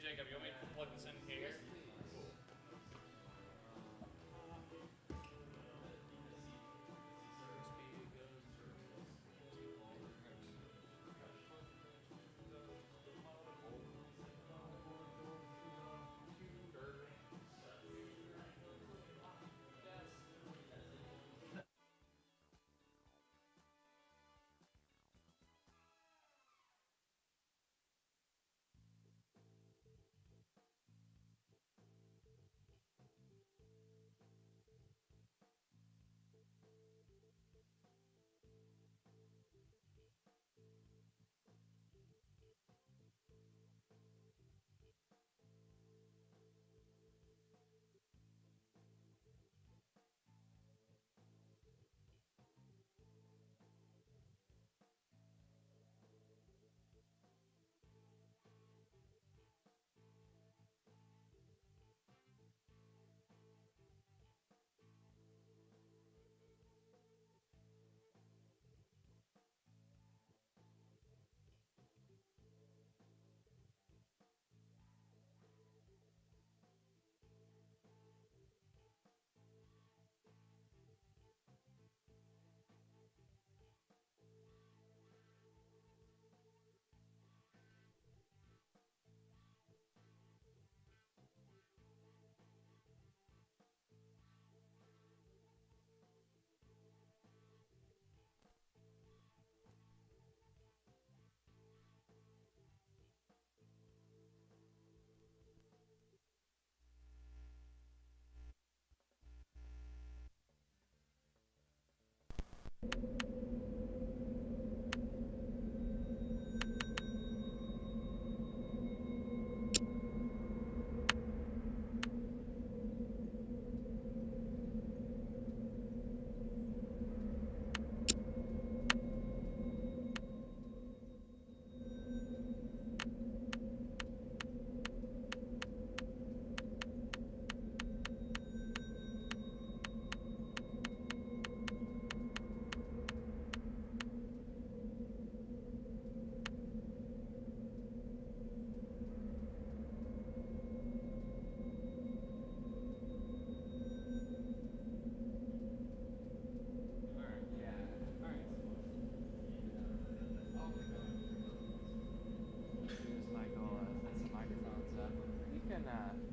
Jacob, you want me to plug this in here? and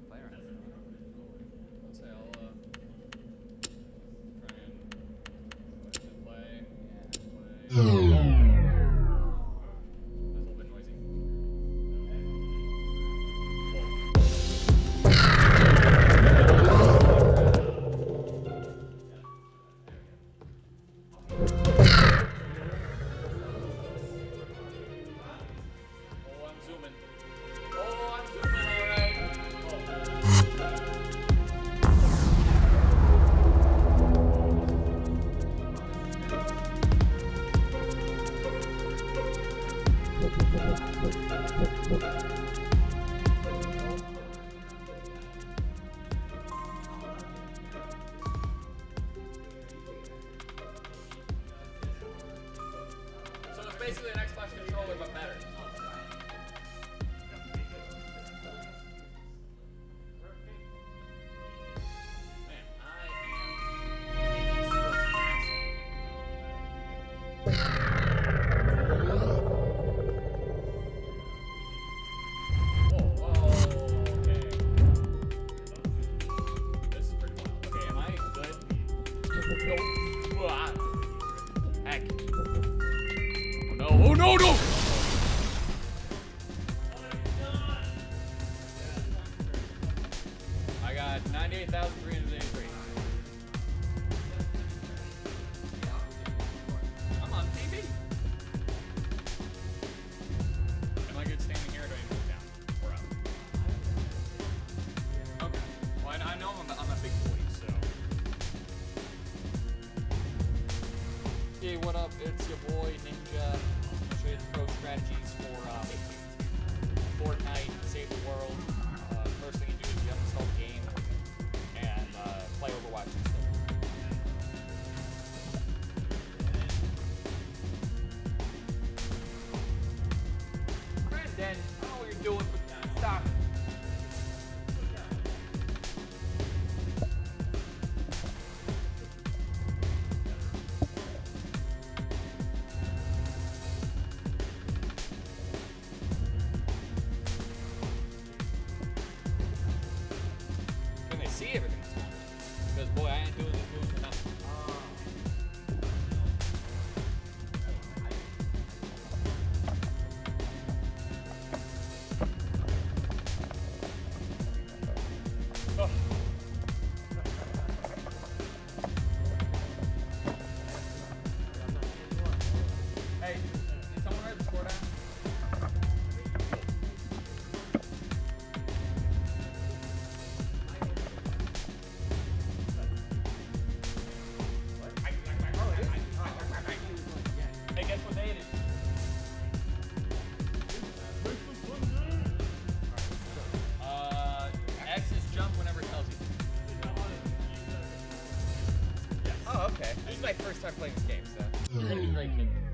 first time playing this game, so.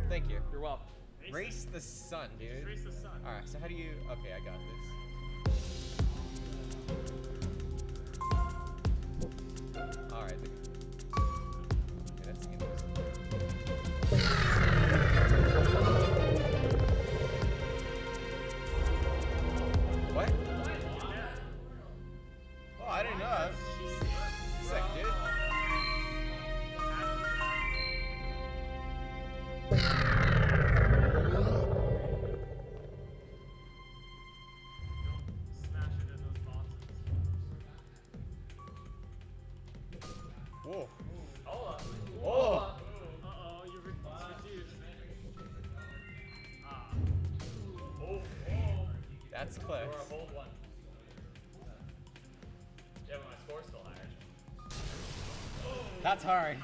Thank you. You're welcome. Race, Race the sun, dude. Race the sun. All right. So how do you? Okay, I got this. That's close. Or a bold one. Yeah, but my score's still higher. That's hard.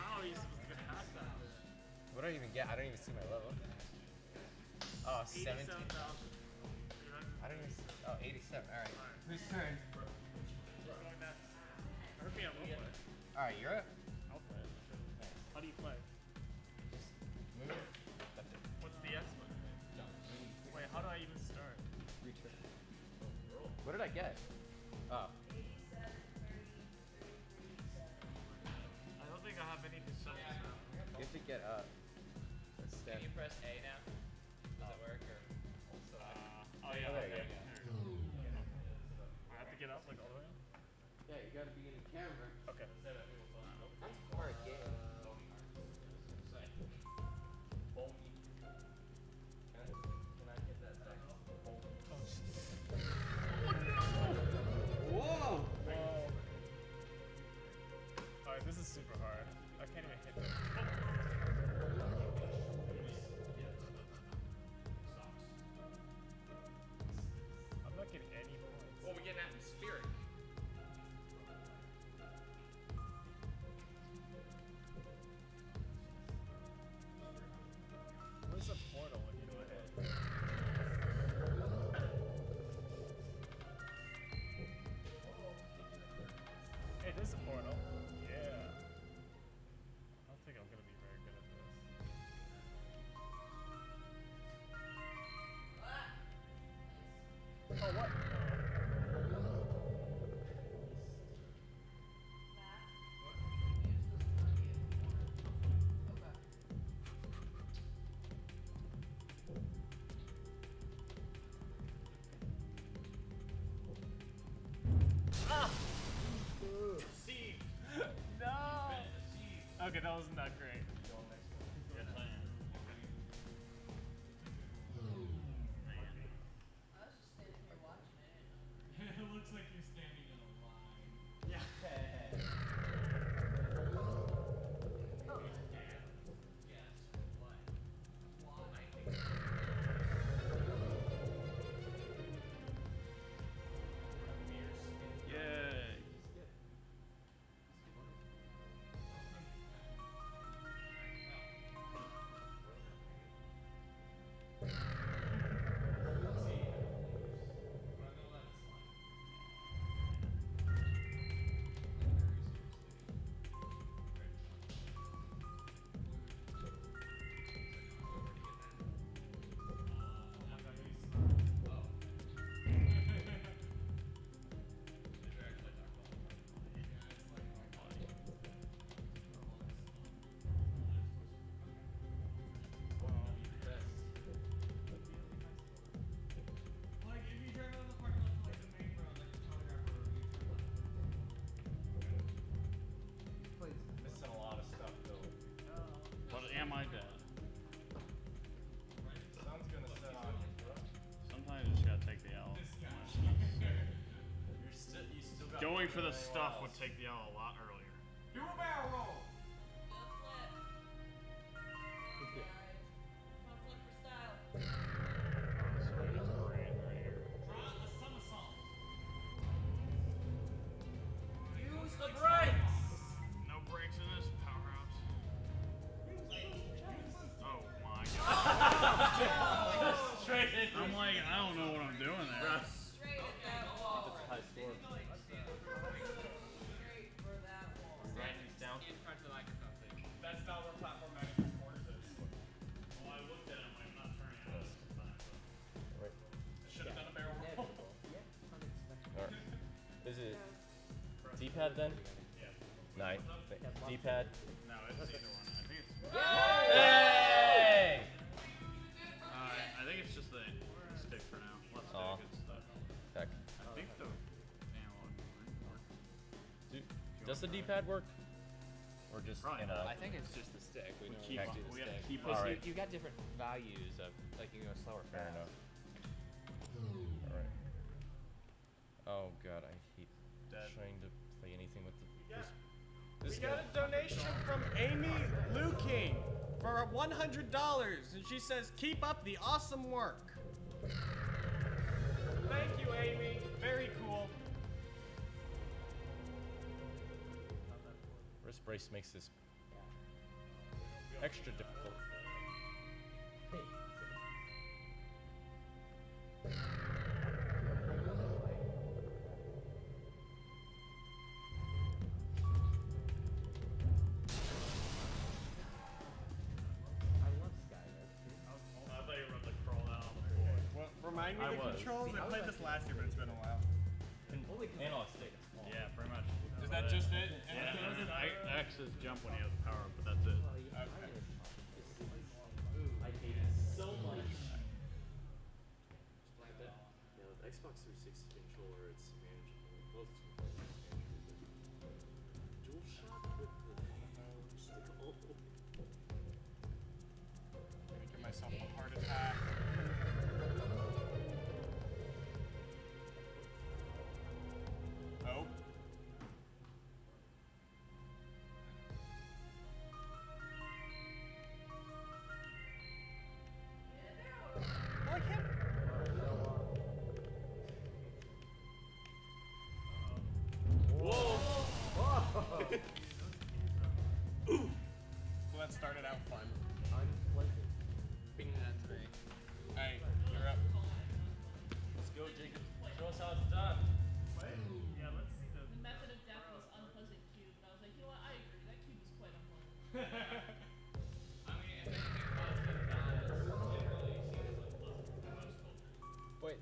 I. Okay, that was not Going for the stuff would take the L a lot. D-pad then? Yeah. Nine. D-pad. No, it's one. I think it's. Yay! Uh, I think it's just the stick for now. Let's. Heck. I think the analog work. does the D-pad work? Or just Probably in a, I think it's just the stick. We, we keep, do the we stick. Keep All right. you, you got different values of like you can go slower, fast. Fair enough. Amy Lou King for $100, and she says, keep up the awesome work. Thank you, Amy. Very cool. Wrist brace makes this extra difficult. remind me I the was. controls? I played this last year, but it's been a while. Analog stick. Yeah, pretty much. Is that just it? Yeah, I, jump when he has the power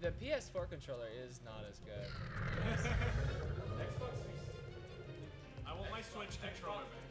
the PS4 controller is not as good. Xbox. I want my Switch controller back.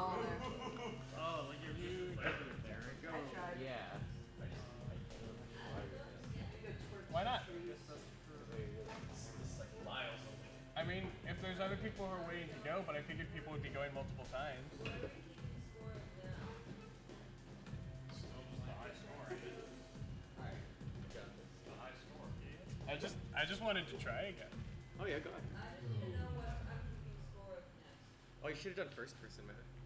baller. Oh, like you're just there it goes. I tried. Yeah. Why not? I mean, if there's other people who are waiting to go, but I figured people would be going multiple times. I just, I just wanted to try again. Oh yeah, go ahead. Oh, you should have done first person method.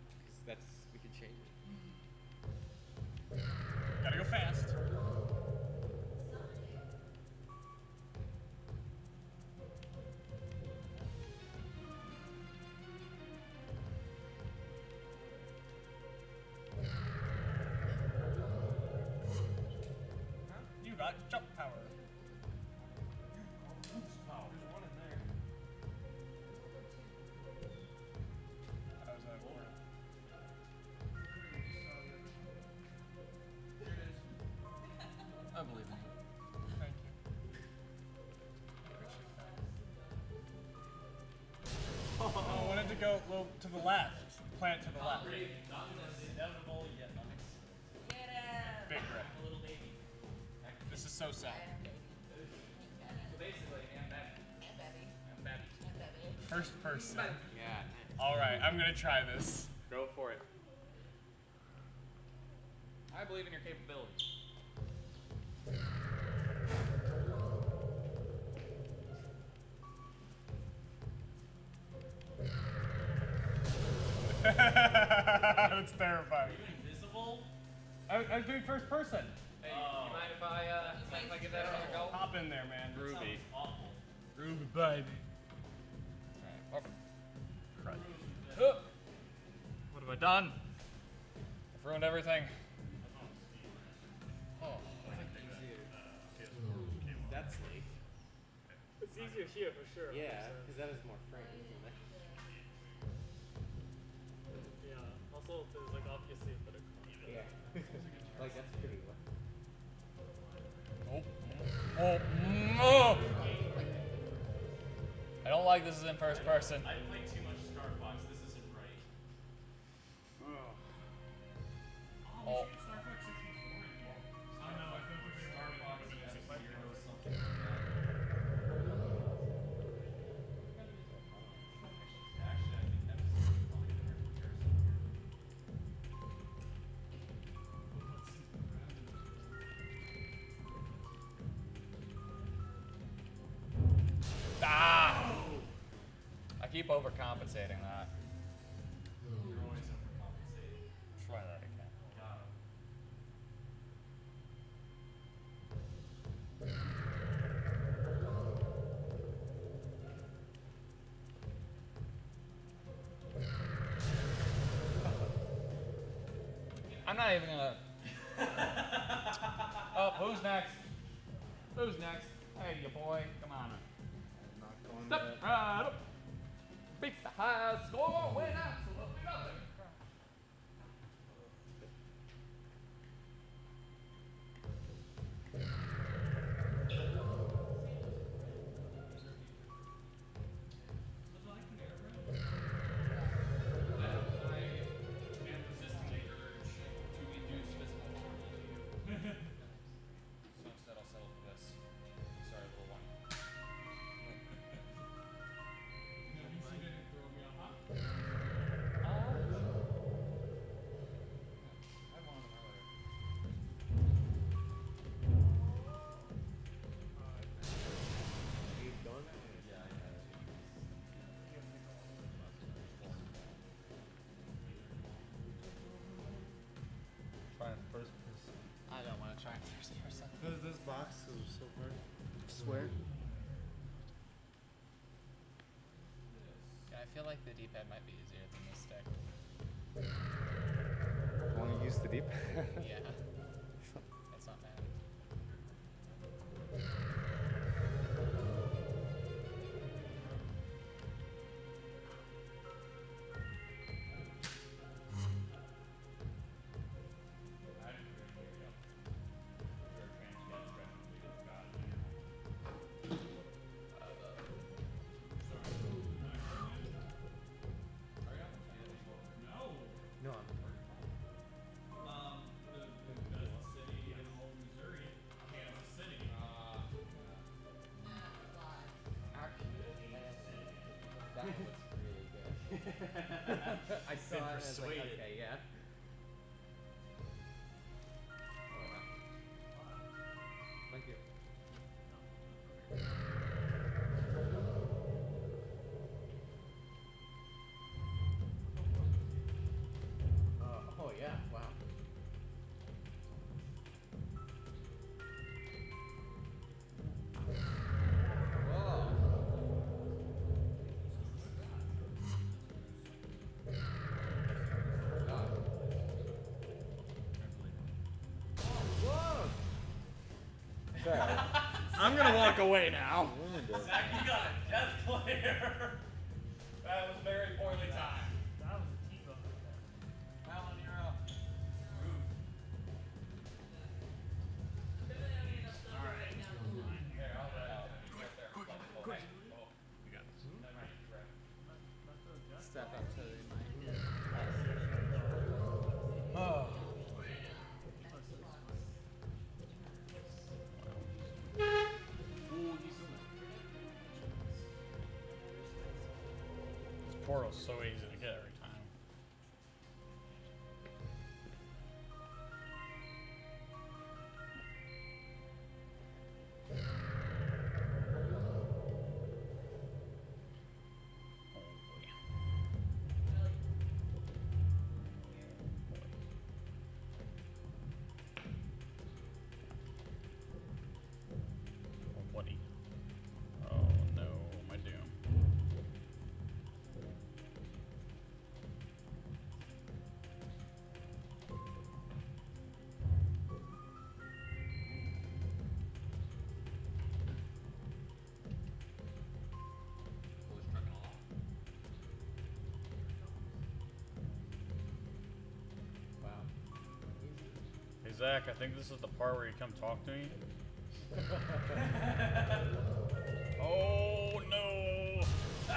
To go well, to the left. Plant to the left. Inevitable yet. Big rip. This is so sad. First person. Yeah. All right, I'm gonna try this. Go for it. I believe in your capabilities. Done? I've ruined everything. Oh, that's like. It's easier here for sure. Yeah, because that has more frames. Isn't it? Yeah. Also, there's like obviously a better. Yeah. like that's pretty. low. Oh. Oh. No. I don't like this is in first person. Overcompensating that. Try that again. I'm not even gonna. oh, who's next? Who's next? Hey, you boy, Beat Trying first person. I don't want to try first person. This, this box is so hard. Swear. Yeah, I feel like the D-pad might be easier than the stick. Want to use the deep? Yeah. I saw it. and I was like, persuaded. okay, yeah. Away now. This so easy Zach, I think this is the part where you come talk to me. oh no!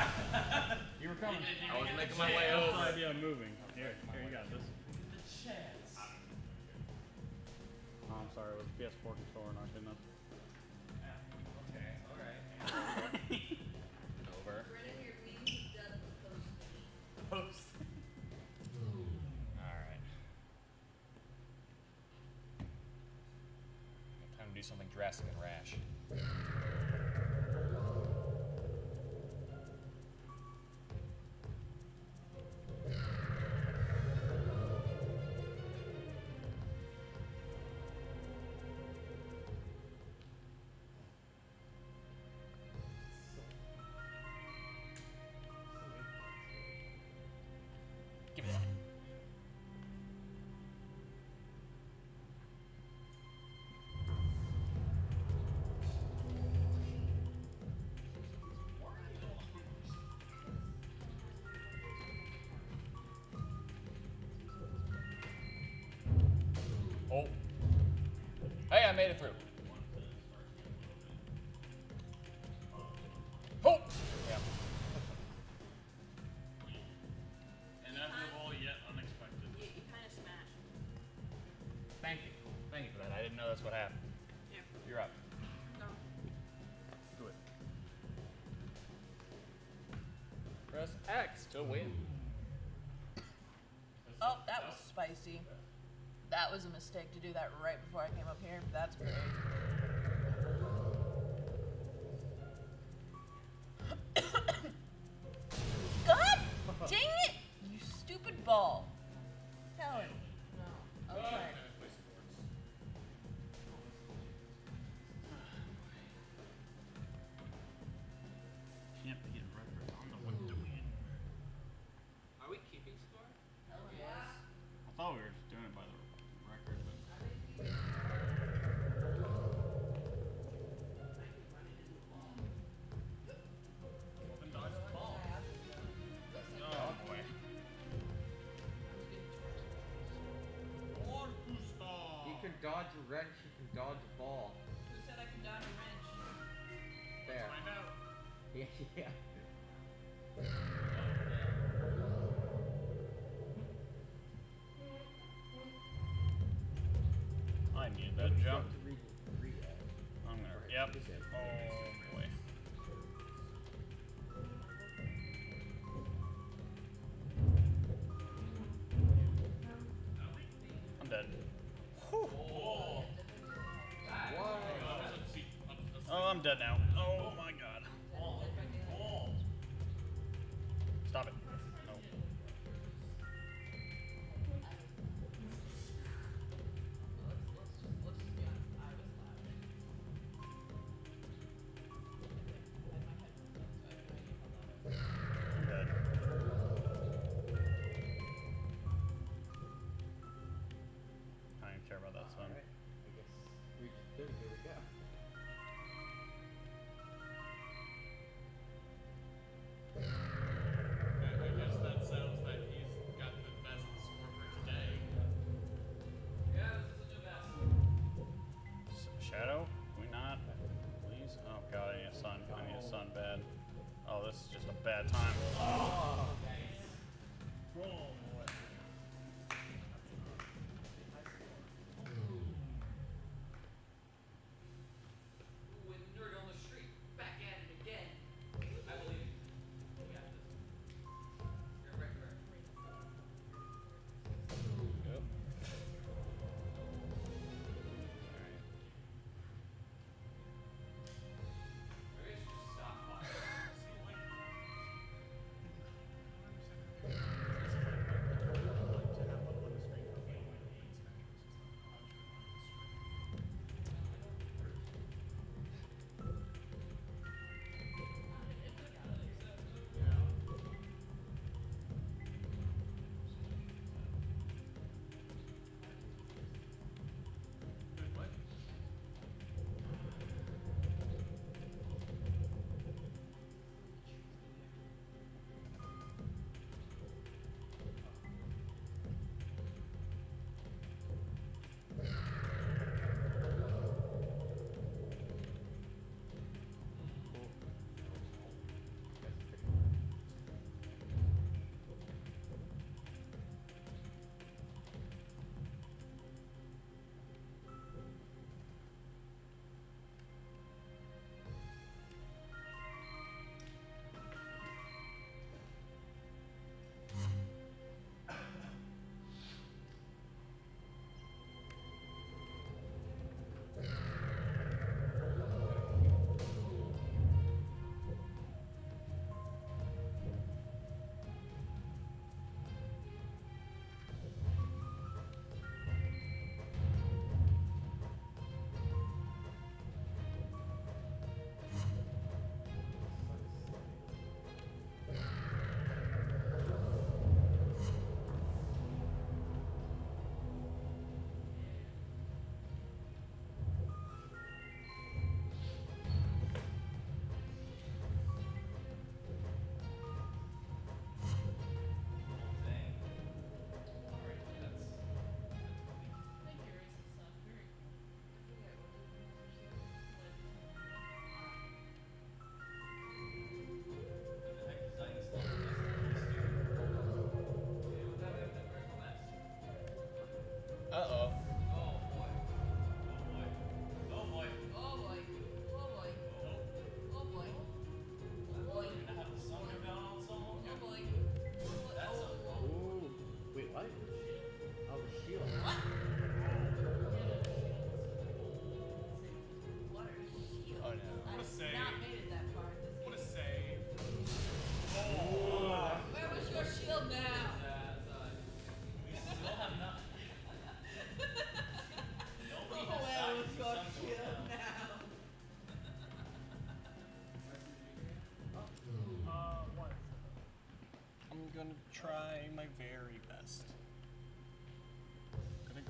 you were coming. I was making my way over. Yeah, I'm moving. Here, here you got this. The chance. Oh, I'm sorry, it was PS4 something drastic made it through. Oh! Yeah. Inevitable yet unexpected. You, you kind of smashed. Thank you. Thank you for that. I didn't know that's what happened. Yeah. You're up. No. Do it. Press X to win. Oh, that was spicy. That was a mistake to do that right before I came up here. But that's great. Dodge a wrench, you can dodge a ball. Who said I could dodge a wrench? There. Find out. Yeah, yeah. I need that jump. To read, read, I'm gonna. Yep. Oh done now. this is just a bad time.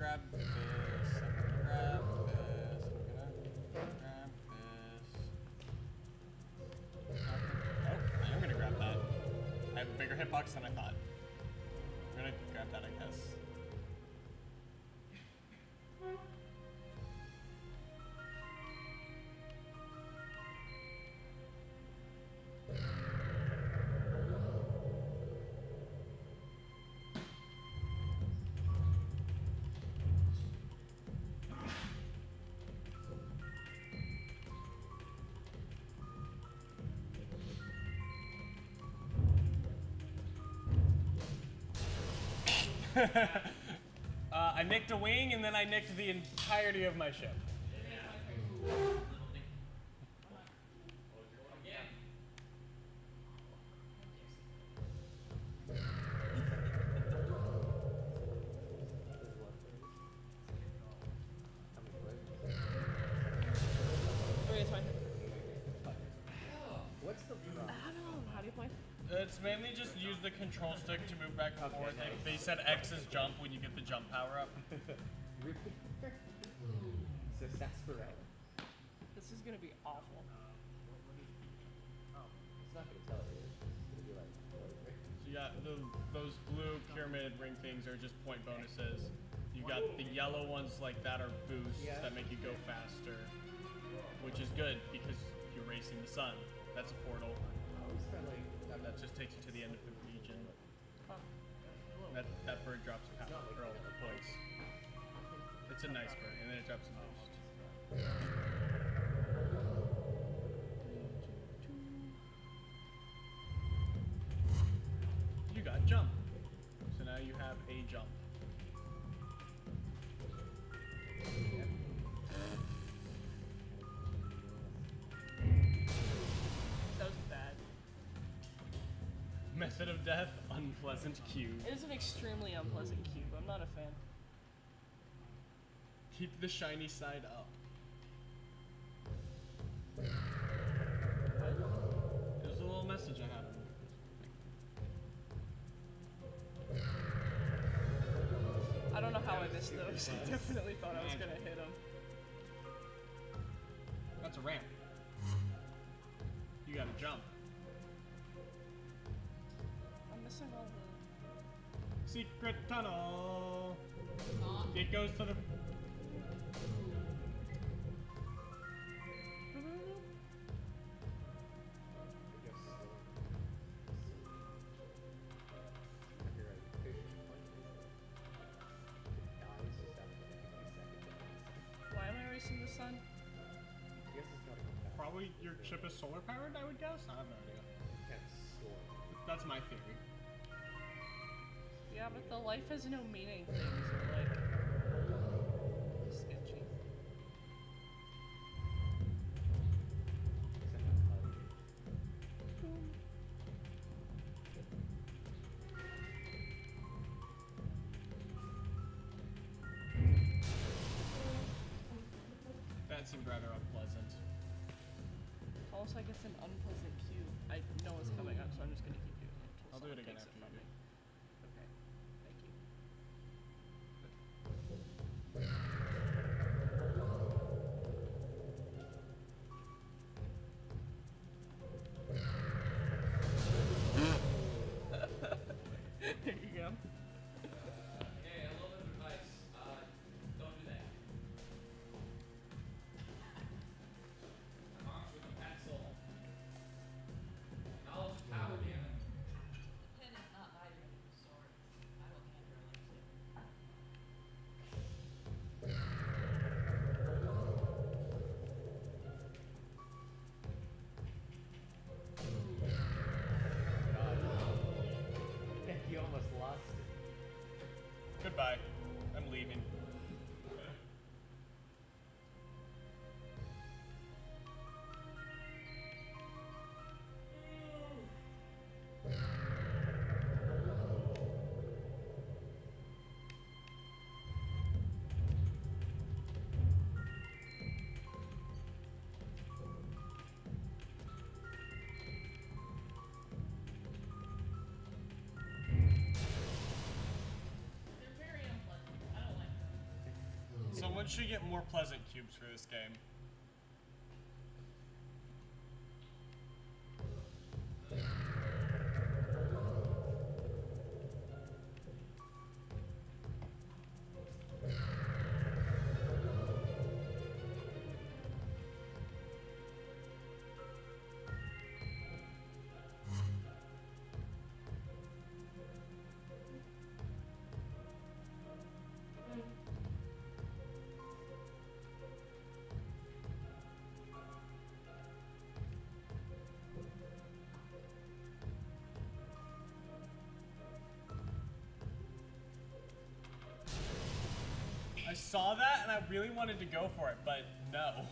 grab this, I'm gonna grab this, I'm gonna grab this. Oh, I am gonna grab that. I have a bigger hitbox than I thought. uh, I nicked a wing, and then I nicked the entirety of my ship. The control stick to move back and forth. They, they said X is jump when you get the jump power up. so sarsaparilla. This is gonna be awful. It's not gonna tell you. It's gonna be like. So you got the, those blue pyramid ring things are just point bonuses. You got the yellow ones like that are boosts Yeah. that make you go faster, which is good because you're racing the sun. That's a portal. I always felt like That, that just takes you to the end of the region. Huh. That that bird drops a power or a points. It's a nice bird, and then it drops a boost. You got jump. So now you have a jump. That was bad. Method of death, unpleasant cube. It is an extremely unpleasant cube. I'm not a fan. Keep the shiny side up. There's a little message I have. I don't know how I missed those. I definitely thought I was gonna hit them. That's a ramp. Secret tunnel. It goes to the. Why am I racing the sun? Probably your ship is solar powered, I would guess. I have no idea. That's my theory. Yeah, but the life has no meaning things are like sketchy. That seemed rather unpleasant. It's almost like it's an unpleasant cue. I know it's coming up, so I'm just gonna keep doing it. I'll do it again Someone should get more pleasant cubes for this game. I really wanted to go for it, but no.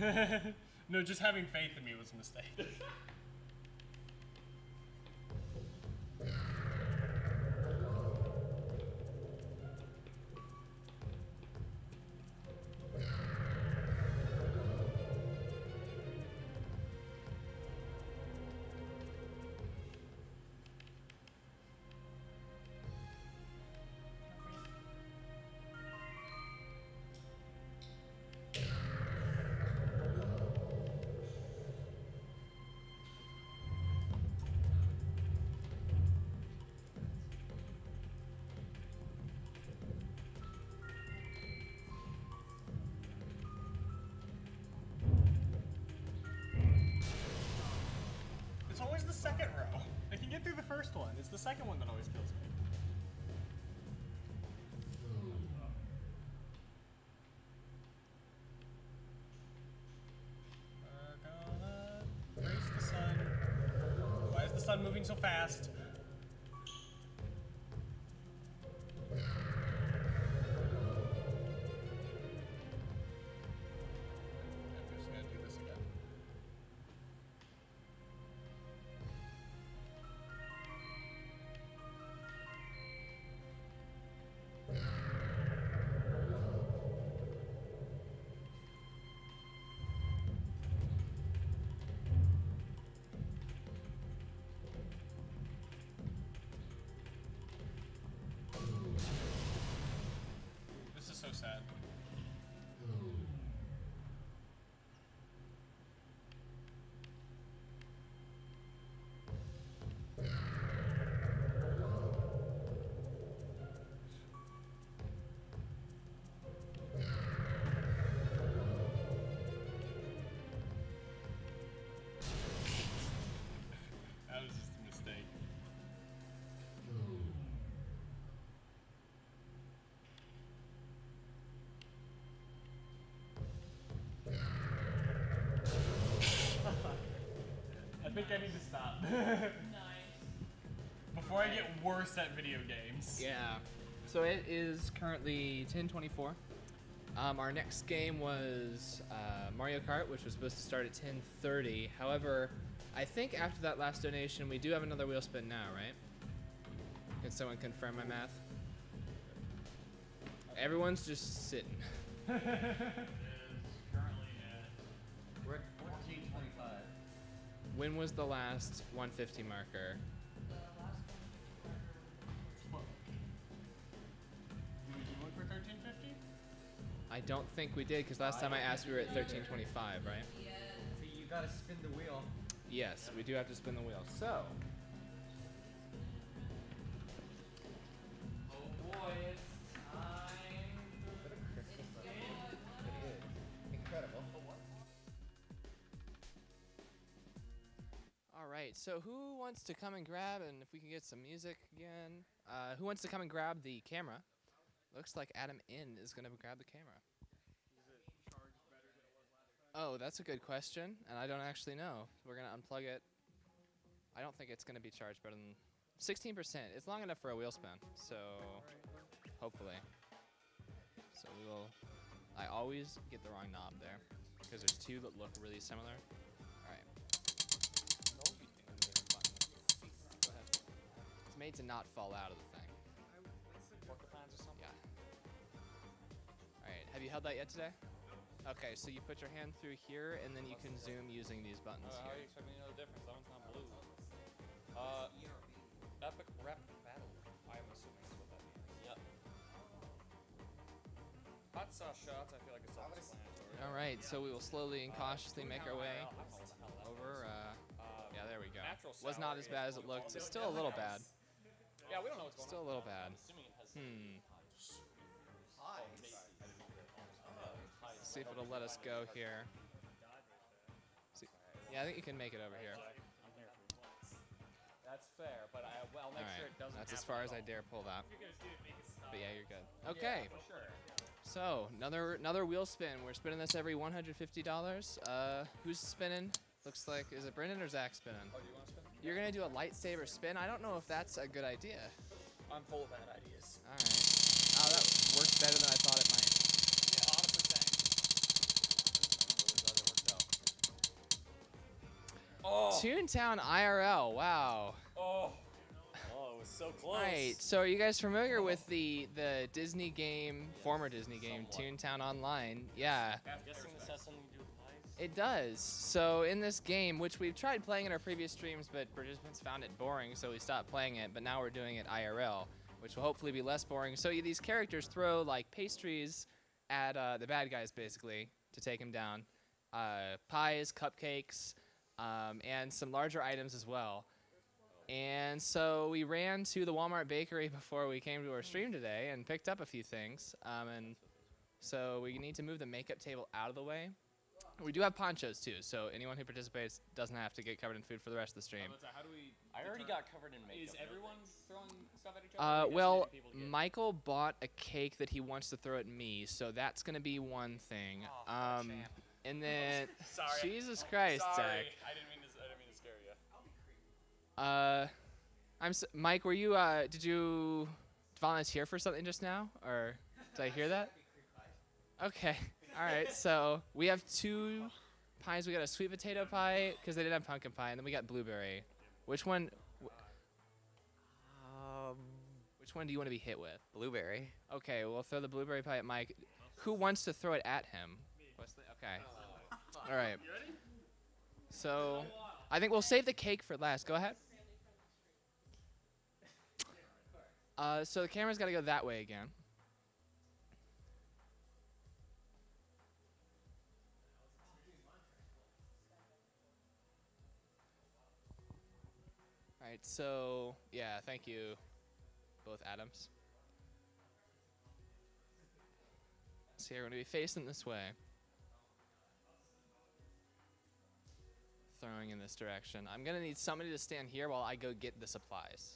no, just having faith in me was a mistake. think I need to stop. Nice. Before I get worse at video games. Yeah. So it is currently 1024. Um, our next game was uh, Mario Kart, which was supposed to start at 1030. However, I think after that last donation, we do have another wheel spin now, right? Can someone confirm my math? Everyone's just sitting. When was the last 150 marker? The last one. Did we do one for 1350? I don't think we did, because last time I asked, we were at 1325, right? Yeah. So you gotta spin the wheel. Yes, we do have to spin the wheel. So, right. So, who wants to come and grab? And if we can get some music again, uh, who wants to come and grab the camera? Looks like Adam In is gonna grab the camera. Oh, that's a good question, and I don't actually know. We're gonna unplug it. I don't think it's gonna be charged better than 16%. It's long enough for a wheel spin, so hopefully. So we will. I always get the wrong knob there because there's two that look really similar. Made to not fall out of the thing. Porcupines or something? Yeah. All right. Have you held that yet today? Okay, so you put your hand through here, and then you can zoom using these buttons Uh, how are here. you expecting to know the difference? That one's not blue. Uh, epic rap battle. I'm assuming is what that means. Yep. Hot sauce shots. I feel like it's self-explanatory. All right, so we will slowly and Uh, cautiously make our way Now IRL, I don't know what the hell that over. Uh, Uh, yeah, there we go. Was not as bad as it looked. It's still a little bad. Yeah, we don't know what's going Still a little bad. I'm assuming it has Hmm. Hi. See if it'll let us go here. See, yeah, I think you can make it over here. I'm here for once. That's fair, but I, well, I'll make right, sure it doesn't that's as far as I dare pull that. You're gonna do it, make it stop. But yeah, you're good. Okay, for sure. so another another wheel spin. We're spinning this every $150. Uh, who's spinning? Looks like is it Brendan or Zach spinning? Oh, do you want to spin? You're gonna do a lightsaber spin? I don't know if that's a good idea. I'm full of bad ideas. Alright. Oh, that worked better than I thought it might. Oh. Toontown IRL, wow. Oh. Oh, it was so close. Right, so are you guys familiar oh. with the, the Disney game, yeah, former Disney game, Somewhat. Toontown Online? Yeah. I'm guessing this has something to it does. So in this game, which we've tried playing in our previous streams, but participants found it boring, so we stopped playing it. But now we're doing it IRL, which will hopefully be less boring. So these characters throw like pastries at uh, the bad guys, basically, to take them down. Uh, pies, cupcakes, um, and some larger items as well. And so we ran to the Walmart bakery before we came to our stream today and picked up a few things. Um, and so we need to move the makeup table out of the way. We do have ponchos too, so anyone who participates doesn't have to get covered in food for the rest of the stream. How do we? I already got covered in makeup. Is everyone thanks. throwing stuff at each other? Uh, well, getting people to get- Michael bought a cake that he wants to throw at me, so that's gonna be one thing. Oh, Um, and then Sorry. Jesus Christ, Sorry. Zach. I didn't mean to. I didn't mean to scare you. Uh, I'm s- Mike. Were you? Uh, did you volunteer for something just now, or did I hear that? Okay. All right. So we have two pies. We got a sweet potato pie because they didn't have pumpkin pie, and then we got blueberry. Which one? Um, Which one do you want to be hit with? blueberry. Okay, we'll throw the blueberry pie at Mike. Who wants to throw it at him? Wesley? Okay. All right. So, I think we'll save the cake for last. Go ahead. Uh, so the camera's got to go that way again. So yeah, thank you, both Adams. So you're going to be facing this way. Throwing in this direction. I'm going to need somebody to stand here while I go get the supplies.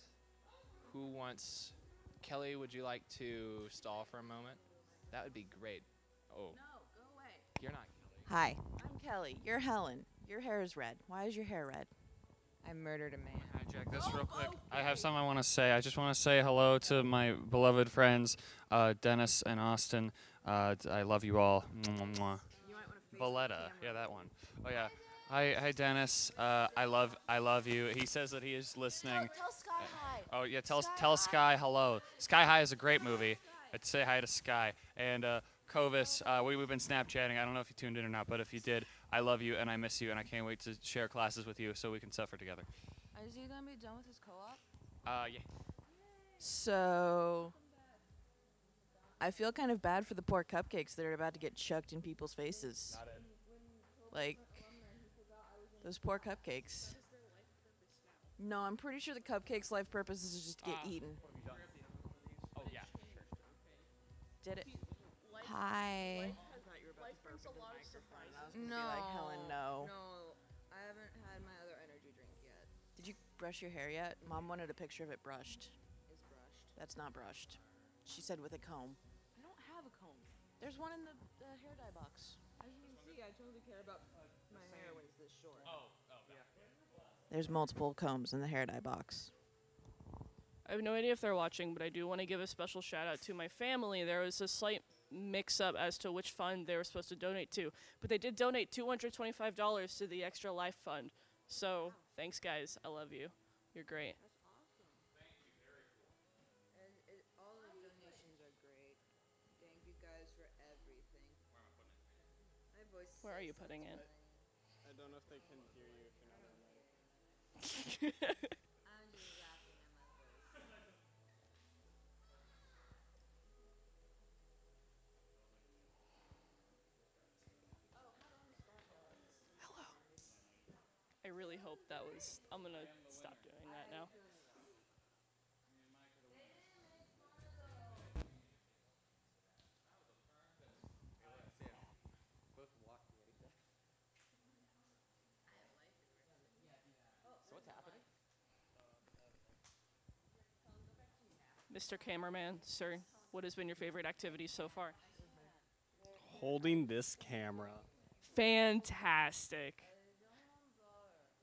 Who wants. Kelly, would you like to stall for a moment? That would be great. Oh, No, go away. you're not Hi, I'm Kelly. You're Helen. Your hair is red. Why is your hair red? I murdered a man. hijack this real quick. I have something I want to say. I just want to say hello to my beloved friends, uh, Dennis and Austin. Uh, d- I love you all. Mwah, mwah. Valletta, yeah, that one. Oh yeah. Hi, hi, Dennis. Uh, I love, I love you. He says that he is listening. tell Sky hi. Oh yeah, tell tell Sky hello. Sky High is a great movie. I'd say hi to Sky and uh, Covis. Uh, we we've been Snapchatting. I don't know if you tuned in or not, but if you did, I love you and I miss you and I can't wait to share classes with you so we can suffer together. Is he gonna be done with his co-op? Uh, yeah. So, I feel kind of bad for the poor cupcakes that are about to get chucked in people's faces. Like those poor cupcakes. No, I'm pretty sure the cupcakes' life purpose is just to get Ah. eaten. Oh yeah. Did it? Hi. Life brings a lot of surprises. No. like Helen, no. No, I haven't had my other energy drink yet. Did you brush your hair yet? Mom wanted a picture of it brushed. It's brushed. That's not brushed. She said with a comb. I don't have a comb. There's one in the, the hair dye box. As you can see, I totally care about my hair when it's this short. Oh, oh, yeah. There's multiple combs in the hair dye box. I have no idea if they're watching, but I do want to give a special shout out to my family. There was a slight mix up as to which fund they were supposed to donate to, but they did donate $225 to the Extra Life Fund. So thanks, guys. I love you. You're great. And it, all the donations are great. Thank you guys for everything. My voice. Where are you putting it? something. I don't know if they can hear you if you're not on mic. I'm just rapping in my voice. I really hope that was. I'm gonna stop doing that now. So what's happening? Mr. Cameraman, sir, what has been your favorite activity so far? Holding this camera. Fantastic.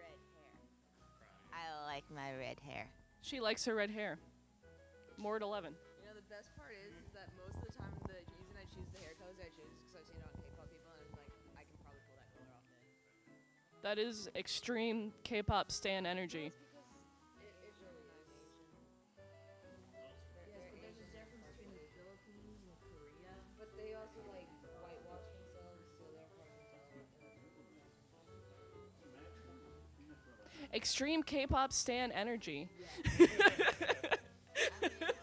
red hair. I like my red hair. She likes her red hair. More at 11. You know the best part is, is that most of the time the reason I choose the hair colors I choose is because I've seen it on K-pop people and I'm like I can probably pull that color off. That is extreme K-pop stan energy. Extreme K-pop stan energy. I'm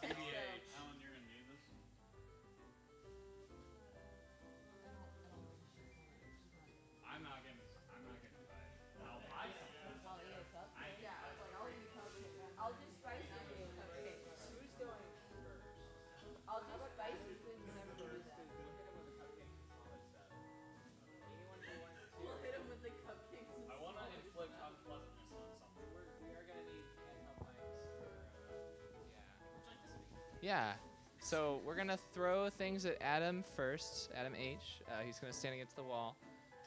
Adam first. Adam H. Uh, he's gonna stand against the wall,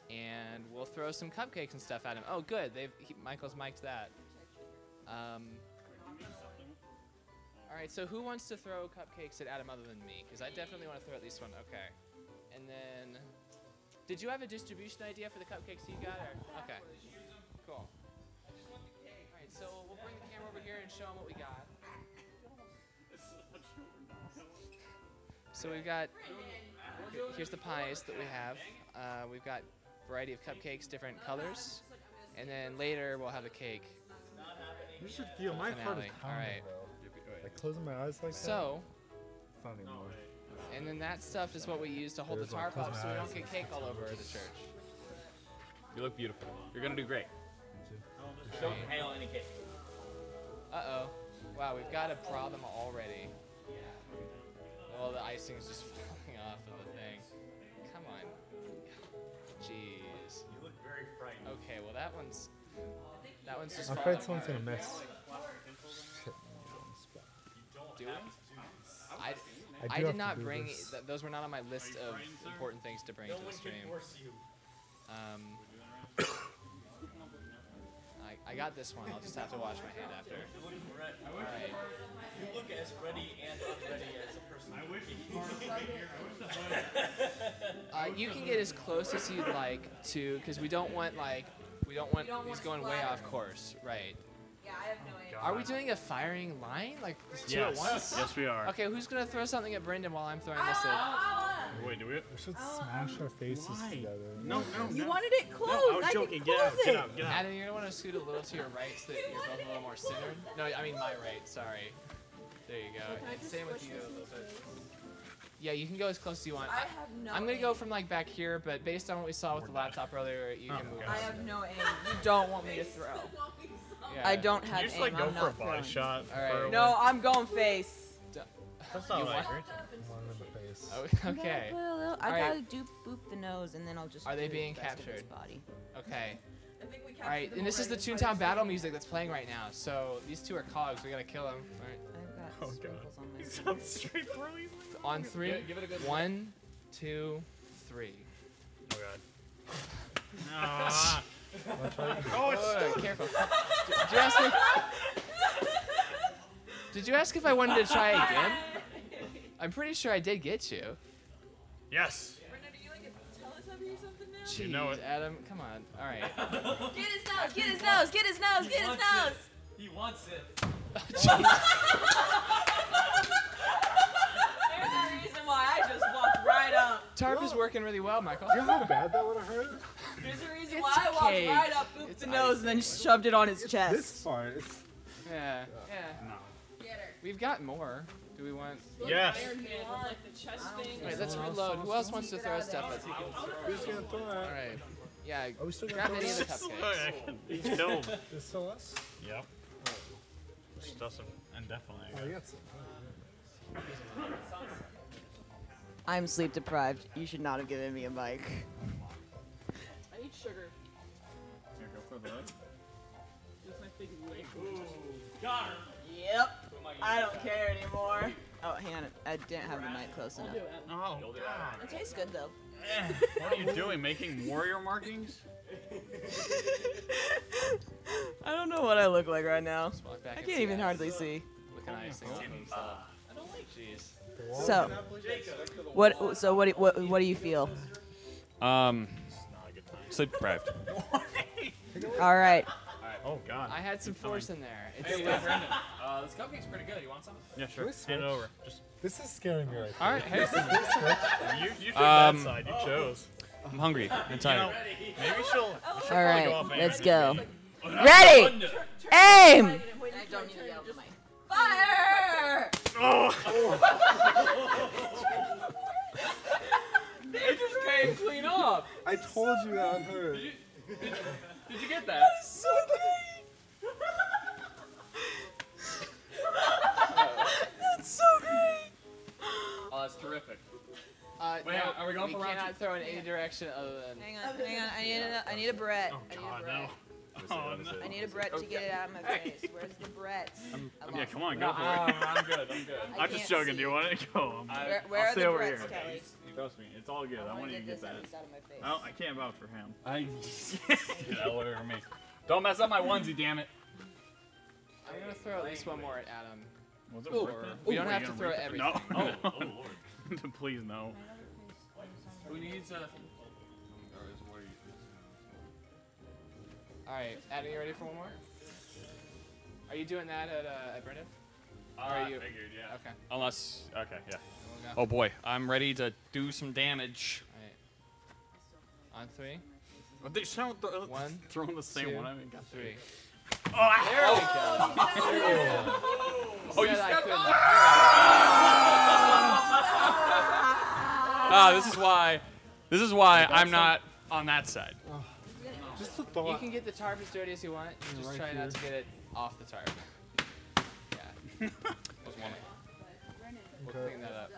and we'll throw some cupcakes and stuff at him. Oh, good. They've he, Michael's mic'd that. Um. All right. So who wants to throw cupcakes at Adam other than me? Because I definitely want to throw at least one. Okay. And then, did you have a distribution idea for the cupcakes you got? Or? Okay. Cool. All right. So we'll bring the camera over here and show them what we got. So we've got, here's the pies that we have. Uh, we've got variety of cupcakes, different colors. And then later we'll have a cake. You should feel my heart Finale. is All pounding, right. bro. Like closing my eyes like So, that. It's not anymore. and then that stuff is what we use to hold the There's, like, tarp up so we eyes. don't get cake all over the church. You look beautiful. You're gonna do great. Don't inhale any cake. Uh oh. Wow, we've got a problem already. Well, the icing's just falling off of the that one's that one's just I'm falling afraid someone's gonna miss. Shit, wrong spot. Do we? I, I I, do have did not bring. Th- those were not on my list of important things to bring No to the stream. Um, I, I got this one. I'll just have to wash my hand after. You look All right. You look as ready and unready as a person. I wish Uh, you can get as close as you'd like to, because we don't want like we don't want We don't these want going way off course, right? Yeah, I have no idea. Are we doing a firing line like just two Yes. at once? Yes, we are. Okay, who's gonna throw something at Brendan while I'm throwing this at? Wait, do we? We should smash our faces together. No, no, no. You no. wanted it closed. No, I was can joking. Get close out, get it. out, get out. Adam, you're gonna want to scoot a little to your right so that you're both a little more centered. No, I mean my right. Sorry. There you go. Can I And just same with you a little bit. Space? Yeah, you can go as close as you want. I have no I'm gonna go from like back here, but based on what we saw with the laptop earlier, you Oh, can move. okay. I have no aim. You don't want me to throw. Yeah. I don't Can have you just aim. like go I'm for a not body throwing. shot? All right. for No, I'm going face. That's not You like want- One in the face. Oh, I gotta okay. little- I All right. gotta do boop the nose, and then I'll just. Are they do being the rest of captured? Body. Okay. I think we All right, and this is the Toontown battle music that's playing right now. So these two are cogs. We gotta kill them. All right. I've got Oh, God. sprinkles on my He face. sounds straight through. On three. Give- give it a good One, two, three. Oh god. Ah. Oh, it's careful. Did, did you ask me? Did you ask if I wanted to try again? I'm pretty sure I did get you. Yes. Brendan, are you like a Teletubby or something now? Jeez, You know it. Adam, come on. All right. Get his nose! Get his nose! Get his nose! Get his nose! it. He wants it. There's a reason why I just walked right up. Tarp is working really well, Michael. Do you know how bad that would have hurt? There's a reason It's why I walked right up, booped It's the nose, and then shoved it on his chest. This part. It's, Yeah, yeah. No. Get her. We've got more. Do we want? Yes. Iron Man with like the chest thing. Wait, let's reload. Who else wants to throw stuff at? who's gonna throw All it? All right. Yeah. Are we still Grab gonna any of throw the it? cupcakes. He's killed. Is still us? Yep. Just doesn't indefinitely. Oh, you got some. I'm sleep deprived. You should not have given me a mic. I need sugar. Go for the hood. My big leg. Got her. Yep. I don't care anymore. Oh, hang on. I didn't have the mic close enough. Oh, God. It tastes good though. What are you doing? Making warrior markings? I don't know what I look like right now. back I can't even us. hardly see. With an icing on. I don't like cheese. So, what? So what? do- What? What do you feel? Um, sleep deprived. All right. Oh, God. I had some force in there. It's Hey, still- Brendan. Uh, this cupcake's pretty good. You want some? Yeah, sure. Can we Hand it over. Just. This is scaring me right All right, hey. You, you took Um, that side. You chose. I'm hungry and You tired. know, maybe she'll. she'll All probably right. go Let's go. maybe. Ready. Aim. I don't need to yell to my fire. It just came clean up. I told you that on her. Did you, did, did you get that? That's So great. That's so great. Oh, that's terrific. Uh, Wait, no, are we going we for round cannot throw in any direction other than. Hang on. Hang on. I need a. I need a Brett. I need a God, Brett. no. Oh, no. I need a Brett to get it out of my face. Where's the Brett? I Yeah, come on, No, go for um, it. I'm good. I'm good. I I'm just joking. Do you want it? Go. I'm, Where, where I'll are stay the over Bretts, here. Kelly? Trust me, it's all good. I, I want want you to to get get that. out of my face. Well, I can't vouch for him. I. Get out of me. Don't mess up my onesie, damn it. I'm gonna throw at least one more at Adam. Was it worth it? We don't have to throw read everything. that? No. Oh, Lord. Please no. Who needs a? All right, Adam, you ready for one more? Are you doing that at uh, at Brendan? I are you? figured, yeah. Okay. Unless, okay, yeah. We'll. Oh boy, I'm ready to do some damage. All right. On three. They sound th- One, throwing the same two, one. I mean, got Three. Oh, There we go. Oh, you Said I stepped couldn't. Ah, this is why. This is why I'm not on that side. Just the thought. You can get the tarp as dirty as you want. You just Right try here. not to get it off the tarp. Yeah. Just one. We'll Okay. clean that up.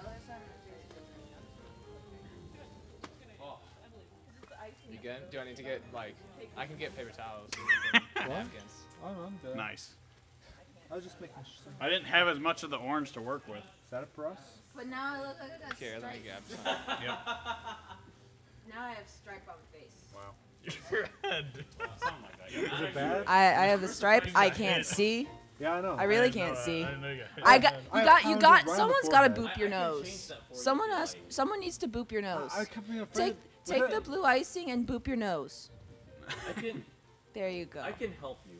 You good? Do I need to get like? I can get paper towels. What? napkins. Oh, I'm dead. Nice. I was just making sure. I didn't have as much of the orange to work with. Is that a for us? But now I look like I got Here, let me stripes. grab some. Yep. Now I have stripe on my face. Wow. Your head. Something like that. Is it bad? I, I have the stripe. I can't hit. see. Yeah, I know. I really didn't can't that. see. I didn't know you got. I got you I got you got right someone's got to boop your I- I nose. change you Someone if has someone needs to boop your nose. I, I kept being afraid. Take take the blue icing and boop your nose. I can, There you go. I can help you.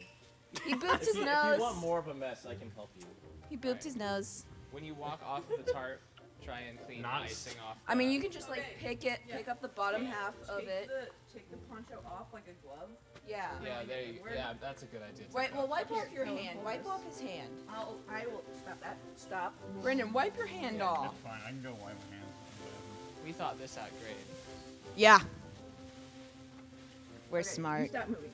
He booped If his you, if nose. you want more of a mess, I can help you. He booped his nose. When you walk off of the tarp, try and clean the Nice. icing off. I mean, you can just like pick it, pick up the bottom half of it. take the poncho off like a glove. Yeah. Yeah, there you. Yeah, that's a good idea. Wait, well, wipe off your hand. Wipe off his hand. I'll, I will stop that. Stop. Brendan, wipe your hand Yeah, off. It's fine. I can go wipe my hands. We thought this out great. Yeah. We're Okay, smart. You stop moving.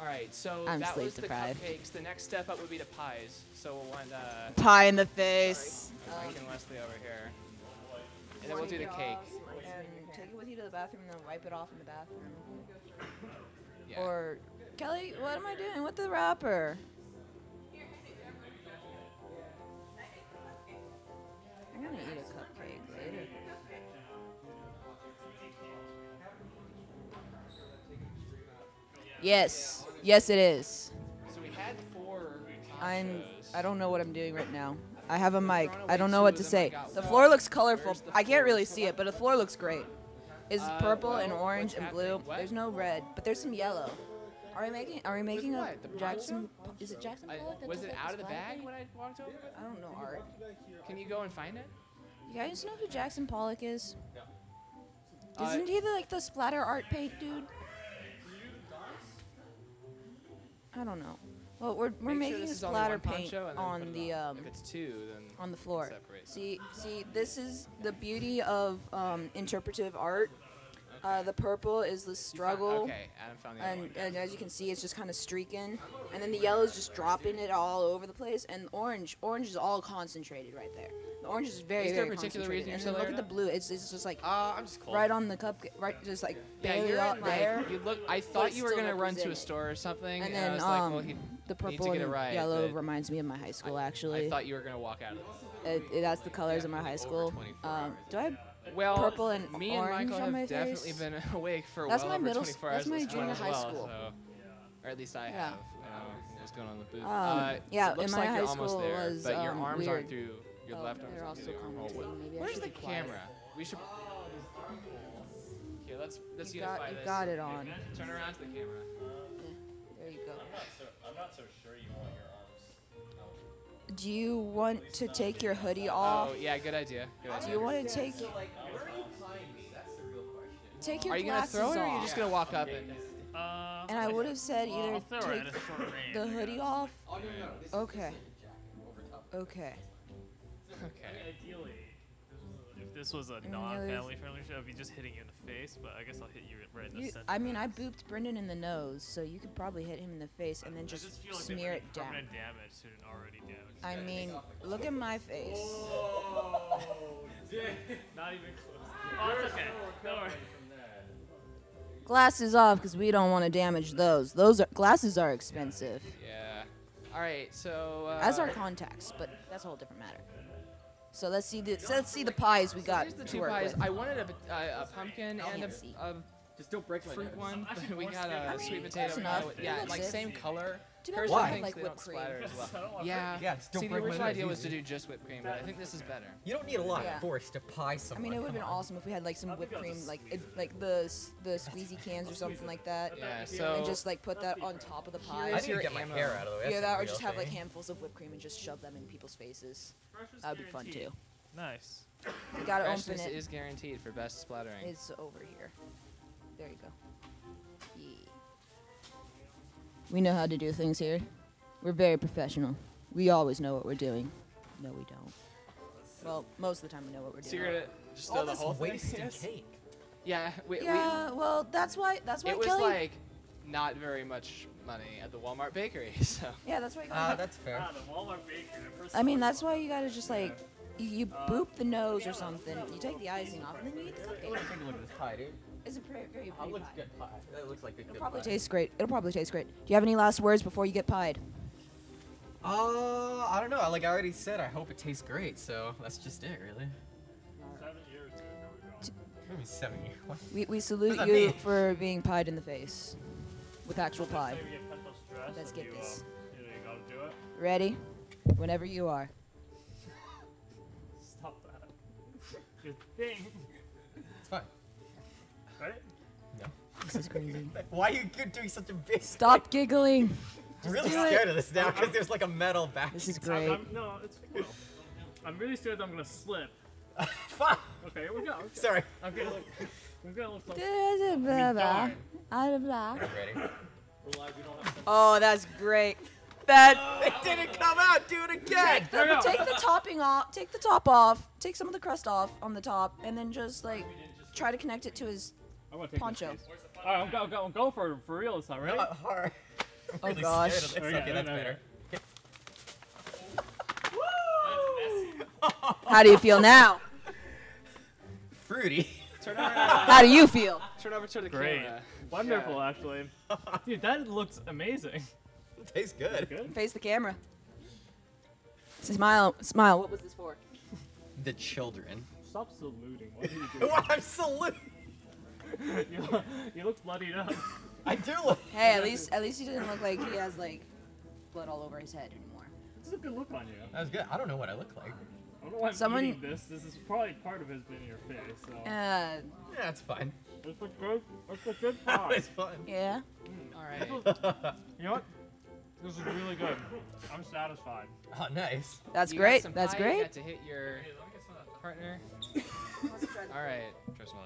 All right, so I'm that sleep was the deprived. cupcakes. The next step up would be the pies. So we'll want uh, Pie in the face. Mike and Leslie over here, and then we'll do the cake. And take it with you to the bathroom and then wipe it off in the bathroom. Yeah. Or Kelly, what am I doing with the wrapper? I'm gonna eat a cupcake later. Yes, yes, it is. So we had four. I'm. I don't know what I'm doing right now. I have a mic. I don't know what to say. The floor looks colorful. I can't really see it, but the floor looks great. It's Uh, purple and orange and blue. There's no red, but there's some yellow. Are we making? Are we making a Jackson? Is it Jackson Pollock? that was does, it like, out of the bag when I walked over? I don't know art. Can you go and find it? You guys know who Jackson Pollock is? Uh, Isn't he the, like the splatter art paint dude? I don't know. Well, we're we're Make sure making this a is only splatter one paint poncho and then on it the um If it's two, then on the floor. separate. See, see, this is the beauty of um, interpretive art. Uh, the purple is the You found- struggle, okay, Adam found the and, and as you can see, it's just kind of streaking, and then the yellow is just dropping it all over the place, and orange, orange is all concentrated right there. The orange is very, Is there a very particular concentrated. reason And then look at the blue. It's, it's just like Uh, I'm just cold. right on the cupcake, right, just like Yeah, barely you're up in, like, there. You look. I thought you were gonna run to a store or something, And I then was like, um, well, he the purple and right. yellow reminds me of my high school. actually, I thought you were gonna walk out of this. it, it, that's the colors of my high school. Um, do I Well, purple and me and Michael on my have definitely face? been awake for That's well my over middle s- 24 that's my at this point junior high well, school. So, or at least I Yeah. have. Um, what's going on in the booth? Um, uh, yeah, it looks in my like high you're almost school there, was, but your um, arms weird. aren't through. Your Oh, left arm's they're also through your armhole. commentating. Maybe I Where's the camera? We should. Here, let's let's You unify got- you this. got it on. Turn around to the camera. There you go. I'm not so, I'm not so sure you want your arms. Do you want to take your hoodie off? Oh yeah, good idea. Good idea. Do you want to take take your Are you gonna glasses throw it, or are you off? just gonna walk up and? Uh, And I would have said well, either I'll throw it take at a short range, the I hoodie guess. off. Oh no no no. Okay. Is just a jacket over top. Okay. Okay. Ideally, if this was a the other- non-family friendly show, I'd be just hitting you in the face, but I guess I'll hit you right in the You, center. I mean, I booped Brendan in the nose, so you could probably hit him in the face and then I just, just feel like they smear bring it down. permanent damage to an already damaged. I face. mean, look at my face. Not even close. Oh, it's okay. Don't worry. Glasses off because we don't want to damage those. Those are glasses are expensive, Yeah. All right. So. Uh, as are contacts, but that's a whole different matter. So let's see the so let's see the pies we got Here's the to two work pies. with. I wanted a, uh, a pumpkin and can't a, a Just don't break my fruit one, we more got a sticky. sweet Close potato. enough. uh, yeah, like it. same color. Do you know Kirsten why? Like whipped cream. splatter as well. I Yeah. Yeah, don't See, the original idea was to do just whipped cream, but I think this is better. You don't need a lot Yeah. of force to pie something. I mean, it would have been awesome if we had like some whipped cream, like it, like the the squeezy cans or something like that, Yeah. So and just like put that on top of the pie. Here's need to get my hair out of the way. Yeah, that or just have like handfuls of whipped cream and just shove them in people's faces. That would be fun too. Nice. You gotta open Freshness it. is guaranteed for best splattering. It's over here. There you go. We know how to do things here. We're very professional. We always know what we're doing. No, we don't. Well, most of the time we know what we're So doing. you're gonna just All throw the this whole thing? wasted cake. Yeah. We, Yeah, well, that's why. That's why it was like not very much money at the Walmart bakery. So. yeah, that's why. You Ah, gotta, that's fair. Ah, the Walmart bakery. I mean, that's why you gotta just like you, you boop the nose or something. You take the icing off, and then you eat the What do you cupcake. think of this pie, dude? It's a very, very That pretty looks pie. good pie. That looks like a It'll good probably pie. taste great. It'll probably taste great. Do you have any last words before you get pied? Uh, I don't know. Like I already said, I hope it tastes great. So that's just it, really. Seven years ago. We. Maybe seven years. What? We, we salute you mean? for being pied in the face with actual pie. Say we get pent up stress Let's get you, this. Um, you, know, you do it. Ready? Whenever you are. Stop that. Good thing. This is crazy. Why are you doing such a big? Stop giggling. I'm really scared it. of this now because there's like a metal back. This is I'm, great. I'm, no, it's cool. I'm really scared that I'm gonna slip. Fuck. Okay, here we go. Okay. Sorry. I'm gonna look. I'm gonna look. close. Blah, blah, darn. blah, blah. Ready? We're live, we don't have to Oh, that's great. That. It didn't come out. Do it again. Take the, take the topping off. Take the top off. Take some of the crust off on the top, and then just like try to connect it to his I'm poncho. This piece. All right, I'm go, go, I'm going for for real this time. Ready? Not hard. I'm Oh, gosh. scared of this. Oh, yeah, okay, that's no, better. How do you feel now? Fruity. Turn over. How do you feel? Turn over to the Great. camera. Wonderful, actually. Dude, that looks amazing. Tastes good. Good. Face the camera. Smile. Smile. What was this for? The children. Stop saluting. What are you doing? What? I'm saluting. you, look, you look bloodied up. I do look. Hey, at least at least he doesn't look like he has like blood all over his head anymore. This is a good look on you. That was good. I don't know what I look like. I don't know why I'm Someone- eating this. This is probably part of his being your face. So. Uh, Yeah, it's fine. It's a good, it's a good pie. it's fine. yeah. All right. You know what? This is really good. I'm satisfied. oh, nice. That's You great. some That's pie, You great. got to hit your partner. All right. Try some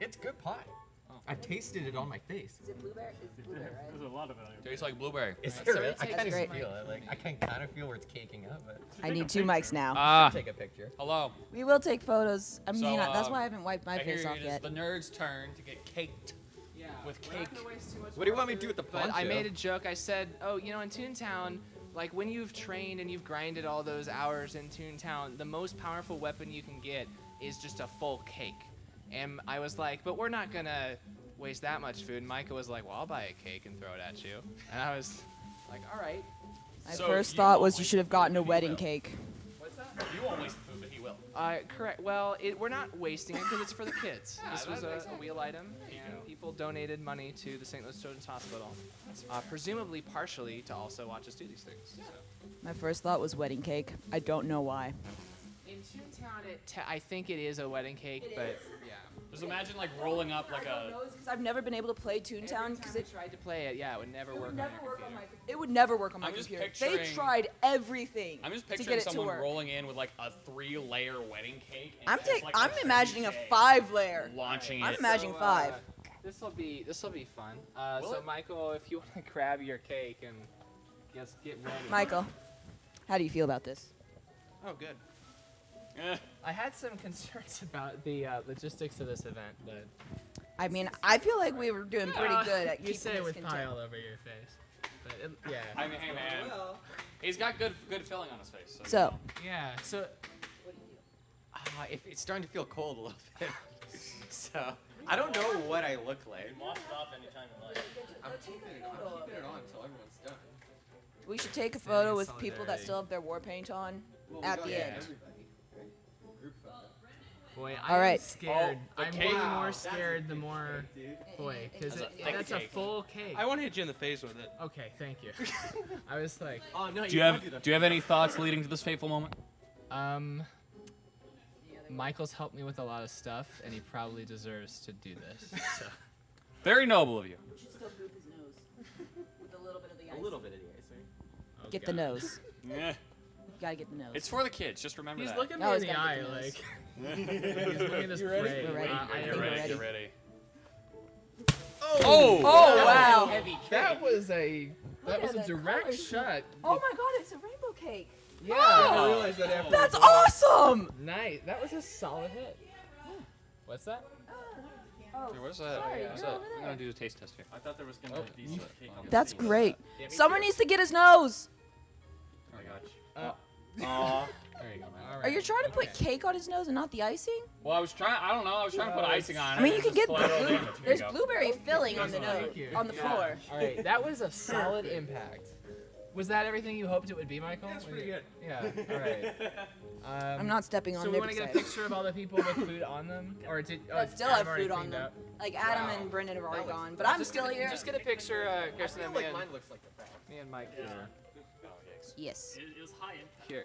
It's good pie. Oh. I've tasted it on my face. Is it blueberry? It's blueberry, right? There's a lot of it on your Tastes like blueberry. Is Alright, there so really? I tastes can't even feel it. Like I can kind of feel where it's caking up, but I need two mics now. Ah, take a picture. hello. we will take photos. I mean, So, that's um, why I haven't wiped my I hear face off it is yet. the nerd's turn to get caked. Yeah. With cake. gonna waste too much What do you want me to do with the But I made a joke. I said, "Oh, you know, in Toontown, like when you've trained and you've grinded all those hours in Toontown, the most powerful weapon you can get is just a full cake. And I was like, but we're not gonna waste that much food. And Micah was like, well, I'll buy a cake and throw it at you. And I was like, all right. My So first thought was you should have gotten a wedding will. cake. What's that? You won't waste the food, but he will. Uh, correct. Well, it, we're not wasting it because it's for the kids. Yeah, this was a, makes a wheel item, and go. people donated money to the St. Louis Children's Hospital, uh, presumably partially to also watch us do these things. So. My first thought was wedding cake. I don't know why. In Toontown, it te- I think it is a wedding cake, It but is? yeah. Just imagine like rolling up like a. because I've never been able to play Toontown Every because time it, tried to play it, yeah, it would never it work. would on never your work on computer. my. It would never work on my I'm just computer. They picturing- tried everything. I'm just to picturing get it to someone work. rolling in with like a three-layer wedding cake. And I'm just, taking. like, I'm a imagining a five layer. Launching I'm it. imagining So, five. uh, this will be this will be fun. Uh, Will so it? Michael, if you want to grab your cake and just get ready. Michael, how do you feel about this? Oh, good. I had some concerns about the uh, logistics of this event, but I mean, I feel like we were doing pretty Uh, good at you keeping say it this with contained. pie all over your face. But it, yeah. I mean, hey man, he's got good good filling on his face. So. So, Yeah. So Uh, if it's starting to feel cold a little bit. so I don't know what I look like. Wash it off anytime you like. I'm keeping it on. I'm keeping it on until everyone's done. we should take a photo with people that still have their war paint on Well, at the end. everybody, right? Group photo. Boy, All I'm scared. Oh, I'm cake. Wow, more scared the more cake, boy, because That's a that's a full cake. I want to hit you in the face with it. Okay, thank you. I was like, Oh no, Do you have Do you have any thoughts leading to this fateful moment? um, Michael's helped me with a lot of stuff, and he probably deserves to do this. So. Very noble of you. You should still boop his nose with a little bit of the A little bit of the icing. Oh, Get the nose. Yeah. Gotta get the nose. It's for the kids. Just remember He's that. looking me No, in he's the eye, get the nose. like he's looking at us You ready? pray. We're ready. Uh, I I am You're ready. ready. You're ready. Oh! Oh wow! Heavy That was a that was a direct color. shot. Oh my god, it's a rainbow cake. Yeah. I realized that after. That's awesome! Nice. That was a solid hit. What's that? Oh, Here, what is that? Sorry, What's that? over We're gonna do a taste test here. I thought there was gonna Oh. be some cake on That's table. great. Yeah, Someone too. needs to get his nose. I got you. Uh, Aw. There you go. All right. Are you trying to put Okay. cake on his nose and not the icing? Well, I was trying. I don't know. I was trying to put Uh, icing on. I mean, and you can get the blue. There's blueberry filling on the nose, on the Yeah. floor. All right, that was a solid impact. Was that everything you hoped it would be, Michael? That's pretty good. Yeah. All right. Um, I'm not stepping on So we want to get a picture of all the people with food on them, or did? Oh, That still have food on them. up? Like Adam Wow. and Brendan have already gone, but I'm Just still get here. Just get a picture, uh, I Kirsten, feel and like me, and, mine looks like the back. me and Mike Yeah. here. Yes. It, it was high impact. Here.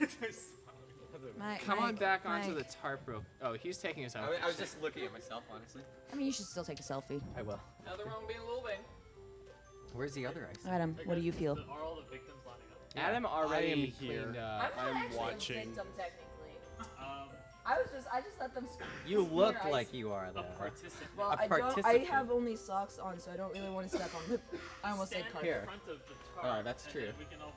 Mike, Come on Mike, back onto the Mike. tarp real. Oh, he's taking his I, own. wa- I was just looking at myself, honestly. I mean, you should still take a selfie. I will. Another one being a little bit. Where's the other ice? Adam, what do you feel? Are all the victims lining up? Adam already I am here. cleaned up. I'm watching. technically. Um, I was just, I just let them. You look like you are a though. participant. Well, A I don't. I participant. have only socks on, so I don't really want to step on the. I almost said Stand carpet. Here. in front of the Oh, tarp, that's and true. then We can all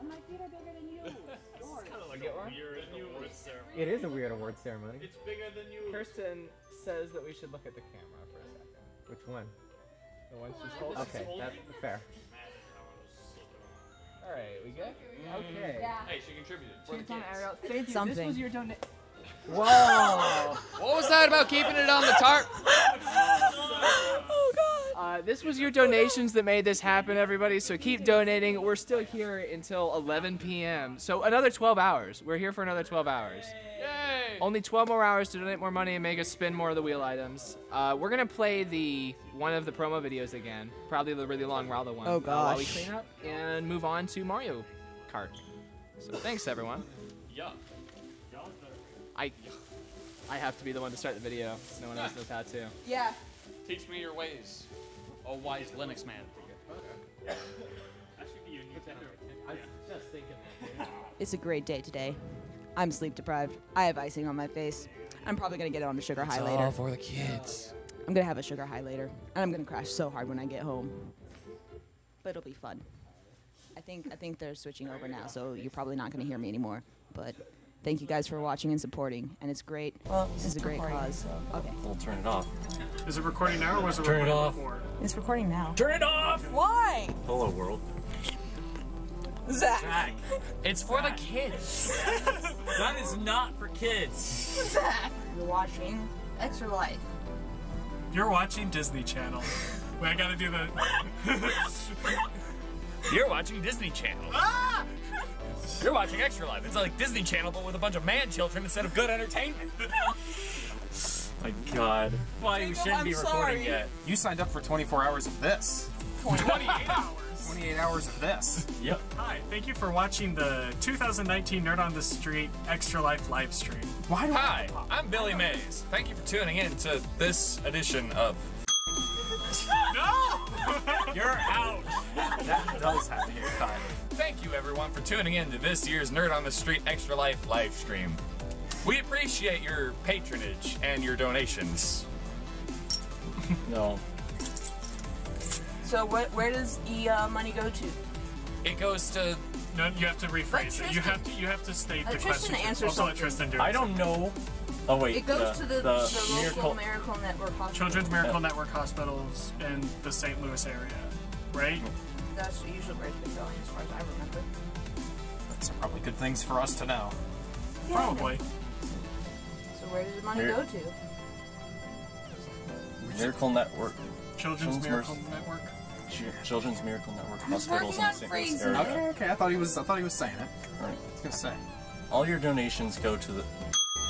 And my feet are bigger than you. Yours. Kind of like get a weird award ceremony. It is a weird award ceremony. It's bigger than you. Kirsten says that we should look at the camera for a second. Which one? The one she's holding. Okay, that's fair. All right, we good? Okay. Yeah. Hey, she contributed. For the Ariel, thank you. This Something. was your donation. Whoa! What was that about keeping it on the tarp? God. Uh, this was your donations that made this happen, everybody. So keep donating. We're still here until 11 p.m. So another 12 hours. We're here for another 12 hours. Yay! Only 12 more hours to donate more money and make us spin more of the wheel items. Uh, we're gonna play the one of the promo videos again, probably the really long Raldo one. Oh, uh, while we gosh. clean up and move on to Mario Kart. So thanks everyone. Yeah. I I have to be the one to start the video. No one else knows how to. Yeah. Teach me your ways, oh wise Linux man. That should be your new tender. I was just thinking that. It's a great day today. I'm sleep deprived. I have icing on my face. I'm probably gonna get it on a sugar high later. All for the kids. I'm gonna have a sugar high later, and I'm gonna crash so hard when I get home. But it'll be fun. I think I think they're switching over now, so you're probably not gonna hear me anymore. But Thank you guys for watching and supporting, and it's great. Well, this is a great recording, cause. Okay. We'll turn it off. Is it recording now or was it Turn it off. before? It's recording now. Turn it off! Why? Hello, world. Zach. It's for the kids. that is not for kids. Zach, you're watching Extra Life. You're watching Disney Channel. Wait, I gotta do the. You're watching Disney Channel. Ah! You're watching Extra Life. It's like Disney Channel, but with a bunch of man children instead of good entertainment. My God. Why you shouldn't be recording yet. You signed up for 24 hours of this. 28 hours. 28 hours of this. Yep. Hi, thank you for watching the 2019 Nerd on the Street Extra Life live stream. Why Hi, I'm Billy Mays. Thank you for tuning in to this edition of. No! You're out. That does happen here, Tyler. Thank you, everyone, for tuning in to this year's Nerd on the Street Extra Life live stream. We appreciate your patronage and your donations. No. So what, where does e uh, money go to? It goes to. No, you have to rephrase it. You have to. You have to state Let the Tristan question. answer also, let something. Tristan do. I don't know. Oh, wait. It goes to the, the, local miracle. Miracle Network Hospital. Children's Miracle Network hospitals in the St. Louis area, right? That's usually where it's been going, as far as I remember. That's probably good things for us to know. Probably. So where does the money Mir- go to? Miracle Network. Children's Miracle Network. Children's Miracle Network hospitals in on St. Louis area. Okay, okay. I thought he was. I thought he was saying it. All right. I was gonna say. All your donations go to the.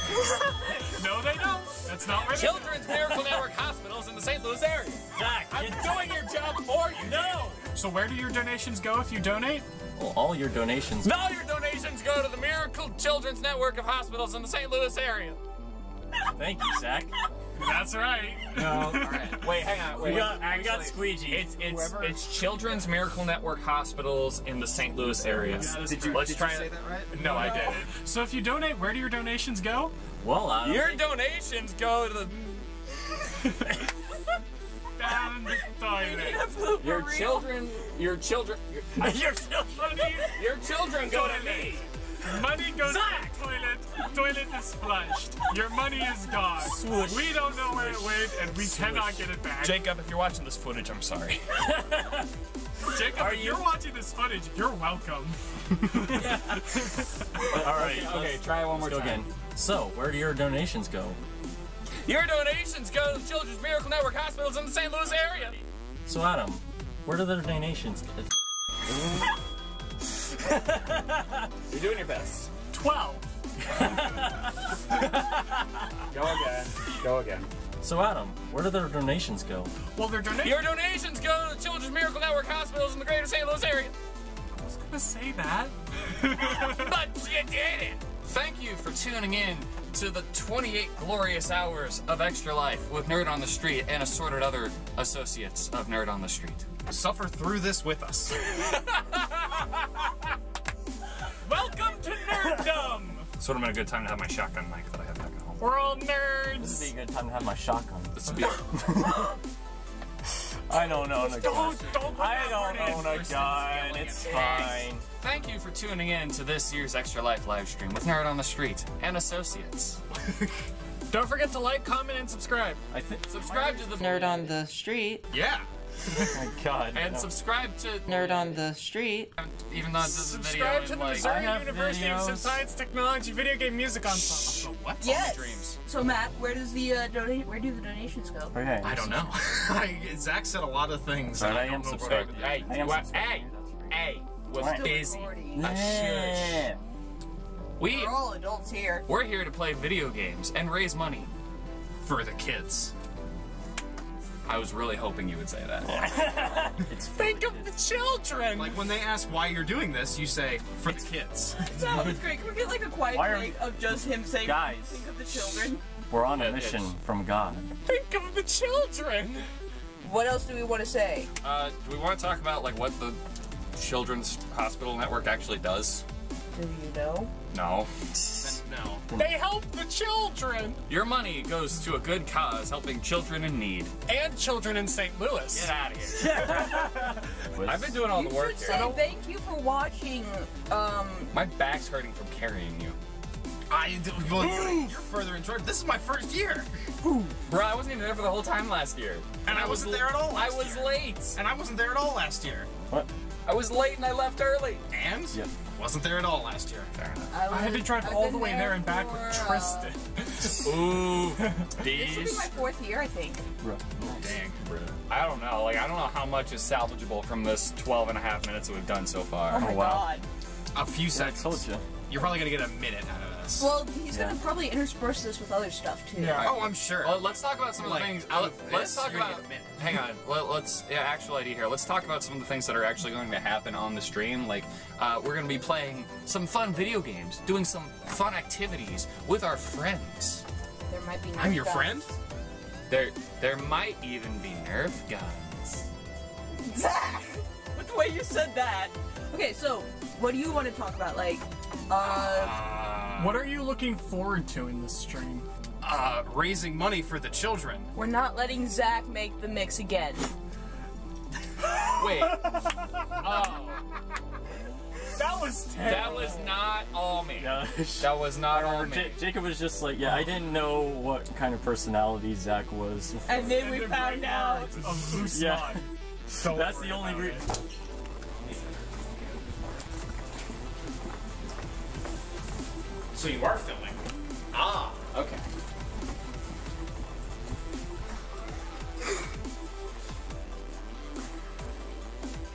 No, they don't. That's not where they Children's Miracle Network hospitals in the St. Louis area. Zach, I'm doing your job for you. No. So where do your donations go if you donate? Well, all your donations. All your donations go to the Miracle Children's Network of hospitals in the St. Louis area. Thank you, Zach. That's right. No. All right. Wait, hang on. Wait. We got- we got squeegee. It's it's Whoever- it's Children's Miracle Network hospitals in the St. Louis area. Did you- Let's did you try say it. that right? No, I didn't. So if you donate, where do your donations go? Well, Adam. Your donations go to the Down the toilet. your children. Your children. Your, your children. Your children go to me. Money goes to the toilet. Toilet is flushed. Your money is gone. Swoosh. We don't know where it went, and we cannot get it back. Jacob, if you're watching this footage, I'm sorry. Jacob, Are if you- you're watching this footage, you're welcome. All right. Okay, try it one more Let's time. again. So, where do your donations go? Your donations go to the Children's Miracle Network hospitals in the St. Louis area. So, Adam, where do their donations go? You're doing your best. Twelve. Go again. Go again. So, Adam, where do their donations go? Well, their donations. Your donations go to the Children's Miracle Network hospitals in the greater St. Louis area. I was gonna say that. But you did it! Thank you for tuning in to the 28 glorious hours of Extra Life with Nerd on the Street and assorted other associates of Nerd on the Street. Suffer through this with us. Welcome to Nerddom! Sort of a good time to have my shotgun mic that I have back at home. We're all nerds! This would be a good time to have my shotgun. This would be I don't know, no Don't, don't. put I don't word in. own a gun. It's fine. Thank you for tuning in to this year's Extra Life live stream with Nerd on the Street and associates. Don't forget to like, comment, and subscribe. I think. Subscribe to the Nerd on the street. Yeah. Oh my God. And no. subscribe to Nerd on the street. even though this is a video Subscribe to the like Missouri I have University of. Science Technology video game music ensemble. what? Yes. Dreams. So Matt, where does the uh, donate? Where do the donations go? Okay. I don't know. Zach said a lot of things. But and I don't am know what subscribed. I- Hey, I am you subscribed. hey, hey, was Alright. busy. Yeah. We We're all adults here. we're here to play video games and raise money for the kids. I was really hoping you would say that. It's Think of the children. like when they ask why you're doing this, you say for the kids. That was great. Can we get like a quiet Why are take of just him saying, Guys. "Think of the children"? We're on a mission it's- from God. Think of the children. What else do we want to say? Uh, do we want to talk about like what the Children's Hospital Network actually does? Do you know? No. No. They help the children Your money goes to a good cause, helping children in need. and children in St. Louis. Get out of here. I've been doing all the work should here. say thank you for watching. Um, My back's hurting from carrying you. I, well, you're further in Jordan. This is my first year. Bro, I wasn't even there for the whole time last year. And I wasn't there at all I was year. late. And I wasn't there at all last year. What? I was late and I left early. And? Wasn't there at all last year. Fair enough. I had to drive all the way there and back with Tristan. Uh, Ooh, This will be my fourth year, I think. Dang. I don't know. Like, I don't know how much is salvageable from this 12 and a half minutes that we've done so far. Oh my oh, god. A few seconds. I told you. You're probably gonna get a minute out of this. Well, he's gonna probably intersperse this with other stuff too. Oh, I'm sure. Well, let's talk about some of the things. out uh, of let's talk about. get a minute. Hang on. Let, let's. Yeah, actual idea here. Let's talk about some of the things that are actually going to happen on the stream. Like, uh, we're going to be playing some fun video games, doing some fun activities with our friends. There might be. I'm your guns. friend? There, there might even be Nerf guns. Zach! With the way you said that. Okay, so what do you want to talk about? Like, uh, What are you looking forward to in this stream? Uh, raising money for the children. we're not letting Zach make the mix again. Wait. oh, That was that was not all me. That was not all me. Ja- Jacob was just like, yeah, I didn't know what kind of personality Zach was. And then we found out. yeah. So that's the only reason. So you are filming. Ah, okay.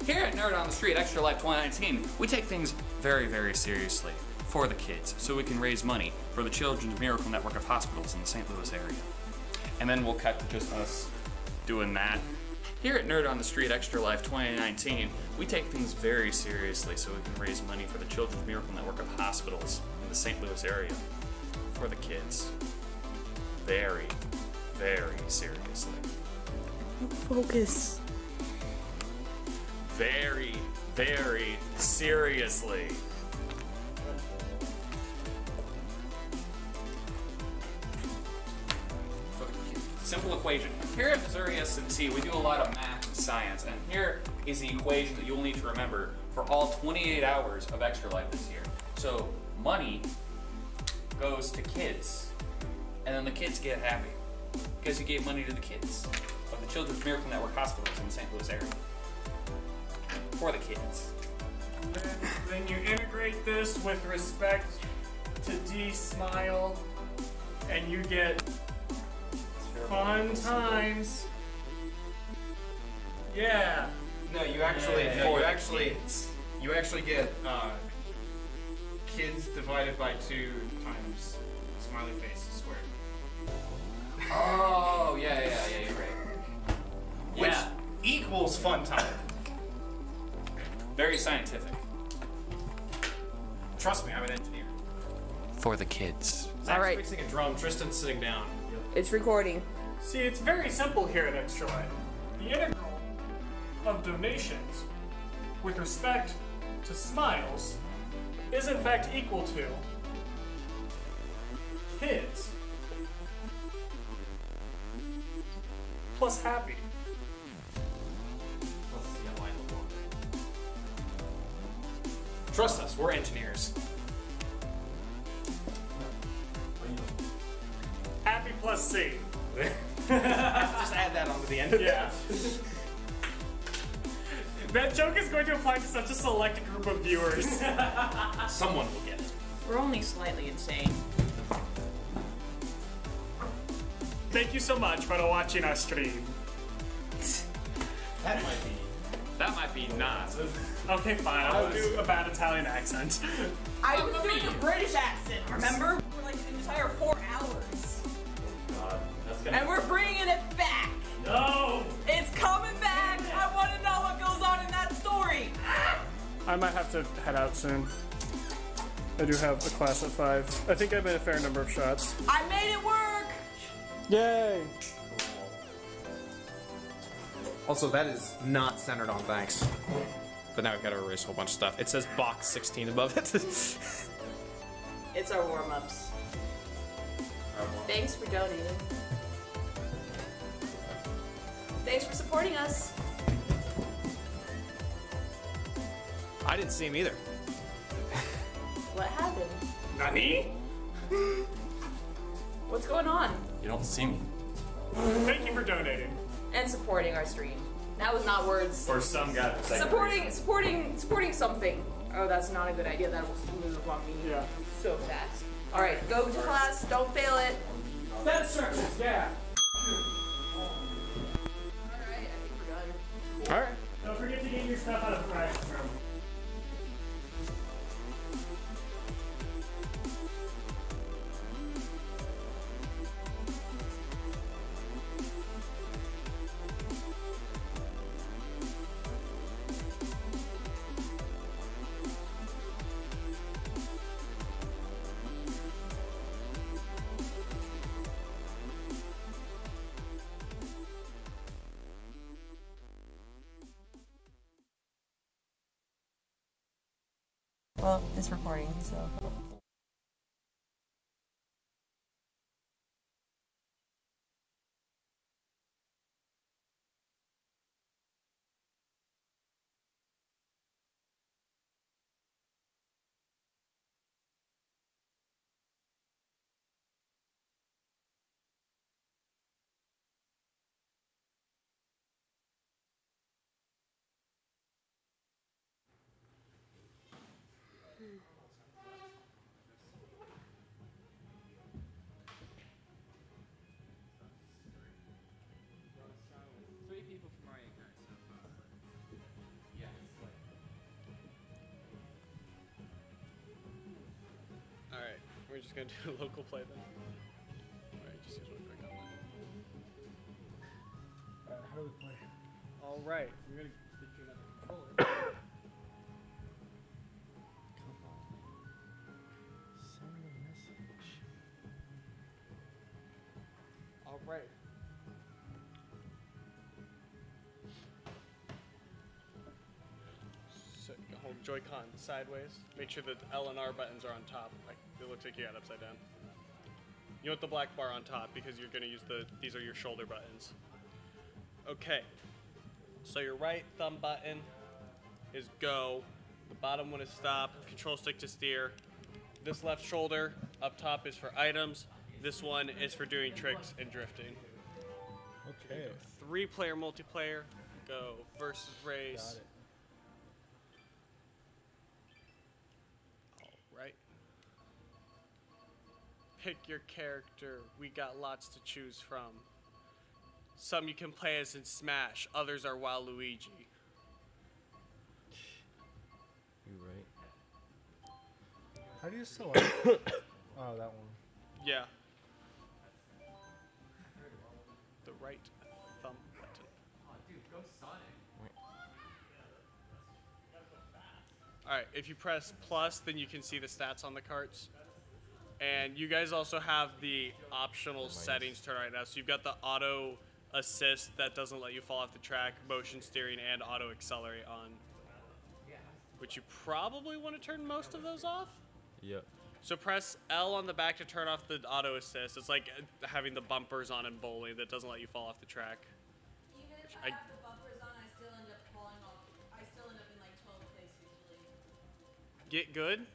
Here at Nerd on the Street Extra Life 2019, we take things very, very seriously for the kids so we can raise money for the Children's Miracle Network of hospitals in the St. Louis area. And then we'll cut to just us doing that. Here at Nerd on the Street Extra Life 2019, we take things very seriously so we can raise money for the Children's Miracle Network of hospitals the St. Louis area for the kids. Very, very seriously. Focus. very, very seriously. Simple equation. Here at Missouri S&T, we do a lot of math and science, and here is the equation that you'll need to remember for all 28 hours of Extra Life this year. So, money goes to kids, and then the kids get happy because you gave money to the kids of the Children's Miracle Network hospitals in the St. Louis area for the kids. Then, then you integrate this with respect to D Smile, and you get fun times. Yeah. No, you actually, Yeah. no, you actually, you actually get uh, kids divided by two times smiley face squared. Oh, yeah, yeah, yeah, you're right. Which equals fun time. Very scientific. Trust me, I'm an engineer. For the kids. Zach's Alright. fixing a drum. Tristan's sitting down. It's recording. See, it's very simple here at Extra Life. The integral of donations with respect to smiles is in fact equal to kids plus happy. Trust us, we're engineers. Happy plus C. Just add that onto the end. Yeah. that joke is going to apply to such a select group of viewers. Someone will get it. We're only slightly insane. Thank you so much for watching our stream. That might be. That might be not. Okay, fine. I'll do a bad Italian accent. I oh, was doing a British accent, remember? For like an entire four hours. Oh, and we're bringing it back. No! It's coming back. I want to know what goes on in that story. I might have to head out soon. I do have a class at 5. I think I made a fair number of shots. I made it work. Yay! Also, that is not centered on thanks. But now we've got to erase a whole bunch of stuff. It says box 16 above it. It's our warm ups. Thanks for donating. Thanks for supporting us. I didn't see him either. What happened? Nani? What's going on? You don't see me. Thank you for donating. And supporting our stream. That was not words. For some guy. Supporting, supporting, supporting something. Oh, that's not a good idea. That will move on me Yeah. so fast. All right, go to class. Don't fail it. That instructions, yeah. All right, Don't forget to get your stuff out of the room. Well, it's recording, so. We're just gonna do a local play then. Alright, just use one quick outline. Alright, how do we play? Alright, we're gonna Hold Joy-Con sideways. Make sure that L and R buttons are on top. Like it looks like you got upside down. You want the black bar on top because you're gonna use the. These are your shoulder buttons. Okay. So your right thumb button is go. The bottom one is stop. Control stick to steer. This left shoulder up top is for items. This one is for doing tricks and drifting. Okay. Three player multiplayer. Go versus race. Pick your character. We got lots to choose from. Some you can play as in Smash, others are Waluigi. You're right. How do you select? oh, that one. Yeah. The right thumb button. Oh, dude, go Sonic. Alright, if you press plus, then you can see the stats on the carts. And you guys also have the optional settings turned right now. So you've got the auto assist that doesn't let you fall off the track, motion steering, and auto accelerate on. Which you probably want to turn most of those off. Yep. So press L on the back to turn off the auto assist. It's like uh, having the bumpers on in bowling that doesn't let you fall off the track. Even if I, I- have the bumpers on, I still end up falling off. I still end up in like 12th place usually. Get good.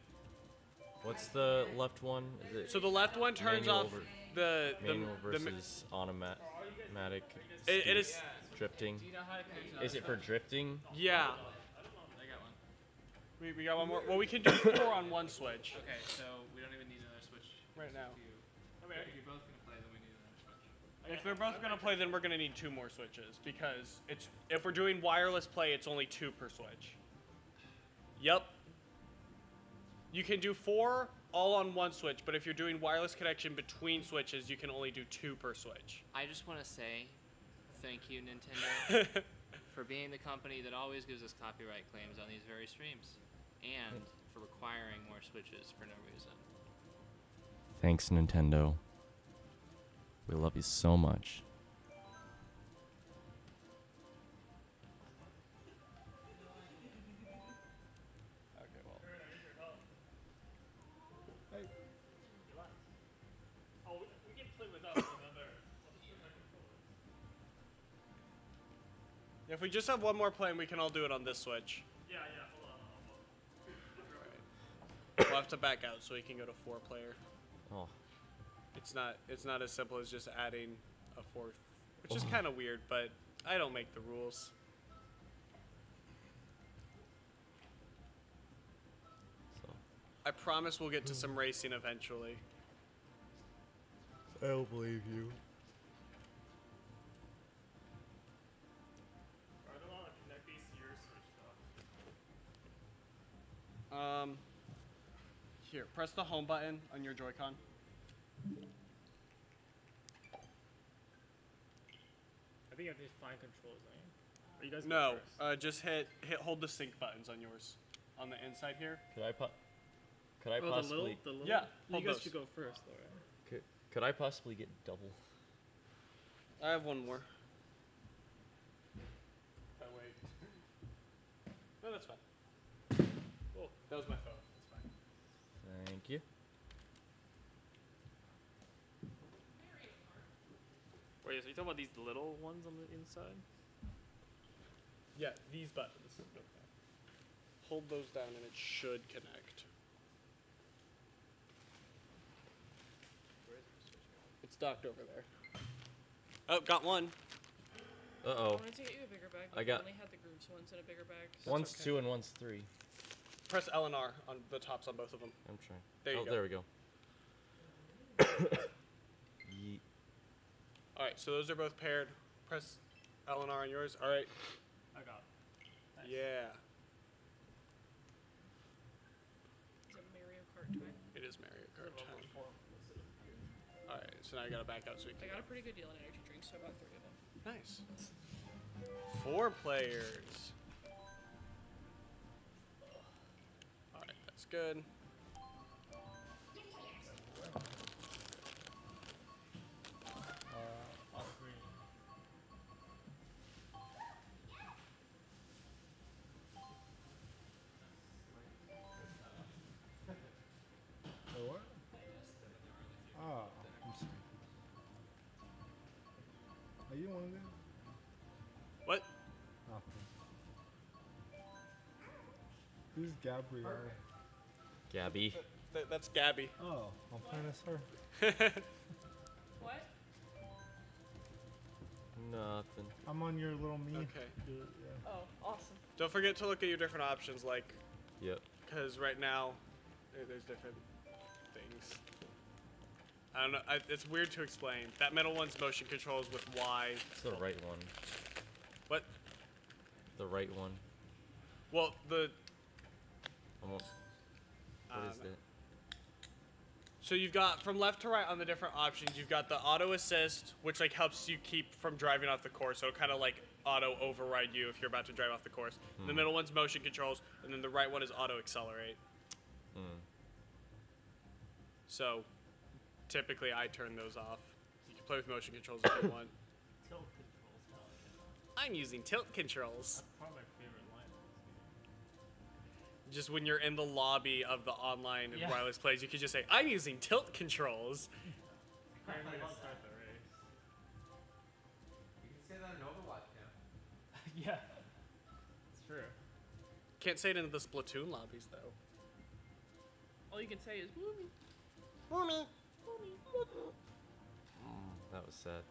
What's the left one? Is it So the left one turns off ver- the the, manual the ma- versus automatic. It- it speed is- drifting. Do you know how to connect Is it for drifting? Yeah. I got one. We, we got one more. Well, we can do four on one switch. Okay, so we don't even need another switch. Right now. To. If you're both gonna play, then we need another switch. If they're both gonna play, then we're gonna need two more switches because it's if we're doing wireless play, it's only two per switch. You can do four all on one switch, but if you're doing wireless connection between switches, you can only do two per switch. I just want to say thank you, Nintendo, for being the company that always gives us copyright claims on these very streams, and for requiring more switches for no reason. Thanks, Nintendo. We love you so much. If we just have one more plane, we can all do it on this switch. Yeah, yeah. Hold on. Hold on. We'll have to back out so we can go to four player. Oh. It's not it's not as simple as just adding a fourth, which is Oh. kind of weird, but I don't make the rules. So. I promise we'll get to some racing eventually. I don't believe you. Um, here, press the home button on your Joy-Con. I think I have to find controls, don't you? Or you guys go No, first? uh, just hit hit hold the sync buttons on yours, on the inside here. Could I po- Could I oh, possibly? the little, the little. Yeah, You hold guys those. should go first, though, right? Could, could I possibly get double? I have one more. Oh wait. No, that's fine. Cool. That was my phone. That's fine. Thank you. Wait, so you talking about these little ones on the inside? Yeah, these buttons. Hold those down and it should connect. It's docked over there. Oh, got one. Uh oh. I wanted to get you a bigger bag. I got- only had the grooves ones in a bigger bag. so- One's two and one's three. Press L and R on the tops on both of them. I'm trying. There you oh, go. there we go. Yeet. All right, so those are both paired. Press L and R on yours. All right. I got Yeah, Is it Mario Kart time? it is Mario Kart time. All right, so now I gotta back out so we can. I can. got a pretty good deal on energy drinks, so I bought three of them. Nice. Four players. Of them? What? Oh. Nothing. Who's Gabrielle? Gabby. Th- that's Gabby. Oh, I'm playing as her. What? Nothing. I'm on your little me. Okay. Yeah. Oh, awesome. Don't forget to look at your different options, like, Yep. because right now there's different things. I don't know. I, it's weird to explain. That middle one's motion controls with Y. It's the right one. What? The right one. Well, the I won't. What is Um, that? So you've got from left to right on the different options. You've got the auto assist, which like helps you keep from driving off the course. So it kind of like auto override you if you're about to drive off the course. The Hmm. middle one's motion controls, and then the right one is auto accelerate. Hmm. So typically I turn those off. You can play with motion controls if you want. Tilt controls. I'm using tilt controls. Just when you're in the lobby of the online Yeah. wireless plays, you can just say, "I'm using tilt controls." Great way to start the race. You can say that in Overwatch now. yeah. It's true. Can't say it in the Splatoon lobbies though. All you can say is "Woomy." Woomy. Mm, that was sad.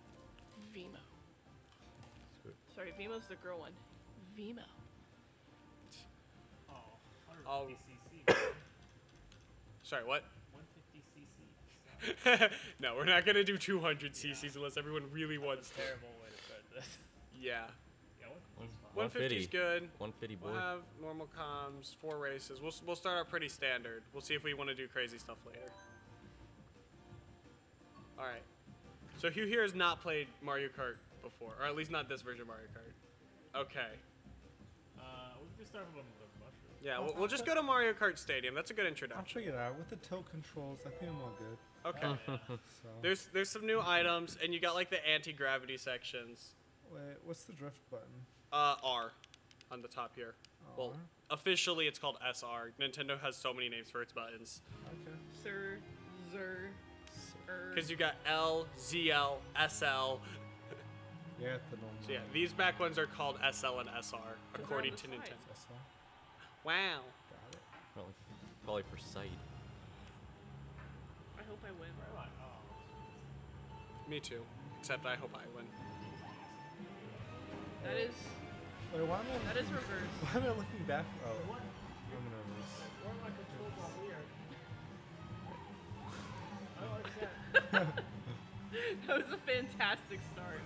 Veemo. Sorry, Veemo's the girl one. Veemo. 150 cc. Sorry, what? 150 cc. no, we're not gonna do 200 CCs unless everyone really wants to. Terrible way to start this. Yeah. Yeah, 150 is good. 150 We'll have normal comms, four races. We'll, we'll start out pretty standard. We'll see if we want to do crazy stuff later. All right. So Hugh here has not played Mario Kart before, or at least not this version of Mario Kart. Okay. Uh, we can start with the mushroom. Yeah, we'll, we'll just go to Mario Kart Stadium. That's a good introduction. I'll introduction. figure it out. With the tilt controls, I think I'm all good. Okay. So, There's there's some new items, and you got like the anti-gravity sections. wait, what's the drift button? Uh, R, on the top here. Well, R? officially it's called SR. Nintendo has so many names for its buttons. Okay. Sir, Zer, Er. Because you got L, ZL, SL. Yeah, the normal. So yeah, these back ones are called SL and SR according to Nintendo. That's all. Wow. Got it. Probably, probably for sight. I hope hope I win. Me too. Except I hope I win. That is. Wait, why am I? That is reverse. Why am I looking back? Oh, I'm gonna reverse. that was a fantastic start.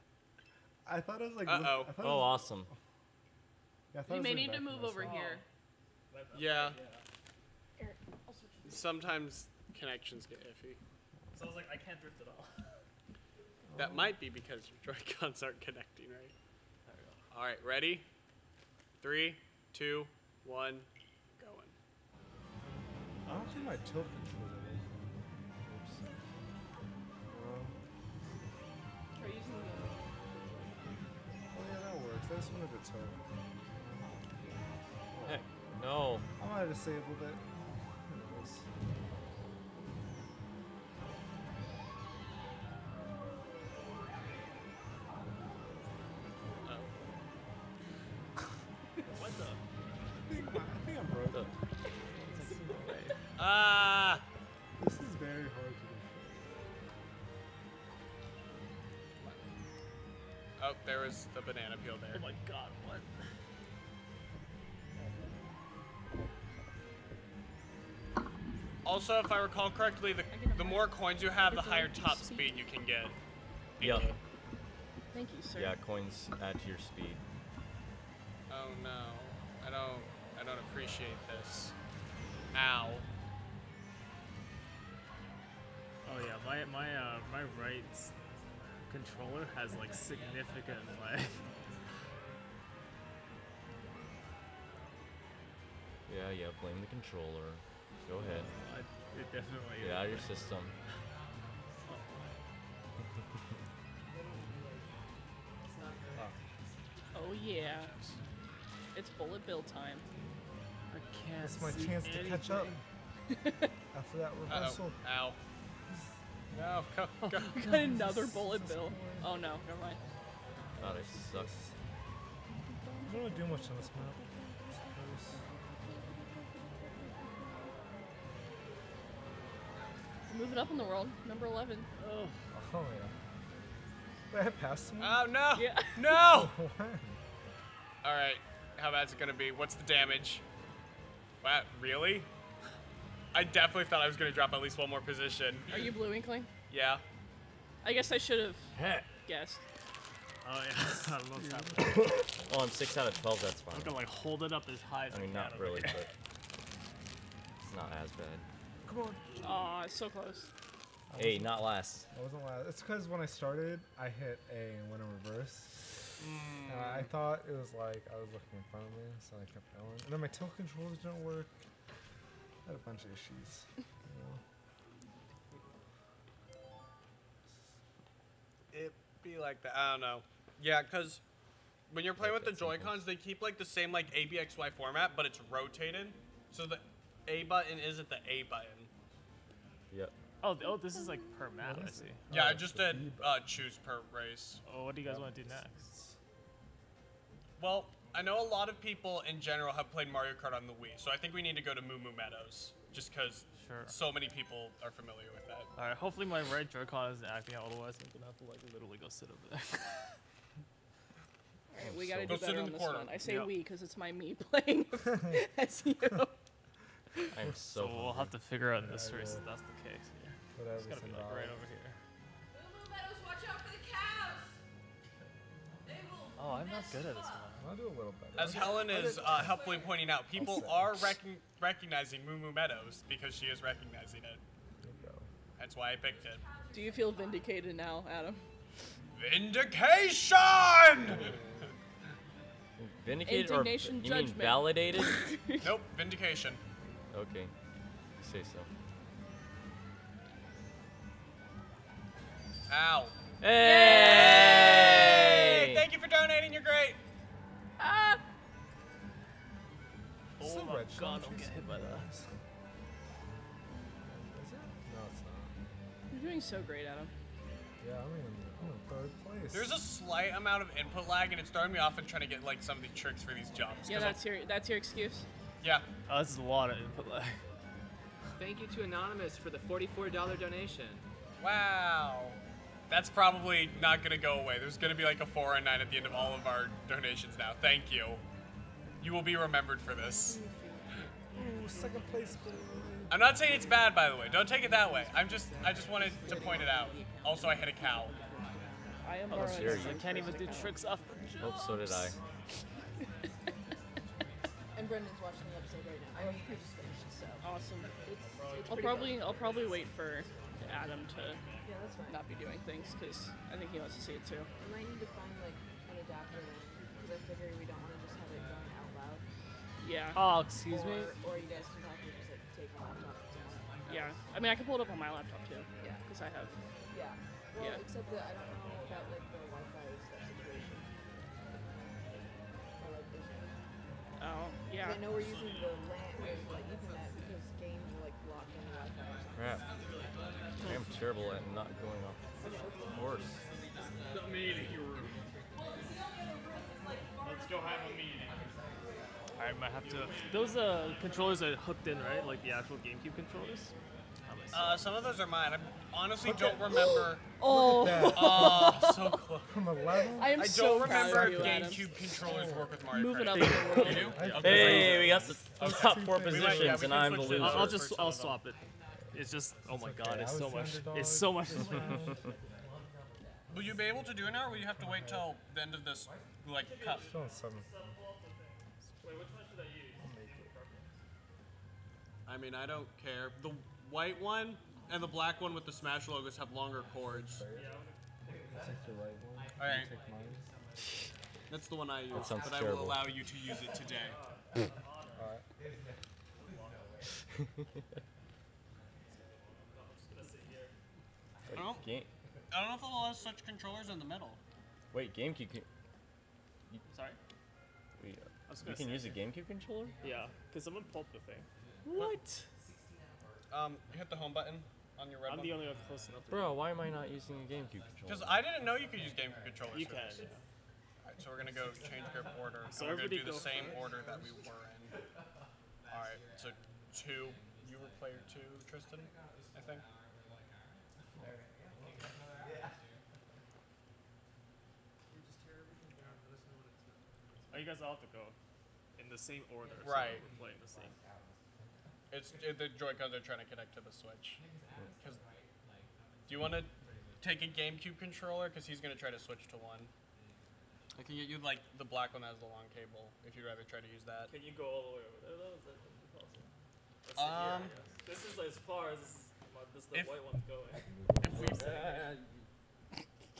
I thought it was like. Uh-oh. I Oh, awesome. Yeah, I thought You may need to move over myself. here. Yeah. Sometimes connections get iffy. So I was like, I can't drift at all. That might be because your Joy-Cons aren't connecting right. All right, ready? Three, two, one, going. I don't think my tilt controls are working. Oops. Um, Try using the. oh yeah, that works. I just wanted to tilt. Heck, no. I might have disabled it. Who knows? What the? I think, my, I think I'm broken. Ah! This is very hard to do. Oh, there was the banana peel there. Oh my god, Also, if I recall correctly, the, the more coins you have, the higher top speed you can get. Yep. Thank you, sir. Yeah, coins add to your speed. Oh no, I don't, I don't appreciate this. Ow. Oh yeah, my my uh my right controller has like significant lag. Yeah, yeah, blame the controller. Go ahead. I, it definitely. Get out of your system. Oh yeah. It's bullet bill time. I can't. It's my see chance to catch up. After that Uh reversal. oh. Ow. No, go, go. We got another bullet bill. Oh no, never mind. God, it sucks. I don't really do much on this map. Moving up in the world, number 11. Oh. Oh yeah. Wait, I passed someone? Oh no! Yeah. No! All right, how bad's it gonna be? What's the damage? Wow, really? I definitely thought I was gonna drop at least one more position. Are you blue inkling? Yeah. I guess I should have Heck. guessed. Oh yeah. I don't know what's happening. Oh, I'm 6 out of 12, that's fine. I'm gonna like hold it up as high as I can. I mean, can not really, but it's not as bad. Come on. Aw, it's so close. Hey, not last. I wasn't last. It's because when I started, I hit A and went in reverse. Mm. And I thought it was like I was looking in front of me, so I kept going. And then my tilt controls didn't work. I had a bunch of issues. you know. It be like that. I don't know. Yeah, because when you're playing with the Joy Cons, they keep like the same like ABXY format, but it's rotated. So the A button isn't the A button. Yep. Oh, oh, this is like per map. I see. Yeah, I just did uh, choose per race. Oh, what do you guys want to do next? Well, I know a lot of people in general have played Mario Kart on the Wii, so I think we need to go to Moo Moo Meadows, just because Sure. so many people are familiar with that. All right. Hopefully my right Joy-Con isn't acting out. Otherwise, I'm gonna have to like literally go sit over there. Alright, we gotta Go do sit better in on this corner. one. I say Yep. we because it's my me playing as you. I'm so so. we'll have to figure out in this race if that's the case. Yeah. Whatever. It's gotta be like right over here. Moo Meadows, watch out for the cows! They will. Oh, I'm not good at this one. I'll do a little better. As Helen is uh, helpfully pointing out, people are recon- recognizing Moo Moo Meadows because she is recognizing it. There you go. That's why I picked it. Do you feel vindicated now, Adam? Vindication! Vindicated or Indignation you mean validated? nope, vindication. okay. You say so. Ow. Hey! Thank you for donating. You're great. Ah! Oh Some my red god! shell Don't get hit by are that. it? No, it's not. You're doing so great, Adam. Yeah, I'm in, I'm in third place. There's a slight amount of input lag, and it's throwing me off and trying to get like some of the tricks for these jumps. Yeah, that's your that's your excuse. Yeah. Oh, this is a lot of input lag. thank you to Anonymous for the $44 donation. Wow. That's probably not gonna go away. There's gonna be like a four and nine at the end of all of our donations now. Thank you. You will be remembered for this. Ooh, second place. I'm not saying it's bad, by the way. Don't take it that way. I'm just, I just wanted to point it out. Also, I hit a cow. I am Oh, alright. I can't even do tricks off the jumps. Oh, so did I. And Brendan's watching the episode right now. He just finished, so. Awesome. It's, it's I'll probably good. I'll probably wait for Adam to Yeah, that's fine. not be doing things because I think he wants to see it too. I might need to find like an adapter then, because I figure we don't want to just have it going out loud. Yeah. Oh, excuse or, me? Or you guys can have to just like take my laptop. somewhere. Yeah. I mean, I can pull it up on my laptop too. Yeah. Because I have. Yeah. Well, Yeah. except that I don't know about like the Wi-Fi stuff situation. Or like the. Oh, yeah. 'cause I know we're using the LAN or like Ethernet because games will like block any Wi-Fi. or something. Crap. I am terrible at not going off course. The meeting room. Let's go have a meeting. I might have to. Those uh, controllers are hooked in, right? Like the actual GameCube controllers? How am I Uh, some of those are mine. I honestly don't remember. Oh. Oh, so close. From 11? I am I so don't proud remember of you, if GameCube controllers work with Mario Moving up in the. You do? Hey, we got the top four We might- yeah, positions, and I'm the loser. I'll, I'll just I'll of them. swap it. It's just oh my god, it's I so was the much. It's so much. Will you be able to do it now, or will you have to wait till the end of this, like, cup? Still in seventh. I mean, I don't care. The white one and the black one with the Smash logos have longer cords. I'll take the right one. Alright. That's the one I use, That sounds but I terrible. will allow you to use it today. Alright. I don't, Game. I don't know if they'll allow such controllers in the middle. Wait, GameCube. Can, Sorry. we, I was we can say. use a GameCube controller? Yeah, because someone pulped the thing. What? Um, hit the home button on your red I'm one. the only one close enough. Bro, why am I not using a GameCube controller? Because I didn't know you could use GameCube controllers. You can. this. Alright, so we're gonna go change grip order. So and we're gonna do the go same first. order that we were in. Alright, so two. You were player two, Tristan, I think. Oh, you guys all have to go in the same order. so Right. we're playing the same. It's it, the Joy Cons are trying to connect to the Switch. 'Cause- do you want to take a GameCube controller? Because he's gonna try to switch to one. I can get you like the black one that has the long cable. If you'd rather try to use that. Can you go all the way over there though? Is that possible? Let's sit here, I Um, guess. This is as far as this, is, this the If- white one's going. If we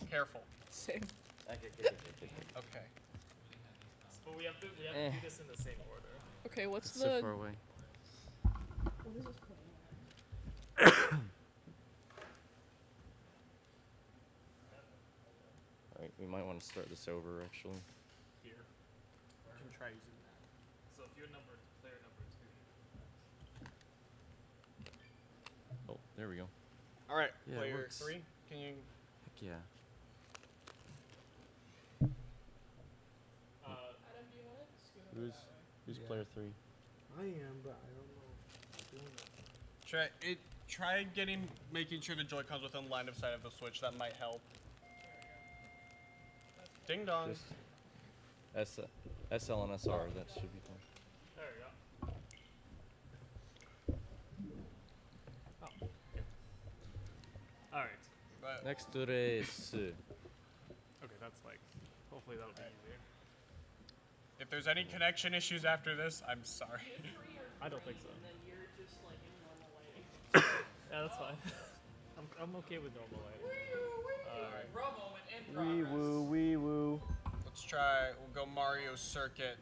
careful. Same. Okay. But we have to we have Eh. to do this in the same order. Okay, what's It's so the? far away. What is this called? Alright, we might want to start this over actually. Here. You can try using that. So if you're number player number two. Oh, there we go. All right, Yeah, player three. Can you? Heck yeah. Uh, Who's who's Yeah. player three? I am, but I don't know. Try it. Try getting, making sure the Joy Cons within line of sight of the Switch. That might help. Ding dong. Just S SL and SR. That should be fine. there we go. Oh. All right. But Next race. Okay, that's like. Hopefully that'll be easier. If there's any connection issues after this, I'm sorry. I don't think so. yeah, that's fine. I'm, I'm okay with normal lighting. Alright. Wee woo, wee woo. Let's try. We'll go Mario Circuit.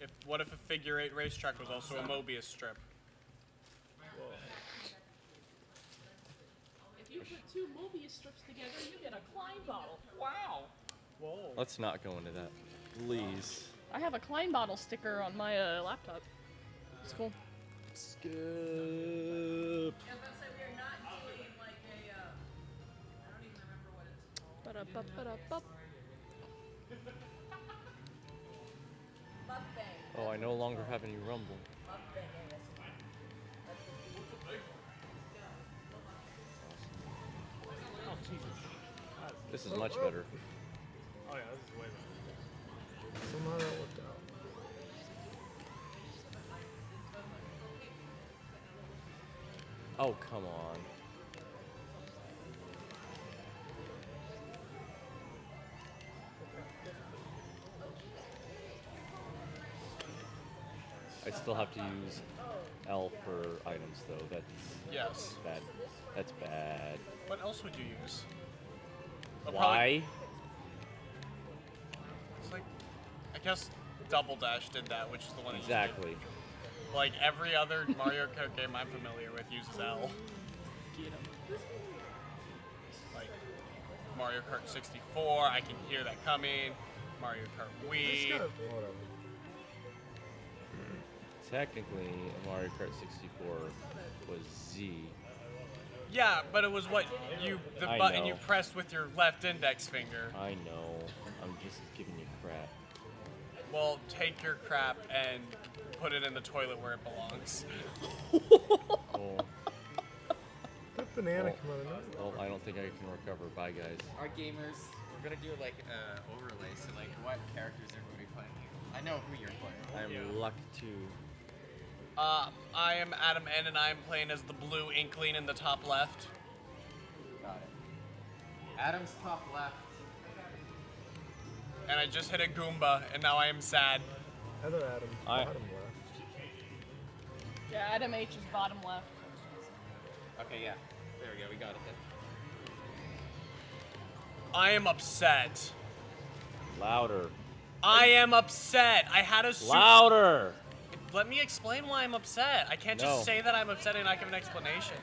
If what if a figure eight racetrack was also a Mobius strip? If you put two Mobius strips together, you get a Klein bottle. Wow. Whoa. Let's not go into that, please. I have a Klein bottle sticker on my uh, laptop. It's cool. Skip. Yeah, but say we are not doing like a. Uh, I don't even remember what it's called. Ba-da-ba-ba-da-bop. Oh, I no longer have any rumble. Mukbang. yeah, that's Oh, Jesus. This is much better. Oh, yeah, this is way better. Somehow that worked out. Oh, come on. I still have to use L for items, though. That's Yes. bad. That's bad. What else would you use? I'll probably- Why? It's I guess Double Dash did that, which is the one that you did. Exactly. Like every other Mario Kart game I'm familiar with uses L. Like Mario Kart 64, I can hear that coming. Mario Kart Wii. Whatever. Technically, Mario Kart 64 was Z. Yeah, but it was what you the I button you pressed with your left index finger. I know. I'm just giving you crap. Well, take your crap and put it in the toilet where it belongs. Oh, That banana well, come out of nowhere. well, I don't think I can recover. Bye, guys. Our gamers, we're gonna do like uh, overlay. So like, what characters are going to be playing? I know who you're playing. I'm luck to. Uh, I am Adam N, and I am playing as the blue inkling in the top left. Got it. Adam's top left. And I just hit a Goomba, and now I am sad. Other Adam, I- bottom left. Yeah, Adam H is bottom left. Okay, yeah. There we go. We got it then. I am upset. Louder. I am upset. I had a super- Louder. Let me explain why I'm upset. I can't just No. say that I'm upset and not give an explanation.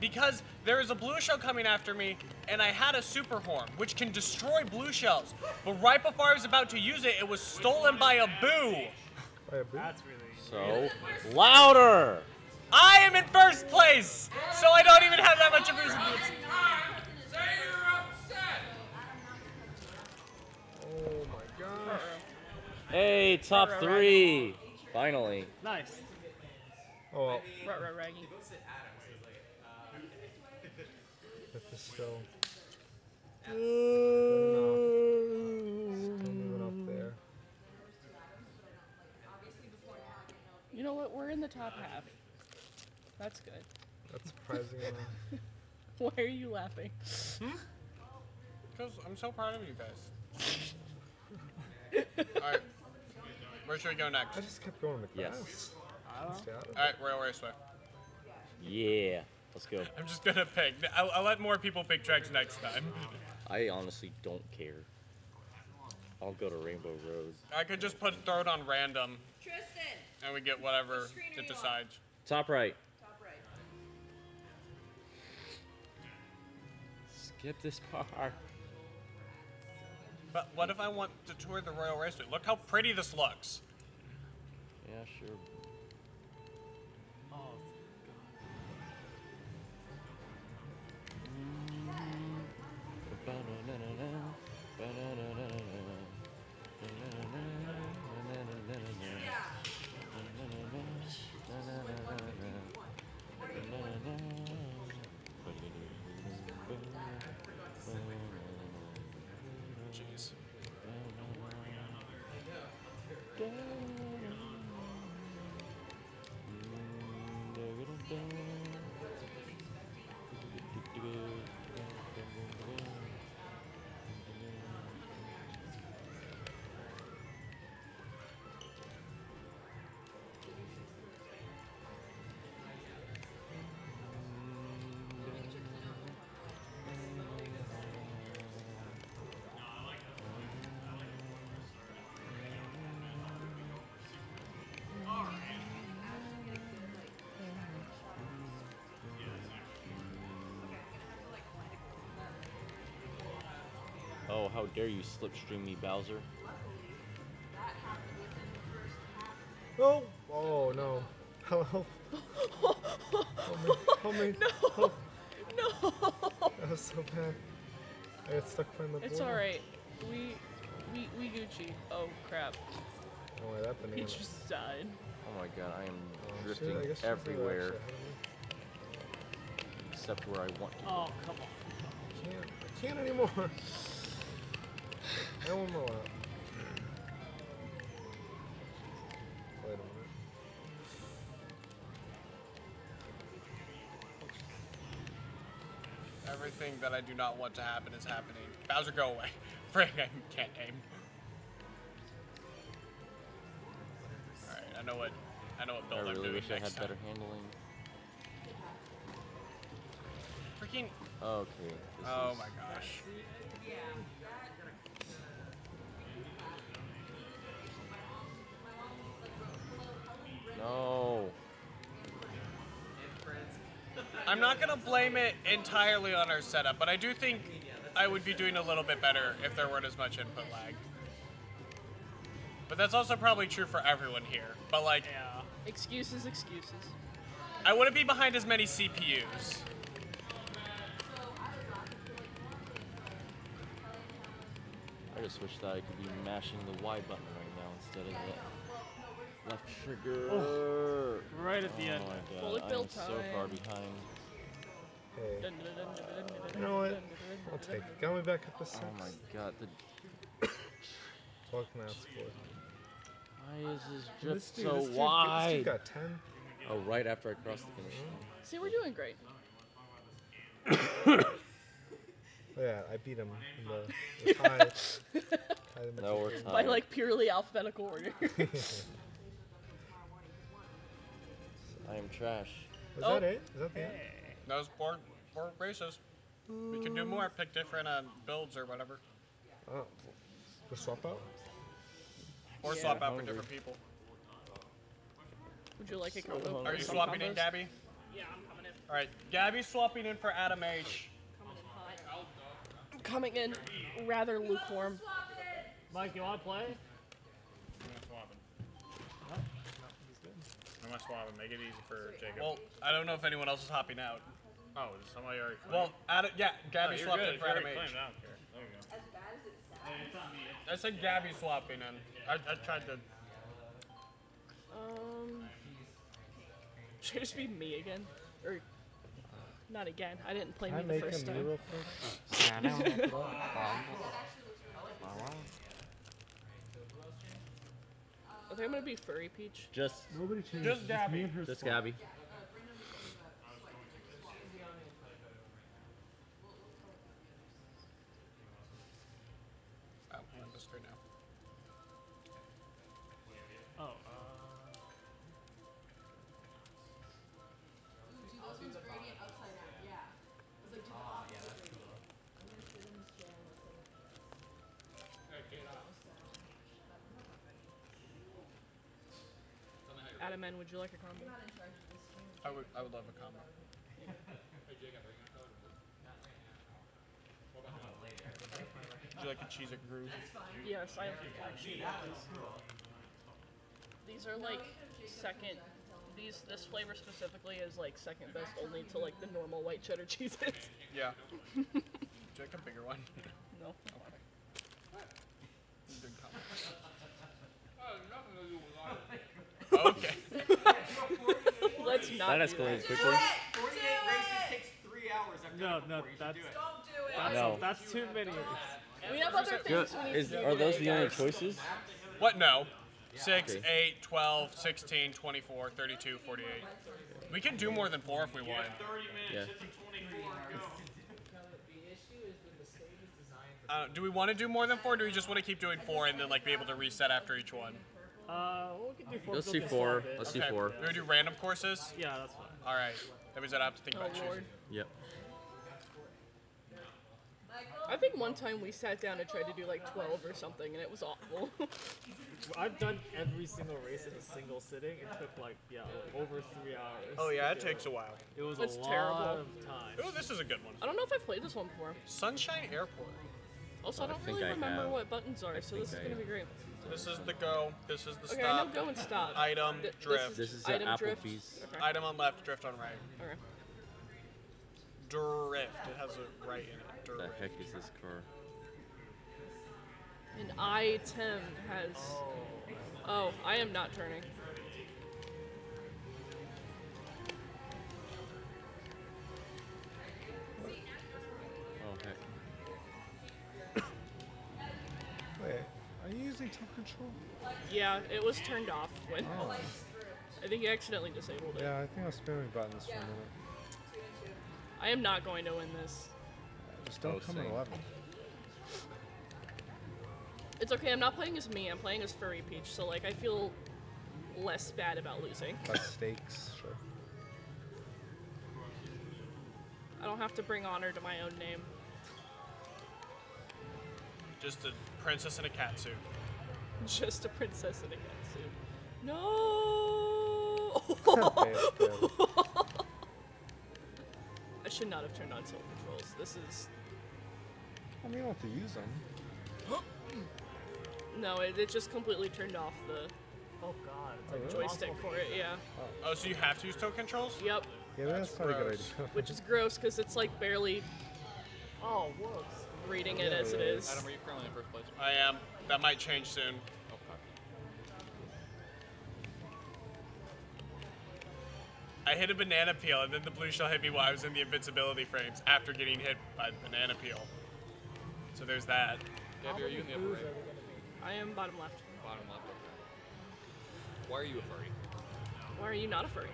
Because there is a blue shell coming after me, and I had a super horn, which can destroy blue shells. But right before I was about to use it, it was stolen by a boo. By a boot? That's really. So, louder. I am in first place, so I don't even have that much of a reason to be upset. Oh my gosh. Hey, top three. Finally. Nice. Oh well. Rut, rut, raggy. If it's still. Good enough. Still moving up there. You know what? We're in the top half. That's good. That's surprising enough. Why are you laughing? Hmm? Because I'm so proud of you guys. Alright. Where should we go next? I just kept going to Yes. class. Stay out of it. Alright, Royal Raceway. Yeah. Let's go. I'm just gonna pick. I'll, I'll let more people pick tracks next time. I honestly don't care. I'll go to Rainbow Road. I could just put throw it on random, Tristan, and we get whatever What screen are it you on? decides. Top right. top right. Skip this part. But what if I want to tour the Royal Raceway? Look how pretty this looks. Yeah, sure. How dare you slipstream me, Bowser? Oh! Oh no. Help. Help me. Help me. No. Help. No. That was so bad. I got stuck behind the It's alright. We, we, we Gucci. Oh crap. Oh, that banana. He just died. Oh my god, I am Oh, shit, drifting I guess she's there everywhere. actually ahead of me. except where I want to. Oh, come on. I can't. I can't anymore. I want more. Wait a minute. Everything that I do not want to happen is happening. Bowser, go away. Frick, I can't aim. Alright, I know what I know what I build I'm really doing wish I next had better handling. Freaking Okay. This Oh is- my gosh. I'm not gonna blame it entirely on our setup, but I do think I would be doing a little bit better if there weren't as much input lag. But that's also probably true for everyone here. But like, yeah. Excuses, excuses. I wouldn't be behind as many CPUs. I just wish that I could be mashing the Y button right now instead of the left trigger. Oh, right at the oh end. my god, I am built so far behind. Hey. You know what? I'll take it. Got me back up to six. Oh my god, the Fuck that score. why is this This dude- so this dude- this dude wide? got 10. Oh, right after I crossed the finish line. Mm-hmm. See, we're doing great. Oh, yeah, I beat him in the, the tie. tie him we're By like purely alphabetical order. I am trash. Was Oh. that it? Is that the end? That was four, four races. We can do more. Pick different uh, builds or whatever, Oh, the swap out? or Yeah. swap out for different people. Would you like a combo? Are you some swapping in. Gabby? Yeah, I'm coming in. All right, Gabby's swapping in for Adam H. I'm coming in rather lukewarm. Mike, you want to play? I'm swapping. I'm gonna swap and make it easy for Jacob. Well, I don't know if anyone else is hopping out. Oh, is somebody already? Well, Adam, yeah, Gabby you're swapped good. in for you Adam H. claimed, I don't care. There we go. As bad as it sounds. I said Gabby swapping in. I, I tried to. Um, should it just be me again? Or not again? I didn't play Can I me the make first him time. real quick? I think I'm gonna be furry peach. Just, Nobody changed. Just Gabby. me and her just swap. Gabby. Adam N, would you like a combo? I would, I would love a combo. Would you like a cheese it groove? Yes, I actually want these. These are like second. These this flavor specifically is like second best only to like the normal white cheddar cheeses. Yeah. Would you like a bigger one? no. Good oh combo. Okay. Let's not. That do escalated quickly. 48 races takes three hours. I've No, no, before. You should that's, do it. Don't do it. that's, No. that's too many. We have other Good. things we need Is, to do. are those the only choices? What? No. 6, Okay. 8, 12, 16, 24, 32, 48. We can do more than four if we want. Yeah. Uh, do we want to do more than four, or do we just want to keep doing four and then like be able to reset after each one? Uh, we can do four. Let's see four. Let's see Okay. four. Do we do random courses? Yeah, that's fine. All right. That means that I have to think Oh about choosing. Yep. I think one time we sat down and tried to do like 12 or something, and it was awful. I've done every single race in a single sitting. It took like yeah over three hours. Oh yeah, it takes a while. It was It's a lot terrible. of time. Oh, this is a good one. I don't know if I've played this one before. Sunshine Airport. Also, I I don't think really I remember have. what buttons are, so this is gonna be great. This is the go. This is the Okay, I know stop. go and stop. Item Th- this drift. This is the item drift. Applebee's. Okay. Item on left, drift on right. okay. Drift. It has a right in it. The heck is this car? And item has. Oh, I am not turning. Using tilt control? Yeah, it was turned off when. Oh. I think you accidentally disabled it. Yeah, I think I was spamming buttons for a minute. I am not going to win this. Just don't Oh, come in same. 11. It's okay. I'm not playing as me. I'm playing as Furry Peach. So like, I feel less bad about losing. By stakes, sure. I don't have to bring honor to my own name. Just a princess in a cat suit. Just a princess in a cat suit. No. I should not have turned on tilt controls. This is I mean, you don't have to use them. no. It, it just completely turned off the Oh god. Oh, really? joystick for it. Yeah. Oh. oh, so you have to use tilt controls? Yep. Yeah, that's, not a good idea. Which is gross because it's like barely Oh, whoops. reading it as it is. Adam, are you currently in first place? I am. That might change soon. Okay. I hit a banana peel, and then the blue shell hit me while I was in the invincibility frames after getting hit by the banana peel. So there's that. Gabby, are you in the upper right? I am bottom left. Bottom left. Okay. Why are you a furry? Why are you not a furry?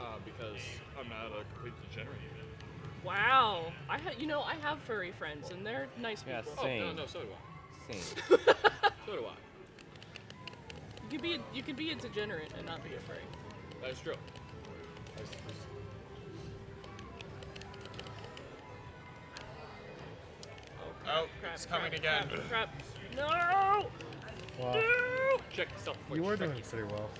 Uh, because I'm not a complete degenerate. Wow. I ha- you know I have furry friends and they're nice Yeah, people. Oh, no, Same. no, so do I. Same. So do I. You could be a, you could be a degenerate and not be a furry. That is true. Oh, oh, Crap, it's coming crap, again. Crap, crap. No. Well, No. Check yourself before you were check doing yourself. pretty well.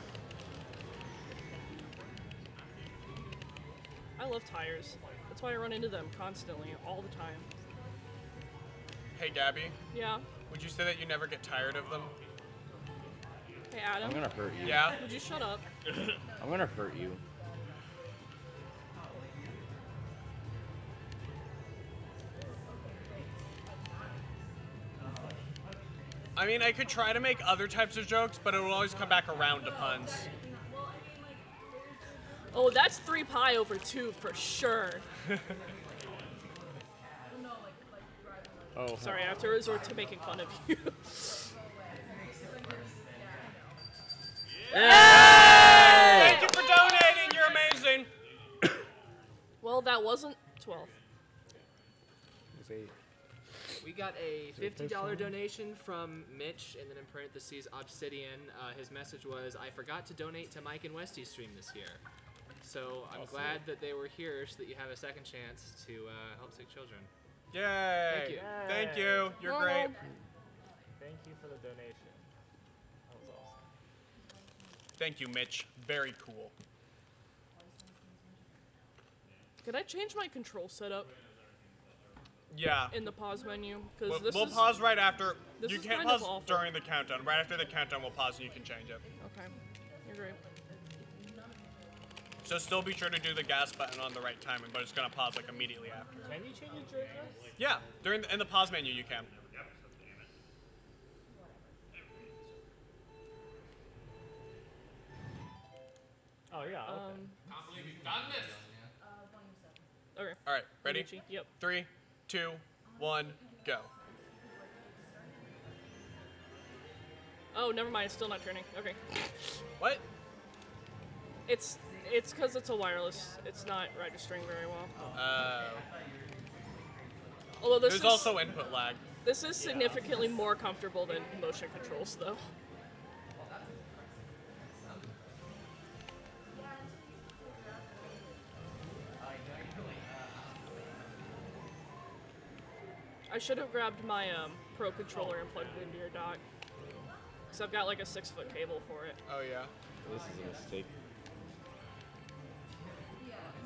I love tires. That's why I run into them constantly, all the time. Hey, Gabby. Yeah. Would you say that you never get tired of them? Hey Adam. I'm gonna hurt you. Yeah. Would you shut up? I'm gonna hurt you. I mean, I could try to make other types of jokes, but it will always come back around to puns. Oh, that's three pi over two for sure. Oh. Sorry, I have to resort to making fun of you. Thank you for donating. You're amazing. well, that wasn't 12. It's eight. We got a Is it fifty dollar donation from Mitch, and then in parentheses Obsidian. Uh, his message was, "I forgot to donate to Mike and Westy's stream this year, so I'm Awesome. glad that they were here, so that you have a second chance to uh, help sick children." Yay. Thank you. Thank you. You're great. Thank you for the donation. That was awesome. Thank you, Mitch. Very cool. Could I change my control setup Yeah. in the pause menu? Because We'll, this we'll is pause right after. this You is can't kind of pause awful. during the countdown. Right after the countdown, we'll pause and you can change it. So still be sure to do the gas button on the right timing, but it's gonna pause like immediately after. Can you change your dress? Yeah, during the, in the pause menu you can. Oh yeah. Okay. Um, Can't believe you've done this. okay. All right, ready? Yep. Three, two, one, go. Oh, never mind. It's still not turning. Okay. What? It's it's because it's a wireless. It's not registering very well. Uh, Although this there's is also input lag. this is significantly more comfortable than motion controls, though. I should have grabbed my um, Pro controller and plugged it into your dock. Because I've got like a six foot cable for it. Oh yeah. This is a mistake.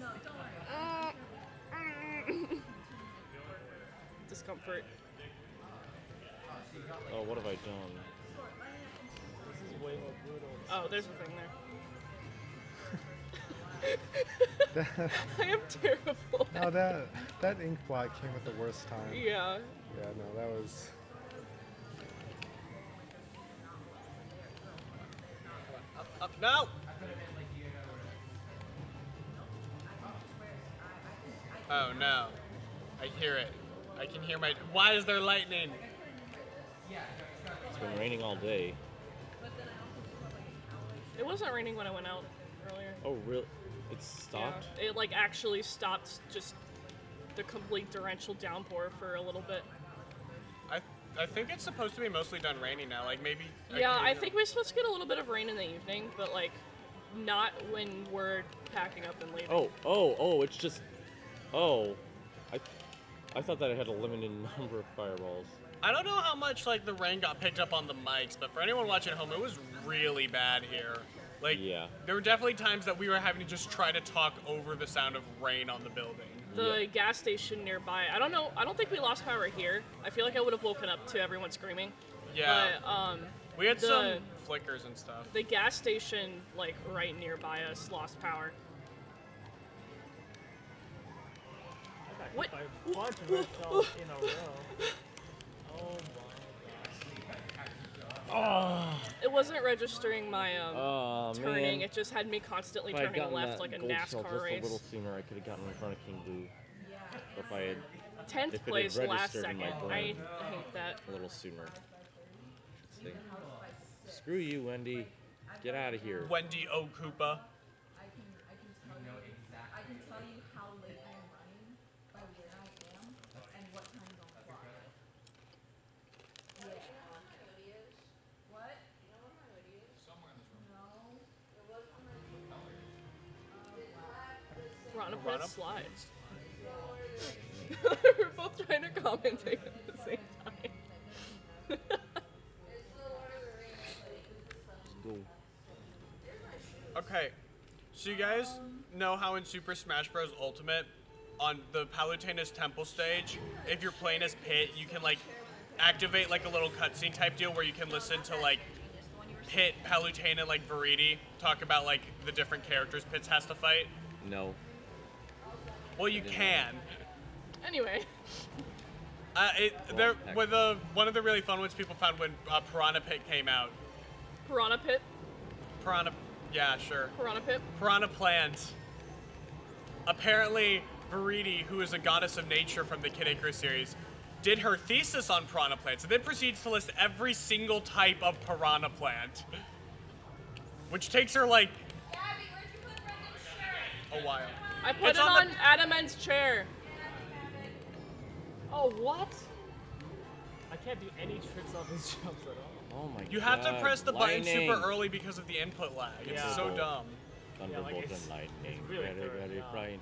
Discomfort. Oh, what have I done? This is way more brutal. Oh, there's a thing there. I am terrible. No, that that ink blot came at the worst time. Yeah. Yeah, no, that was. Up, up, no! Oh no. I hear it. I can hear my. Why is there lightning? It's been raining all day. It wasn't raining when I went out earlier. Oh, really? It stopped? Yeah, it like actually stopped just the complete torrential downpour for a little bit. I I think it's supposed to be mostly done raining now. Like maybe. Yeah, I occasional- think we're supposed to get a little bit of rain in the evening, but like not when we're packing up and leaving. Oh, oh, oh, it's just. Oh. I, I thought that it had a limited number of fireballs. I don't know how much like the rain got picked up on the mics, but for anyone watching at home, it was really bad here. Like, Yeah. there were definitely times that we were having to just try to talk over the sound of rain on the building. The gas station nearby. I don't know. I don't think we lost power here. I feel like I would have woken up to everyone screaming. Yeah. But um, We had the, some flickers and stuff. The gas station, like right nearby us, lost power. What? By a bunch of red cells in a row. Oh Oh. It wasn't registering my um, Oh, turning. man. It just had me constantly If turning left that like a gold NASCAR just race. a little sooner, I could have gotten in front of King Boo. If I had. Tenth if had place last second. I brain hate that. A little sooner. Screw you, Wendy. Get out of here. Wendy O. Rana Rana? Slides. We're both trying to commentate at the same time. Okay, so you guys know how in Super Smash Bros. Ultimate, on the Palutena's Temple stage, if you're playing as Pit, you can like activate like a little cutscene type deal where you can listen to like Pit, Palutena, like Viridi talk about like the different characters Pits has to fight. No. Well, you can. anyway, Uh, it, there, with the one of the really fun ones people found when uh, Piranha Pit came out. Piranha Pit. Piranha, yeah, sure. Piranha Pit. Piranha Plant. Apparently, Viridi, who is a goddess of nature from the Kid Icarus series, did her thesis on piranha plants and then proceeds to list every single type of piranha plant. Which takes her like a while. I put it's it on, on Adam N's chair. Oh, what? I can't do any tricks off his jumps at all. Oh my You God. have to press the lightning. button super early because of the input lag. It's so dumb. Thunderbolt yeah, like and lightning. Really very, very, frightening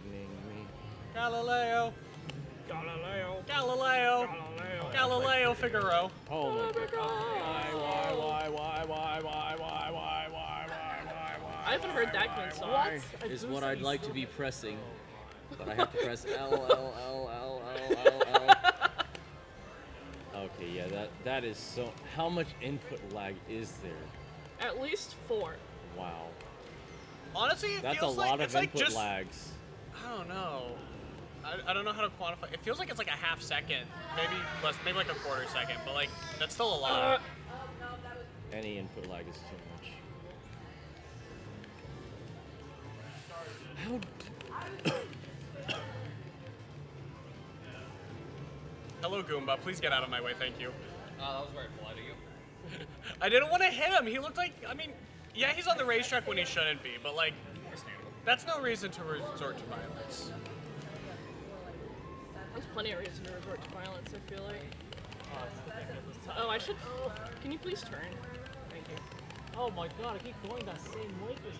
me. Galileo. Galileo. Galileo. Galileo. Galileo Figaro. Oh my God. Why, why, why, why, why, why, why? I haven't heard that good song. why? Is what I'd like to be pressing, but I have to press L L L L L L L. Okay, yeah, that that is so. How much input lag is there? At least four. Wow. Honestly, it That's a lot like of it's like input just lags. I don't know. I, I don't know how to quantify. It feels like it's like a half second, maybe less, maybe like a quarter second, but like that's still a lot. Uh, Any input lag is too much. Hello, Goomba. Please get out of my way, thank you. Oh, that was very polite of you. I didn't want to hit him. He looked like. I mean, yeah, he's on the racetrack when he shouldn't be, but like, that's no reason to resort to violence. There's plenty of reason to resort to violence, I feel like. Oh, oh I should. Oh, can you please turn? Thank you. Oh my god, I keep going that same way because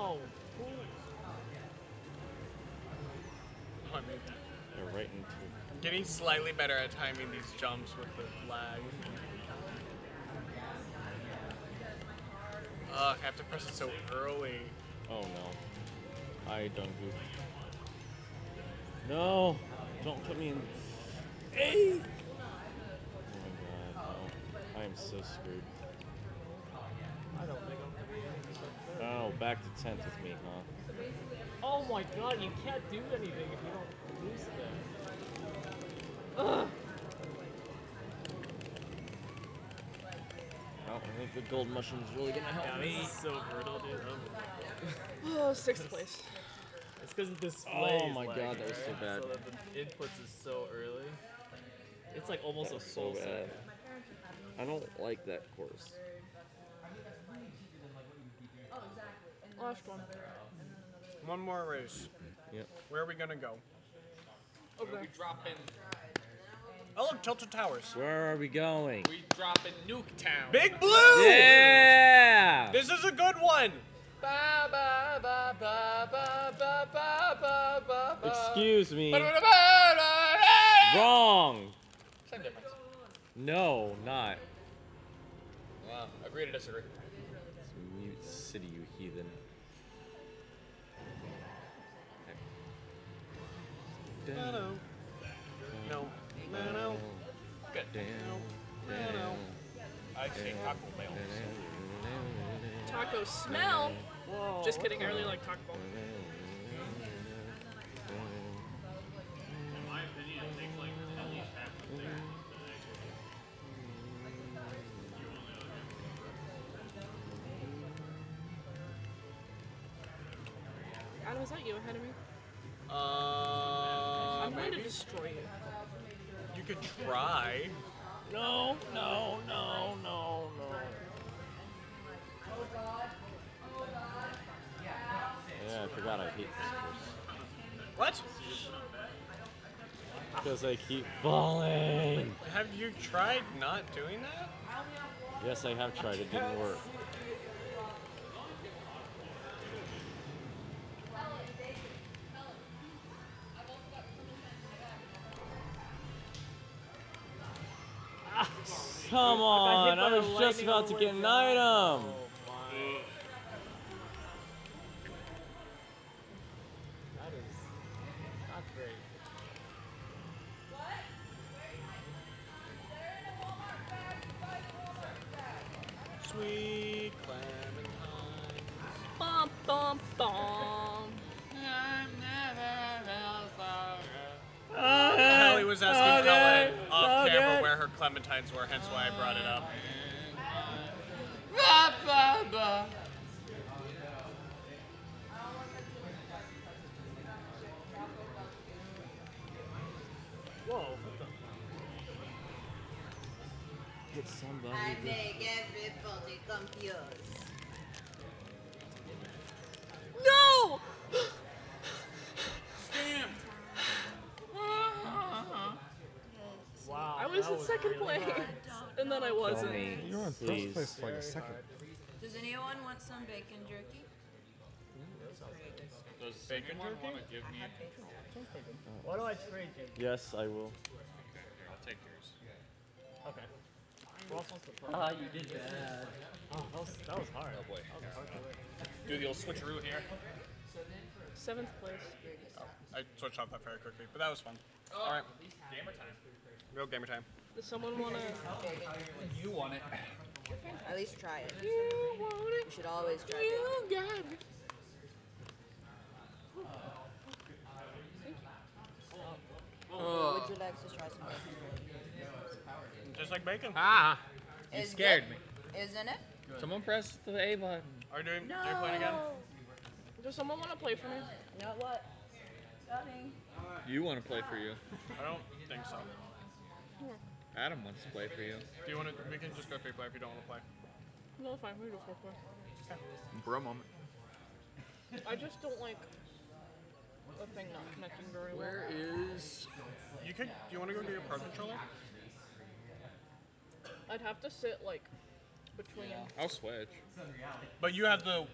Oh, cool. I made They're right into. Getting slightly better at timing these jumps with the lag. Ugh, I have to press it so early. Oh no. I done goofed. No! Don't put me in. Eight! Oh my god, no. I am so screwed. I don't think I'm Oh, back to 10th with me, huh? Oh my god, you can't do anything if you don't lose them. Ugh. Oh, I think the gold mushroom's really gonna help yeah, me. This so brutal, dude. I'm- Oh, sixth place. It's because the display. Oh my lagging, God, that was so right? bad. So that the inputs is so early. It's like almost a soul so bad. I don't like that course. Last one. One more race. Yep. Where are we gonna go? Okay. Where are we? Oh look, Tilted Towers. Where are we going? We dropping Nuketown. Big Blue. Yeah. This is a good one. Excuse me. Wrong. Same difference. No, not. Wow. Agree to disagree. No, no. No. No, no. Taco smell. Just kidding. I really like Taco Bell. In my opinion, it like at least half. Adam, is that you ahead of me? Uh, I'm going to destroy you. You could try. No, no, no, no, no. Yeah, I forgot I hate this course. What? Because I keep falling. Have you tried not doing that? Yes, I have tried. It didn't work. Come on! I was just about to get an item. Were, hence why I brought it up. Was in second place, and then I wasn't. me, You were in first please. place for like a second. Does anyone want some bacon jerky? Does Bacon jerky? want to give me? What do I trade you? Yes, I will. Okay, I'll take yours. Okay. Waffles the pro. Ah, you did bad. Oh, that was, that was hard. Oh boy. That was hard. Do the old switcheroo here. Seventh place. I switched off that very quickly, but that was fun. All right, Gamer time. real gamer time. Does someone want to? You want it. At least try it. You want it? You should always try You it. got it. Would you like to try some bacon? Just like bacon. Ah, you Is scared it- me. Isn't it? Someone press the A button. Are you doing, are you playing again? Does someone want to play for me? You know what? Coming. You want to play for you. I don't think so. Adam wants to play for you. Do you want to? We can just go three player if you don't want to play. No, fine. We go four player. Bro moment. I just don't like the thing not connecting very well. Where is? You could. Do you want to go get your pro controller? I'd have to sit like between. I'll switch. But you have the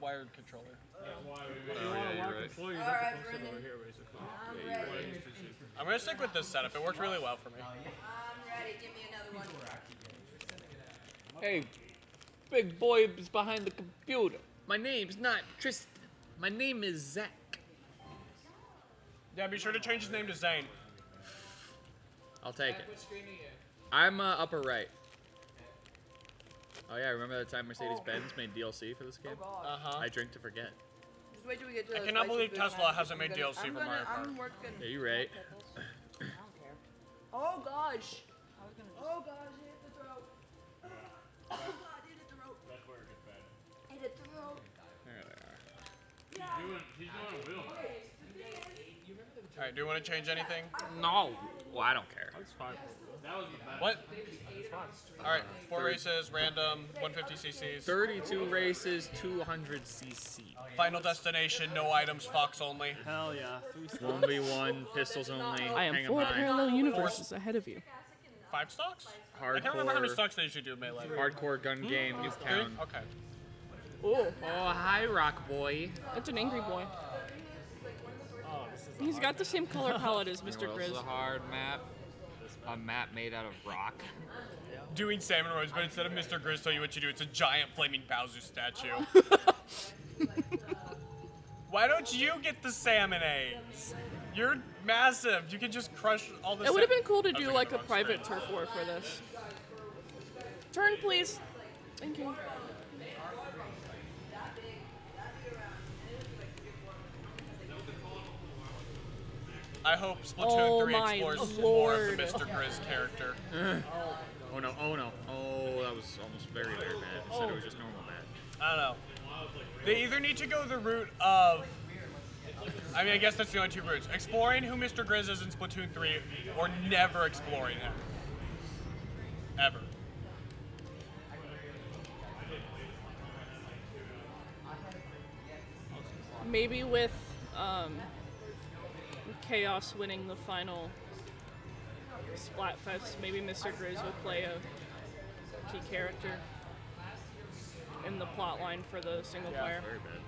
wired controller. If you Oh, want yeah, to you're walk right. the floor, you All have right, to come sit Brendan. over here, basically. I'm. I'm gonna stick with this setup. It worked really well for me. I'm ready. Give me another one. Hey, big boy is behind the computer. My name's not Tristan. My name is Zach. Yeah, be sure to change his name to Zane. I'll take it. I'm uh, upper right. Oh yeah, remember that time Mercedes-Benz made DLC for this game? Uh huh. I drink to forget. I cannot believe Tesla hasn't I'm made gonna- DLC for gonna- Mario I'm Kart. working. Yeah, you're right. I don't. Oh gosh. I was gonna. Oh gosh, it hit the throat. Oh god, it hit the throat. That's where it gets bad. It hit the throat. There they are. He's doing, he's doing a wheel. Okay, the thing is, All right. Do you want to change anything? No. Well, I don't care. That's fine. What? That's fine. All right. Four races, random, 150 cc's. 32 races, 200 cc. Final destination, no items, Fox only. Hell yeah. 1v1, pistols only. I am four parallel universes ahead of you. Five stocks? Hardcore. I can't remember how many stocks they should do in Melee. Hardcore gun hmm. game, new Three? town. Okay. Oh. Oh, hi, Rock Boy. That's an angry boy. Oh, this is a He's got the same color palette as Mr. what else Grizz. is a hard map? A map made out of rock. Doing salmon roads, but instead of Mr. Grizz tell you what you do, it's a giant flaming Bowser statue. Why don't you get the salmon eggs? You're massive. You can just crush all the. It would have been cool to do like a private turf war for this. Turn, please. Thank you. I hope Splatoon Oh 3 my explores more of the Mr. Grizz character. Oh no, oh no. Oh, that was almost very, very bad. Instead it was just normal bad. I don't know. They either need to go the route of. I mean, I guess that's the only two routes: exploring who Mr. Grizz is in Splatoon 3, or never exploring him. Ever. Maybe with um, Chaos winning the final Splatfest, maybe Mr. Grizz will play a key character in the plot line for the single player. Very bad.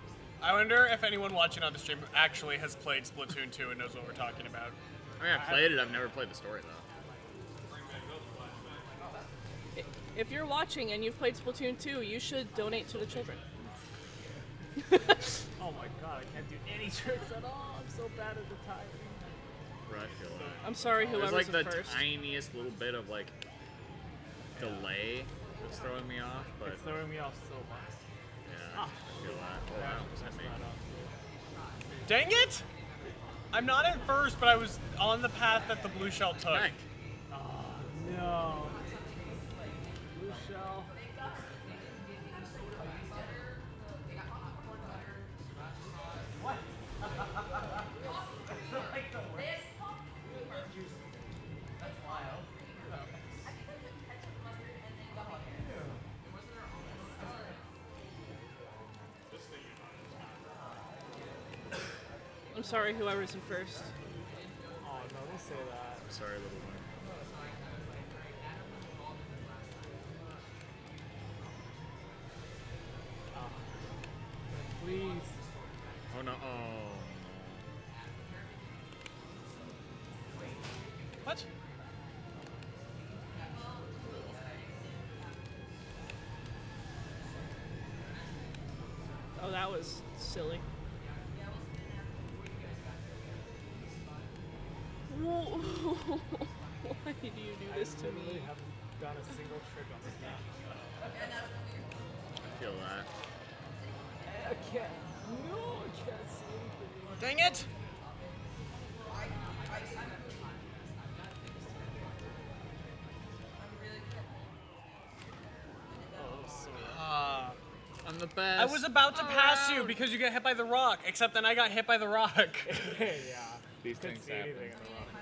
I wonder if anyone watching on the stream actually has played Splatoon 2 and knows what we're talking about. I mean, I played it. I've never played the story though. If you're watching and you've played Splatoon 2, you should donate to the children. Oh my god, I can't do any tricks at all. I'm so bad at the timing. I'm sorry, There's whoever's like the in first. tiniest little bit of like delay that's throwing me off, but It's throwing me off so much. yeah, I ah. feel that. Wow, was that me? Dang it! I'm not in first, but I was on the path that the blue shell took. Oh no. Sorry, whoever's in first. Oh no, don't say that. I'm sorry, little one. Please. Oh no! Oh. What? Oh, that was silly. Why do you do this to me? haven't done a single trick on this game. I feel that. I can't. No, I can't see anything. Dang it! Ah. I'm the best. I was about to pass you because you got hit by the rock, except then I got hit by the rock. yeah. These Couldn't things happen.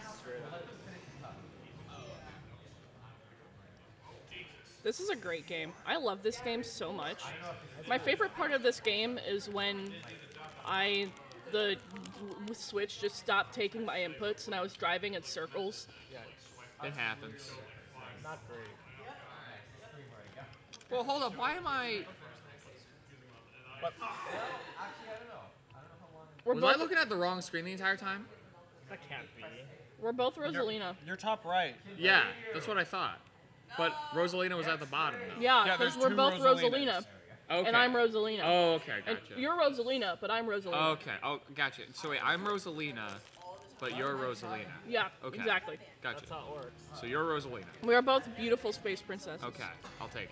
This is a great game. I love this game so much. My favorite part of this game is when I the Switch just stopped taking my inputs and I was driving in circles. Yeah, It happens. Not great. Well, hold up. Why am I? We're was both I looking at the wrong screen the entire time? That can't be. we're both Rosalina. You're top right. Yeah, that's what I thought. But Rosalina was at the bottom. Though. Yeah, Yeah, because there's we're both Rosalinas. Rosalina. Okay. And I'm Rosalina. Oh, okay, And gotcha. you're Rosalina, but I'm Rosalina. Okay. Oh, gotcha. So wait, I'm Rosalina, but you're Rosalina. Yeah, Okay. exactly. Gotcha. That's how it works. So you're Rosalina. We are both beautiful space princesses. Okay, I'll take it.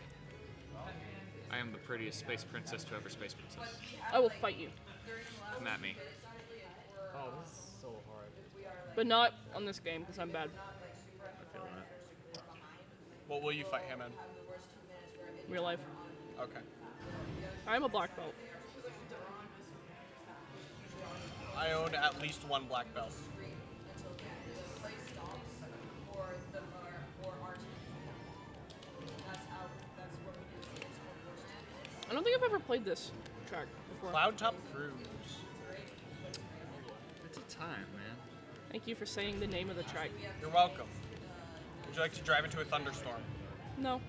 I am the prettiest space princess to ever space princess. I will fight you, Come at me. Oh, this is so hard. but not on this game because I'm bad. What will you fight him in? Real life. Okay. I'm a black belt. I own at least one black belt. I don't think I've ever played this track before. Cloud Top Cruise. It's a time, man. Thank you for saying the name of the track. You're welcome. Would you like to drive into a thunderstorm? No.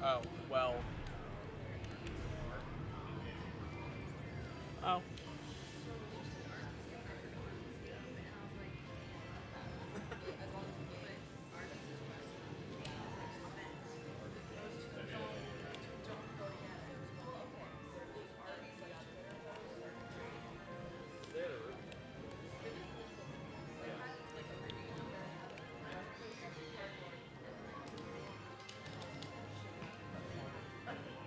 Oh, well. Oh.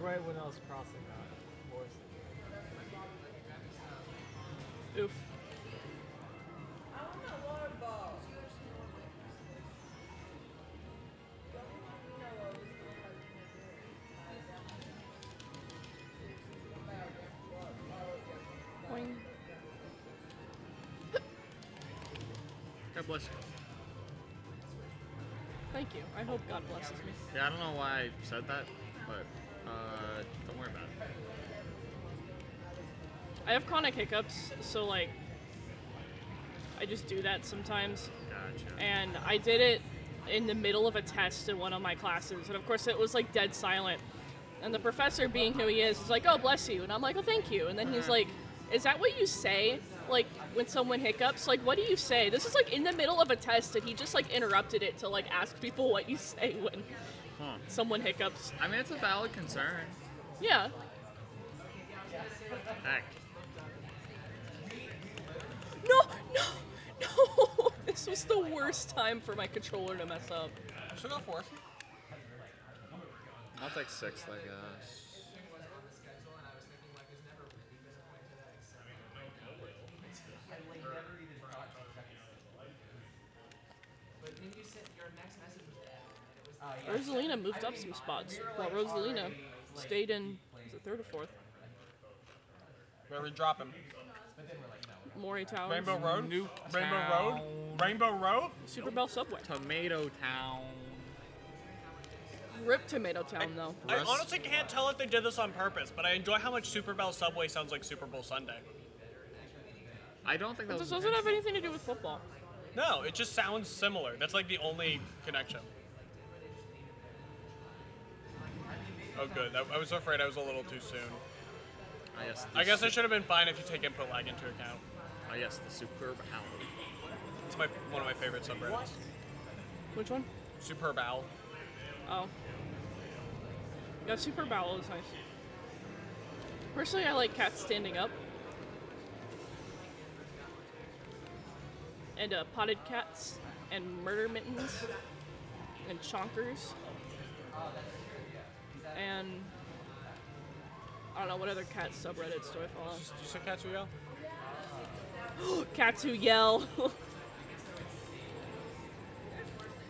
right when I was crossing uh, that. Horse. Oof. Boing. God bless you. Thank you. I hope God blesses me. Yeah, I don't know why I said that, I have chronic hiccups, so like I just do that sometimes. Gotcha. And I did it in the middle of a test in one of my classes, and of course it was like dead silent. And the professor, being who he is, is like, "Oh, bless you," and I'm like, "Oh, thank you." And then he's uh-huh. like, "Is that what you say?" Like when someone hiccups, like what do you say? This is like in the middle of a test, and he just like interrupted it to like ask people what you say when Huh. someone hiccups. I mean, it's a valid concern. Yeah. Heck. Was the worst time for my controller to mess up. I Should go fourth. I'll take sixth, uh, I guess. Rosalina moved up some spots, while Rosalina stayed in was it third or fourth? Where we drop him? Maury Towers. Rainbow Road? Nuke Rainbow Town. Road? Rainbow Road? Super Bell Subway. Tomato Town. Rip Tomato Town though. I honestly can't tell if they did this on purpose, but I enjoy how much Super Bell Subway sounds like Super Bowl Sunday. I don't think that But was this doesn't have anything to do with football. No, it just sounds similar. That's like the only connection. Oh, good. I, I was afraid I was a little too soon. Ah, yes, I guess I should have been fine if you take input lag into account. Yes, the superb owl. It's my one of my favorite subreddits. Which one? Superb Owl. Oh. Yeah, Super Bowel is nice. Personally, I like cats standing up. And uh, potted cats, and murder mittens, and chonkers. And I don't know what other cat subreddits do I follow. Did you say yell? Cats who yell.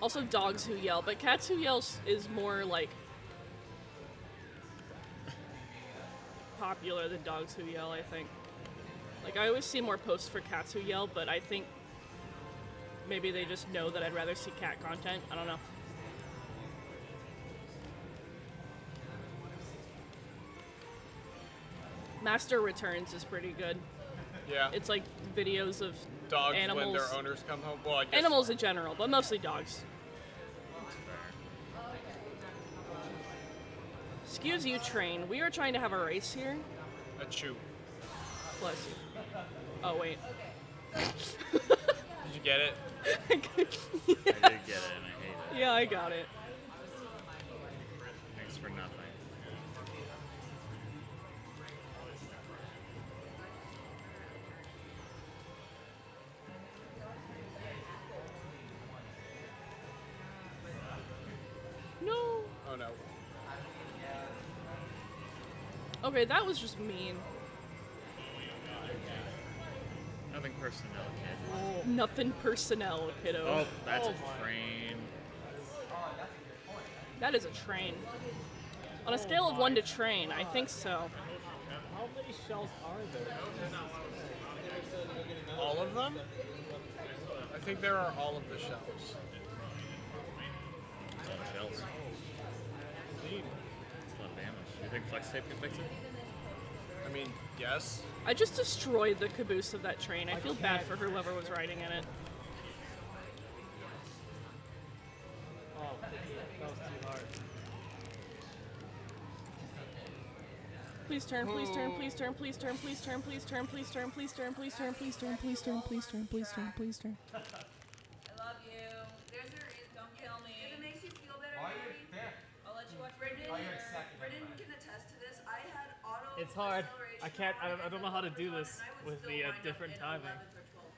also dogs who yell, but cats who yell is more like popular than dogs who yell, I think. Like I always see more posts for cats who yell, but I think maybe they just know that I'd rather see cat content. I don't know. Master Returns is pretty good. Yeah. It's like videos of Dogs animals, when their owners come home. Well, I guess. animals in general, but mostly dogs. Excuse you, train. We are trying to have a race here. A chew. Bless you. Oh wait. Did you get it? I did get it and I hate it. Yeah, I got it. Thanks for nothing. Okay, that was just mean. Nothing personnel, kid. Nothing personnel, kiddo. Oh, that's Oh a train. That is a train. On a scale of one to train, I think so. How many shells are there? All of them? I think there are all of the shells. It's on the shells. It's a lot of damage. You think flex tape can fix it? I mean, yes. I just destroyed the caboose of that train. I feel bad for whoever was riding in it. Oh, that was too hard. Please turn, please turn, please turn, please turn, please turn, please turn, please turn, please turn, please turn, please turn, please turn, please turn, please turn, please turn. I love It's hard. I can't. I, I don't know how to do this with the uh, different timing.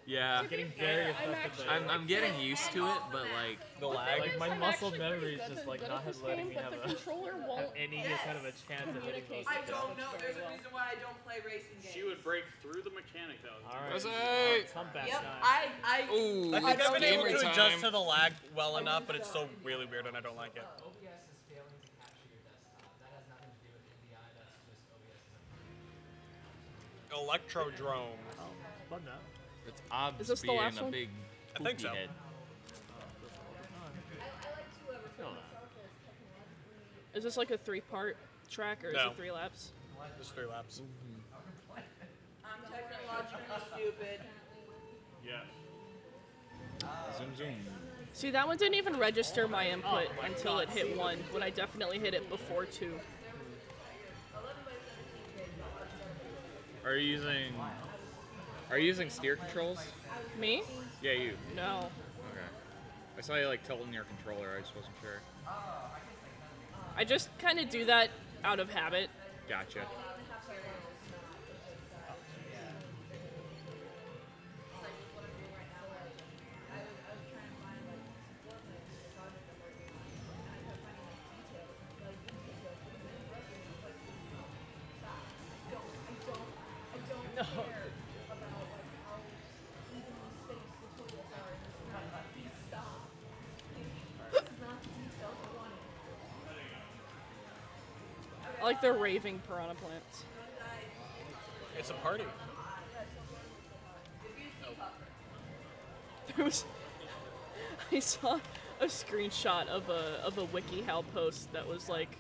Yeah. I'm getting very effective. I'm, I'm getting used to it, but like the lag. Like my muscle memory is just like not letting me have, a, have any kind of a chance of hitting those. I don't know. There's a reason why I don't play racing games. She would break through the mechanic though. All right. Come back Yep. now. I I. I think I've been able to adjust time. to the lag well enough, but it's still really weird and I don't like it. Electrodrome. Oh, Love that. It's obs Is this the being last a one? big I think poopy so. head. Is this like a three-part track or is it three laps? Just three laps. Mm-hmm. I'm technologically stupid. Yeah. Zoom zoom. See, that one didn't even register my input oh until it hit one, when I definitely hit it before two. Are you using? Are you using steer controls? Me? Yeah, you. No. Okay. I saw you like tilting your controller. I just wasn't sure. I just kind of do that out of habit. Gotcha. Like the raving piranha plants. It's a party. There was, I saw a screenshot of a of a WikiHow post that was like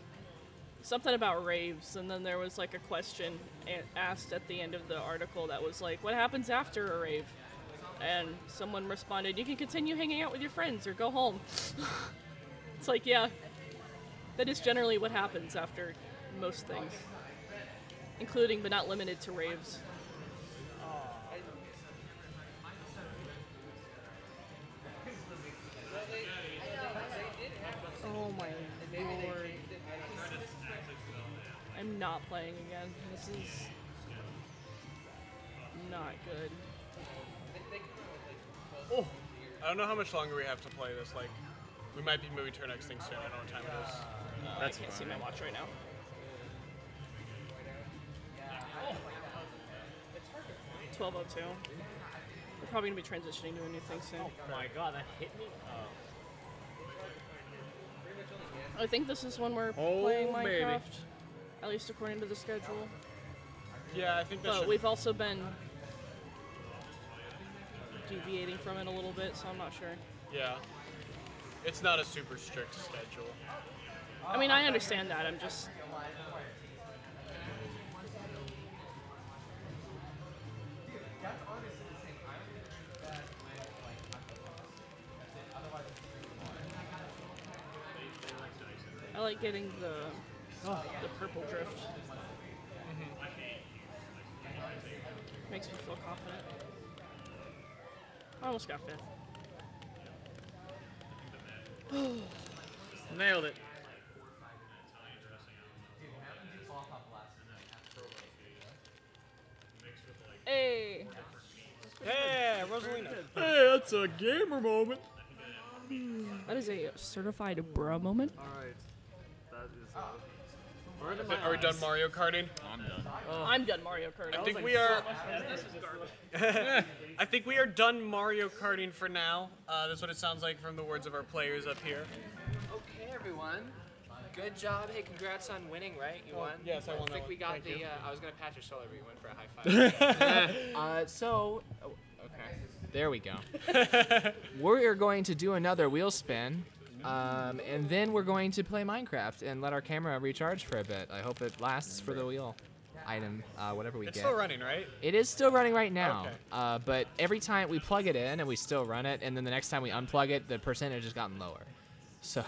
something about raves, and then there was like a question asked at the end of the article that was like, "What happens after a rave?" And someone responded, "You can continue hanging out with your friends or go home." it's like, yeah, that is generally what happens after most things, including but not limited to raves. Oh my lord. I'm not playing again. This is not good. Oh, I don't know how much longer we have to play this. Like, we might be moving to our next thing soon. I don't know what time it is. Uh, I can't see my watch right now. Twelve oh two. We're probably gonna be transitioning to a new thing soon. Oh my god, that hit me. Oh. I think this is when we're Oh, playing baby. Minecraft, at least according to the schedule. Yeah, I think that But we've also been deviating from it a little bit, so I'm not sure. Yeah. It's not a super strict schedule. I mean, I understand that. I'm just. I like getting the oh. the purple drift. Mm-hmm. Makes me feel confident. I almost got fifth. Nailed it. Hey! Hey, Rosalina. Hey, that's a gamer moment. That is a certified bruh moment. Alright. That is. Are we done Mario Karting? I'm done. I'm done Mario Kart. I think we are. I think we are done Mario Karting for now. Uh, that's what it sounds like from the words of our players up here. Okay, everyone. Good job. Hey, congrats on winning, right? You Oh, won. yes, I won that think one. we got Thank the. Uh, I was gonna pat your shoulder, but you went for a high five. uh, so, oh, okay. There we go. we're going to do another wheel spin, um, and then we're going to play Minecraft and let our camera recharge for a bit. I hope it lasts for the wheel item, uh, whatever we It's get. It's still running, right? It is still running right now, Okay. uh, but every time we plug it in and we still run it, and then the next time we unplug it, the percentage has gotten lower. So,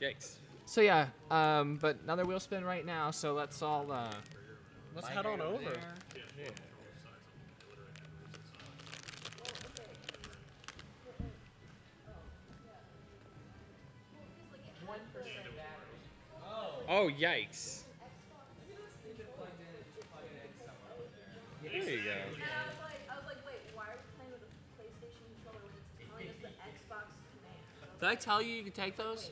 Yikes. so yeah. Um, but another wheel spin right now. So let's all. Uh, Let's head on over. Oh, telling yikes. the Xbox command? Did I tell you you could take those?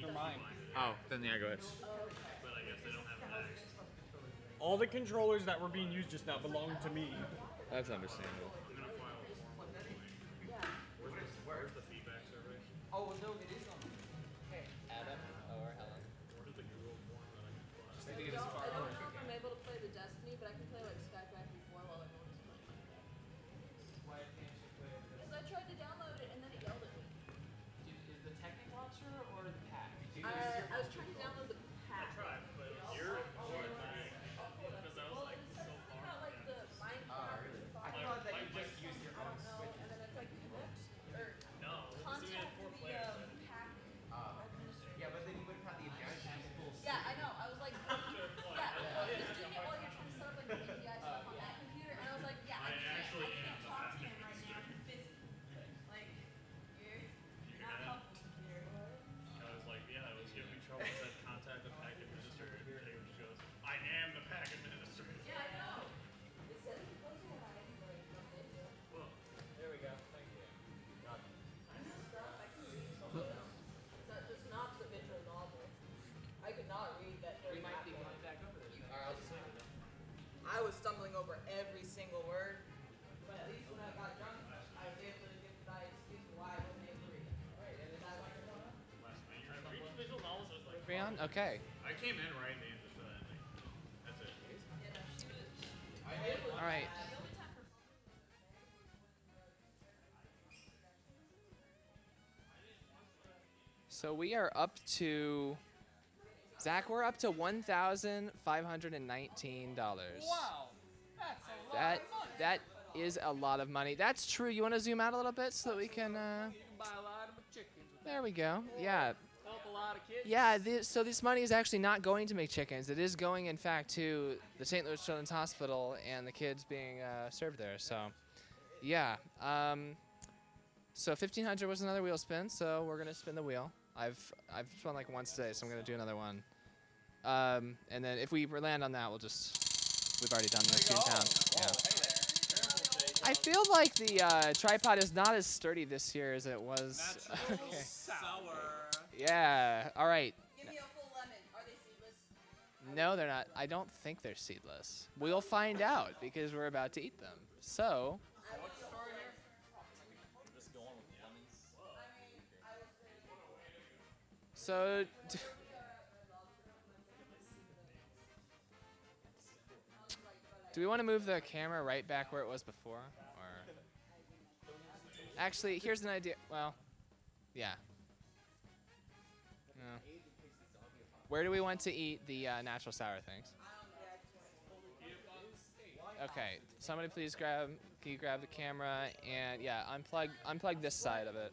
They're mine. Oh, then yeah, go ahead. All the controllers that were being used just now belong to me. That's understandable. Oh no, it is as far Okay. I came in right in the end just for that ending. That's it. All right. So we are up to Zach. We're up to one thousand five hundred and nineteen dollars. Wow. That's a lot That of money. that is a lot of money. That's true. You want to zoom out a little bit so that we can. Uh, You can buy a lot of chickens. there we go. Yeah. Lot of kids. Yeah, this, so this money is actually not going to make chickens. It is going, in fact, to the St. Louis Children's Hospital and the kids being uh, served there. So, yeah. Um, so 1500 was another wheel spin. So we're gonna spin the wheel. I've I've spun like once today, so I'm gonna do another one. Um, and then if we land on that, we'll just we've already done this town. Yeah. I feel like the uh, tripod is not as sturdy this year as it was. okay. Yeah. All right. Give me a full lemon. Are they seedless? No, they're not. I don't think they're seedless. We'll find out because we're about to eat them. So, so do we want to move the camera right back where it was before, or actually, here's an idea. Well, yeah. Where do we want to eat the uh, natural sour things? Okay, somebody please grab. Can you grab the camera and yeah, unplug unplug this side of it.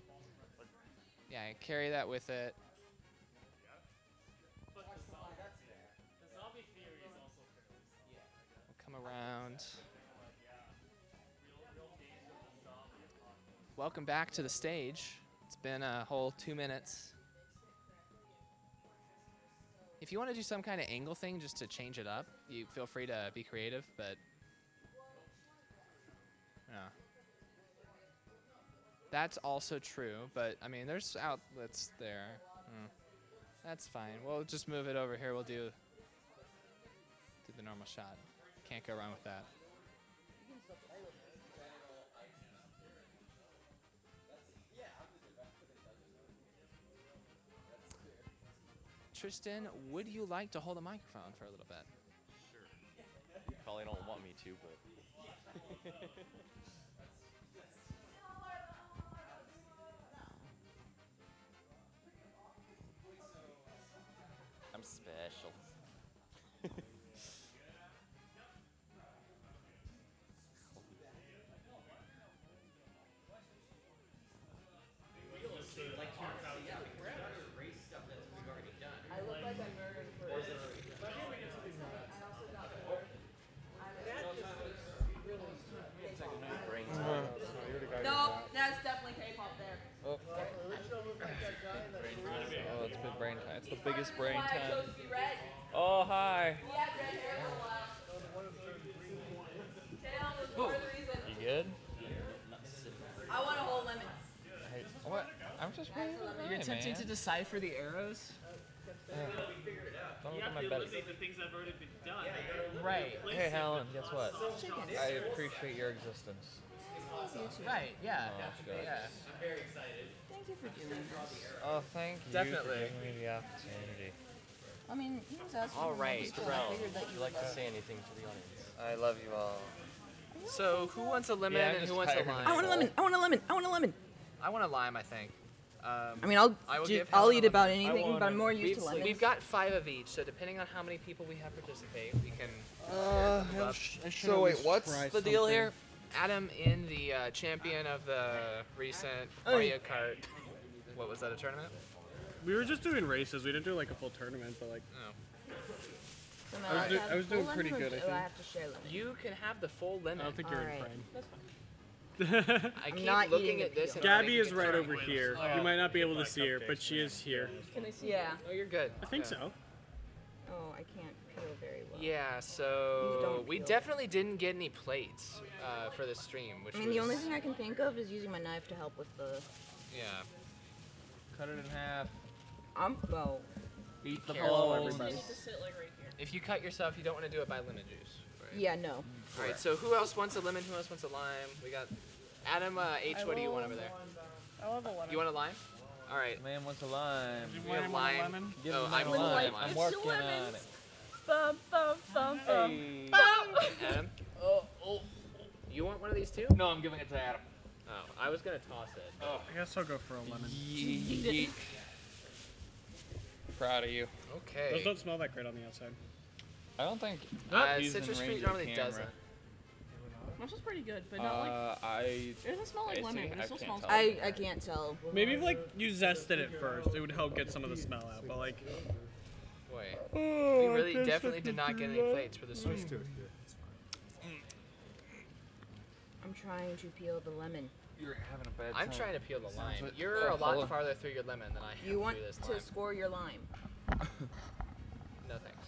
Yeah, carry that with it. We'll come around. Welcome back to the stage. It's been a whole two minutes. If you want to do some kind of angle thing just to change it up, you feel free to be creative, but yeah. That's also true, but I mean, there's outlets there. Hmm. That's fine. We'll just move it over here. We'll do, do the normal shot. Can't go wrong with that. Tristan, would you like to hold a microphone for a little bit? Sure. You probably don't want me to, but. big brain time. It's the biggest brain Why I chose time. to be red. Oh, hi. He had red hair for a while. Tail was part of the reason. You good? I want a whole lemon. Hey, what? I'm just waiting. You're attempting to decipher the arrows? Don't You look at have my to belly. eliminate the things that have already been done. Right. Hey, Helen, guess what? I appreciate your existence. Right, yeah. Oh, shucks. yeah. I'm very excited. Thank you for doing this. Oh, thank you Definitely. for giving me the opportunity. I mean, he was asking All for Mr. Brown, I that Would you you like to say anything to the audience? I love you all. So, who wants a lemon Yeah, and who wants a tired. lime? I want a lemon. I want a lemon. I want a lemon. I want a lime, I think. Um, I mean, I'll I will do- give I'll eat about anything, but I'm more used we've, to lemons. We've got five of each, so depending on how many people we have participate, we can. Uh, move up. sh- I So wait, what's try the deal here? Adam in the uh, champion of the recent. Mario Kart. What was that? A tournament? We were just doing races. We didn't do like a full tournament, but like. So I was, now do- I was doing pretty good. I think. I have to share lemon? You can have the full lemon. I don't think you're in Alright. frame. That's I I'm keep not looking eating at the this. and Gabby thinking is it's right right. over here. You might not be able to see her, but she is here. Can I see? Yeah. Oh, you're good. I think Yeah. so. Oh, I can't peel very well. Yeah, so don't we peel. definitely didn't get any plates uh, for the stream, which I mean, was the only thing I can think of is using my knife to help with the. yeah. Cut it in half. I'm well. Eat the Careful, bowl. everybody. You need to sit like right here. If you cut yourself, you don't want to do it by lemon juice. Right? Yeah, no. All right. So who else wants a lemon? Who else wants a lime? We got Adam uh, H. I What do you want over there? I love a lemon. You want a lime? All right. Man wants a lime. We have lime. Give oh, him I'm a lime. lime. I'm working on it. Bum, bum, bum, bum. Hey. Bum. Adam. Oh, oh. You want one of these too? No, I'm giving it to Adam. Oh, I was gonna toss it. Oh. I guess I'll go for a lemon. Yeet. Proud of you. Okay. Those don't smell that great on the outside. I don't think. Uh, citrus range fruit of normally doesn't. This is pretty good, but not like. Uh, I. It doesn't smell like I lemon, see, but it still can't smells. I I can't tell. Maybe if like you zested it first, it would help get some of the smell out. But like, Wait. Oh, we really definitely did not get any plates for the stream. I'm trying to peel the lemon. You're having a bad I'm trying to peel the lime. like- You're a lot farther through your lemon than I am You want to lime. score your lime. No thanks.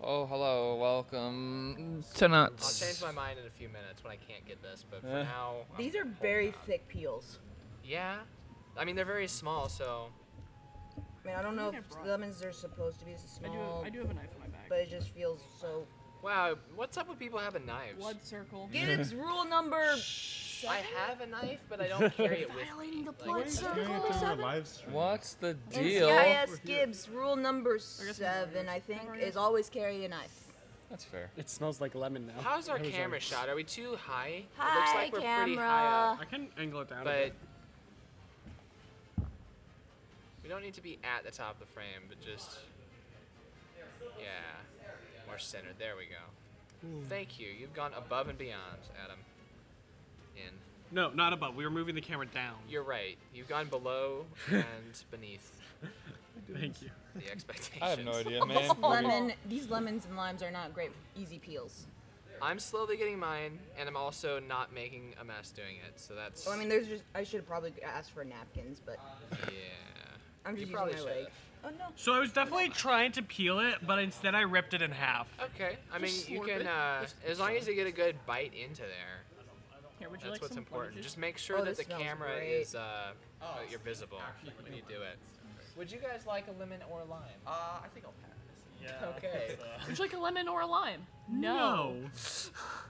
Oh, hello. Welcome to nuts. I'll change my mind in a few minutes when I can't get this, but for Eh. now. I'm These are very thick peels. Yeah. I mean, they're very small, so. I mean, I don't know think if lemons are supposed to be this I do, small, I do have a knife in my bag. but it just feels so. Wow, what's up with people having knives? Blood circle. Get its rule number. I have a knife, but I don't carry it with me. Violating the Like- blood circle. Seven. What's the In deal? CIS Gibbs, rule number seven, I think, is always carry a knife. That's fair. it smells like lemon now. How's our I was like- camera shot? Are we too high? it looks Hi, like we're pretty high camera. up. I can angle it down a But bit. we don't need to be at the top of the frame, but just yeah, more centered. There we go. Hmm. Thank you. You've gone above and beyond, Adam. In. No, not above. We were moving the camera down. You're right. You've gone below and beneath Thank you. the expectations. I have no idea, man. Lemon. These lemons and limes are not great, easy peels. I'm slowly getting mine, and I'm also not making a mess doing it. So that's. Oh, I mean, there's just. I should have probably asked for napkins, but yeah. I'm You just probably using my leg. Should've. Oh no. So I was definitely trying to peel it, but instead I ripped it in half. Okay. I mean, Just you slurp can, it. uh, as long as you get a good bite into there. Here, would you That's like what's some important. Just make sure Oh, that this the smells camera great. is uh, uh, you're visible when you do it. Would you guys like a lemon or a lime? Uh, I think I'll pass. Okay. Would you like a lemon or a lime? No.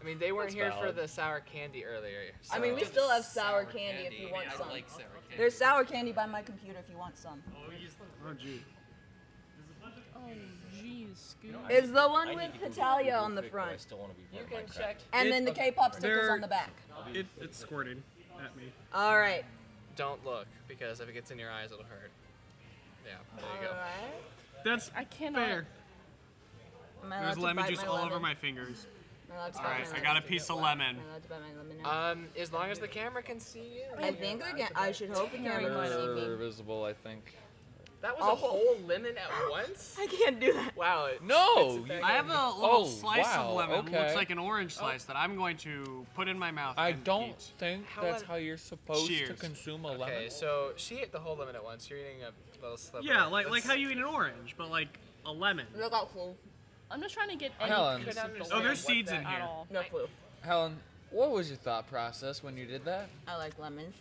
I mean, they weren't That's here for the sour candy earlier. I mean, we still have sour candy if you want I some. like sour candy. There's sour candy by my computer if you want some. Oh, gee. Oh, jeez, Scooby. It's the one with need to Google Hetalia real on the quick, but I front. still wanna be You can check. And then the K-pop stickers on the back. It, it's squirting at me. All right. Don't look because if it gets in your eyes, it'll hurt. Yeah, there you go. That's I cannot. fair. Am I There's lemon juice my all over my fingers. All right, I allowed to All bite right, my I lemon? got a piece of lemon. Am I allowed to bite my lemon? Um, as long as the camera can see you. I think the ca- I should hope the camera can see me. visible, I think. That was Oh. a whole lemon at once. I can't do that. Wow. it No, you- I have in. a little Oh, slice wow, of lemon. okay. Looks like an orange slice that I'm going to put in my mouth. I and don't eat. think How that's about- how you're supposed to consume a Okay, lemon. Okay, so she ate the whole lemon at once. You're eating a little sliver. Yeah, like like how you eat an orange, but like a lemon. Look out, fool. I'm just trying to get any Helen. piece of the Oh, there's seeds in at here. all. No clue. Helen, what was your thought process when you did that? I like lemons.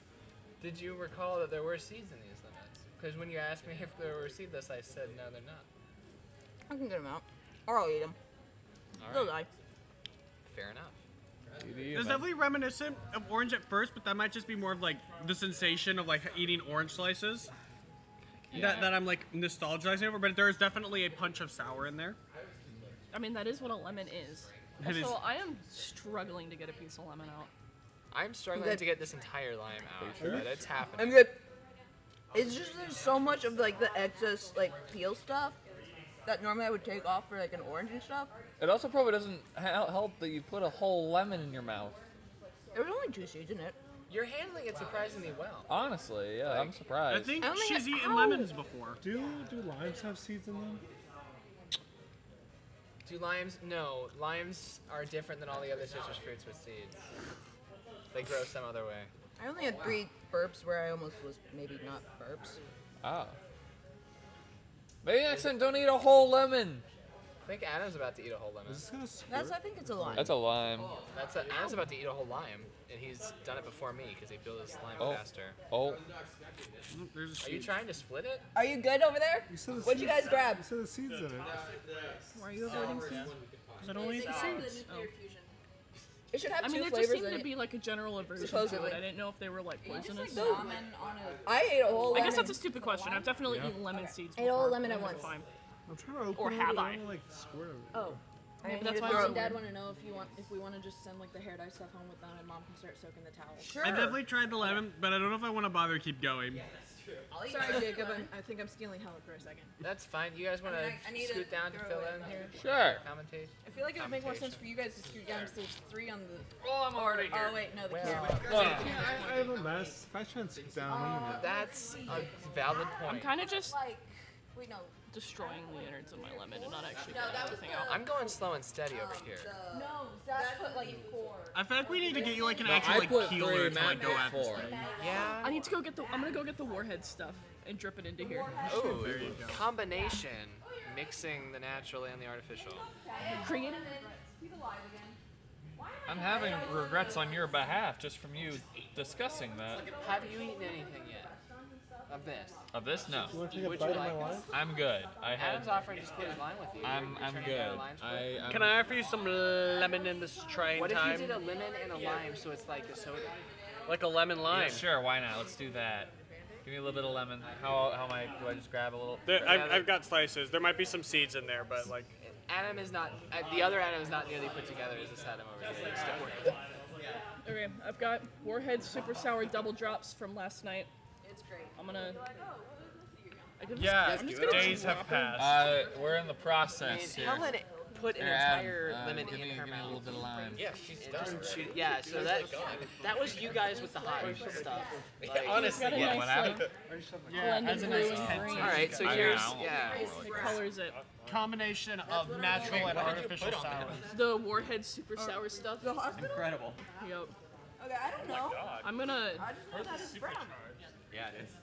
Did you recall that there were seeds in these lemons? Because when you asked me if there were seedless, I said no, they're not. I can get them out. Or I'll eat them. All They'll die. Fair enough. It's definitely reminiscent of orange at first, but that might just be more of like the sensation of like eating orange slices. Yeah. That, that I'm like nostalgizing over, but there is definitely a punch of sour in there. I mean, that is what a lemon is. It Also, is. I am struggling to get a piece of lemon out. I'm struggling Good. to get this entire lime out, sure? but it's happening. I'm good. It's just there's so much of like the excess like peel stuff that normally I would take off for like an orange and stuff. It also probably doesn't hel- help that you put a whole lemon in your mouth. There was only two seeds in it. You're handling it surprisingly well. Honestly, yeah, I'm I surprised. think I only she's had- eaten Ow! lemons before. Do do limes have seeds in them? Do limes? No, limes are different than all the other citrus fruits with seeds. They grow some other way. I only had three burps where I almost was maybe not burps. Oh. Maybe next time don't eat a whole lemon. I think Adam's about to eat a whole lemon. That's I think it's a lime. That's a lime. Oh, that's a, Adam's about to eat a whole lime, and he's done it before me because he built his slime Oh. faster. Oh. Are you trying to split it? Are you good over there? What'd you guys grab? You said the seeds in it. Why are you avoiding seeds? I don't eat the seeds. Oh. It should have I mean, two there flavors just seemed to be like a general aversion to Supposedly. it. I didn't know if they were like poisonous. Dude, I ate a whole I guess that's a stupid question. I've definitely Yeah. eaten lemon seeds. Before. I Ate a whole lemon at once. Fine. I'm trying to open Or have but I? don't, like squirt it. Oh. Maybe I that's why to I throw. Dad want to know if you want if we want to just send like the hair dye stuff home with them, and Mom can start soaking the towels. Sure. I definitely tried the lemon, but I don't know if I want to bother keep going. Yes, that's true. Sorry, Jacob. I'm, I think I'm stealing Helen for a second. That's fine. You guys want I to mean, I- I scoot to down to throw fill in here? Sure. Commentate. I feel like it would make more sense for you guys to scoot down because there's three on the. Oh, I'm already oh, here. Oh wait, no, the Well, camera. Well, I, I have a mess. If I try and sit down, I'm gonna- oh, That's a valid point. I'm kind of just Like, wait, no. Destroying the innards of my lemon and not actually No, getting that was anything the- out. I'm going slow and steady over um, here. No, Zach put like four. I feel like we need to get you like an No, actual I like put peeler three, to like go put at this four. thing. Yeah. I need to go get the. I'm gonna go get the warhead stuff and drip it into here. Oh, There you go. combination, mixing the natural and the artificial. Creating. He's alive again. I'm having regrets on your behalf just from you discussing that. Have you eaten anything yet of this? Of this, no. You want to take a Would bite you of my like lime? I'm good. I had. Adam's offering to split his line with you. I'm You're I'm trying to good. a split? I I'm, Can I offer you some lemon in this trying What if time? you did a lemon and a lime so it's like a soda? Like a lemon lime. Yeah, sure. Why not? Let's do that. Give me a little bit of lemon. How how am I? Do I just grab a little? There, I've, I've got slices. There might be some seeds in there, but like. Adam is not. Uh, the other Adam is not nearly put together as this Adam over here. He's still working. Okay, I've got warhead super sour double drops from last night. It's great. I'm gonna. I can Yeah, I'm just gonna days have passed. Uh, we're in the process I process mean, here. Helen put an entire uh, lemon give in me- her give me a little bit of lime. Yeah, she's done. She, yeah, so that that was you guys with the hot stuff. Like, honestly, Got a yeah. nice, what happened? like, Yeah, blend has a nice tint all right, so here's yeah. It colors it. Combination of natural and artificial sour. The warhead super sour stuff. Incredible. Yep. Okay, I don't know. I'm gonna. I just know that it's brown. Yeah, it is.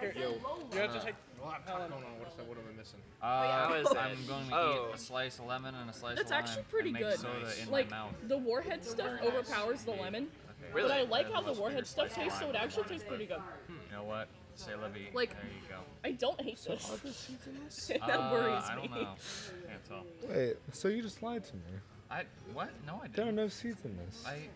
I said low. You have to take. What? Hold on, what, is that, what am I missing? Uh, How is that? I'm going to Oh. eat a slice of lemon and a slice That's of lime. That's actually pretty good. soda in like my mouth. the warhead stuff overpowers the lemon. Really? But I like how the warhead stuff tastes, so it actually tastes pretty good. You know what? Say Libby. Like, there you go. I don't hate So this. are there seeds that Uh, worries I don't me. know. Can't tell. Wait, so you just lied to me? I what? No, I didn't. There are no seeds in this. I.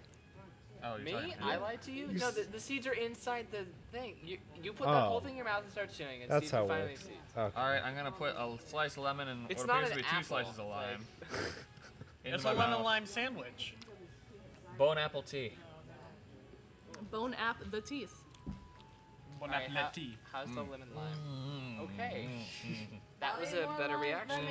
Oh, Me? I lied to you? You no, the, the seeds are inside the thing. You you put Oh. that whole thing in your mouth and start chewing, and That's seeds how are it finally works. seeds. Okay. All right, I'm gonna put a slice of lemon and It's what appears to an be two apple, slices of lime. into It's my a lemon mouth. lime sandwich. Bone apple tea. Bone app the teeth. Bon apple how- appetit. how's the Mm. lemon lime? Mm. Okay. Mm. That was a better reaction.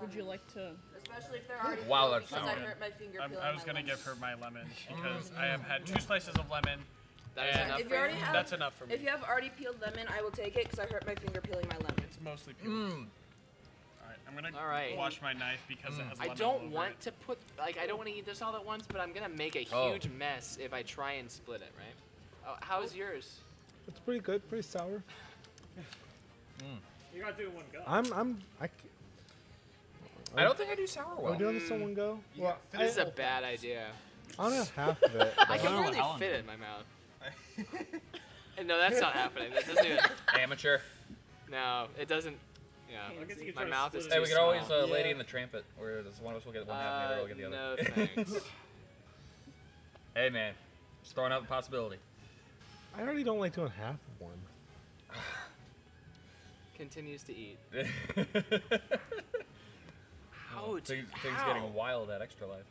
Would you like to? Especially if they're already Wow, that's because sour. I hurt my finger I'm, peeling I was my gonna lemon. give her my lemon because I have had two slices of lemon. That is and enough If you already have, That's enough for me. If you have already peeled lemon, I will take it because I hurt my finger peeling my lemon. It's mostly peeled. Mm. All right, I'm gonna All right. wash my knife because it has I lemon all don't over want it. to put like I don't want to eat this all at once, but I'm gonna make a Oh. huge mess if I try and split it. Right? Oh, how's yours? It's pretty good, pretty sour. You gotta do it in one go. I'm, I'm, I. c- I don't think I do sour Are well. we doing this in one go? Well, This is a bad idea. I don't have half of it. I can know barely Helen fit it in my mouth. no, that's not happening. That doesn't even. Amateur. No, it doesn't. Yeah, I guess you could my mouth is too Hey, we could small. always uh, Lady in the Trampet, where there's one of us will get one half and the other Uh, will get the other. no thanks. hey man, just throwing out the possibility. I already don't like doing half of one. Continues to eat. Oh, Ouch! things, things getting wild at Extra Life.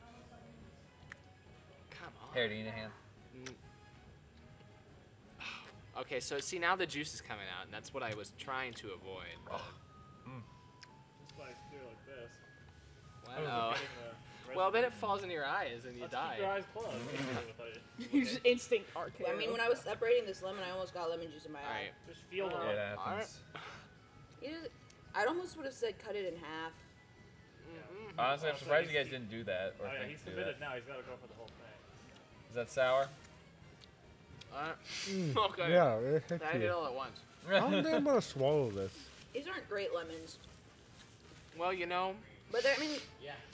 Come on. Here, do you need a hand? Okay, so see now the juice is coming out, and that's what I was trying to avoid. but- Just like do like this. Well, well, then it falls in your eyes and you Let's die. keep your eyes closed. You just instinct RKO. I mean, when I was separating this lemon, I almost got lemon juice in my eye. Just feel Uh, it. It happens. You just- I'd almost would have said cut it in half. Honestly, I'm Also, surprised you guys didn't do that or Oh yeah, think he's to committed that. now. He's gotta go for the whole thing. Is that sour? Uh, Mm, okay. Yeah, it hit I did it all at once. I don't think I'm gonna swallow this. These aren't great lemons, Well, you know, but they're, I mean,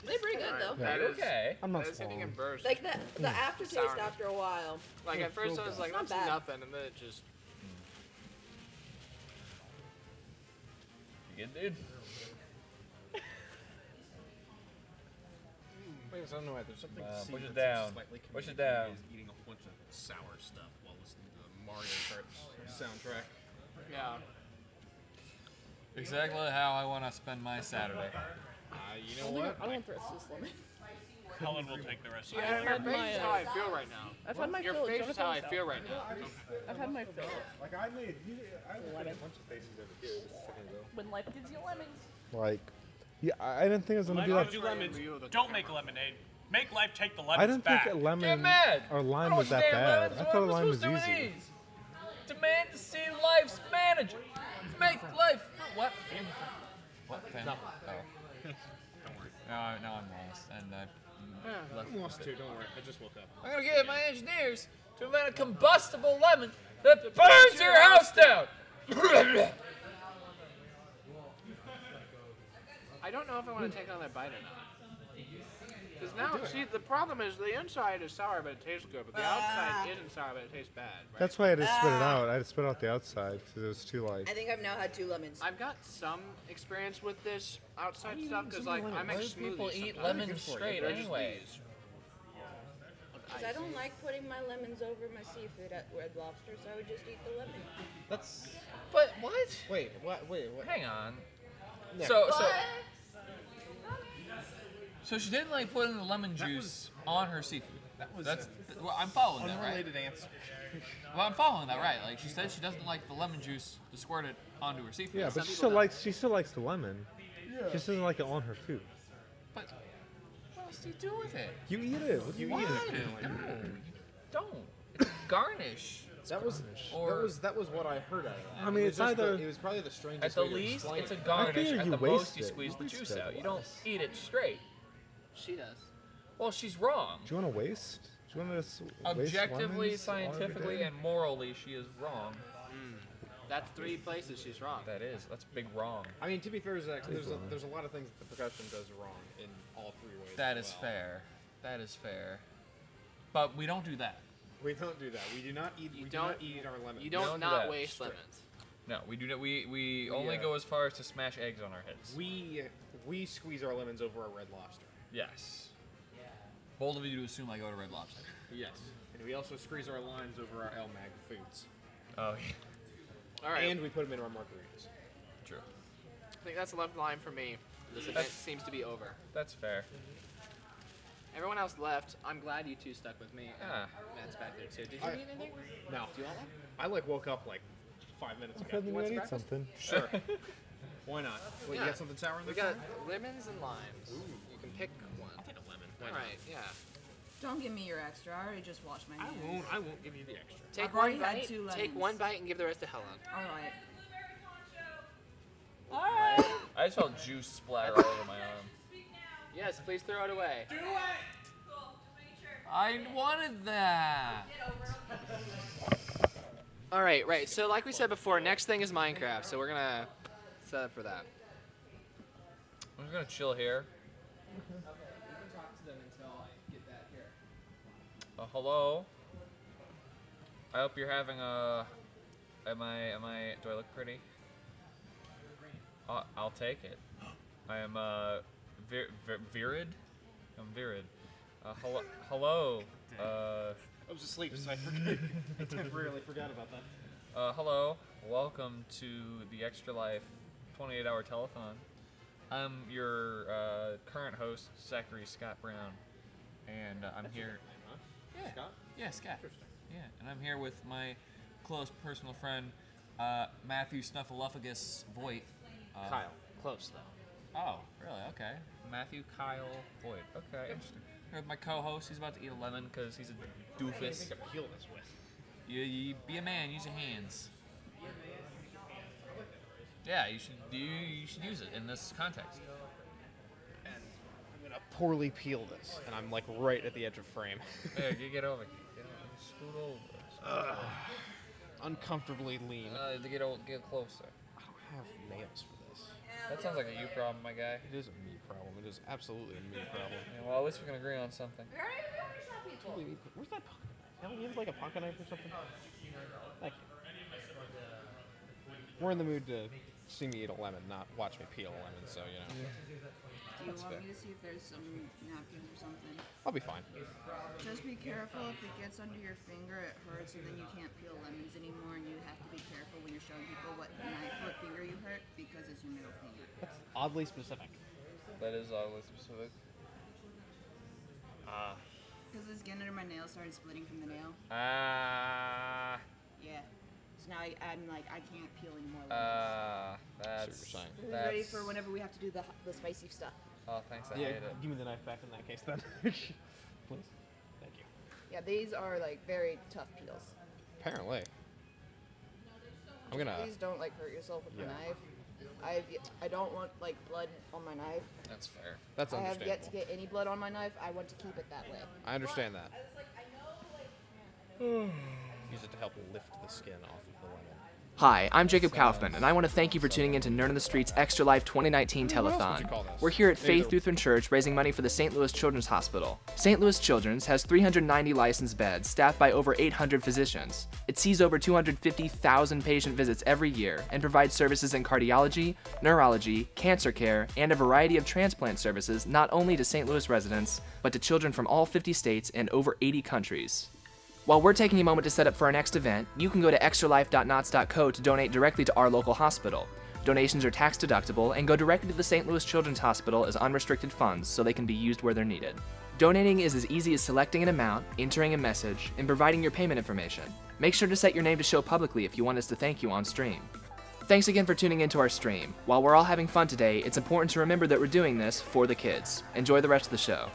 they're pretty good though. that You're okay. I'm not that is hitting swallowing. in burst. Like the the aftertaste Sour. after a while. Like at first I was like, Not that's bad. nothing, and then it just. You good, dude? Wait, I don't know. There's something Uh, push it down. Push it down. is eating a bunch of sour stuff while listening to the Mario Kart soundtrack. Yeah. Exactly how I want to spend my Saturday. Uh, you know don't, what? think- I don't want the rest of this lemon. Helen will take the rest of I, it. your face is how I feel right now. I've had my Your fill. face is how I feel right now. I've had my fill. Like I made, you, I made a bunch of faces over here just a second ago. When life gives you lemons. Like, yeah, I I didn't think it was gonna Life be like. gives you lemons. Don't make lemonade. Make life take the lemons I didn't back. think lemon or I lime was that bad. lemons, I thought am I lime was easy. eat? Demand to see life's manager. Make life. What? What? Fam? Oh. No, I- now I'm lost, and I. left I'm lost too. Don't worry. I just woke up. I'm gonna get my engineers to invent a combustible lemon that burns your house down. I don't know if I want to take another bite or not. Because now, see, the problem is the inside is sour, but it tastes good, but the outside isn't sour, but it tastes bad. Right? That's why I had to spit it Ah. out. I had to spit out the outside because it was too like. I think I've now had two lemons. I've got some experience with this outside stuff because, like, lemon? I make do smoothies. people eat sometimes. lemons Good straight They're anyways? Because I don't like putting my lemons over my seafood at Red Lobster, so I would just eat the lemon. That's. But what? Wait. What? Wait. What? Hang on. Yeah. So so. So she didn't like putting the lemon juice on her seafood. That was That's well, I'm following that, right? unrelated answer. Well, I'm following that, right? Like she said, she doesn't like the lemon juice to squirt it onto her seafood. Yeah, but she still likes. She still likes the lemon. She just doesn't like it on her food. But what else do you do with it? You eat it. What do you Why? eat No, you don't. It's garnish. That was Or- that was that was what I heard of. I mean, It it's just the- either- it was probably the strangest. At the way to least, explain it's a it. garnish. figure At you the waste most, you it. squeeze You the waste juice it out. You don't less. eat it straight. She does. Well, she's wrong. Do you want to waste? Do you want to waste Objectively, lemons all scientifically, and morally, she is wrong. That's three places she's wrong. That is. That's big wrong. I mean, to be fair, Zach, there's a, there's a lot of things that the percussion does wrong in all three ways. That is well. fair. That is fair. But we don't do that. We don't do that. We do not eat. we do not eat our lemons. You don't, don't not that. waste Straight. lemons. No, we do not. We we We, only uh, go as far as to smash eggs on our heads. We we squeeze our lemons over our red lobster. Yes. Bold of you to assume I go to Red Lobster. Yes. And we also squeeze our limes over our El Mag foods. Oh yeah. All right. And we put them in our margaritas. True. I think that's the left line for me. This event That's- seems to be over. That's fair. Everyone else left. I'm glad you two stuck with me. and Ah. Matt's back there too. Did you I- need anything? No. Do you want one? I like woke up like five minutes ago. then You you want might some eat something. Sure. Why not? Wait, Yeah. you got something sour in We there? got lemons and limes. You can pick one. I'll take a lemon. Why All not? right. Yeah. Don't give me your extra. I already just washed my hands. I hands. won't. I won't give you the extra. Take I've one bite. two Take one bite and give the rest to Helen. All right. I just felt juice splatter all over my arm. Yes, please throw it away. Do it! I wanted that. All right, right. So like we said before, next thing is Minecraft. So we're gonna set up for that. I'm just gonna chill here. You can talk to them until I get that here. Uh, hello. I hope you're having a. Am I? Am I? Do I look pretty? Uh, I'll take it. I am uh, vir, vir, Virid. I'm Virid. Uh, hello. Hello. Uh, I was asleep, so I forgot. I temporarily forgot about that. uh, hello. Welcome to the Extra Life 28-hour telethon. I'm your uh, current host, Zachary Scott Brown, and uh, I'm here. Yeah. Scott? Yeah, Scott. Yeah, and I'm here with my close personal friend, uh, Matthew Snuffleupagus Voigt. Uh, Kyle. Close though. Oh, really? Okay. Matthew Kyle Voigt. Okay, interesting. Here with my co-host. He's about to eat a lemon because he's a What do you doofus. think to peel this with? You, you be a man. Use your hands. Yeah, you should. You, you should use it in this context. And I'm gonna poorly peel this, and I'm like right at the edge of frame. There, you get over. Get over. Scoot over. Ugh. uncomfortably lean. Uh, to get o- get closer. I don't have nails for this. That sounds like a you problem, my guy. It is a me problem. It is absolutely a me problem. Yeah, well, at least we can agree on something. Totally need- Where's that pocket knife? Hell, you have like a pocket knife or something? Thank you. We're in the mood to see me eat a lemon, not watch me peel a lemon, so you know. Do you That's want fair. me to see if there's some napkins or something? I'll be fine. Just be careful if it gets under your finger, it hurts, and then you can't peel lemons anymore, and you have to be careful when you're showing people what knife, what finger you hurt, because it's your middle finger. That's oddly specific. That is oddly specific. Ah. Because the skin under my nail started splitting from the nail. Ah. Yeah. So now I, I'm like, I can't peel anymore. Ah. what that's. you're saying. This is That's. ready for whenever we have to do the, the spicy stuff. Oh, thanks. I yeah, hate it. give me the knife back in that case then. Please. Thank you. Yeah, these are like very tough peels. Apparently. I'm gonna. Please don't like hurt yourself with Yeah. the knife. I've y- I don't want like blood on my knife. That's fair. That's I have yet to get any blood on my knife. I want to keep it that way. I understand that. Use it to help lift the skin off of the lemon. Hi, I'm Jacob Kaufman, and I want to thank you for tuning in to Nerd on the Street's Extra Life 2019 What else would you Telethon. We're here at Faith Lutheran Church raising money for the St. Louis Children's Hospital. St. Louis Children's has 390 licensed beds, staffed by over 800 physicians. It sees over 250,000 patient visits every year and provides services in cardiology, neurology, cancer care, and a variety of transplant services not only to St. Louis residents, but to children from all 50 states and over 80 countries. While we're taking a moment to set up for our next event, you can go to extralife.nots.co to donate directly to our local hospital. Donations are tax deductible and go directly to the St. Louis Children's Hospital as unrestricted funds so they can be used where they're needed. Donating is as easy as selecting an amount, entering a message, and providing your payment information. Make sure to set your name to show publicly if you want us to thank you on stream. Thanks again for tuning into our stream. While we're all having fun today, it's important to remember that we're doing this for the kids. Enjoy the rest of the show.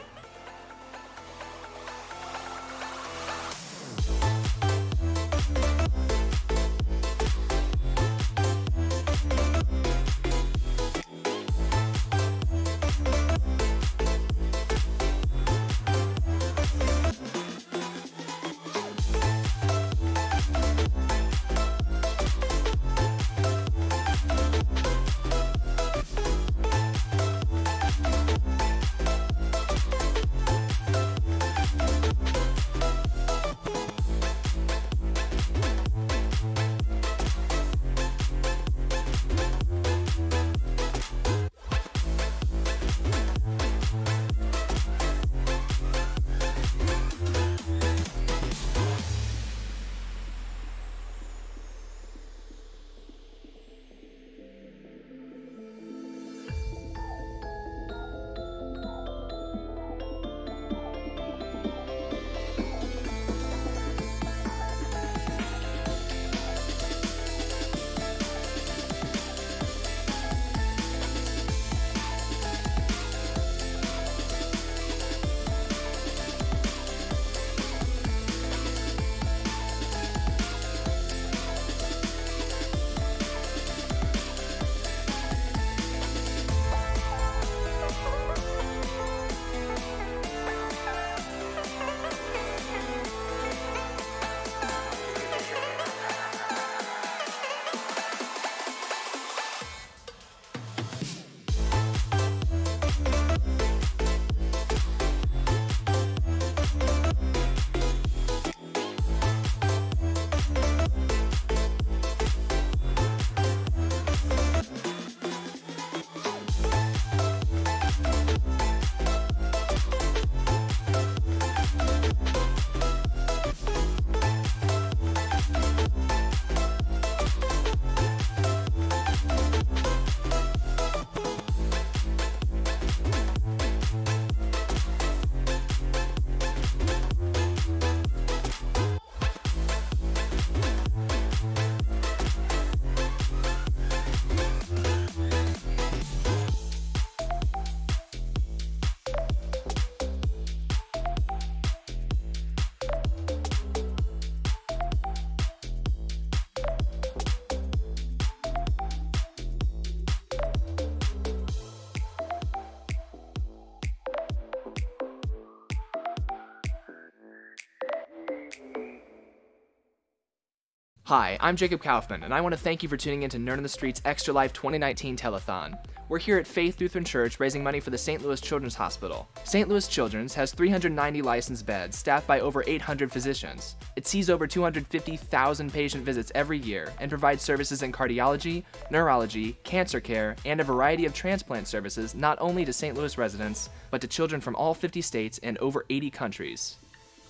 Hi, I'm Jacob Kaufman, and I want to thank you for tuning in to Nerd on the Street's Extra Life 2019 Telethon. We're here at Faith Lutheran Church raising money for the St. Louis Children's Hospital. St. Louis Children's has 390 licensed beds, staffed by over 800 physicians. It sees over 250,000 patient visits every year and provides services in cardiology, neurology, cancer care, and a variety of transplant services not only to St. Louis residents, but to children from all 50 states and over 80 countries.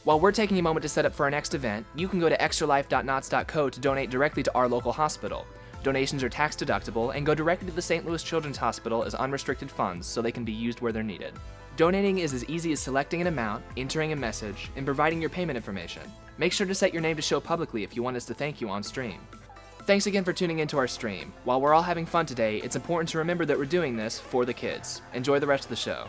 While we're taking a moment to set up for our next event, you can go to extralife.nots.co to donate directly to our local hospital. Donations are tax deductible and go directly to the St. Louis Children's Hospital as unrestricted funds so they can be used where they're needed. Donating is as easy as selecting an amount, entering a message, and providing your payment information. Make sure to set your name to show publicly if you want us to thank you on stream. Thanks again for tuning into our stream. While we're all having fun today, it's important to remember that we're doing this for the kids. Enjoy the rest of the show.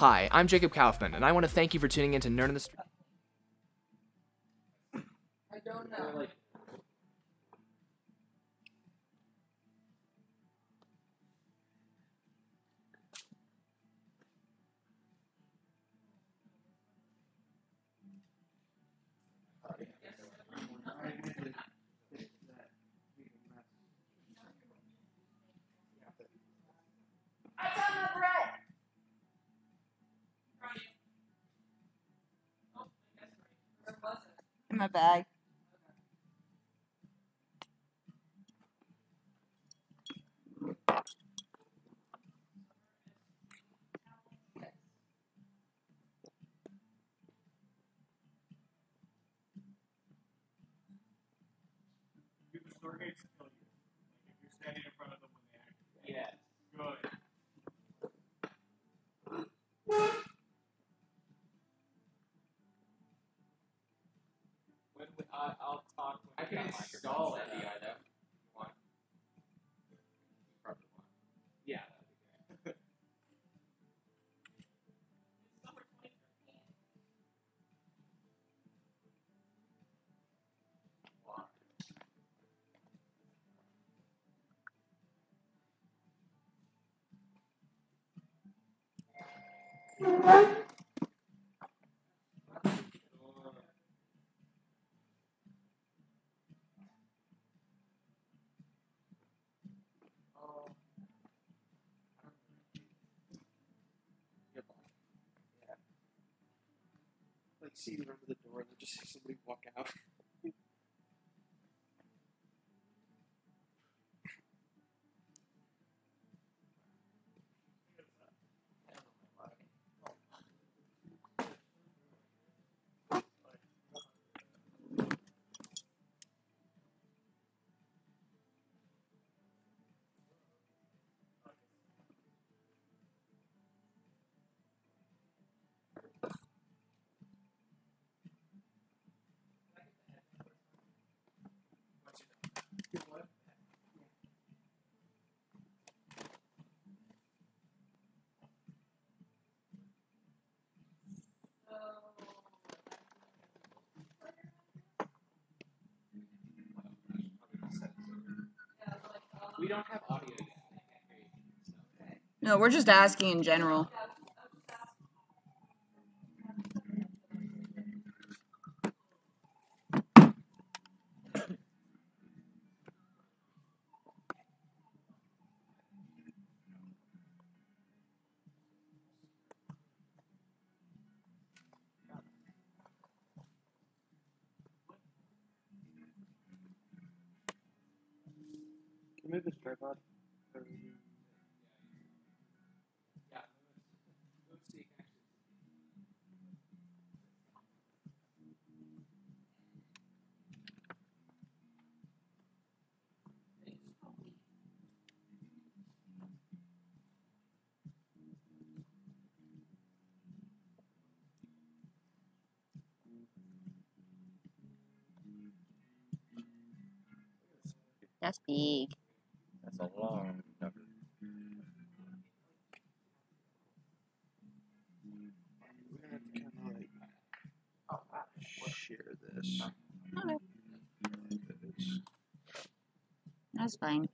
Hi, I'm Jacob Kaufman, and I want to thank you for tuning in to Nerd on the Street. Bag. Do the store gates kill you? Like if you're standing in front of them when they act. Yes. Good. When, when, I, I'll talk. When I can install it. Yeah, that See you remember the door, and then just see somebody walk out. We don't have audio yet. No, we're just asking in general. Big. That's a long cover. We're gonna have to kind of like share this. That's fine.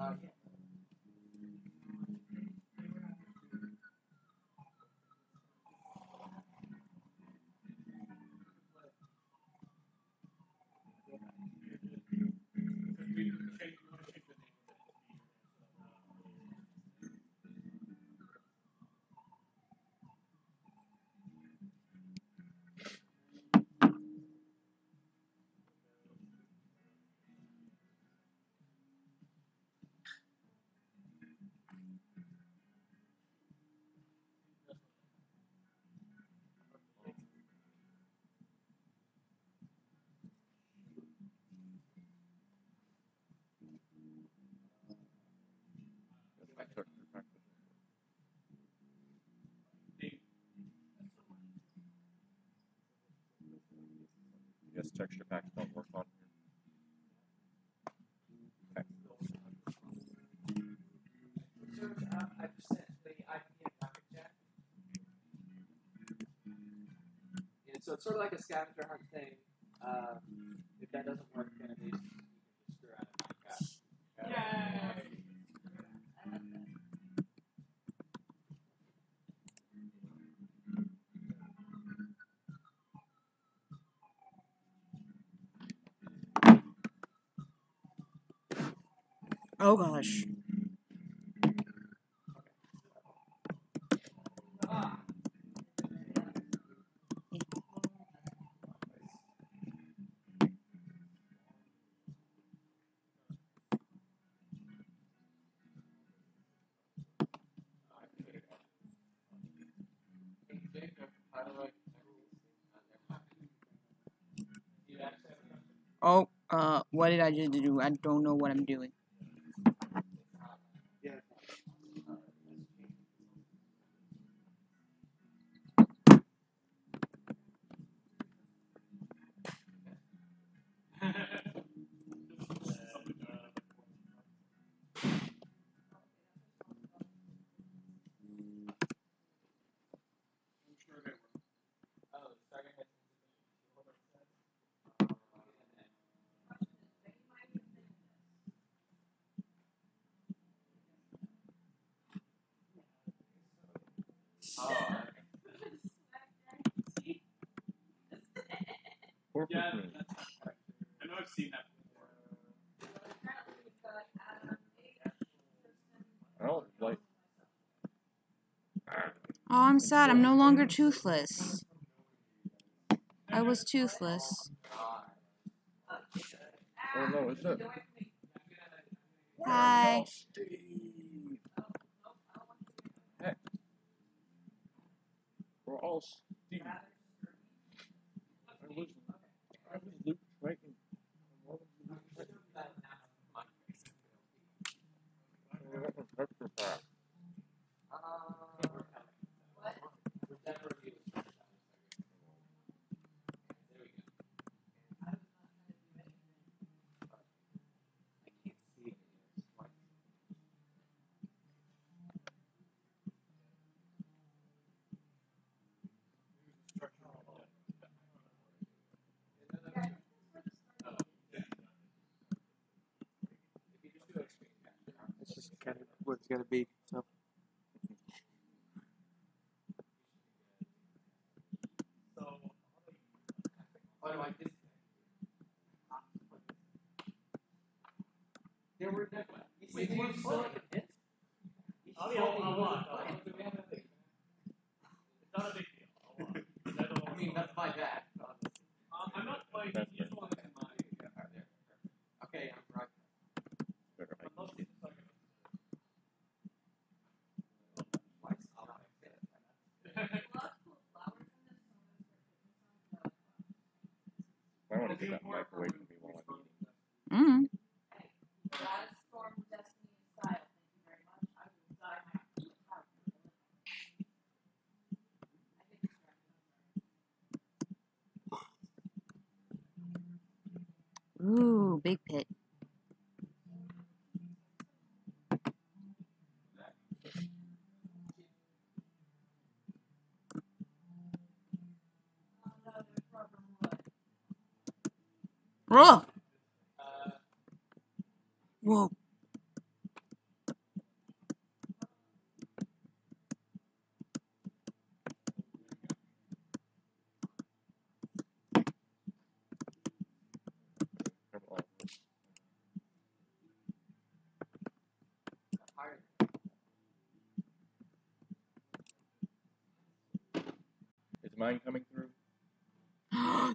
Uh, yeah. I guess texture packs don't work on here. I. And so it's sort of like a scavenger hunt thing. Uh, if that doesn't work, Oh gosh. Oh, uh, what did I just do? I don't know what I'm doing. I'm sad. I'm no longer toothless. I was toothless. Oh, no, Hi.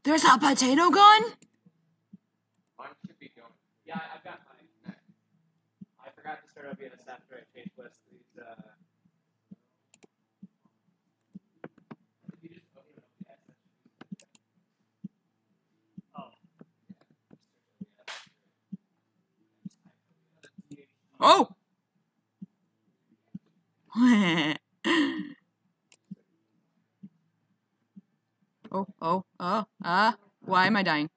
There's a potato gun? am I dying?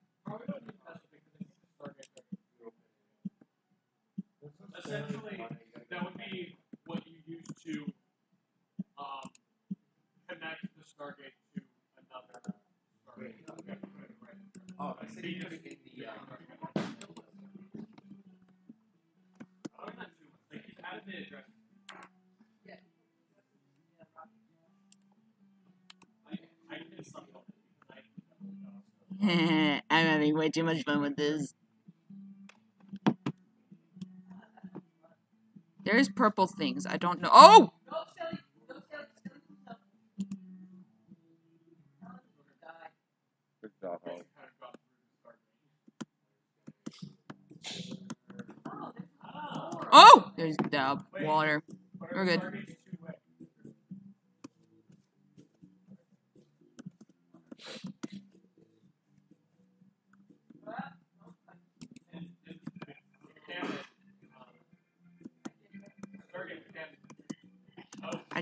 too much fun with this. There's purple things. I don't know. Oh! Oh! There's the water. We're good.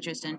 Justin.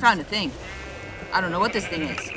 found a thing. I don't know what this thing is.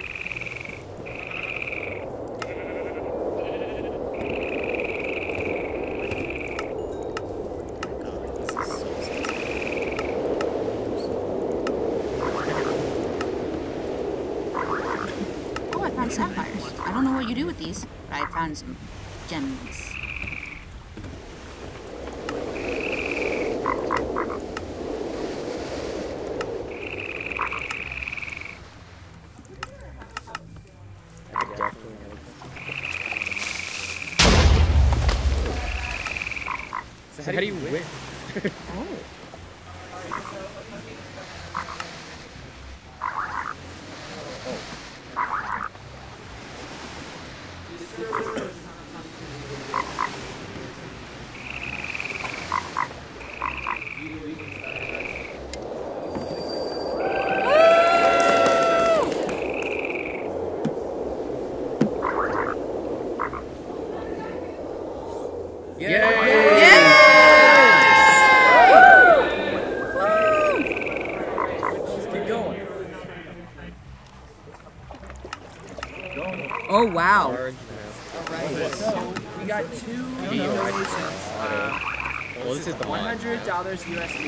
Father's USA.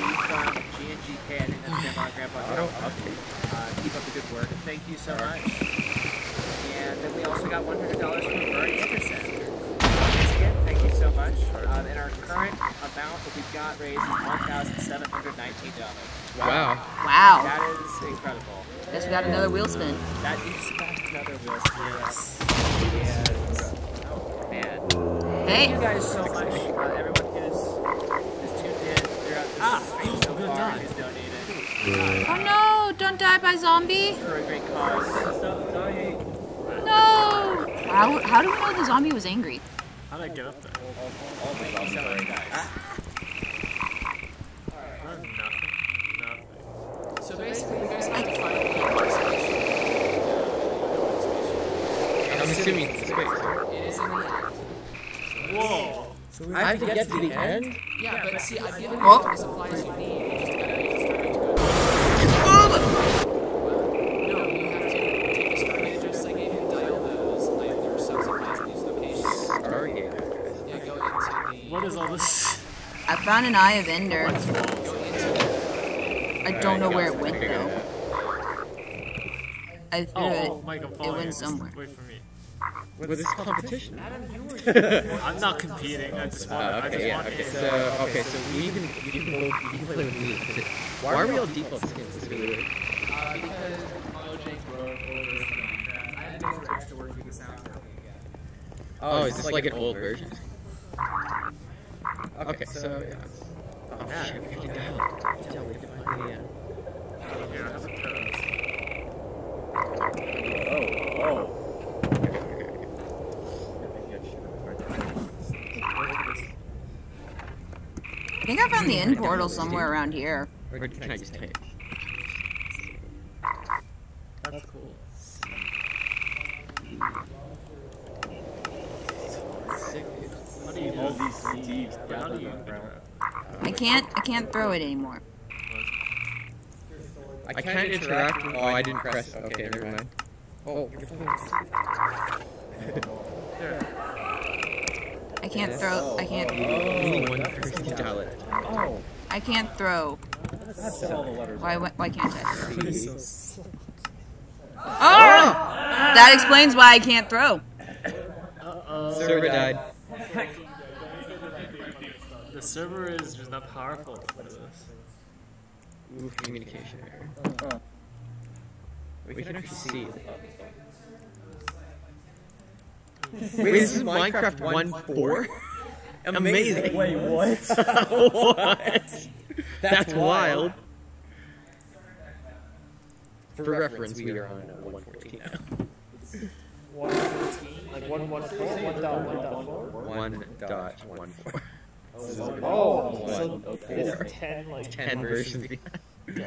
an Eye of Ender. I don't know where it went, though. I threw oh, it. Oh, Mike, it went somewhere. Wait for me. What is this competition? I'm not competing. I just want. Uh, okay, yeah, okay. So, okay, so we you can can play with me. Why are we all default skins? It's really weird. Uh, because oh, oh, is this like an old version? Okay, so yeah. I think I found the end portal somewhere around here. Or can I just take? throw it anymore. I can't, I can't interact. interact. Oh, I didn't press. press. Okay, okay, never mind. Oh, I can't throw. I can't. Oh. oh. I can't throw. Why? Why can't I? Oh! That explains why I can't throw. Uh-oh. Server died. the server is just not powerful. Ooh, communication error. We can actually see. Wait, this is Minecraft 1.4? Amazing. Wait, what? what? That's wild. For reference, we are on 114 now. 114? Like 114? 1 dot 1 dot 4? 1 dot 1 4. Oh, so it's 10, like 10 versions.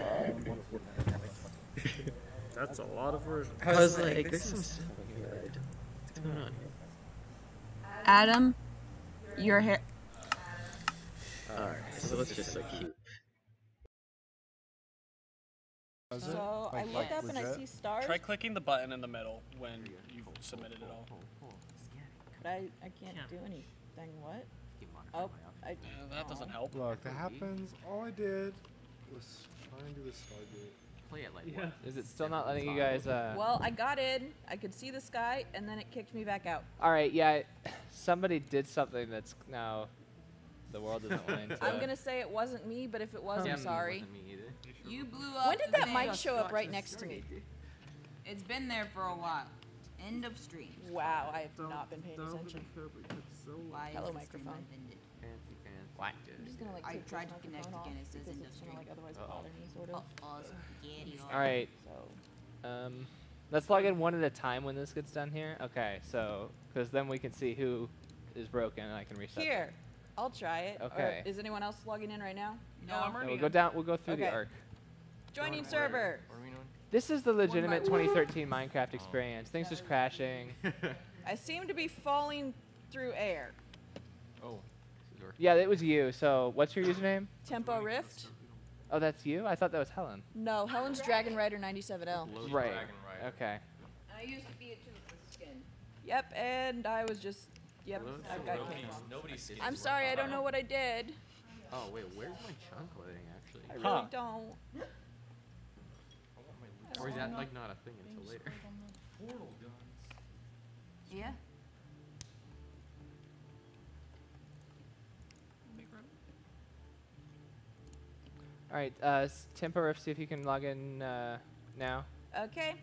That's a lot of versions. I was like, this is weird. What's going on Adam, your hair. Alright, so let's just like keep. So I look up and I see stars, Try clicking the button in the middle when you've submitted it all. but I, I can't do anything. What? Oh, I. that doesn't help. Look, that happens. All I did was try and do the Stargate. Play it like Yeah. Is it still not letting you guys? Uh... Well, I got in. I could see the sky, and then it kicked me back out. All right. Yeah. Somebody did something that's now the world isn't willing to. I'm gonna say it wasn't me, but if it was, Yeah, I'm it sorry. wasn't me You blew up. When did that mic show up right next to me? It's been there for a while. End of stream. Wow, I have not been paying attention. Why Hello, is the stream microphone. Ended? Fancy, fancy. What? I'm just gonna like I take tried to connect again. off It says because end of it's gonna like otherwise Uh-oh. bother me sort of. Uh-oh, spaghetti. All right. Um, let's log in one at a time when this gets done here. Okay. So, because then we can see who is broken and I can reset. them. Here, I'll try it. Or Okay. is anyone else logging in right now? No, I'm And we'll go down. We'll go through the arc. Joining server. This is the legitimate 2013 Minecraft experience. Things just crashing. I seem to be falling through air. Yeah, it was you. So, what's your username? Tempo Rift. Oh, that's you. I thought that was Helen. No, Helen's Dragon Rider 97L. Right. Okay. I used to be a too with skin. Yep, and I was just. Yep, Hello? I've got nobody's, nobody's I'm sorry, I don't know what I did. Oh wait, where's my chunk loading actually? I really don't. Or is that like not a thing until later? Portal guns. Yeah. All right. Uh, s- Temporif, see if you can log in uh, now. Okay.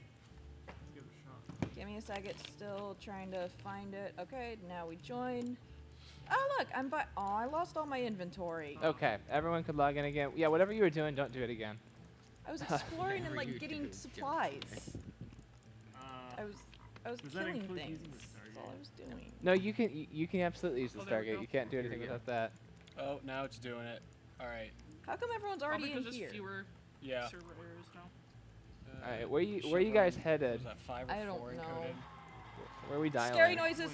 Give me a second. Still trying to find it. Okay, now we join. Oh look, I'm by. Oh, I lost all my inventory. Okay. Everyone could log in again. Yeah. Whatever you were doing, don't do it again. I was exploring and like getting supplies. I was, I was killing things. using That's all I was doing. No, you can. You, you can absolutely use the Oh, Stargate. You can't do anything without that. Oh, now it's doing it. All right. How come everyone's already in here? Yeah. server errors now. Uh, All right. Where you Where you guys headed? Was that five or I don't four know. encoded? Where are we dialing? Scary noises.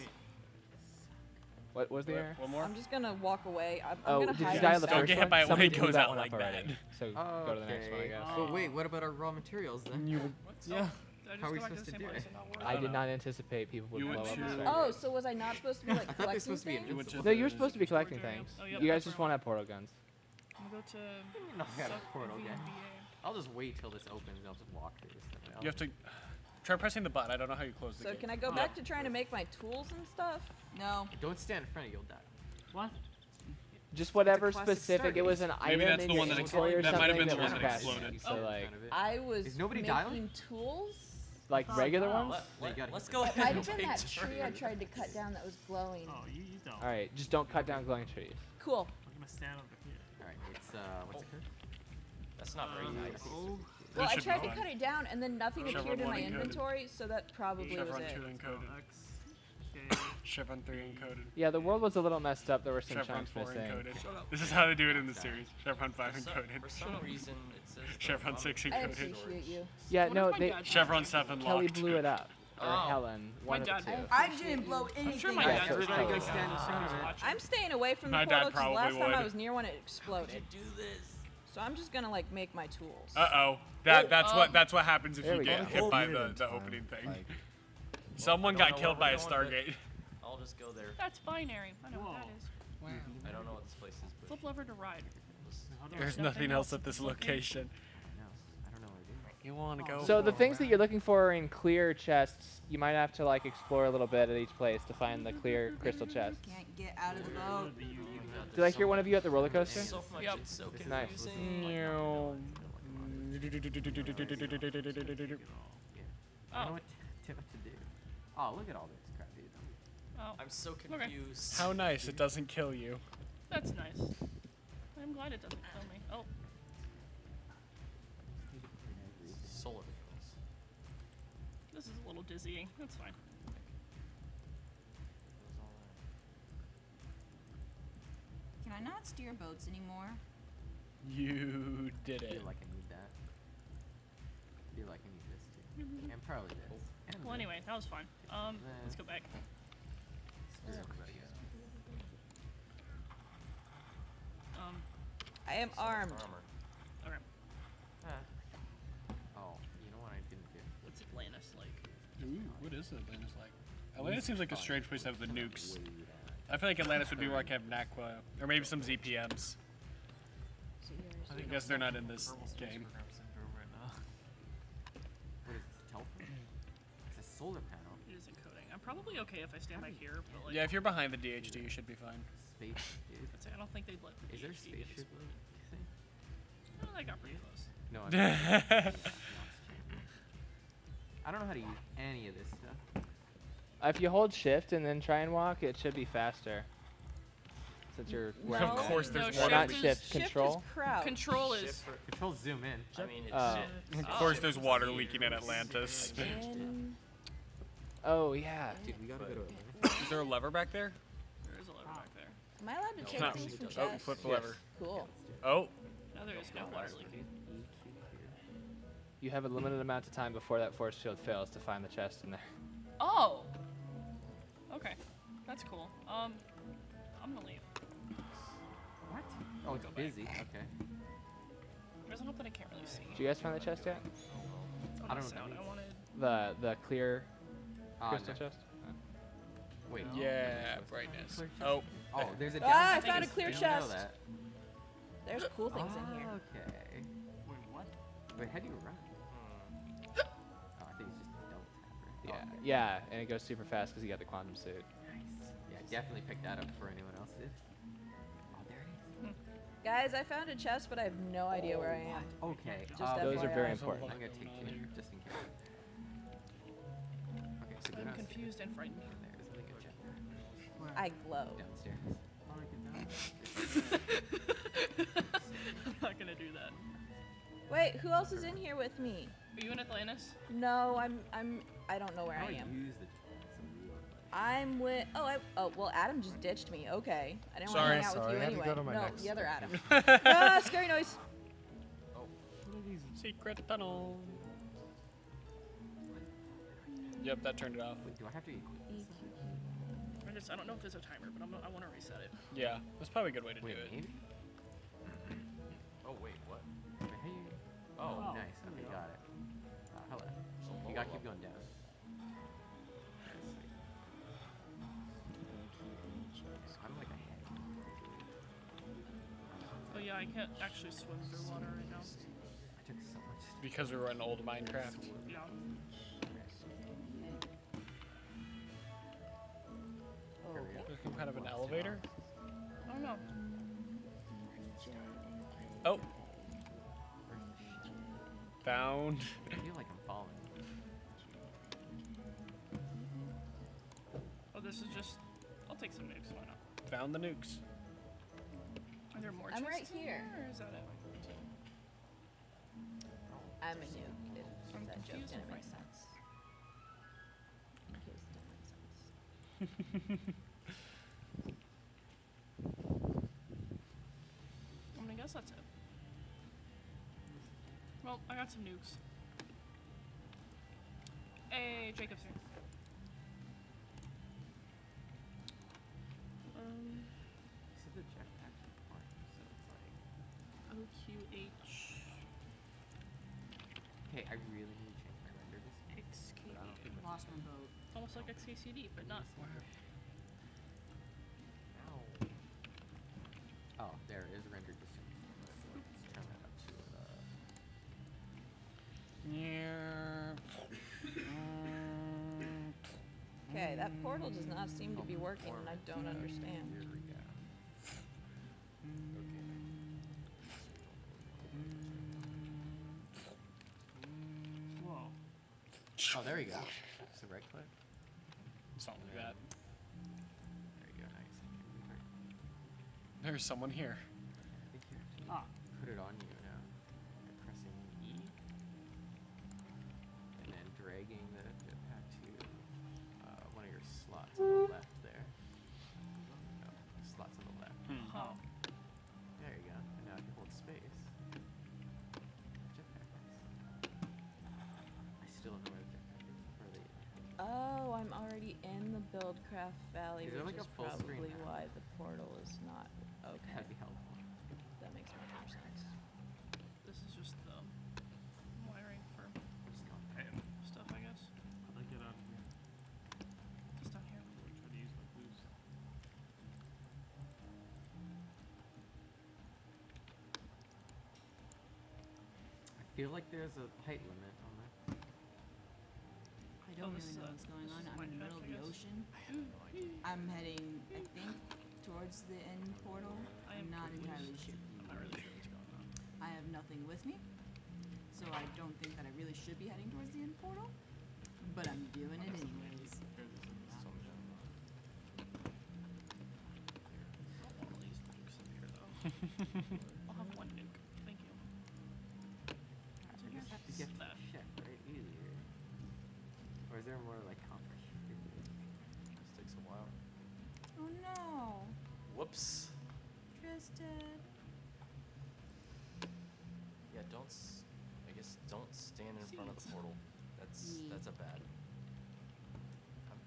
What was the error? One more. I'm just gonna walk away. I'm, I'm Oh, gonna did you hide dial the inside. first get hit one? by it when Somebody it blew goes out like up already. that. So go to the next one, I guess. Oh. But wait, what about our raw materials then? You Yeah. How are we supposed to do it? I did not anticipate people would You blow up. to- the Oh, so was I not supposed to be like I collecting this was supposed to be things? No, you were supposed to be collecting things. Oh, yep, You guys just right. won't have portal guns. I'm gonna go to. No, I got a Sub portal gun. VBA. I'll just wait till this opens and I'll just walk through this thing. You have to try pressing the button. I don't know how you close the So gate. can I go back to trying to make my tools and stuff? No. Don't stand in front of you, you'll die. What? Just whatever specific. It was an item. Maybe item that's in the your one that inventory or exploded. That might have something been the was one that crashing. exploded. So like, I was Is nobody making dialing? tools. like regular ones. Let, let, Let's go It ahead might and have been that tree I tried to cut down that was glowing. Oh, you, you don't. All right, just don't cut down glowing trees. Cool. I'm gonna stand over here. Alright, it's uh, what's it called? That's not very Uh, nice. oh, Well, I should tried to cut it down and then nothing Chevron appeared in my encoded. inventory, so that probably was Chevron it. two encoded. X. Okay. Chevron three encoded. Yeah, the world was a little messed up. There were some Chevron chunks four missing. encoded. This is how they do it in the series. Chevron five For encoded. for some reason, it says the Chevron bottom- six I encoded. appreciate you. Yeah, What no, they Chevron seven locked. Kelly locked. blew it up. Or Oh. Helen, one of dad- the two. I didn't blow I'm anything. sure my Yeah, dad so did it's I stand in front of it. I'm staying away from the My dad portal because probably last time I was near one, it exploded. do this. So I'm just gonna like make my tools. Uh oh. That that's um, what that's what happens if there you get go. hit by the, the opening thing. like- Someone got killed by a we're going, but Stargate. I'll just go there. That's binary. I know what that is. I don't know what this place is, but Flip lever to ride. There's nothing else at this location. You want to go? So the things that you're looking for are in clear chests, you might have to like explore a little bit at each place to find the clear crystal chest. Can't get out of the boat. Did I hear one of you at the roller coaster? So Yep. it's so Nice. confusing. I don't know what to, do. Oh, look at all this crap. Oh. I'm so confused. How nice! It doesn't kill you. That's nice. I'm glad it doesn't kill me. Solar vehicles. this is a little dizzying. That's fine. Can I not steer boats anymore? You did I it. feel like I need that. I feel like I need this too. And probably this. And Well, this. anyway, that was fun. Um, let's go back. Screw everybody else. Um, I am armed. Armor. okay. Oh, you know what I didn't do? What's Atlantis like? Ooh, what is Atlantis like? Atlantis seems like a strange place to have the nukes. I feel like Atlantis would be where I can have naquadah, or maybe some ZPMs. I guess they're not in this game. What is this? Teleport? It's a solar panel. It is encoding. I'm probably okay if I stand back here, but like. Yeah, if you're behind the DHD, you should be fine. Space, dude. I'd say I don't think they'd let the Is there a PhD get spaceship exploded. thing? Oh, they got pretty close. No, I don't know how to use any of this stuff. If you hold shift and then try and walk, it should be faster. Since you're wearing Of course there's Or water not leak. shift, control. Control is. Control zoom in. I mean, it's Oh. Of course, there's water leaking in Atlantis. Oh yeah. Dude, we gotta go to Atlantis. Is there a lever back there? There is a lever back there. Am I allowed to take No. things from Oh, flip the lever. Cool. Oh. No, there is no water leaking. You have a limited amount of time before that force field fails to find the chest in there. Oh. Okay, that's cool. Um, I'm gonna leave. What? Oh, it's busy. Okay. There's something I can't really see. Did you guys find the chest yet? I don't know what Sound that I wanted. The the clear Ah, crystal no. chest? Wait. Yeah, brightness. Oh. Oh, there's a. Ah, I down- found a clear didn't know chest. that. There's cool things in here. Okay. Wait, what? Wait, how do you run? Yeah, right? Oh, okay. yeah, and it goes super fast because you got the quantum suit. Nice. Yeah, definitely pick that up before anyone else did. Oh, there it is. Guys, I found a chest, but I have no idea where I am. Okay. Just um, Those are very important. I'm gonna take two just in case. Okay, so I'm confused and frightened. There is like a jet I glow. downstairs. I'm not gonna do that. Wait, who else is in here with me? Are you in Atlantis? No, I'm I'm I don't know where How I am. use the I'm with oh I oh well Adam just ditched me. Okay. I didn't want Sorry. to hang out Sorry, with I you had to anyway. go to my no, next the other Adam. Oh. ah, scary noise. Oh. Secret tunnel. Yep, that turned it off. Wait, do I have to? I just I don't know if there's a timer, but I'm, I want to reset it. Yeah, that's probably a good way to Wait, do it. maybe? Oh wait, what? Wait, how you? Oh, nice. Okay, got it. Uh, hello. You gotta keep going down. Yeah, I can't actually swim through water right now. I took so much. Because we were in old Minecraft. Yeah. There's some kind of an elevator. I don't know. Oh. Found. I feel like I'm falling. Oh, this is just. I'll take some nukes. Why not? Found the nukes. Are there more? I'm right here. Or is that it? I'm a nuke. If I'm that joke didn't make sense. In case it didn't make sense. I mean, I guess that's it. Well, I got some nukes. Hey, Jacob's here. Um, QH. Hey, I really need to change my render this. XKCD. Lost my boat. Almost like XKCD, but not. Ow. Oh, there is render distance. Let's turn that up to. Uh, yeah. Okay, that portal does not seem to be working, and I don't understand. Oh, there you go. Just a right click. Something like that. There you go. Nice. There's someone here. I'm already in the Buildcraft Valley, Is which like a is full probably why the portal is not okay. That'd be helpful. That makes much more sense. This is just the wiring for stuff, I guess. How'd I get out of here? Just down here. Try to use my boost. I feel like there's a height limit on that. I don't really know what's going on. I'm in the middle of the ocean. I'm heading, I think, towards the end portal. I I'm not entirely sure. Not really sure what's going on. I have nothing with me, so I don't think that I really should be heading towards the end portal. But I'm doing it anyways. I'll have one nuke. Thank you. You just have to get that shit right easier. Or is there more like complicated? This takes a while. Oh no, Whoops. Tristan. Yeah, don't. I guess don't stand in front of the portal. That's Ye- that's a bad.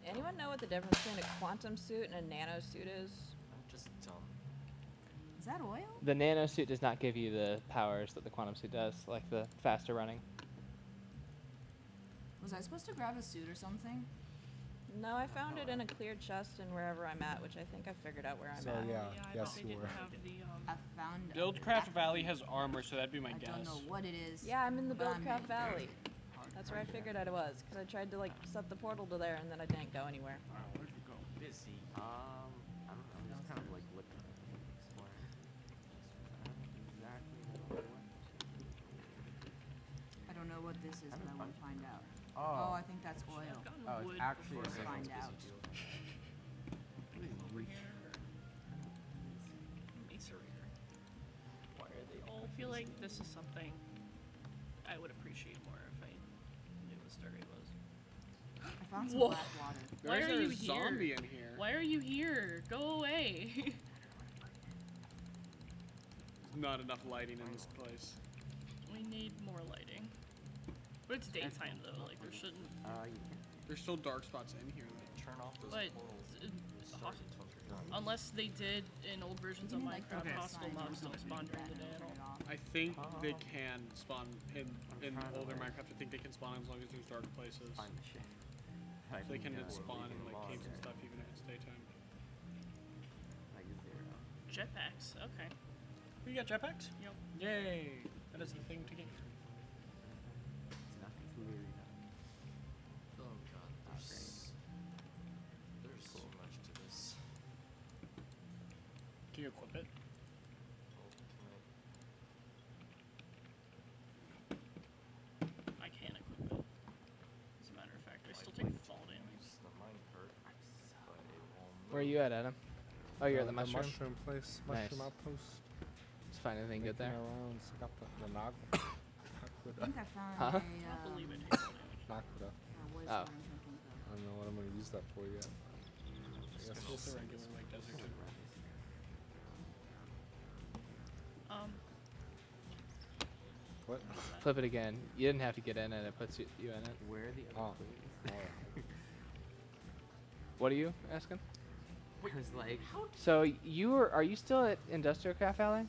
Anyone know what the difference between a quantum suit and a nano suit is? I'm just dumb. Is that oil? The nano suit does not give you the powers that the quantum suit does, like the faster running. Was I supposed to grab a suit or something? No, I found it in a clear chest and wherever I'm at, which I think I figured out where I'm So at. yeah, I yes thought they you didn't were. have the um. I found. a Buildcraft back- Valley has armor, so that'd be my guess. I guess. don't know what it is. Yeah, I'm in the but I'm Buildcraft heading Valley. That's where I figured out it was, because I tried to like set the portal to there and then I didn't go anywhere. where'd you go? Busy. Um, I don't know. I'm just kind of like looking, exploring. I don't exactly know what. I don't know what this is, but I want to find out. Oh. I think that's oil. Oh, it's actually Let's a find busy out. field. over here. Mesa Why are they all? I feel like this is something I would appreciate more if I knew what Stargate was. I found some Whoa. black water. Why There's are a you here? zombie in here. Why are you here? Go away. There's not enough lighting in this place. we need more lighting. But it's daytime though. Like there shouldn't. Uh, you can. There's still dark spots in here. Turn off those But portals. uh, Start hos- until you're done. unless they did in old versions of Give me, like, Minecraft, the hostile mobs don't spawn like during the day at all. turn it off. I think they Oh. can spawn in in older Minecraft. I think they can spawn as long as there's dark places. Find the shit. So they can uh, spawn in like caves and stuff even if it's daytime. Like zero. Jetpacks. Okay. We got jetpacks? Yep. Yay! That is the thing to get. Can you equip it? Can I- I can equip it. As a matter of fact, I still take fall damage. use the minecart, but it will Where are you at, Adam? Oh, you're at Uh, the mushroom. mushroom place, Nice. mushroom outpost. Just find anything good there. Around, so got the, the Nag- I think I found Huh? a. I Uh, don't believe it takes fall damage. Naquadah. uh, what is Oh. I'm thinking of? I don't know what I'm gonna use that for yet. I guess we'll Just a see. regular like desert. What? Flip it again. You didn't have to get in it. It puts you, you in it. Where are the Oh. other clues? What are you asking? I was like, So you were? Are you still at Industrial Craft Alley,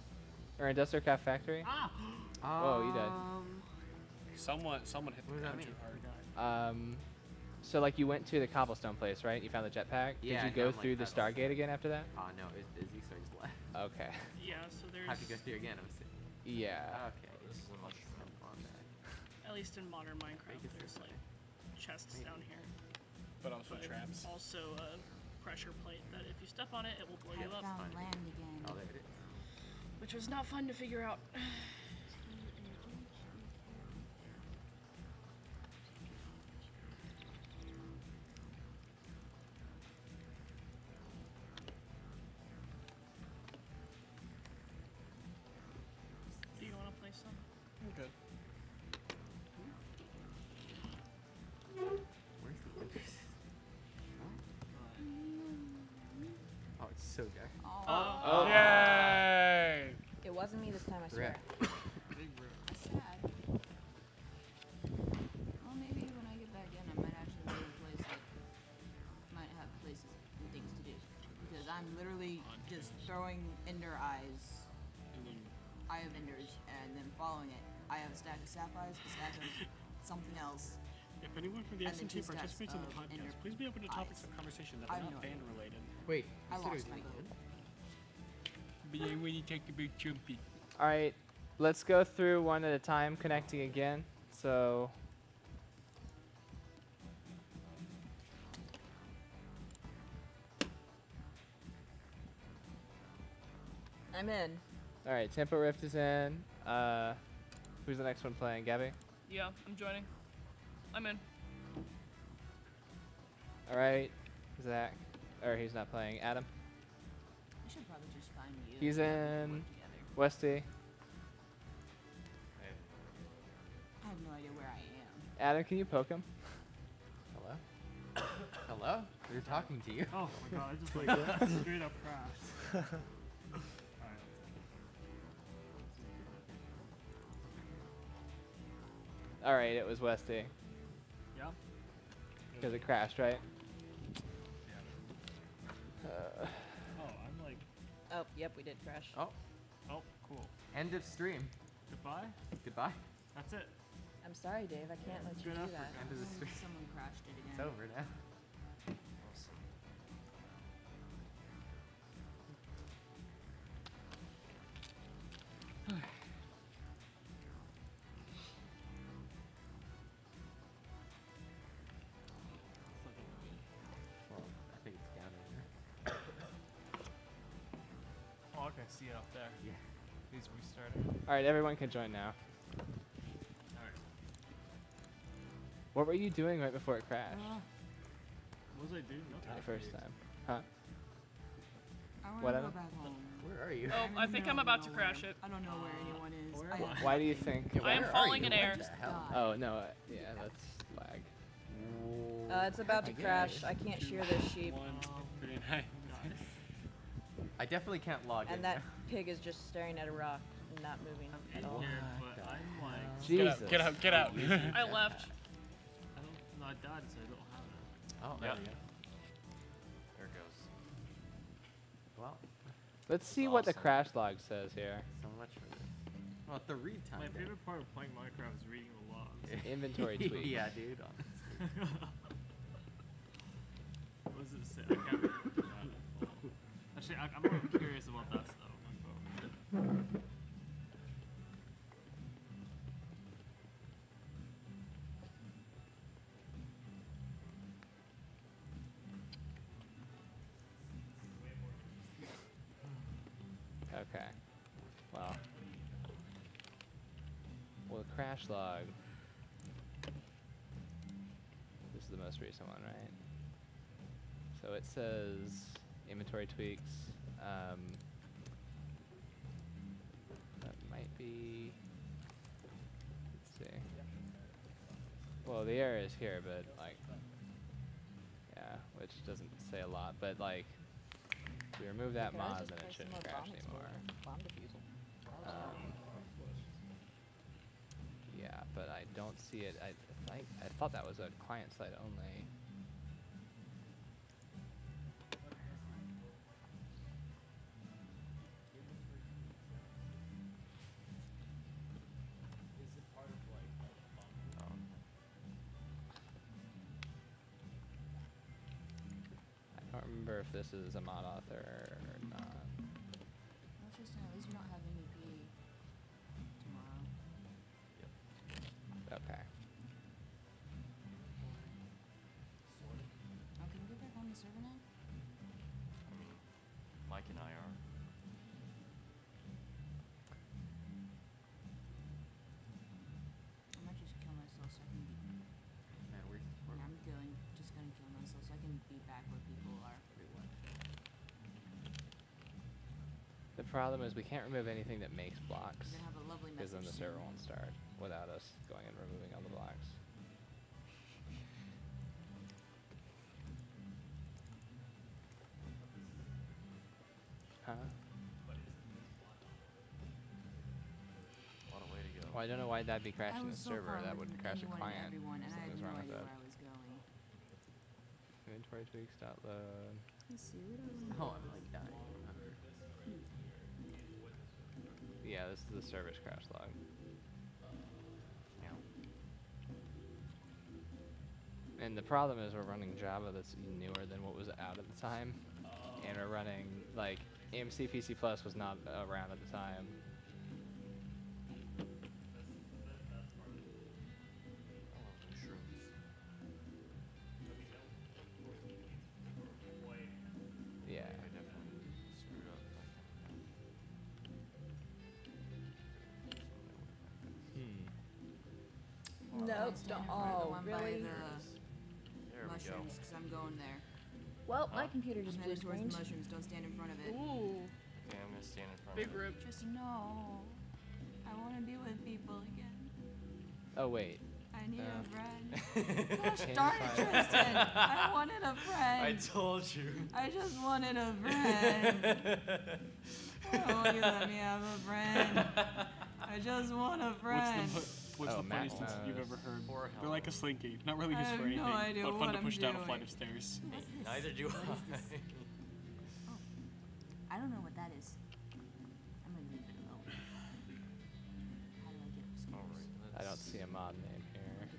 or Industrial Craft Factory? Ah! Whoa, you died. Um, Someone someone hit What the that ground too hard. Um, so like you went to the cobblestone place, right? You found the jetpack. Yeah, Did you go I'm like, through the that's- Stargate again after that? Oh no, it was busy, so I just left. Okay. Yeah. So there's. Have to go through again. I'm sick. Yeah. Okay, This is a much simple on that. At least in modern Minecraft, there's like chests down here. but also traps. Also a pressure plate that if you step on it, it will blow you I up. found land again. Oh, there it is. Which was not fun to figure out. Oh, it's so dark. Oh. Yay! It wasn't me this time, I swear. That's sad. Well, maybe when I get back in, I might actually go to a place that might have places and things to do. Because I'm literally just throwing Ender eyes. Eye of Enders, and then following it, I have a stack of sapphires, a stack of something else. If anyone from the and then two SNT stacks participates in the podcast, please be open to topics eyes. of conversation that are not band idea. related. Wait, I you said lost my me But yeah, when you take a big jumpy. All right, let's go through one at a time, connecting again. So. I'm in. All right, Tempo Rift is in. Uh, who's the next one playing? Gabby. Yeah, I'm joining. I'm in. All right, Zach. Or he's not playing. Adam. I should probably just find you. He's in. Westy. I have no idea where I am. Adam, can you poke him? Hello? Hello? We're talking to you. Oh my god, I just like Like straight up crashed. All right, it was Westy. Yeah. Because it crashed, right? Uh, Oh, I'm like, Oh, yep, we did crash. Oh, oh, cool. end of stream. Goodbye. Goodbye. That's it. I'm sorry, Dave. I can't let you do that. End of the stream. Someone crashed it again. It's over now. See it up there. Yeah. Please restart it. all right, everyone can join now. Alright. What were you doing right before it crashed? Uh, what was I doing? the first time. Huh? I want to go back home. Where are you? Oh, I think I'm about to crash it. I don't know where anyone is. where I am have Why do you think? I am falling in air. Oh no, uh, yeah, that's lag. Uh, it's about to I crash. I can't shear this sheep. One, three, nine. I definitely can't log in. And that pig is just staring at a rock and not moving at all. Here, oh but I'm like, Jesus. get out, get out, get out. I left. I don't, no, I died, so I don't have it. Oh, there Yep. we go. There it goes. Well, Let's see That's what the crash log says here. so much for this. Well, the read time. My favorite part of playing Minecraft is reading the logs. Inventory tweak. yeah, dude. what does it say? I can't remember. that. Actually, I, I'm more curious about that stuff. Okay. Well. Well, the crash log. This is the most recent one, right? So it says inventory tweaks. Um, that might be. Let's see. Well, the error is here, but like, yeah, which doesn't say a lot. But like, if we remove that I mod, then it shouldn't crash anymore. Bomb defusal. Um, yeah, but I don't see it. I, I I thought that was a client side only. This is a mod author problem is we can't remove anything that makes blocks. We're gonna have a lovely Because then the server won't start without us going and removing all the blocks. Huh? What a way to go. Well, I don't know why that'd be crashing the so server. That would crash a client. everyone, and I Something's no wrong with that. where I was going. Inventory tweaks load. Let's see what I Oh, I'm like dying. Yeah, this is the service crash log. And the problem is we're running Java that's newer than what was out at the time, and we're running like AMC PC Plus was not around at the time. Don't- front of the oh, one by really? the There we go. mushrooms, because I'm going there. Well, my computer just I'm blue headed towards the screened. mushrooms. Don't stand in front of it. Ooh. Okay, I'm gonna stand in front Big of it. rip. Tristan, no. I want to be with people again. Oh wait. I need Uh, a friend. Gosh Can you darn it, find- Tristan. I wanted a friend. I told you. I just wanted a friend. oh, you let me have a friend. I just want a friend. What's the, fu- what's Oh, the Matt funniest thing you've ever heard? Poor They're like a slinky. Not really I used have for no anything, idea but fun what to I'm push down a flight of stairs. Neither do I. this? I don't know what that is. I'm gonna leave it alone. How do I get upstairs? I don't see a mod name here.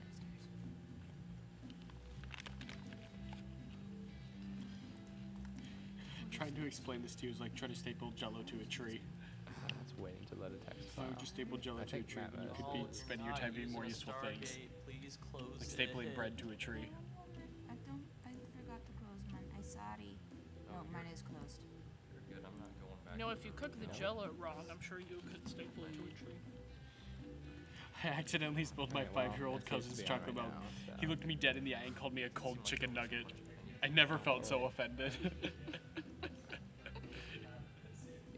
Trying to explain this to you is like trying to staple Jello to a tree. It's waiting to load a text file. would you staple Jello I to a tree when you could be spending your time doing more useful things? Please close Like stapling bread to a tree. I don't. I forgot to close mine. I sorry. No, mine is closed. You're good. I'm not going back. You know, if you cook the jello wrong, I'm sure you could staple it to a tree. I accidentally spilled my Okay, well, five-year-old it seems to cousin's chocolate right milk. now, He looked me dead in the eye and called me a cold chicken nugget. I never felt so offended.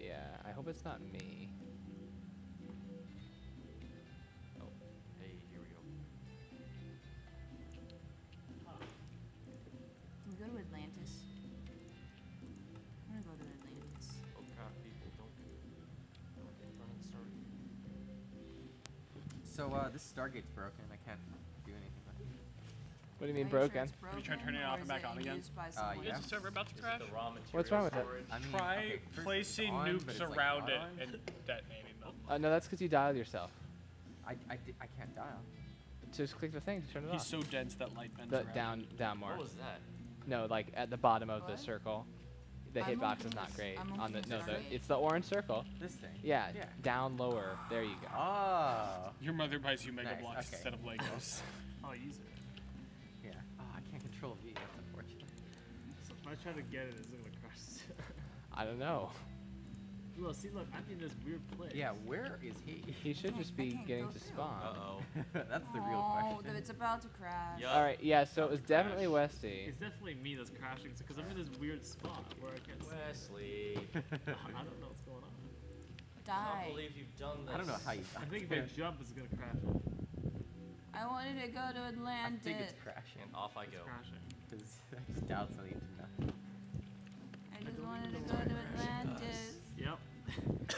Yeah, I hope it's not me. Stargate's broken. I can't do anything with it. What do you mean Are you sure broken? it's Have you tried turning it off and back on again? Uh, yeah. Is the server about to crash? The raw material What's wrong with it? I mean, Try okay, placing on, nukes but it's, like, around it on. and detonating them. Uh, no, that's because you dialed yourself. I, I, I can't dial. Just click the thing to turn it He's off. He's so dense that light bends The, around. down, down more. What was that? No, like at the bottom of the circle. The I'm hitbox is not great. I'm On the no, the, it's the orange circle. This thing. Yeah, Yeah. down lower. There you go. Oh. Your mother buys you Mega Nice, Blocks okay. instead of Legos. Oh, use it. Yeah. Oh, I can't control V. That's unfortunate. So if I try to get it, is it gonna crash? I don't know. Look, see, look, I'm in this weird place. Yeah, where is he? He should just be getting to spawn. Uh-oh. That's the real Oh, question. Oh, it's about to crash. Yeah. All right, yeah. So it was definitely Westy. It's definitely me that's crashing because I'm in this weird spot where I can't. Wesley. I don't know what's going on. I Die. can't believe you've done this. I don't know how you. I think if I jump, it's gonna crash. I wanted to go to Atlantis. I think it's crashing. And off I It's go. crashing. Because I just dialed something into nothing. I just wanted to go to Atlantis.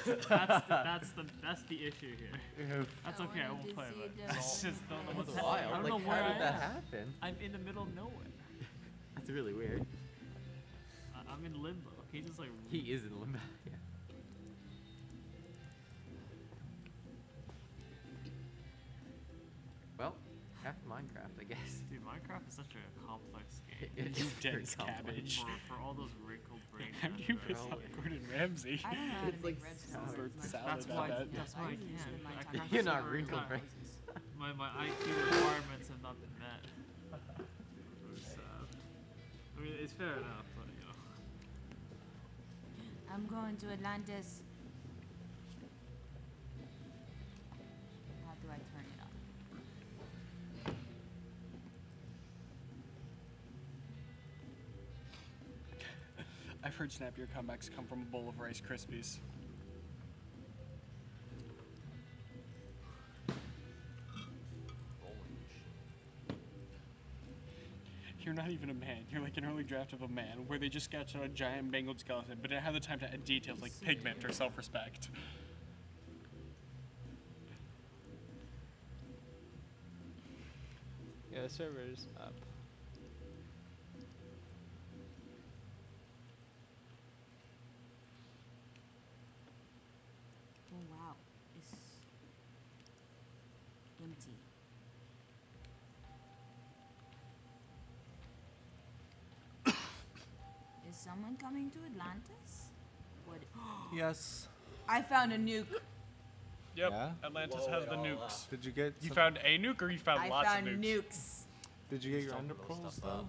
Yep. that's the, that's the that's the issue here. That's okay. I won't play with it. the I just don't know what's That's happening. I wild. don't Like, know where how did I that am. happen? I'm in the middle of nowhere. That's really weird. I- I'm in limbo. He just like He is in limbo. Yeah. Well, half Minecraft, I guess. Dude, Minecraft is such a complex game. It You is dense complex. cabbage. For, for all those wrinkled brains. How do you miss out Gordon Ramsay? I don't know to It's like salad. sauce. Or as much salad, as That's why. bet. That's I why I can't. spend my I time can't You're not super- wrinkled my- brains. My my IQ requirements have not been met. It's, I mean, it's fair enough, but you know. I'm going to Atlantis. I've heard snappier comebacks come from a bowl of Rice Krispies. You're not even a man. You're like an early draft of a man, where they just sketched out a giant mangled skeleton, but didn't have the time to add details like pigment or self-respect. Yeah, the server's up. Someone coming to Atlantis? What? Yes. I found a nuke. Yep. Yeah? Atlantis has the nukes. Did you get? You some- found a nuke, or you found I lots found of nukes? nukes. Did you get your ender pearls though?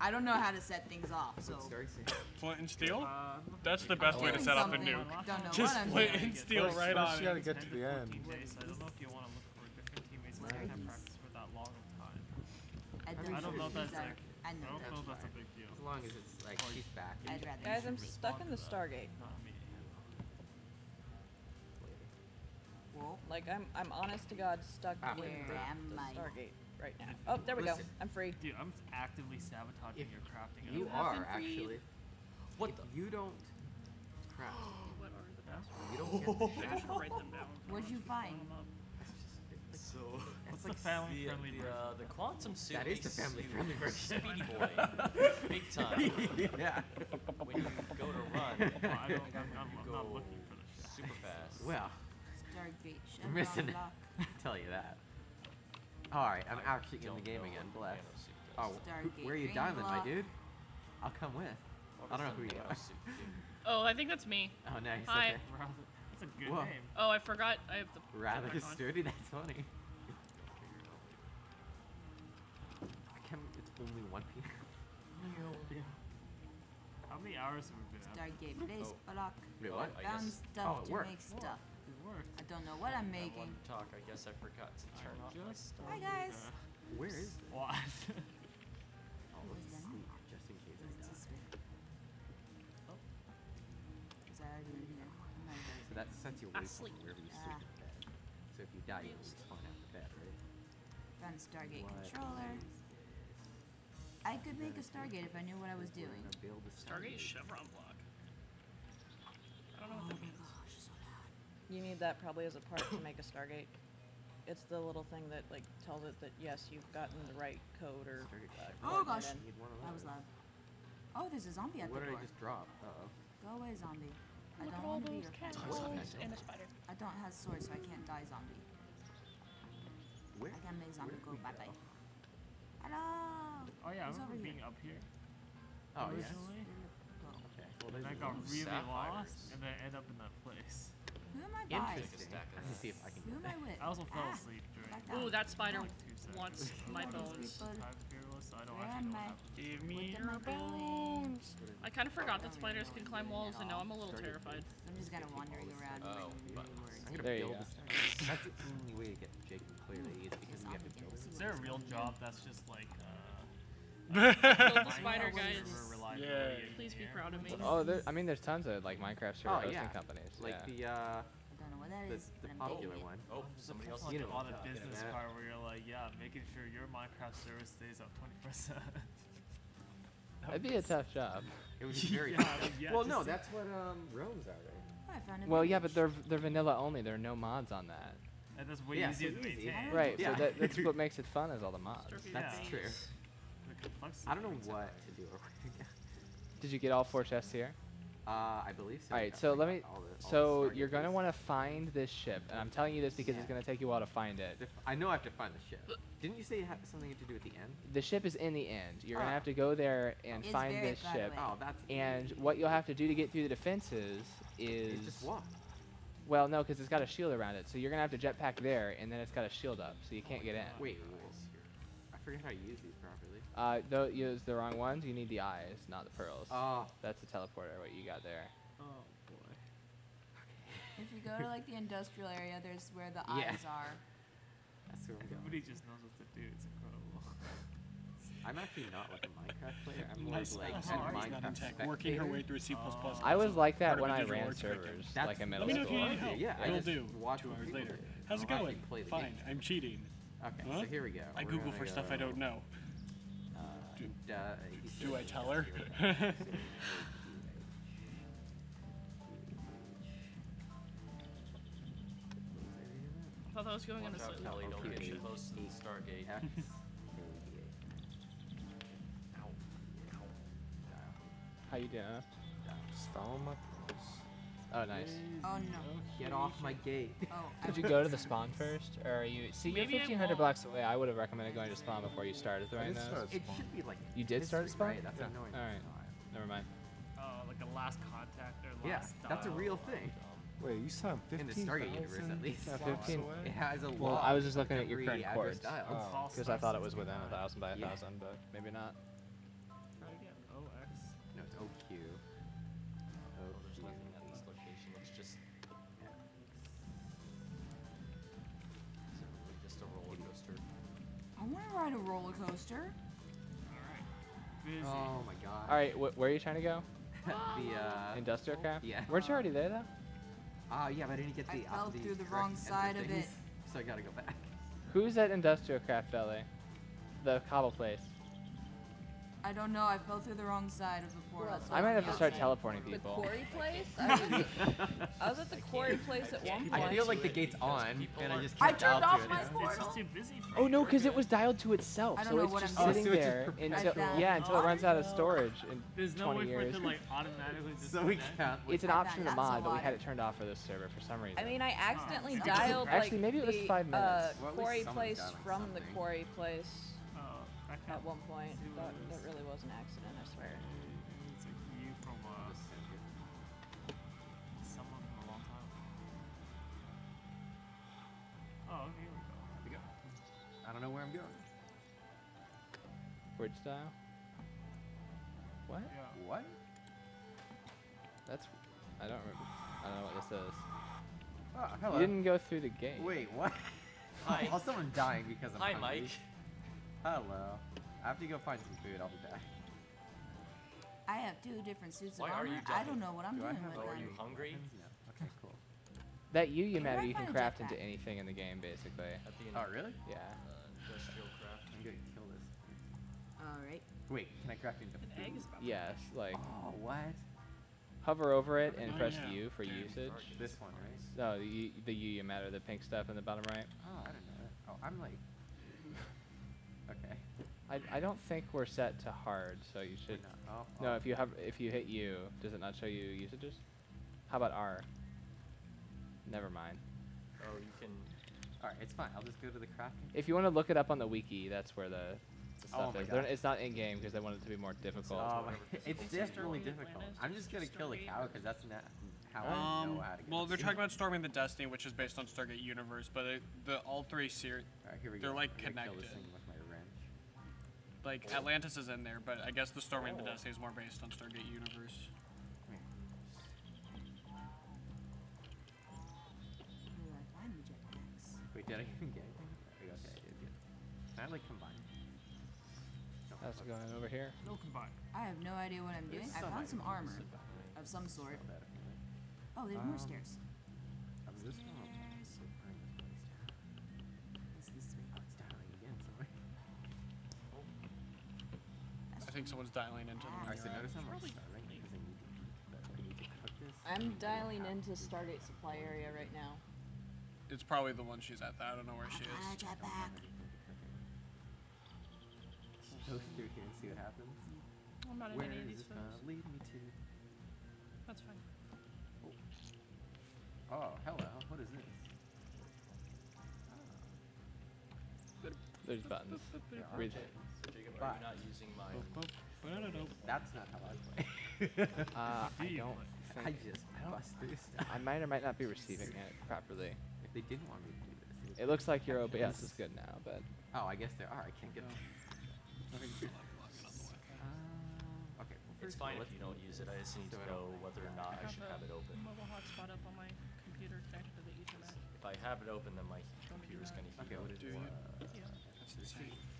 I don't know how to set things off, so. Flint and steel? Uh, that's the best way to Doing set off a nuke. Don't know Just what flint doing. and steel First- right first on you gotta get to the end. Teammates, I don't know if you want to look for different teammates that have practice for that long of time. I I don't don't know if that's like. I I don't know if that's a big deal. As long as it's like she's back. I'd rather Guys, I'm stuck in the Stargate. Whoa. Like I'm, I'm honest to God stuck Ah, in the, I? Stargate right now. Oh, there we Listen. go. I'm free. Dude, I'm actively sabotaging If your crafting. You are actually. What if you don't craft? What are the passwords? You don't get. I should write them down. What'd you find? So What's it's like family the, friendly the, version? uh, the quantum suit That is the family friendly version. Speedy boy, big time. yeah. When you go to run, Well, I don't, I'm, I'm, you I'm not looking for the shit. super fast. Well, Stargate you're Chevron missing it. I tell you that. All right, I'm actually in the game again. Bless. Oh, who, where are you Stargate dialing, my dude? I'll come with. I don't know who you are. Oh, I think that's me. Oh, nice. Hi. Okay. That's a good Whoa. name. Oh, I forgot. I have the. Rather sturdy. That's funny. Only one p.m. How many hours have we been out? Stargate Blaze block. Wait, what? I Found guess- stuff Oh, to worked. make stuff. It worked. I don't know what I'm That making. one talk, I guess I forgot to turn off my Just Hi guys. Where is this? What? Oh, let's sleep just in case I Where's die. Oh. Is that already in here? I'm not So that sets you away from wherever you Ah. sleep in bed. So if you die, you respawn out the bed, right? Found Stargate What controller. Is I could make a Stargate if I knew what I was doing. build a Stargate Stargate. Chevron block. I don't know Oh what that my means. gosh, so loud. You need that probably as a part to make a Stargate. It's the little thing that like tells it that yes, you've gotten the right code or. Uh, Oh gosh. in. Need one of That was those. loud. Oh, there's a zombie at What the did. I just drop? Uh-oh. Go away, zombie. I don't at all want to be those your friend. cannibals and a spider. I don't have swords, so I can't die, zombie. Where? I can make Where zombie did go bye bye. Hello. Oh yeah, I remember being here? up here Oh, yes. originally. Okay. Well, And I got really sapphires. lost, and then end up in that place. Who am I by? Interesting. Let me see if I can Who am. I with? I also fell Ah, asleep during. back Ooh, down. that spider like two wants my Who are these bones. people? Time fearless, so I don't Where actually know what. Give me your bones. I kind of forgot that spiders can climb walls, and now I'm a little terrified. I'm just kind of wandering around. Oh, doing but- weird. I'm gonna There you build go. a Stargate. That's the only way to get Jake and clear the is because we have to build Is there a real job that's just like uh? Killed the Minecraft spider, guys. Yeah. Please be proud of me. Oh, there, I mean, there's tons of like Minecraft server Oh hosting yeah. companies. Like yeah. the uh, I don't know what that the, the popular making it. one. Oh, somebody else. Like You know on what the business about. part where you're like, yeah, making sure your Minecraft server stays up 20%. That'd be a tough job. It would be very. Yeah, I mean, yeah, well, no, that's what um Realms are, right? Oh, I found a Well, yeah, but they're they're vanilla only. There are no mods on that. And that's way Yeah, easier so to easy. maintain. Right. Yeah. So that, that's what makes it fun is all the mods. That's Yeah. true. The I don't know what to do. Did you get all four chests here? uh, I believe so. All right. So let me. all the- all So you're gonna want to find this ship, and I'm telling you this because it's gonna take you a while to find it. I know I have to find the ship. Didn't you say it had something to do with the end? The ship is in the end. You're gonna Ah. have to go there and It's find this ship. away. Oh, that's And easy. what you'll have to do to get through the defenses is It's just walk. well, no, because it's got a shield around it. So you're gonna have to jetpack there, and then it's got a shield up, so you can't get in. Wait, wait, I forget how to use these properly. Uh, though you use the wrong ones. You need the eyes, not the pearls. Oh. That's the teleporter. What you got there? Oh boy. If you go to like the industrial area, there's where the Yeah. eyes are. That's where I'm going. Everybody just knows what to do. It's incredible. I'm actually not like a Minecraft player. I'm more Nice like spell. a Sorry, he's not in Minecraft tech, working her way through C++ Oh. I was like that when I ran servers, That's- like in Let middle me know if you need help. Yeah, I Will just do. watch Two what hours people later. do. How's it going? actually play the Fine. game. I'm cheating. Okay, Huh? so here we go. I We're Google gonna for stuff I don't know. Do Uh, he Do I tell her? I thought that was going Watch into out, sleep. Kelly, don't get Okay. too close to the Stargate. X. How you doing? Just follow my Oh, nice. Oh no. Get off my gate. Oh, Did you go to the spawn first, or are you? See, you're 1,500 blocks away. I would have recommended going to spawn before you started throwing those. start It should be like. You did start at spawn. Right? That's Yeah. annoying. All right. Never mind. Oh, like a last contact or Yeah, last that's a real thing. Wait, you saw In the Stargate universe, at least. Yeah, 15. It has a lot. Well, I was just looking at your every current address chords dialed. Oh. because I thought it was within a thousand by a Yeah. thousand, but maybe not. I want to ride a roller coaster. Busy. Oh my god. All right, wh- where are you trying to go? the uh. Industrial craft. Yeah. Weren't you already there though? Ah, yeah, but I didn't get the. I the. fell the through the wrong side of things, it. So I gotta go back. Who's at Industrial Craft Valley? The cobble place. I don't know. I fell through the wrong side of the portal. so I might have to start outside. teleporting The quarry place? I was, I was at the quarry place at one point. I feel like the gate's on, and I just I can't turned dial off to it. my It's portal. just too busy Oh no, because it was dialed to itself, I don't so know it's what just I'm sitting doing. Oh, so it's just there perpetual. until yeah until it runs out of storage in There's no 20 way for it years. to like automatically So we can't. It's an I option to found- mod, but we had it turned off for this server for some reason. I mean, I accidentally dialed Actually, like maybe it was the five uh, minutes. Well, at quarry place from the quarry place I can't at one point. see That, it really was an accident, I swear. It's like you from uh, someone from a long time. Oh, here we go. We go. I don't know where I'm going. Bridge style. What? Yeah. What? That's I don't remember. I don't know what this is. Oh, hello. You didn't go through the gate. Wait, what? Hi. Oh, someone dying because I'm Hi, hungry. Mike. Hello. I have to go find some food. I'll be back. I have two different suits Why of are armor. you I don't know what I'm Do I doing have- with Oh, are them. you hungry? No. Okay, cool. That you you Where matter you can craft into anything in the game basically. At the Oh, really? Yeah. uh, industrial craft. I'm gonna kill this. All right. Wait, can I craft into An food? egg is about Yes, like Oh, what? hover over it and Oh, press yeah. U for usage. This one, right? No, the U, the U you matter, the pink stuff in the bottom right. Oh, I don't know. Oh, I'm like. Okay. I, I don't think we're set to hard, so you should. not. Oh, No, oh. if you have if you hit U, does it not show you usages? How about R? Never mind. Oh, you can. Alright, it's fine. I'll just go to the crafting. If you want to look it up on the wiki, that's where the, the Oh stuff my is. They're- God. It's not in game because they want it to be more difficult. Oh, whatever it's physical definitely difficult. I'm just gonna kill the cow because that's not how I Um, know how to get well, they're talking about Storming the Destiny, which is based on Stargate Universe, but it, the all three series, Alright, here we they're go. like I'm gonna kill this connected. Like Atlantis is in there, but I guess the Storming the Oh. Destiny is more based on Stargate Universe. Wait. Where do I find the jetpacks? Did I even get anything? Okay, okay, I did get. Can I like combine? No, That's fuck. going over here. No combine. I have no idea what I'm doing. I found some armor of some sort. Sell that if you like. Oh, there's more Um, stairs. Think someone's dialing into the Alright, so notice I'm like I need to eat, but I need to cook this. I'm dialing have- into Stargate supply area right now. It's probably the one she's at. I don't know where she is. I don't have anything to cook it. Go through here and see what happens. I'm not in Where any of these this gonna lead me to? That's fine. Oh, hello. What is this? There's buttons. There are Read buttons. So Jacob, But- are you not using my? That's not how I play. Uh, I don't I just I don't- bust through stuff. I might or might not be receiving it properly. If they didn't want me to do this, they It looks like your Actions. OBS is good now, but Oh, I guess there are. I can't get. No. Uh, okay. Well, It's first of fine all, if you don't use it. I just need So to know whether or not I I should have have it open. mobile hotspot up on my computer connected to the Ethernet. If I have it open, then my computer's gonna heat Okay, up. what is Do this? you? Uh, Yeah.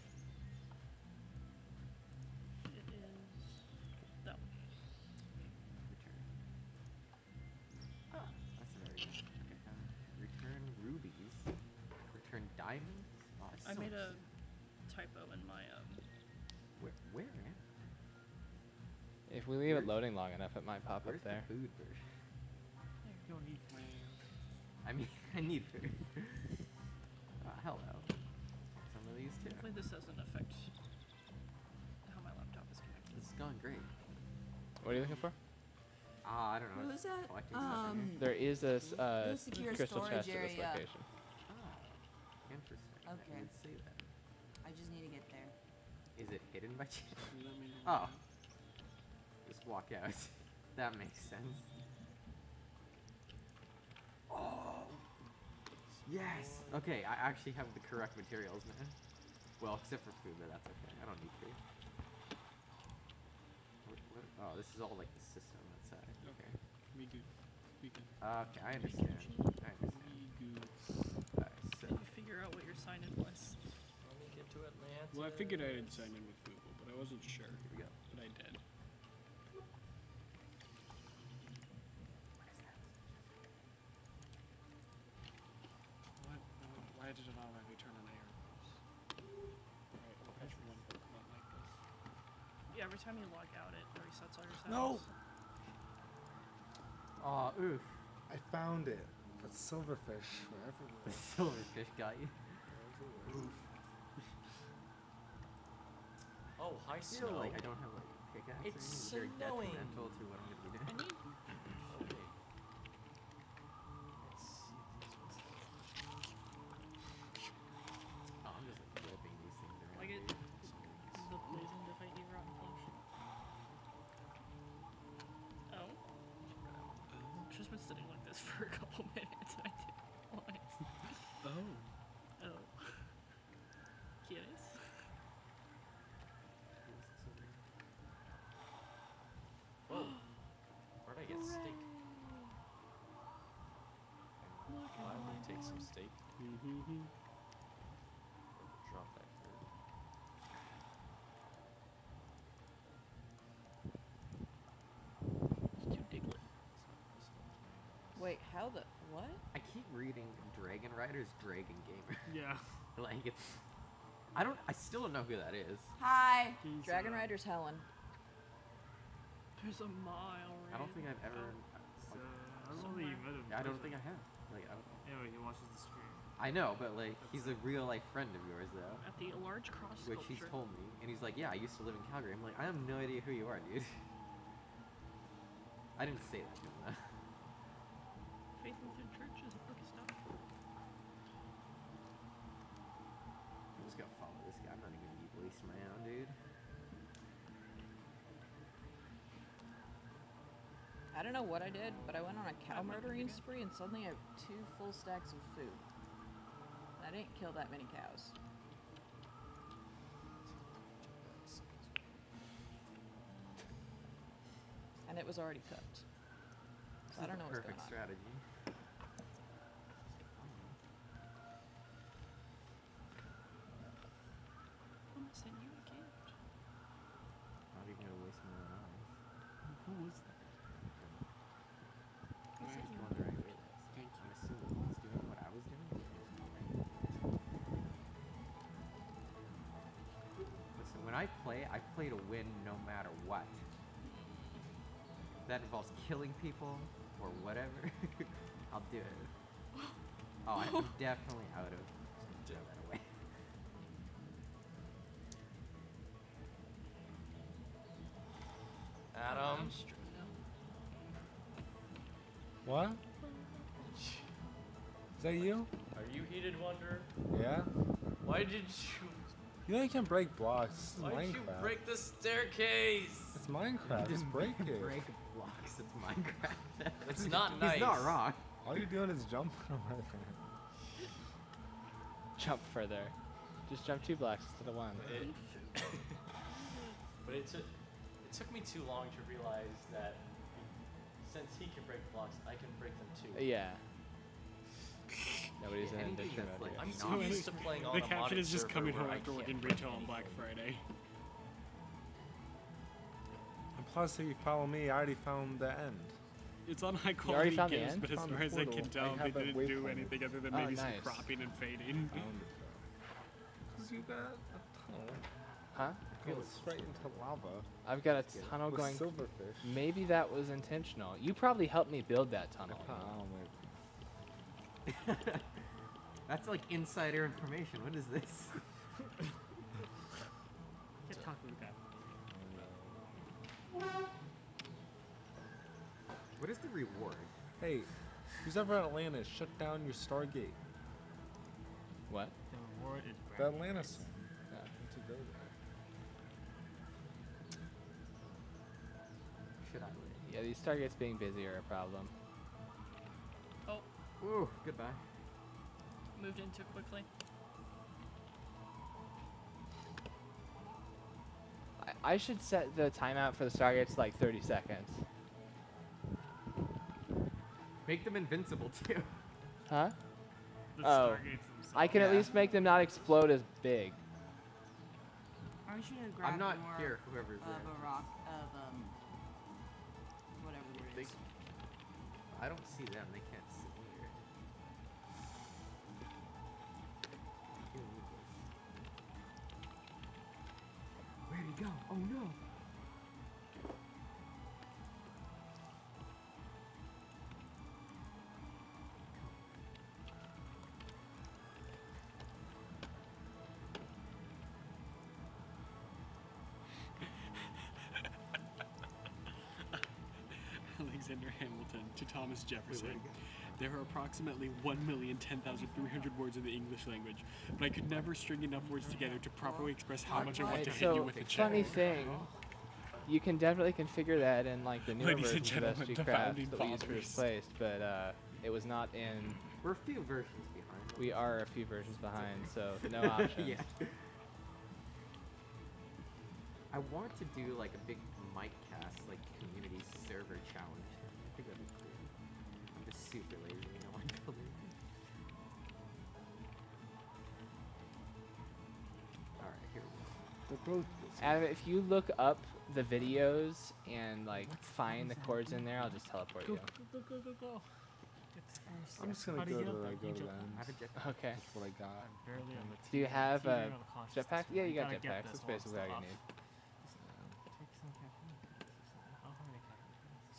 If we leave it loading long enough, it might pop Where's up there. the food version? You don't need food. I mean, I need food. Uh, hello. Some of these too. Hopefully this doesn't affect how my laptop is connected. This is going great. What are you looking for? Ah, I don't know. Who is that? collecting stuff in Um. There is a s- uh, crystal storage chest at this location. Ah, interesting. I Okay. didn't see that. I just need to get there. Is it hidden by chance? Oh. Just walk out. that makes sense. Oh. Yes. Okay, I actually have the correct materials, man. Well, except for food, but that's okay. I don't need food. What, what? Oh, this is all like the system outside. Okay. We good. We good. Okay, I understand. I understand. Alright, so. Can you figure out what your sign in was? Let me get to Atlanta. Well, I figured I had signed in with Google, but I wasn't sure. Here we go. But I did. What? Uh, Why did it automatically turn on AR? Alright, I'll catch one Pokemon like this. Yeah, every time you log out, it resets all your settings. No. Aw, oof. I found it. But silverfish were everywhere. The silverfish got you. Oof. Oh, hi, I feel Snow. like I don't have like a pickaxe. or It's anything. Very snowing. detrimental to what I'm gonna be doing. I need. Oh, wait. Let's see Oh, I'm just like whipping these things around. Like it, dude. the poison to fight you rotten flesh. Oh. Just been sitting like this for a couple minutes and I didn't realize. Oh. Oh. ¿Quieres? Whoa. Where'd I get steak? Gladly take some steak. Mm-hmm. Drop that here. It's too diglet. Wait, how the what? I keep reading Dragon Riders Dragon Gamer. Yeah. like it's. I don't. I still don't know who that is. Hi, He's, Dragon uh, Rider's Helen. There's a mile. I don't think I've ever. So, I don't know that you met. I don't think I have. Like I don't. know. Anyway, he watches the stream. I know, but like he's a real life friend of yours though. At the large cross Which he's told me, and he's like, "Yeah, I used to live in Calgary." I'm like, "I have no idea who you are, dude." I didn't say that to him though. Faith Lutheran Church is book stuff. I'm just gonna follow this guy. I'm not even gonna be wasting my own, dude. I don't know what I did, but I went on a cow murdering spree and suddenly I have two full stacks of food. I didn't kill that many cows. And it was already cooked. So I don't know what's going Perfect on. strategy. I play, I play to win no matter what. If that involves killing people or whatever, I'll do it. Oh, I- I'm definitely out of. Throw that away. Adam. I'm straight up. What? Is that you? Are you heated wonder? Yeah. Why did you? You know you can break blocks. This is Why did you Minecraft. break the staircase? It's Minecraft. Just break it. break blocks. It's Minecraft. It's not nice. He's not wrong. All you're doing is jumping over there. Jump further. Just jump two blocks instead of one. It, but it took it took me too long to realize that since he can break blocks, I can break them too. Yeah. Nobody's Yeah, in addiction that's mode like yet. I'm too used to playing on The a captain modded is just coming home after can't working retail on Black. Friday. And plus, if you follow me, I already found the end. It's on high You already quality found the games, end? but as far as I can portal. I tell, they didn't do waypoint. anything other than Oh, maybe some cropping and fading. Found it though. Cause you got a tunnel. Huh? It goes straight into lava. I've got a tunnel going. silverfish. Maybe that was intentional. You probably helped me build that tunnel. That's like insider information. What is this? Can't talk to the guy. What is the reward? Hey, who's ever in Atlantis? Shut down your Stargate. What? The reward is The Atlantis. Yeah, I need to go there. Should I? Yeah, these targets being busy are a problem. Oh, Ooh, goodbye. moved in too quickly. I, I should set the timeout for the Stargates to like 30 seconds. Make them invincible too. Huh? The oh. I can at least make them not explode as big. Or we should have I'm not more here, whoever's of there. a rock of um whatever there is. I don't see them. They can't Where'd he go? Oh no! Alexander Hamilton to Thomas Jefferson. There are approximately 1,010,300 words in the English language, but I could never string enough words together to properly express how much I want Right, to hit so you with a chair. funny thing, you can definitely configure that in like the newer Ladies and of gentlemen, SG Craft that we used for fathers. displaced, but uh, it was not in. We're a few versions behind. We are a few versions behind, so no options. yeah. I want to do like a big mic cast, like community server challenge. Super lazy. You know, I'm building. All right, here we go. They're both. Adam, if you look up the videos and like find the chords in there, I'll just teleport you. Go, go, go, go. I'm just gonna go to get up the there? go to jump- the end. I have a jetpack. Okay. That's what I got. barely on the Do you have a on the conscious jetpack? Yeah, you You got gotta jetpacks. That's basically all you need.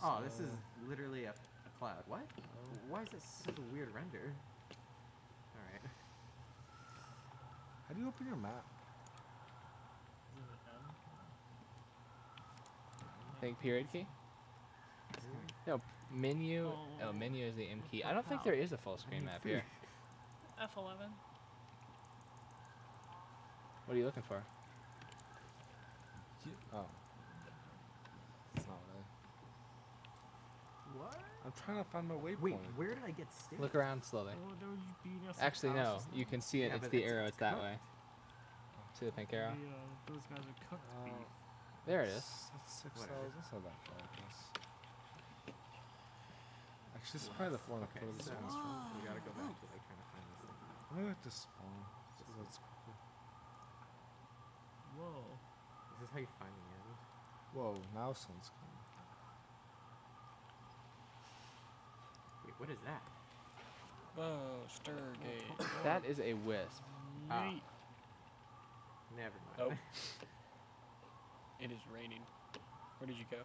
Oh, this is literally a, a cloud. What? Why is this such a weird render? All right. How do you open your map? Think period key? No, menu. Oh, menu is the M key. I don't think there is a full screen map here. F11. What are you looking for? Oh. It's not right. What? I'm trying to find my waypoint. Wait, where did I get staked? Look around slowly. Oh, there was beating us Actually, no. You can see it. Yeah, it's the it's- arrow. it's It's that way. See the pink arrow? The, uh, those guys are cooked beef. There it is. That's six Whatever. That's not that far, I guess. Actually, it's probably the one Okay, furthest so one is from. we gotta go back to like trying to find this thing. I'm gonna have to spawn. So that's cool. Whoa. Is this how you find the end? Whoa, now someone's coming. Wait, what is that? Whoa, Stargate. That is a wisp. Ah. Never mind. Oh. It is raining. Where did you go?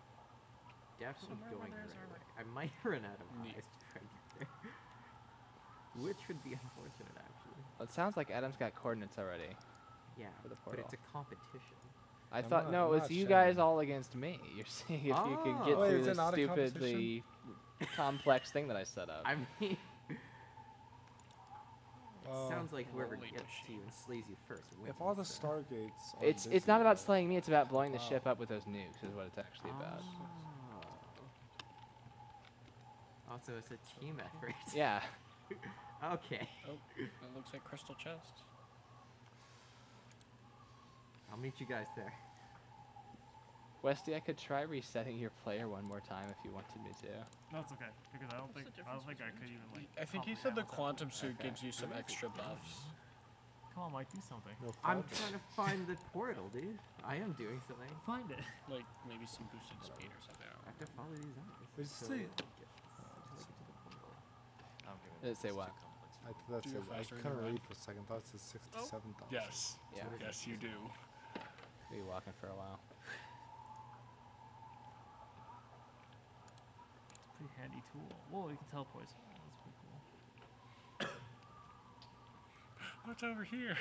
Definitely Somewhere going the there's right our- way. I might run out of Neat. eyes before I get there. Which would be unfortunate, actually. Well, it sounds like Adam's got coordinates already. Yeah, For the but it's a competition. I I'm thought not- no, I'm it was you sharing. guys all against me. You're seeing if you can get Oh. Wait, through is this it not a competition? stupidly complex thing that I set up. I mean, Oh. sounds like whoever Holy gets to you and slays you first wins. If all the so- stargates. Are It's busy, it's not about slaying me. It's about blowing the Wow. ship up with those nukes. Is what it's actually about. Oh. Also, it's a team effort. Yeah. okay. Oh, it looks like crystal chest. I'll meet you guys there. Westy, I could try resetting your player one more time if you wanted me to. No, it's okay because I don't What's think I don't think I could even like. I think he said the quantum suit Okay. gives you some extra buffs. Come on, Mike, do something. No I'm trying to find the portal, dude. I am doing something. Find it. Like maybe some boosted speed or something. I have to follow these eyes. Wait, just so say- uh, I get- until to. Did it say what? I, that's it. I couldn't read for a second. I thought it said sixty-seven oh. thousand. Yes. Yeah. Yes, you do. Be walking for a while. Pretty handy tool. Whoa, we can teleport. That's pretty cool. What's over here?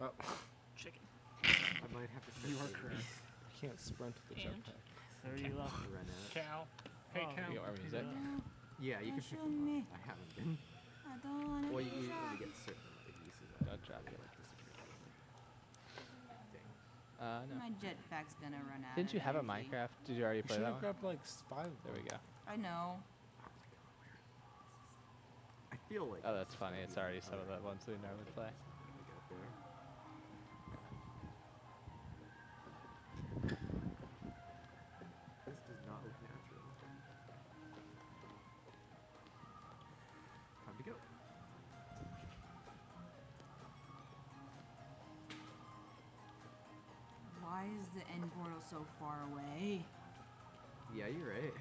Oh. Chicken. I might have to. You are correct. I can't sprint with the And? jetpack. Thirty left. Run out. Cow. Hey, Oh, cow. you got our music? Yeah, you can pick them up. I haven't been. I don't wanna Well, be you usually get certain like, uses of Don't drop it. like the security thing. Uh, no. My jetpack's gonna run out. Didn't you have a. Minecraft? Did you already You play should that have grabbed like five. There we go. I know. I feel like. Oh, that's funny. It's already some of the ones we normally play. So far away? Yeah, you're right.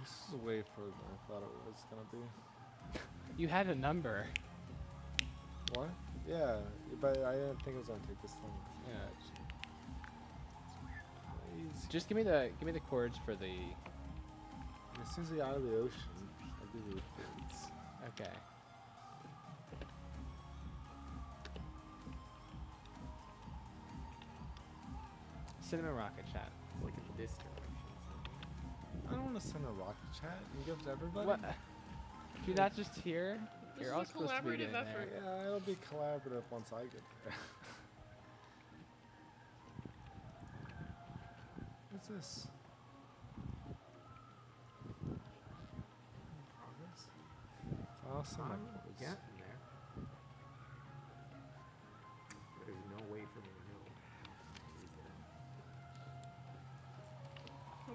This is way further than I thought it was gonna be. You had a number. What? Yeah, but I didn't think it was gonna take this long. Yeah. Just give me the give me the chords for the. As soon as you're out of the ocean, I'll give you the chords. Okay. Cinnamon rocket chat. Look at this direction. I don't want to send a rocket chat and give to everybody. What? You're not just here. This You're is all a supposed to be collaborative effort. there. Yeah, it'll be collaborative once I get there. What's this? Progress? File some um, I'm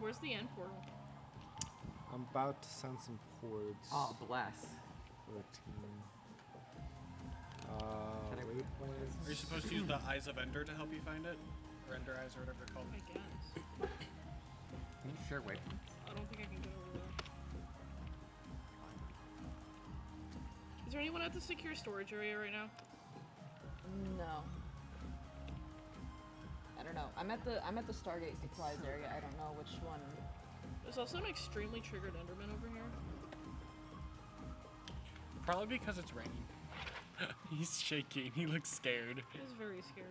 Where's the end portal? I'm about to send some cords. Oh, bless. For the team. Uh, Can I waypoints. Are you supposed to use the Eyes of Ender to help you find it? Or Ender Eyes or whatever they're called? I guess. Can you share waypoints? I don't think I can get over there. Is there anyone at the secure storage area right now? No. I don't know. I'm at the I'm at the Stargate supplies area. I don't know which one. There's also an extremely triggered Enderman over here. Probably because it's raining. He's shaking. He looks scared. He's very scared.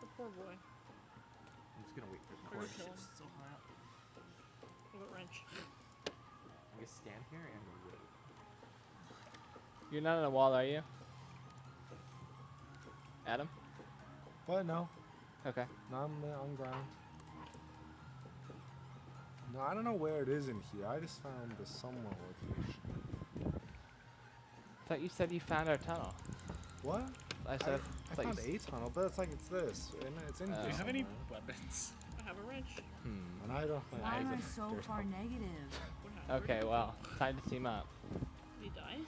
The poor boy. I'm just gonna wait for the We're chord. gonna kill him. So hot. With a wrench. I'm gonna stand here and wait. You're not on a wall, are you? Adam? What? No. Okay. No, I'm on ground. No, I don't know where it is in here. I just found the somewhere location. thought you said you found our tunnel. What? I said. I, thought you found s- a tunnel, but it's like it's this, and it's in Uh, here. Do you have any weapons? I have a wrench. Hmm. And I don't think Why am I there's- so there's far no- negative? Okay, well, time to team up. Did he die?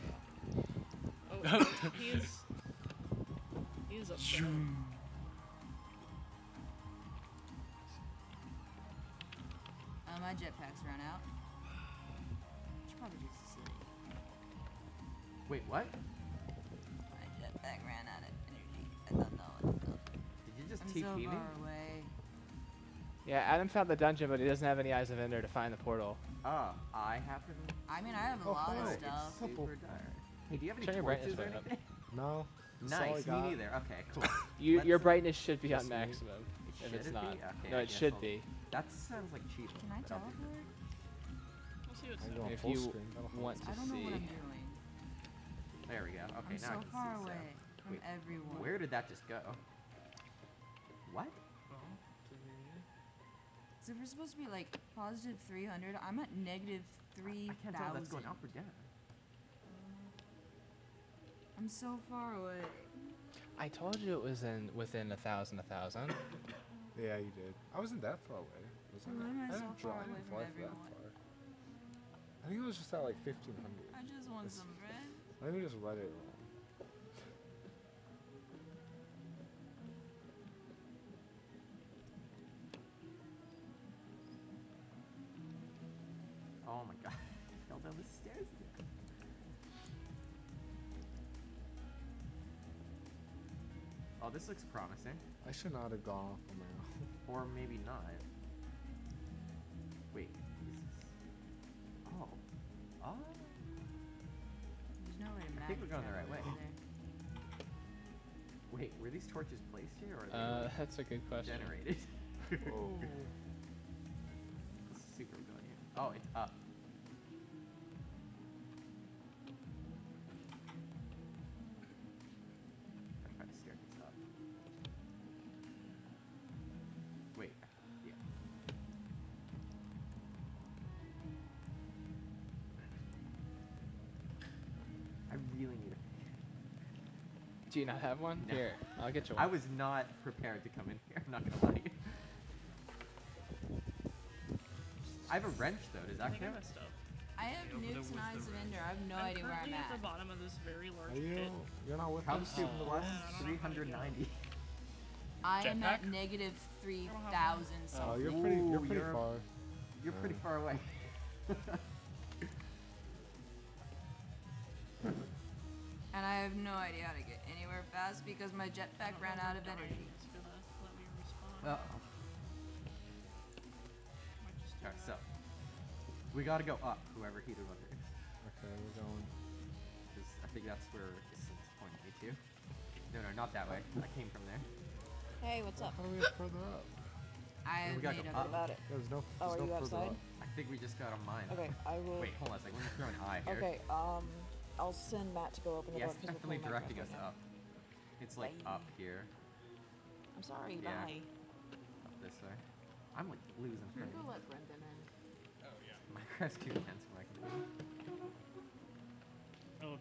Oh, he is. He is upset. Uh, my jetpack's run out. Should probably just silly. Wait, what? My jetpack ran out of energy. I don't know what to do. Did you just I'm TP so me? far away. Yeah, Adam found the dungeon, but he doesn't have any eyes of Ender to find the portal. Oh, I happen. I mean, I have a Oh, lot of hi. stuff. Super dark. Hey, do you have any Turn your torches brightness or way up. anything? No. that's all I Nice, me neither. Okay, cool. You, your brightness should be on Just me. maximum. Should If it's not. be? Okay, no, it should I'll- be. That sounds like cheating. Can I but I'll do teleport? We'll see what's I up. on If full you screen. want to I don't know see. what I'm doing. There we go. Okay, I'm now I so can far see. away So. from Wait, everyone. Where did that just go? What? So if we're supposed to be like positive 300, I'm at negative I can't tell that's going up or down. I'm so far away. I told you it was in within a thousand, a thousand. Yeah, you did. I wasn't that far away. Was I? I, I didn't, far dri- I didn't fly for that far. I think it was just at like 1500. I just want It's- some bread. Let me just write it wrong. Oh my this looks promising. I should not have gone off on my own. Or maybe not. Wait. is this- Oh. Oh. There's no way to I think we're going the right way. way. Wait, were these torches placed here or are they Uh, like, that's a good question. generated? Whoa. Super going here. Oh, it's up. Do you not have one? No. Here, I'll get you one. I was not prepared to come in here. I'm not gonna lie. I have a wrench though. Does that I think I count? I have nukes and eyes of Ender. I have no I'm idea where I'm at at. the bottom of this very large Are you? pit. You're not with Comes us. to Oh. plus I don't know how to 390. I am at Jetpack? negative three I don't have thousand Oh, something. you're pretty. You're pretty you're- far. You're pretty far away. And I have no idea how to get anywhere fast because my jetpack ran out of energy. It's gonna let me respawn. Uh oh. Alright, so we gotta go up. Whoever Heater Lover is. Okay, we're going. 'Cause I think that's where Islin's pointing me to. No, no, not that way. I came from there. Hey, what's up? How do we get further up? I we have gotta made go up up. about it. There's no. Oh, are no you outside? up. I think we just got a mine. Okay, I will. Wait, hold on a second. Let me throw an eye here. Okay, um, I'll send Matt to go open the Yeah, door. it's 'cause we're definitely playing directing us Minecraft up. It's like Bye. up here. I'm sorry, Yeah. bye. Up this way. I'm like losing We're friends. gonna let Brendan in. Oh yeah. Minecraft's too intense for my computer. Oh.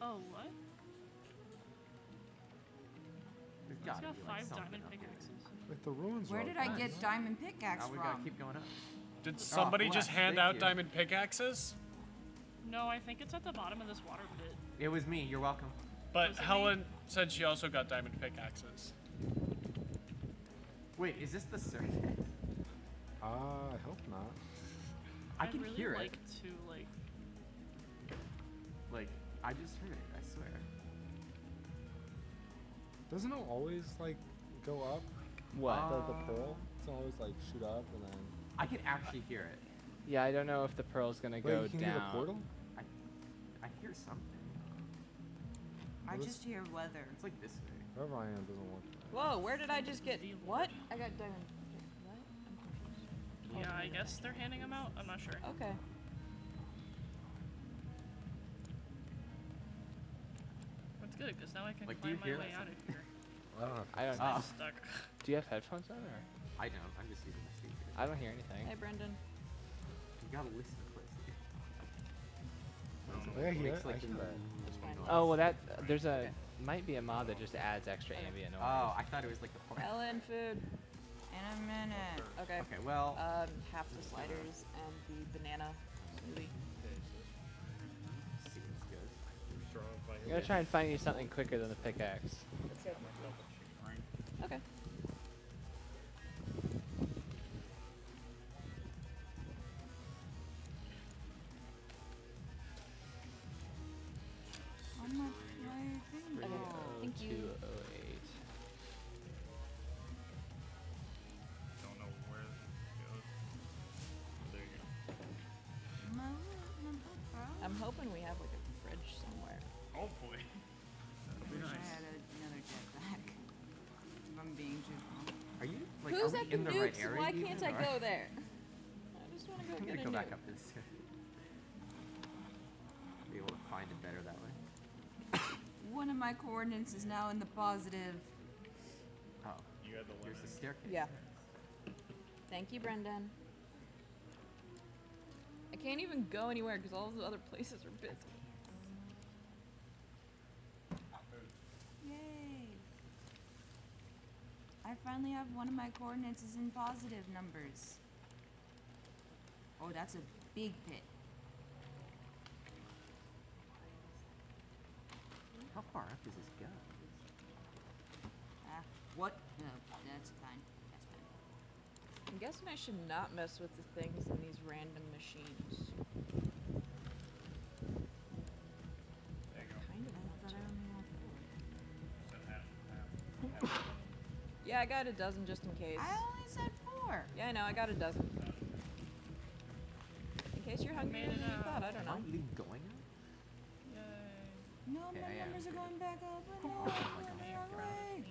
oh, what? There's It's gotta got be like five something diamond pickaxes. Like the ruins. Where did I there. get diamond pickaxe Now we gotta from? keep going up. Did oh, somebody Oh, just hand thank out you. diamond pickaxes? No, I think it's at the bottom of this water pit. It was me. You're welcome. But Was it me? Helen said she also got diamond pickaxes. Wait, is this the circuit? Uh, I hope not. I I'd can really hear like it. to like. Like, I just heard it. I swear. Doesn't it always like go up? What? The, the Uh, pearl. It's always like shoot up and then. I can actually hear it. Yeah, I don't know if the pearl's gonna Wait, go you can down. hear the portal? I, I hear something. I Well, just hear weather. It's like this way. Wherever I am doesn't work. Whoa, where did I just get what? I got diamond. What? I'm confused. Yeah, I guess they're handing them out. I'm not sure. Okay. That's good because now I can Like, do you climb my hear way out of here. I don't know. I don't. I'm stuck. Do you have headphones on or? I don't. I'm just using the speaker. I don't hear anything. Hey, Brendan. You gotta listen closely. Yeah, I hear Makes it. I like hear the- Oh well, that there's a might be a mod that just adds extra ambient noise. Oh, I thought it was like the point. Ellen, food. In a minute. Okay. Okay, well. Um, half the sliders and the banana smoothie. see what's good. I'm gonna try and find you something quicker than the pickaxe. Okay. Like Who's are at we the in the right area? Why can't I go there? I just want to go I'm get gonna a go back up this. Be able to find it better that way. One of my coordinates is now in the positive. Oh, You had the here's the staircase. Yeah. Thank you, Brendan. I can't even go anywhere because all the other places are busy. Yay! I finally have one of my coordinates is in positive numbers. Oh, that's a big pit. How far up does this go? Ah, what? No, that's fine. That's fine. I'm guessing I should not mess with the things in these random machines. Yeah, I got a dozen just in case. I only said four. Yeah, I know. I got a dozen. In case you're hungry than you uh, thought. I don't know. Are you going out? No, Okay, my I am numbers are going back up. but Oh, no, like I'm they're sure. away.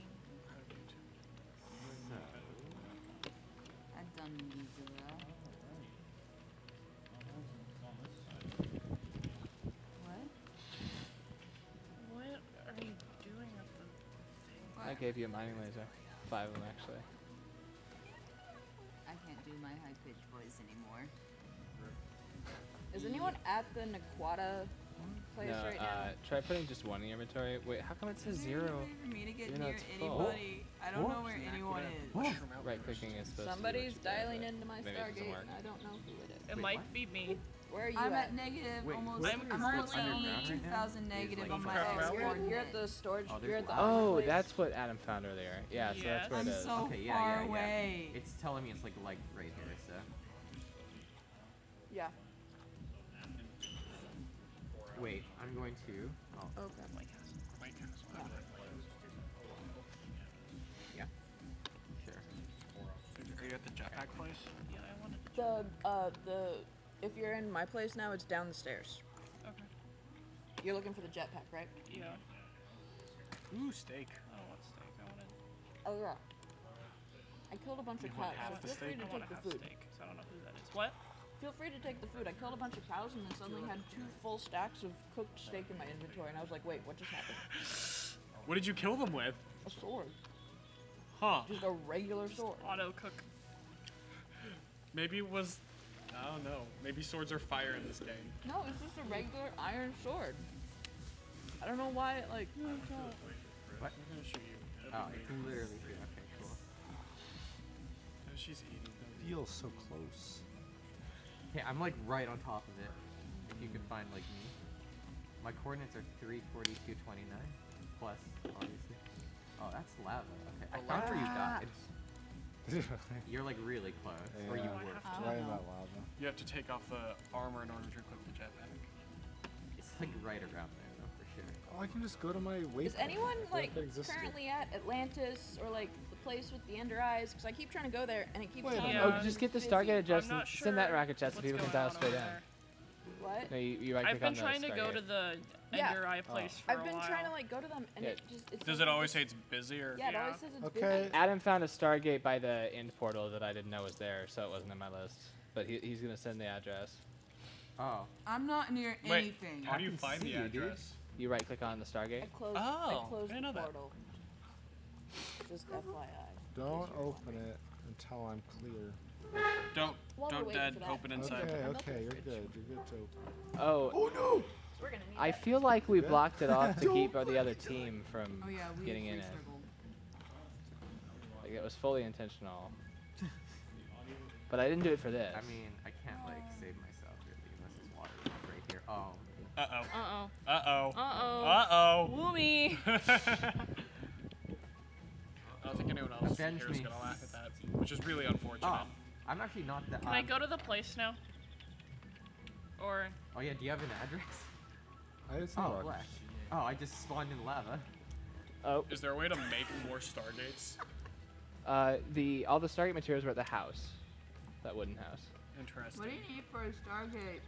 So, I've done these well. What? What are you doing with the I gave you a mining laser. Five of them actually. I can't do my high pitched voice anymore. Is anyone at the Naquadah place no, right now? uh, try putting just one in your inventory. Wait, how come it says zero? For me to get Even though near it's full? anybody, I don't know where anyone is. Right clicking is supposed Somebody's to. do what you dialing into my but maybe it Stargate, and I don't know who it is. It might be me. Where are you I'm at? at negative Wait, almost. I'm, the- almost only right 2,000 negative like on my? X You're, coordinate. you're at the storage. Oh, you're at the Oh, that's what Adam found earlier. Yeah, so that's where I'm it is. so okay, yeah, far yeah, yeah. away. It's telling me it's like like right here, so. Yeah. Wait, I'm going to. Oh, Okay. yeah. Sure. Are you at the jetpack place? Yeah, I wanted to. The uh the if you're in my place now, it's down the stairs. Okay. You're looking for the jetpack, right? Yeah. Ooh, steak. Oh, what steak? I wanted. Oh yeah. I killed a bunch You of want cows. half so the feel free steak? to I take a the half food. steak. 'cause I don't know who that is. What? Feel free to take the food. I killed a bunch of cows and then suddenly had two full stacks of cooked steak in my inventory, and I was like, wait, what just happened? What did you kill them with? A sword. Huh. Just a regular sword. Auto cook. Maybe it was. I don't know. Maybe swords are fire in this game. No, it's just a regular iron sword. I don't know why it like. What? I'm gonna show you. Oh, it's literally here. Okay, cool. Oh, she's eating. Feels so close. Okay, I'm like right on top of it. If you can find like me. My coordinates are 342.29 plus, obviously. Oh, that's lava. Okay, I found where you died. You're like really close, or you Yeah. were. Right in that lava. You have to take off the armor in order to equip the jetpack. It's like right around there though, for sure. Oh, I can just go to my waypoint. Is anyone like forgot that existed. currently at Atlantis or like the place with the Ender Eyes? Because I keep trying to go there and it keeps. Wait, Yeah. me Oh, just get the busy. Stargate adjust I'm and not send that rocket racket chest so people can dial straight over in. there. What? No, you, you I've been trying to go Stargate. to the Yeah. Ender Eye Oh. place for I've a been while. trying to like go to them and Yeah. it just. It's Does like it always say it's busy or? Yeah, it always says it's Okay. busy. Adam found a Stargate by the end portal that I didn't know was there, so it wasn't in my list. But he, he's gonna send the address. Oh. I'm not near Wait, anything. how do you find the you, dude. address? You right click on the Stargate. I closed. Oh, I closed I didn't the know that. portal. Just FYI. Don't open it until I'm clear. Don't While don't dead. Open inside. Okay, okay, you're good. You're good to open. Oh, Oh no! We're gonna need I that. feel like we Yeah. blocked it off to keep the other team from Oh yeah, getting in it. Like it was fully intentional. But I didn't do it for this. I mean, I can't like save myself really unless it's water right here. Oh. Uh oh. Uh oh. Uh oh. Uh-oh. Uh oh. Woomy. I don't think anyone else Avenge here is me. gonna laugh at that, which is really unfortunate. Oh. I'm actually not that. Can I um, go to the place now? Or Oh yeah, do you have an address? I just Oh, black. Oh, I just spawned in lava. Oh, Is there a way to make more stargates? uh, the all the Stargate materials were at the house, that wooden house. Interesting. What do you need for a Stargate?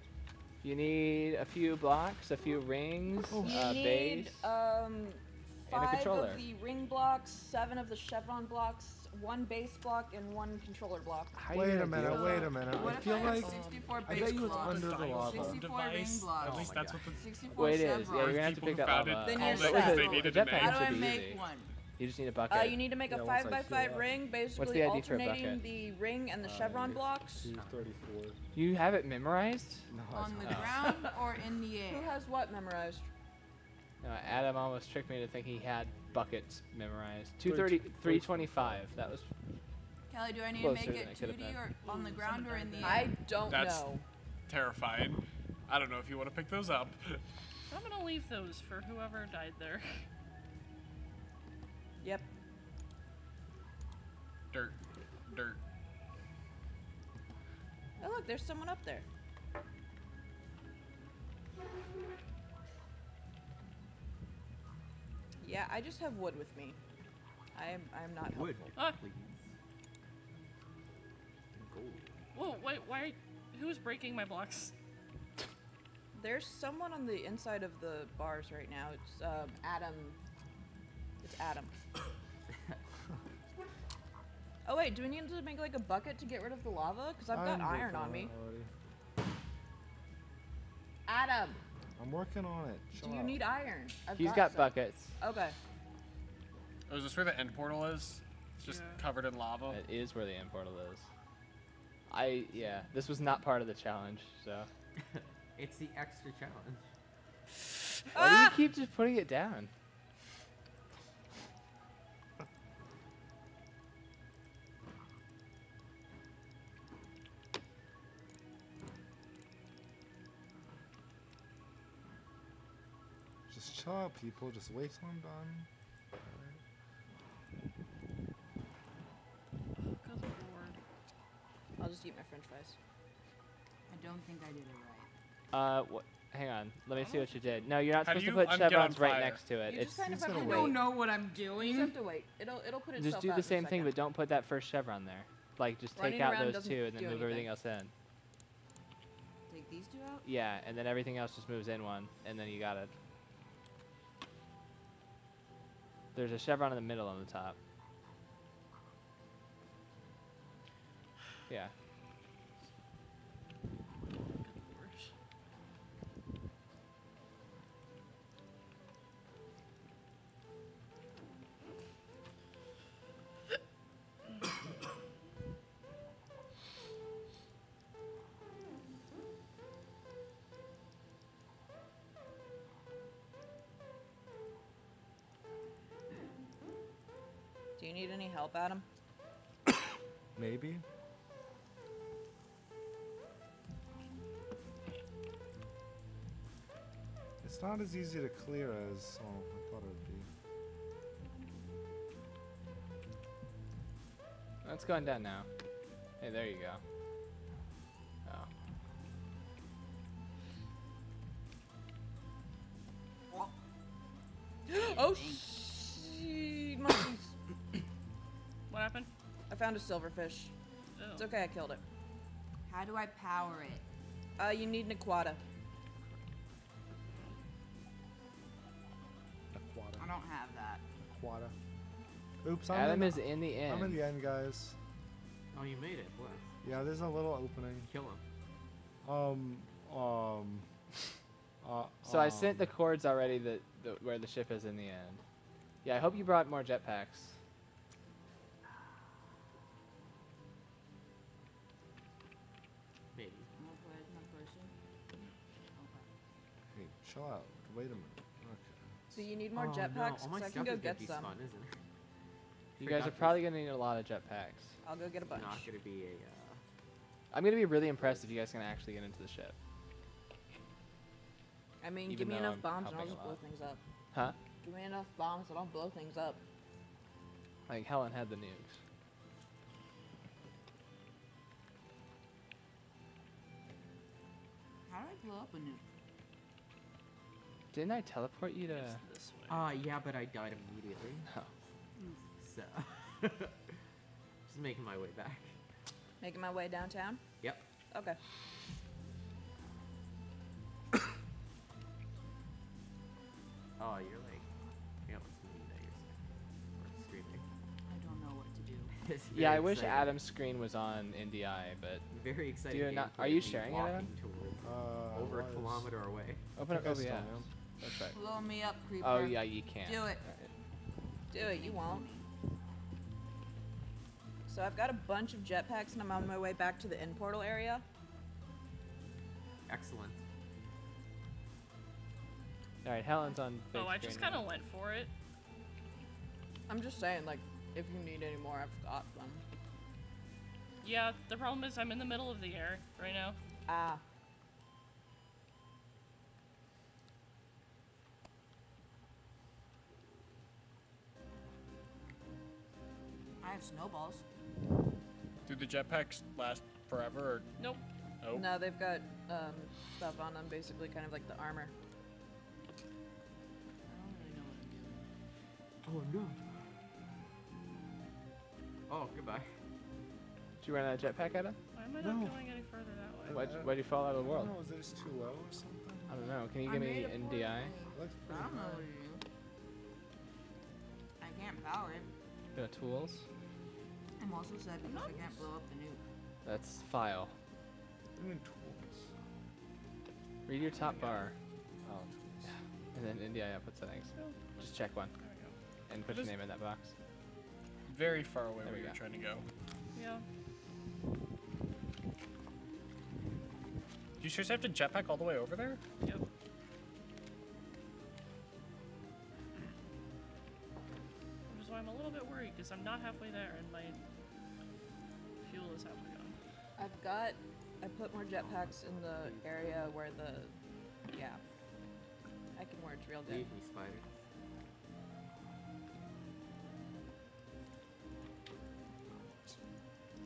You need a few blocks, a few rings, You a need base. um and a five controller. of the ring blocks, seven of the chevron blocks, one base block, and one controller block. How Wait a minute, do wait a minute. What I if feel I like 64 I base bet you it's blocks? under the lava. 64 ring Device. blocks. At least that's what the 64 Wait, it is. Yeah, chevrons. you're gonna have to pick that founded lava. Then you're set. they needed to jetpack make. How do I make one? You just need a bucket. Uh, you need to make Yeah, a five I by fill five up. ring, basically ID alternating the ring and the Uh, chevron blocks. 234. You have it memorized? No, On the ground or in the air? Who has what memorized? No, Adam almost tricked me to think he had buckets memorized. 230, 325. That was. Kelly, do I need to make it it 2D or on the ground or in the air? I don't That's know. terrifying. I don't know if you want to pick those up. I'm gonna leave those for whoever died there. Yep. Dirt. Dirt. Oh look, there's someone up there. Yeah, I just have wood with me. I am. I am not Wood, helpful. Please. Gold. Whoa, wait, why? Who's breaking my blocks? There's someone on the inside of the bars right now. It's um, Adam. It's Adam. oh wait, do we need to make like a bucket to get rid of the lava? Because I've got I'm iron on me. already. Adam, I'm working on it. do you out. need iron? I've He's got, got buckets. Okay. Oh, is this where the end portal is? It's just covered in lava. It is where the end portal is. I yeah. This was not part of the challenge, so. It's the extra challenge. Why do you ah! keep just putting it down? Just chill out, people. Just wait till I'm done. I'll just eat my French fries. I don't think I did it right. Uh, what? Hang on. Let me see what you did. No, you're not How supposed you to put un- get on chevrons right next to it. You it's just kind of have to I wait. don't know what I'm You doing. just have to wait. It'll it'll put itself just do out the same thing, but don't put that first chevron there. Like, just Running take out those two and then do move everything else in. Take these two out. Yeah, and then everything else just moves in one, and then you got it. There's a chevron in the middle on the top. Yeah. Help, Adam? Maybe. It's not as easy to clear as oh, I thought it would be. That's going down now. Hey, there you go. Oh. oh, she monkeys. What happened? I found a silverfish. It's okay, I killed it. How do I power it? Uh, you need a naquadah. Aquata. I don't have that. Aquata. Oops, I'm Adam in is in the end. I'm in the end, guys. Oh, you made it. What? Yeah, there's a little opening. Kill him. Um, um. Uh, So I sent the um, cords already that, that where the ship is in the end. Yeah, I hope you brought more jetpacks. Chill out. Wait a minute. Okay. So you need more Oh, no, jetpacks? all I can go get some. spun, isn't? You guys are probably gonna need a lot of jetpacks. I'll go get a bunch. Not gonna be a. Uh, I'm gonna be really impressed if you guys can actually get into the ship. I mean, Even give me enough I'm bombs and I'll just blow things up. Huh? Give me enough bombs and I'll blow things up. Like Helen had the nukes. How do I blow up a nuke? Didn't I teleport you to? uh, yeah, but I died immediately. Oh. So. Just making my way back. Making my way downtown? Yep. Okay. Oh, you're like. Yeah, what's mean that you're or screaming? I don't know what to do. Yeah, very I wish. Adam's screen was on NDI, but Very do exciting. not? Are you sharing it? Adam? Uh, over a kilometer away. Open up think I OBS. Still am. That's right. Blow me up, creeper. Oh yeah, you can't. Do it. Do it, you won't. So I've got a bunch of jetpacks and I'm on my way back to the end portal area. Excellent. All right, Helen's on. Oh, I just kind of went for it. I'm just saying, like, if you need any more, I've got them. Yeah, the problem is I'm in the middle of the air right now. Ah. I have snowballs. Do the jetpacks last forever? Or? Nope. Nope. No, they've got um, stuff on them, basically, kind of like the armor. Oh no. Oh, goodbye. Did you run out of jetpack, Etta? Why am I No. not going any further that way? Why'd, why'd you fall out of the world? I don't know, was it just too low or something? I don't know. Can you I give made me a NDI? I don't know what to do. I can't power it. Go to tools. I'm also sad because I can't blow up the nuke. That's file. Read your top bar. Oh. And then NDI output settings. Just check one. And put your name in that box. Very far away There where you're trying to go. Yeah. Do you seriously have to jetpack all the way over there? Yep. Which is why I'm a little bit worried because I'm not halfway there and my fuel is halfway gone. I've got. I put more jetpacks in the area where the. Yeah. I can where it's real good. Leave me, spider.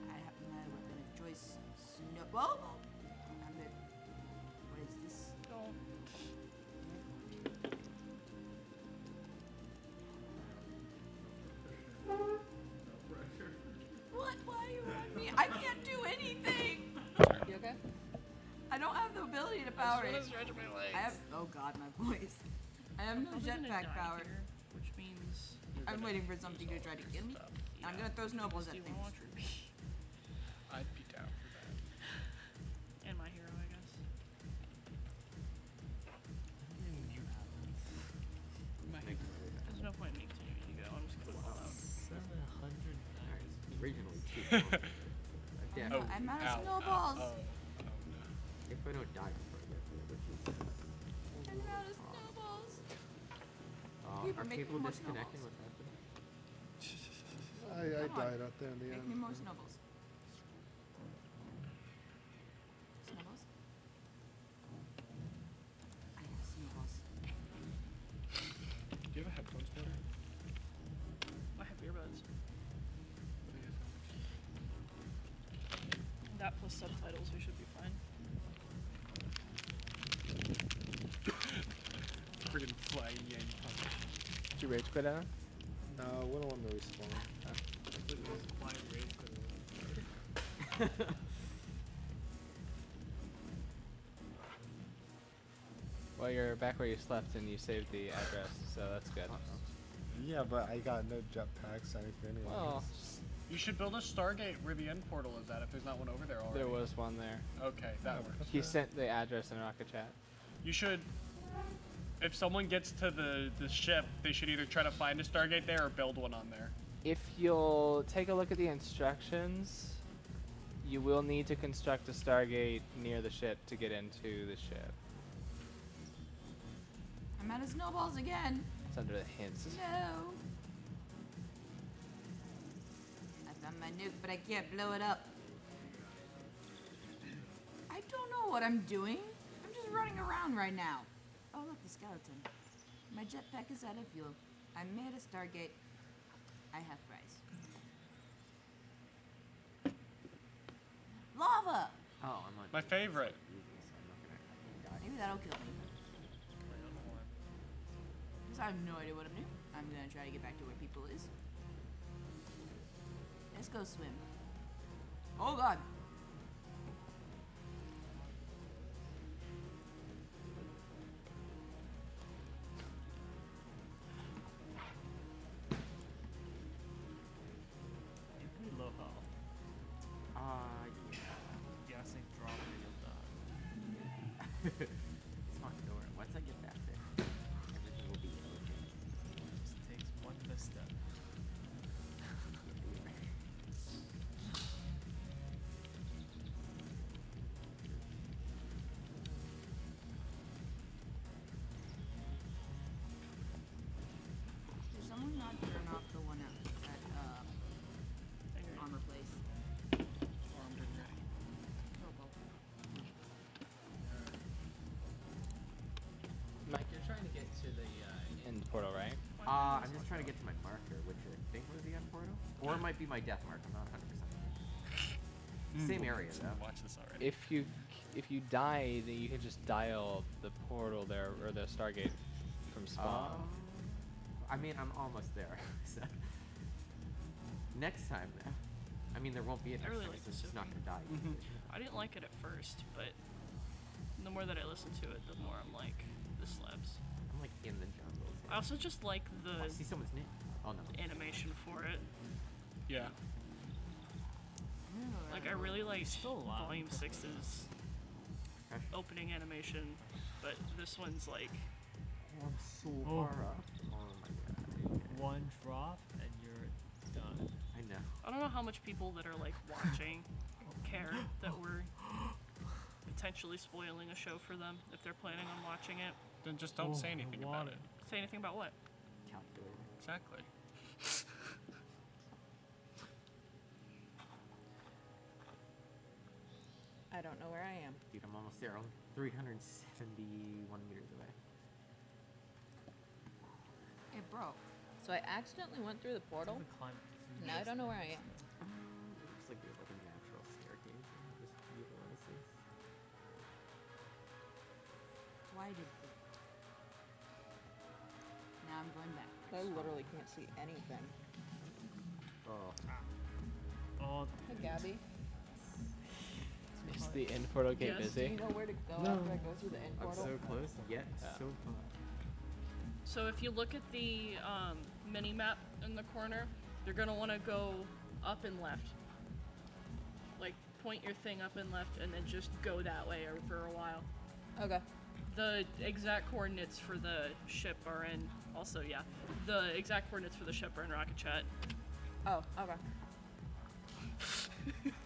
I have my weapon of choice. Snow. Whoa! The ability to power wanna it. stretch my legs. I have. Oh God, my voice. I have no jetpack power. here, which means I'm waiting for something to try to kill me. I'm gonna throw snowballs at Do things. wanna watch RWBY? I'd be down for that. And my hero, I guess. There's no point in me continuing to go. I'm just gonna fall out. Seven hundred Originally cheap. yeah. Oh, I'm out of snowballs. Oh, oh, if I don't die before I get there, which is. I'm out of snowballs. Uh, are people more disconnecting? snowballs. What's happening? I, I died out there in the Make end. me more snowballs. Snowballs? Rage quit, Etta? No, we don't want to respawn. Well, you're back where you slept and you saved the address, so that's good. Uh-huh. Yeah, but I got no jetpacks or anything anyway. Well, You should build a Stargate where the end portal is at if there's not one over there already. there was one there. Okay, that works. He sent the address in Rocket Chat. You should. If someone gets to the, the ship, they should either try to find a Stargate there or build one on there. If you'll take a look at the instructions, you will need to construct a Stargate near the ship to get into the ship. I'm out of snowballs again. It's under the hints. No. I found my nuke, but I can't blow it up. I don't know what I'm doing. I'm just running around right now. Oh, look, the skeleton. My jetpack is out of fuel. I made a Stargate. I have fries. Lava! Oh, I'm on. My favorite. Maybe that'll kill me. Because I have no idea what I'm doing. I'm gonna try to get back to where people is. Let's go swim. Oh god! To the uh, end portal, right? Uh, I'm just trying to get to my marker, which I think was the end portal, or it might be my death mark. I'm not 100 percent. Same area though. Watch this already. If you if you die, then you can just dial the portal there or the Stargate from spawn. Uh, I mean, I'm almost there. so. Next time, though. I mean, there won't be an I really extra, like so it's just not gonna die. I didn't like it at first, but the more that I listen to it, the more I'm like, this slaps. I'm in the jungles. I also just like the Oh, I see someone's name. Oh no. animation for it. Yeah. Like I really like Volume Six's opening animation, but this one's like Oh, I'm so Oh. far up. Oh my god. One drop and you're done. I know. I don't know how much people that are like watching care that we're potentially spoiling a show for them if they're planning on watching it. Then just don't Oh, say anything about it. Say anything about what? Calculator. Exactly. I don't know where I am. Dude, I'm almost there. I'm 371 meters away. It broke. So I accidentally went through the portal. Now I don't know where I am. Looks like there's like a natural staircase. Just utilize. Why did the... Now I'm going back. I literally can't see anything. Oh. Oh. Hi, Gabby. Is the end portal get Do busy? you know where to go No. after I go through the end I'm so close, yet Yeah. so far. So if you look at the um, mini map in the corner, you're gonna want to go up and left. Like point your thing up and left, and then just go that way for a while. Okay. The exact coordinates for the ship are in. Also, yeah, the exact coordinates for the ship are in Rocket Chat. Oh, okay.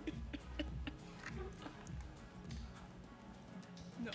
No.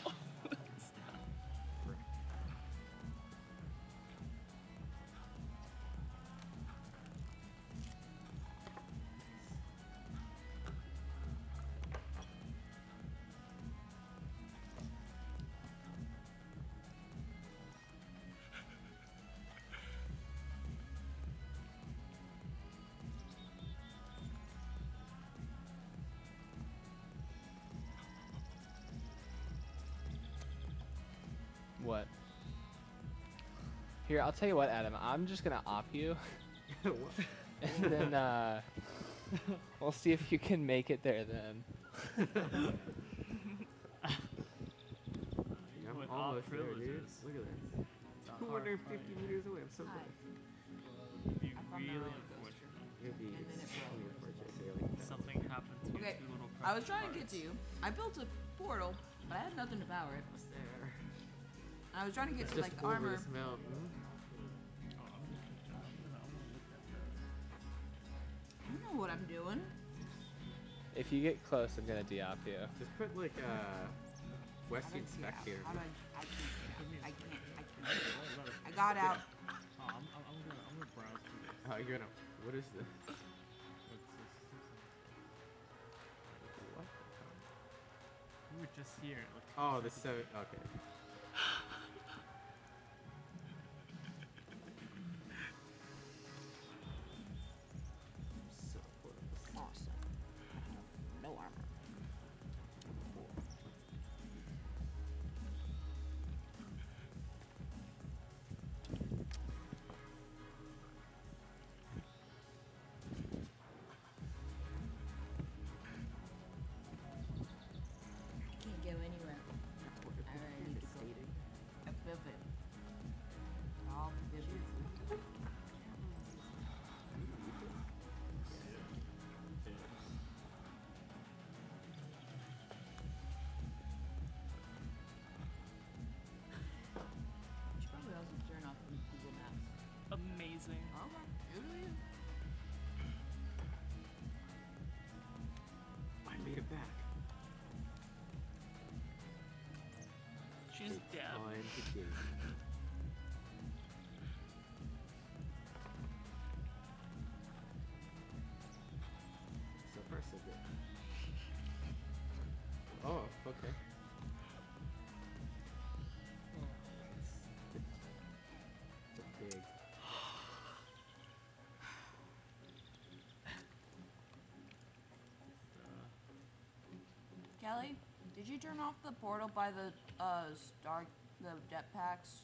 What? Here, I'll tell you what, Adam. I'm just gonna op you, and then uh, we'll see if you can make it there. Then. I'm With almost there, dude. privileges. Look at this. It's a hard 250 fight. meters away. I'm so Hi. close. Be I found my really roller unfortunate. It'd be And then it extremely unfortunate. to like that. Something happened to Okay, your two little I was precious trying to get to you. I built a portal, but I had nothing to power it. What's there? And I was trying to get It's to like the over armor. this mountain. You know what I'm doing. If you get close, I'm gonna de-op you. Just put like uh, Westian How do I out? How I, I can't. I can't. I can't. I got out. Oh, I'm, I'm, I'm gonna, I'm gonna browse through this. Oh, you're gonna. What is this? What's this? What? We were just here. Like, Oh, the seven. Okay. Can't go She's It's dead. Time to dig. So far, so good. Oh, okay. It's a. Kelly, did you turn off the portal by the uh star the jetpacks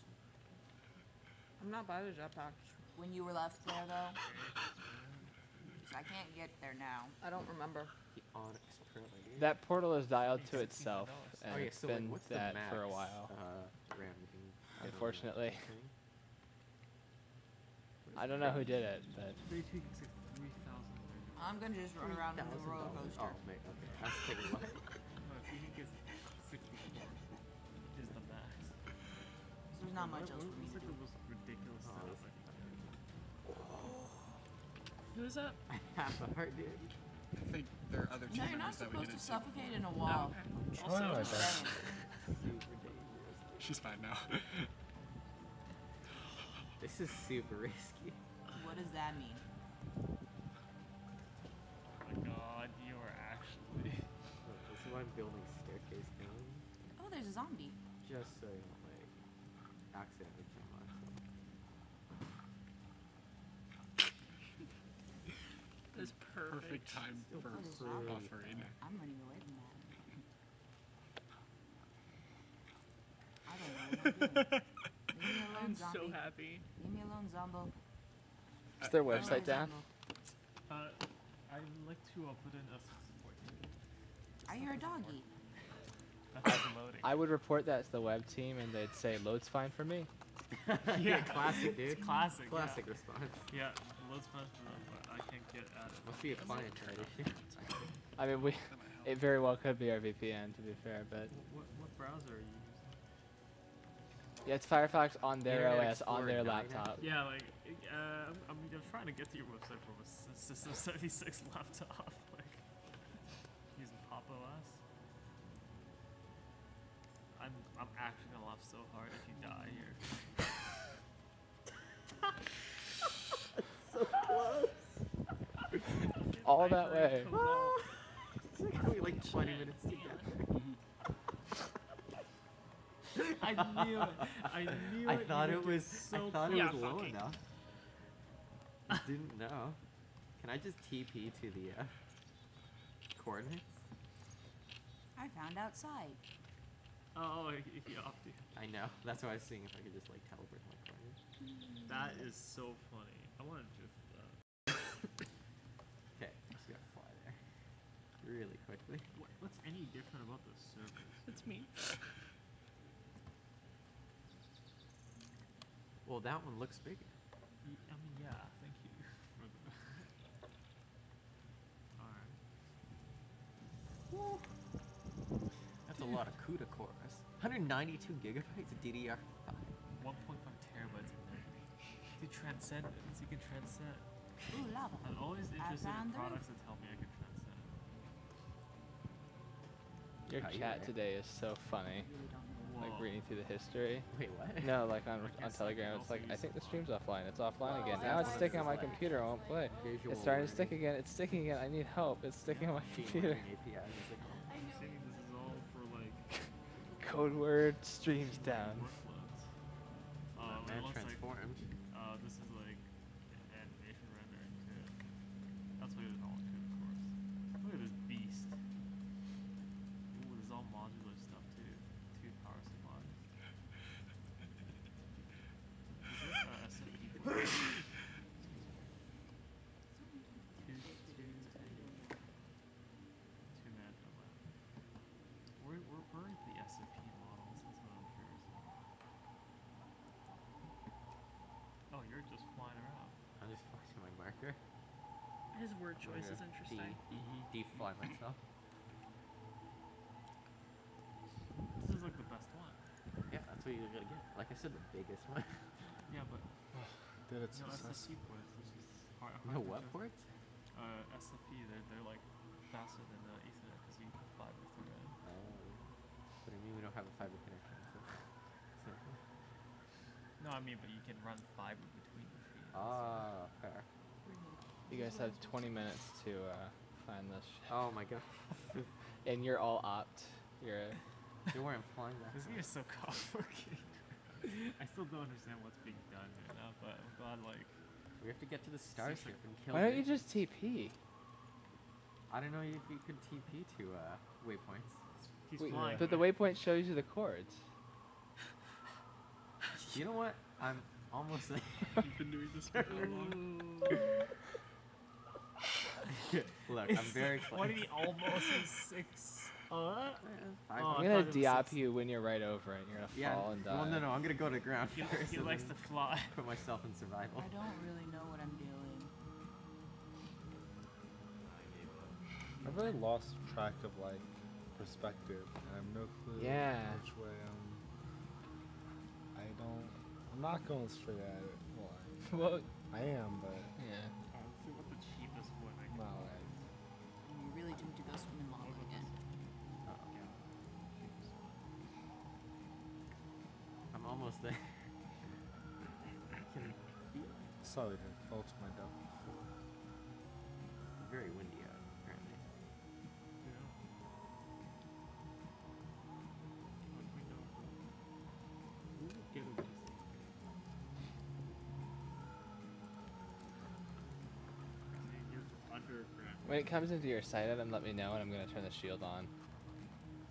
I'm not by the jetpacks. when you were left there though? I can't get there now. I don't remember. The Onyx Pro. That portal is dialed to itself, and Oh, yeah, it's so, like, been what's the that for a while. Uh, RAM you can get on that Unfortunately. I don't know who did it, but I'm gonna just run around in the roller $3,000. coaster. Oh, mate, okay. Not much else for me to like do. the most ridiculous Oh, setup this- I can Who is that? I have a heart, dude. I think there are other No, you're not members that we supposed to suffocate in a wall. Oh, Trying my Just best. saying. Super dangerous. She's fine now. This is super risky. What does that mean? Oh my god, you are actually. This is why I'm building staircase down. Oh, there's a zombie. Just so you don't, like, accidentally kill myself. That's perfect. Perfect time for What is for happening? buffering. I'm running away from that. I don't know what I'm doing. Leave me alone, I'm zombie. so happy. Leave me alone, Zombo. is their website down? Uh, I'd like to uh, put in a support team. I hear a doggy. That's loading. I would report that to the web team, and they'd say loads fine for me. yeah, classic, dude. It's classic. yeah. Classic response. Yeah, loads fine for me, but I can't get at it. Must be a client side issue. I mean, we. It very well could be our VPN, to be fair, but What, what browser are you using? yeah, it's Firefox on their Internet OS on their 9. laptop. Yeah, like, uh, I'm- I mean, I'm trying to get to your website from a System 76 laptop, like, using Pop OS. I'm, I'm actually gonna laugh so hard if you die here. so close. All that way. Come on. it's like only like 20 minutes together. I knew it. I knew I it. You thought it was. just I so thought it was low fucking- enough. I didn't know. Can I just TP to the uh, coordinates? I found outside. Oh, y- yeah. dude. I know. That's why I was seeing if I could just like teleport to my coordinates. That is so funny. I want to do that. Okay, just gotta fly there really quickly. What, what's any different about the servers? It's me. Well, that one looks bigger. I mean, yeah. Thank you. for the- Alright. That's a lot of CUDA cores. 192 gigabytes of DDR5. 1.5 terabytes of memory. Dude, transcendence. You can transcend. Ooh, lava. I'm always interested in products that tell me I can transcend. Your How chat there? today is so funny. Like Whoa. reading through the history. Wait, what? No, like on, on Telegram, it's like I think the stream's offline. It's offline again. Oh, Now it's sticking on my why. computer. I won't play. It's starting to stick again. It's sticking again. I need help. It's sticking on my Machine computer. Code word streams down. workloads. Man it like transformed. uh, this is like animation rendering too. That's why it's all good, of course. Look at this beast. Ooh, this is all modular stuff too. Two power supplies. Is this uh, SMP board? Two, two, two. Two management left. Where, where, where are the SMP models? That's what I'm curious about. Oh, you're just flying around. I'm just flashing my marker. His word choice is D, interesting. D fly myself. This is like the best one. Yeah, that's what you're gonna get. Like I said, the biggest one. Yeah, but Dude, it's no just SFP ports. This is hard, hard No to what ports? Uh, SFP. They're they're like faster than the Ethernet because you can fiber through it. Oh. What do you mean we don't have a fiber connection? So. No, I mean, but you can run fiber between machines. Ah, fair. You guys have 20 minutes to uh, find this. ship. Oh my god. and you're all opt. You're. You're wearing flying that. This game is so complicated. I still don't understand what's being done right now, but I'm glad like We have to get to the starship and kill Why don't you just TP? I don't know if you could TP to uh, waypoints. he's Wait, flying. but the waypoint shows you the chords. You know what? I'm almost there. You've been doing this for how long? Look, I'm It's- very What close. did he almost is six? Uh, five oh, I I'm thought gonna it was you when you're right over it. You're gonna Yeah, fall and die. well, no, no, I'm gonna go to the ground He- first. he and likes to fly. Put myself in survival. I don't really know what I'm doing. I've really lost track of like perspective. And I have no clue Yeah. which way um I don't I'm not going straight at it. Well, I, Well, I am, but yeah. Almost there. I can feel it. sorry to fall to my death. Very windy out, apparently. When it comes into your sight item, let me know, and I'm gonna turn the shield on.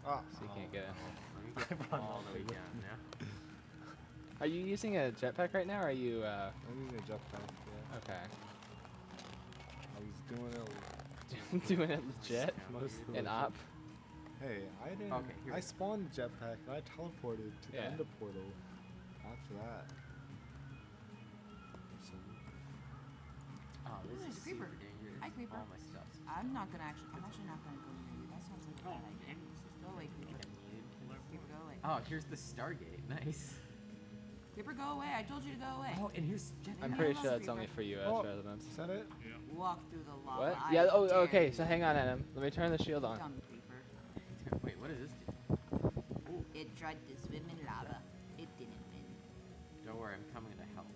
Oh. So you can't get in. Oh, let all the way down now. Are you using a jetpack right now, or are you? Uh... I'm using a jetpack, yeah. Okay. I was doing it Doing it legit? Mostly An legit. op? Hey, I didn't Okay, here I spawned the jetpack and I teleported to Yeah. the ender portal after that. Oh, this there's is creeper. super dangerous. Hi, creeper. All my stuff's I'm not gonna actually. I'm actually not gonna go near you. That sounds like a bad idea. Go away, creeper. Creeper, go away. Oh, here's the Stargate. Nice. Creeper, go away. I told you to go away. Oh, and here's I'm pretty sure alone, that's only Creeper. for U.S. Oh, residents. Is that it? Yeah. Walk through the lava. What? I Yeah. Oh, okay. So hang on, Adam. Let me turn the shield on. Dumb creeper. Wait, what does this do? It tried to swim in lava. It didn't win. Don't worry, I'm coming to help.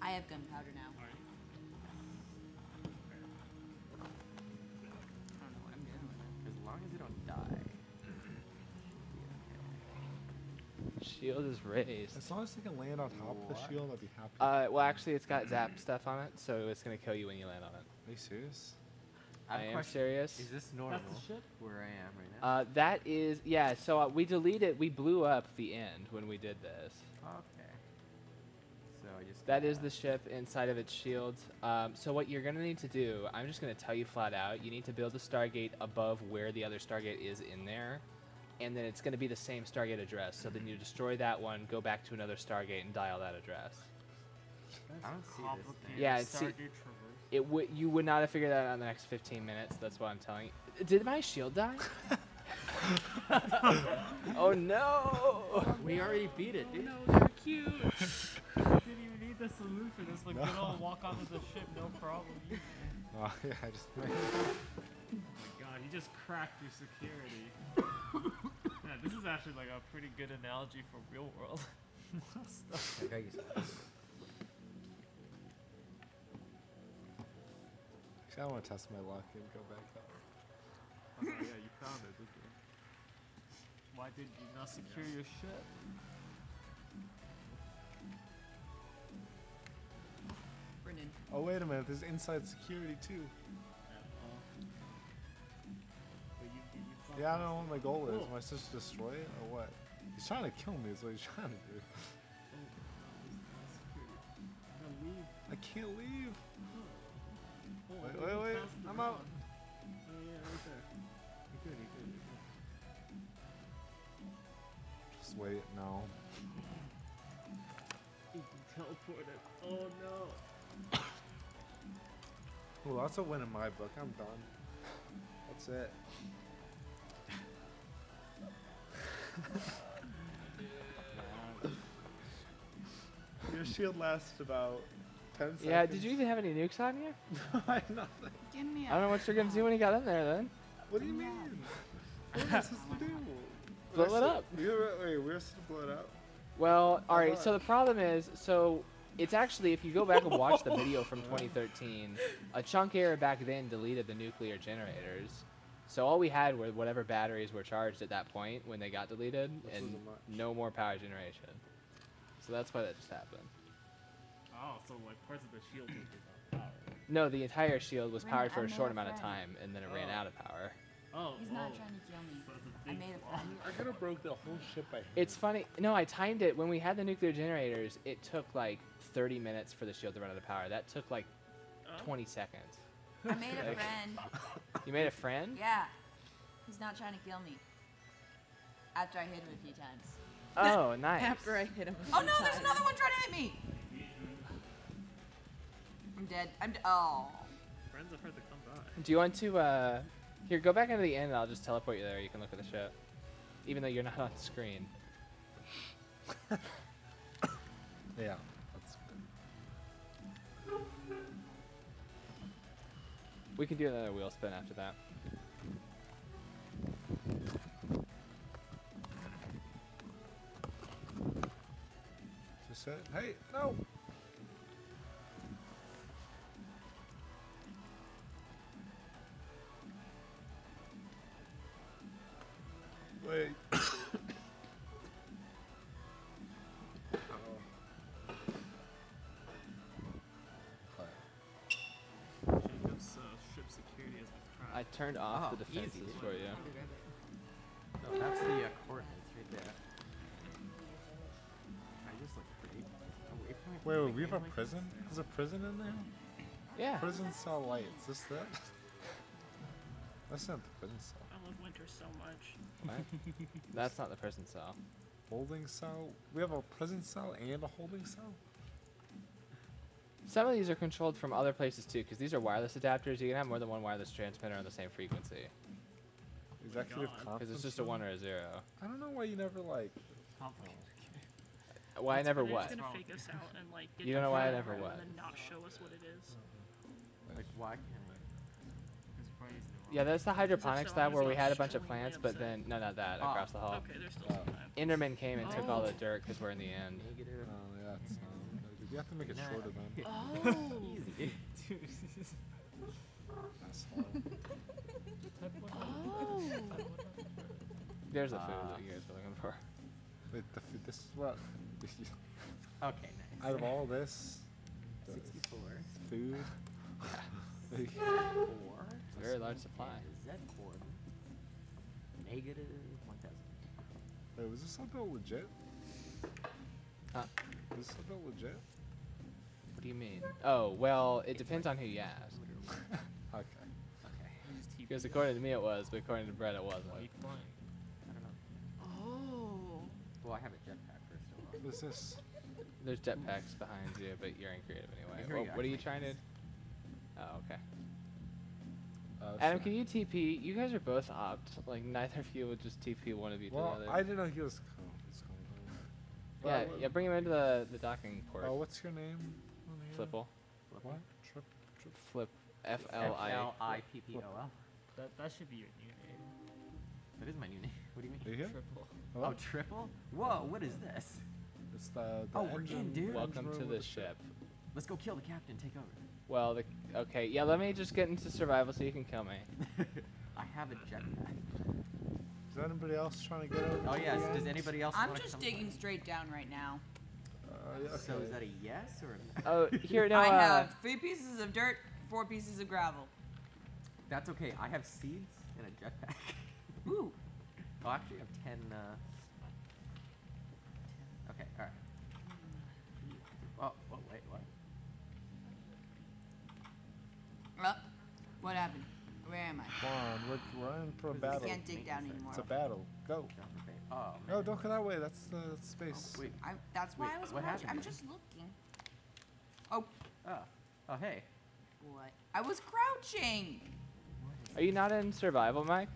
I have gunpowder now. Shield is raised. As long as you can land on top of the shield, I'd be happy. Uh, well, actually, it's got zap stuff on it, so it's gonna kill you when you land on it. Are you serious? I have I a am question. serious. Is this normal That's the ship? where I am right now? Uh, that is, yeah. So uh, we deleted, we blew up the end when we did this. okay. So I just. That the ship inside of its shield. Um, so what you're gonna need to do, I'm just gonna tell you flat out, you need to build a Stargate above where the other Stargate is in there, and then it's gonna be the same Stargate address. So then you destroy that one, go back to another Stargate, and dial that address. I don't see this thing. Yeah, it's see, it would you would not have figured that out in the next 15 minutes. That's what I'm telling you. Did my shield die? oh no! We already beat it, dude. Oh, no, they're cute. Didn't even need the solution. It's like No. good old walk onto the ship, no problem. Oh, yeah, I just. You just cracked your security. yeah, this is actually like a pretty good analogy for real world stuff. Okay, you Actually, I want to test my luck and go back up. Oh, yeah, you found it, didn't you? Why did you not secure your ship? Brendan. Oh wait a minute, there's inside security too. Yeah, I don't know what my goal is. Am I supposed to destroy it or what? He's trying to kill me. Is what he's trying to do. I can't leave. Wait, wait, wait. I'm out. Just wait. No. You can teleport it. Oh no. Well, that's a win in my book. I'm done. That's it. Your shield lasts about 10 seconds. Yeah, did you even have any nukes on you? I nothing. Give me I don't know what you're gonna do when you got in there then. What do you mean? What am I supposed to do? Blow We're it up. We were, wait, we're supposed to blow it up? Well, all right. what? So the problem is, so it's actually if you go back and watch the video from 2013, a chunk error back then deleted the nuclear generators. So all we had were whatever batteries were charged at that point when they got deleted, Which and no more power generation. So that's why that just happened. Oh, so like parts of the shield was without power. No, the entire shield was powered for I a made short amount of time, and then it ran Oh. out of power. Oh, He's not oh. trying to kill me. So it's a I big made a flaw. I could have broke the whole ship by hand. It's funny. No, I timed it when we had the nuclear generators. It took like 30 minutes for the shield to run out of power. That took like Oh. 20 seconds. I made a friend. You made a friend? Yeah. He's not trying to kill me. After I hit him a few times. Oh, nice. After I hit him. a Oh few no, there's another one trying to hit me. I'm dead. I'm d- oh. Friends have heard to come by. Do you want to, uh, here, go back into the inn and I'll just teleport you there. You can look at the ship. Even though you're not on screen. Yeah, We can do another wheel spin after that. Just said, hey, no. Wait. I turned off Oh, the defenses easy. for you. No, that's the uh, coordinates right there. I just look pretty. Wait, Wait, wait, we have a like prison? There's a prison in there? Yeah. Prison cell light. Is this that? That's not the prison cell. I love winter so much. What? That's not the prison cell. Holding cell? We have a prison cell and a holding cell? Some of these are controlled from other places too, because these are wireless adapters. You can have more than one wireless transmitter on the same frequency. Executive Because it's just a one or a zero. I don't know why you never like. Why I never They're what? just gonna fake us out and like get You don't the know why I camera never and what? then not show us what it is. Like, why can't Yeah, that's the hydroponics so lab where we had a bunch of plants, but then no, not that Ah, across the hall. Okay, there's still some. Enderman came and took all the Oh. dirt because we're in the end. Oh, yeah, it's, you have to make it Nah. shorter then. Oh. Easy. Asshole. Oh. There's a food Ah. that you guys were looking for. Wait, the, food- this is what. Okay, nice. Out of all this, 64. food. Like, Four. It's a very large supply. Z coordinate. Negative 1000. Wait, was this something legit? Huh? Was this something legit? What do you mean? Oh, well, it depends on who you ask. Okay. Okay. Because according to me it was, but according to Brett it wasn't. I don't know. Oh. Well, I have a jetpack first of all. What is this? There's jetpacks behind you, but you're in creative anyway. Well, go. what are you trying to? Oh, okay. Uh, Adam, sorry. can you TP? You guys are both opt. Like neither of you would just TP one of you Well, to the I didn't know he was. Oh, he's coming yeah, Well, yeah. Bring him into the the docking port. Oh, what's your name? On here? Flipple. What? Trip. Trip. Flip. F L I. F-L-I-P-P-O-L. That, that should be your new name. That is my new name. What do you mean? Are you here? Triple. Oh, triple? Whoa, what is this? It's the. the Oh, we're in, dude. Welcome to room the with ship. Let's go kill the captain. Take over. Well, the okay. Yeah, let me just get into survival so you can kill me. I have a jetpack. Is anybody else trying to get over? Oh yes. Does anybody else? I'm just come digging straight down right now. Uh, So is that a yes or? A Oh, here no. I uh, have three pieces of dirt, four pieces of gravel. That's okay. I have seeds and a jetpack. Ooh. Oh, actually, I have ten. Uh... Okay. All right. Oh, oh, wait, what? Uh, what happened? Where am I? Come on, we're, we're in for a battle. Can't dig down anymore. It's a battle. Go. Oh, oh No, don't go that way. That's the space. Oh, wait. I, that's why Wait, I was what crouching. happened? I'm just looking. Oh, Oh. Oh, hey. what? I was crouching. Are you not in survival, Mike?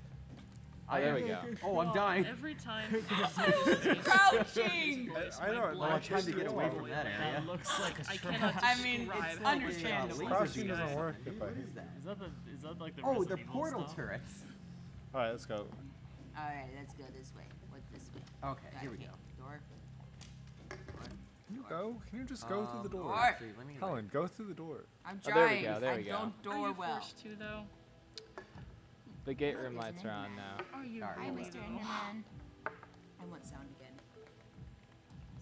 Oh, I there we go. Oh, I'm dying. Every time. Crouching. I, I know. Well, I tried to get away from that area. That looks like a I triple. cannot I mean, it's understandable. Crouching doesn't work if I What hit is you. that? Is that the is that like the Oh, Resident they're portal stuff? turrets. All right, let's go. All right, let's go this way. What's this way? Okay, here we go. Door. Can you go? Can you just go through the Um, door? Door. Actually, let me. like- Helen, go through the door. I'm Oh, there we go, there I we go. don't Are door you well. forced to though? The gate room lights are on now. Are you Hi, Mr. Enderman. I want sound again.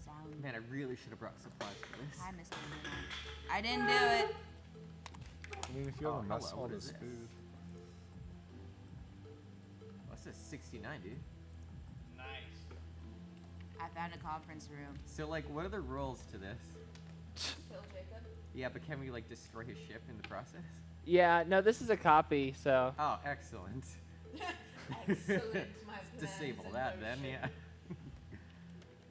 Sound. Man, I really should have brought supplies for this. Hi, Mr. Enderman. I didn't do it. I mean, if you Oh, have a mess all what is this this? food. What's this? 69, dude. I found a conference room. So, like, what are the rules to this? kill Jacob? Yeah, but can we like destroy his ship in the process? Yeah, no, this is a copy, so. Oh, excellent. Excellent, Disable that and then, yeah.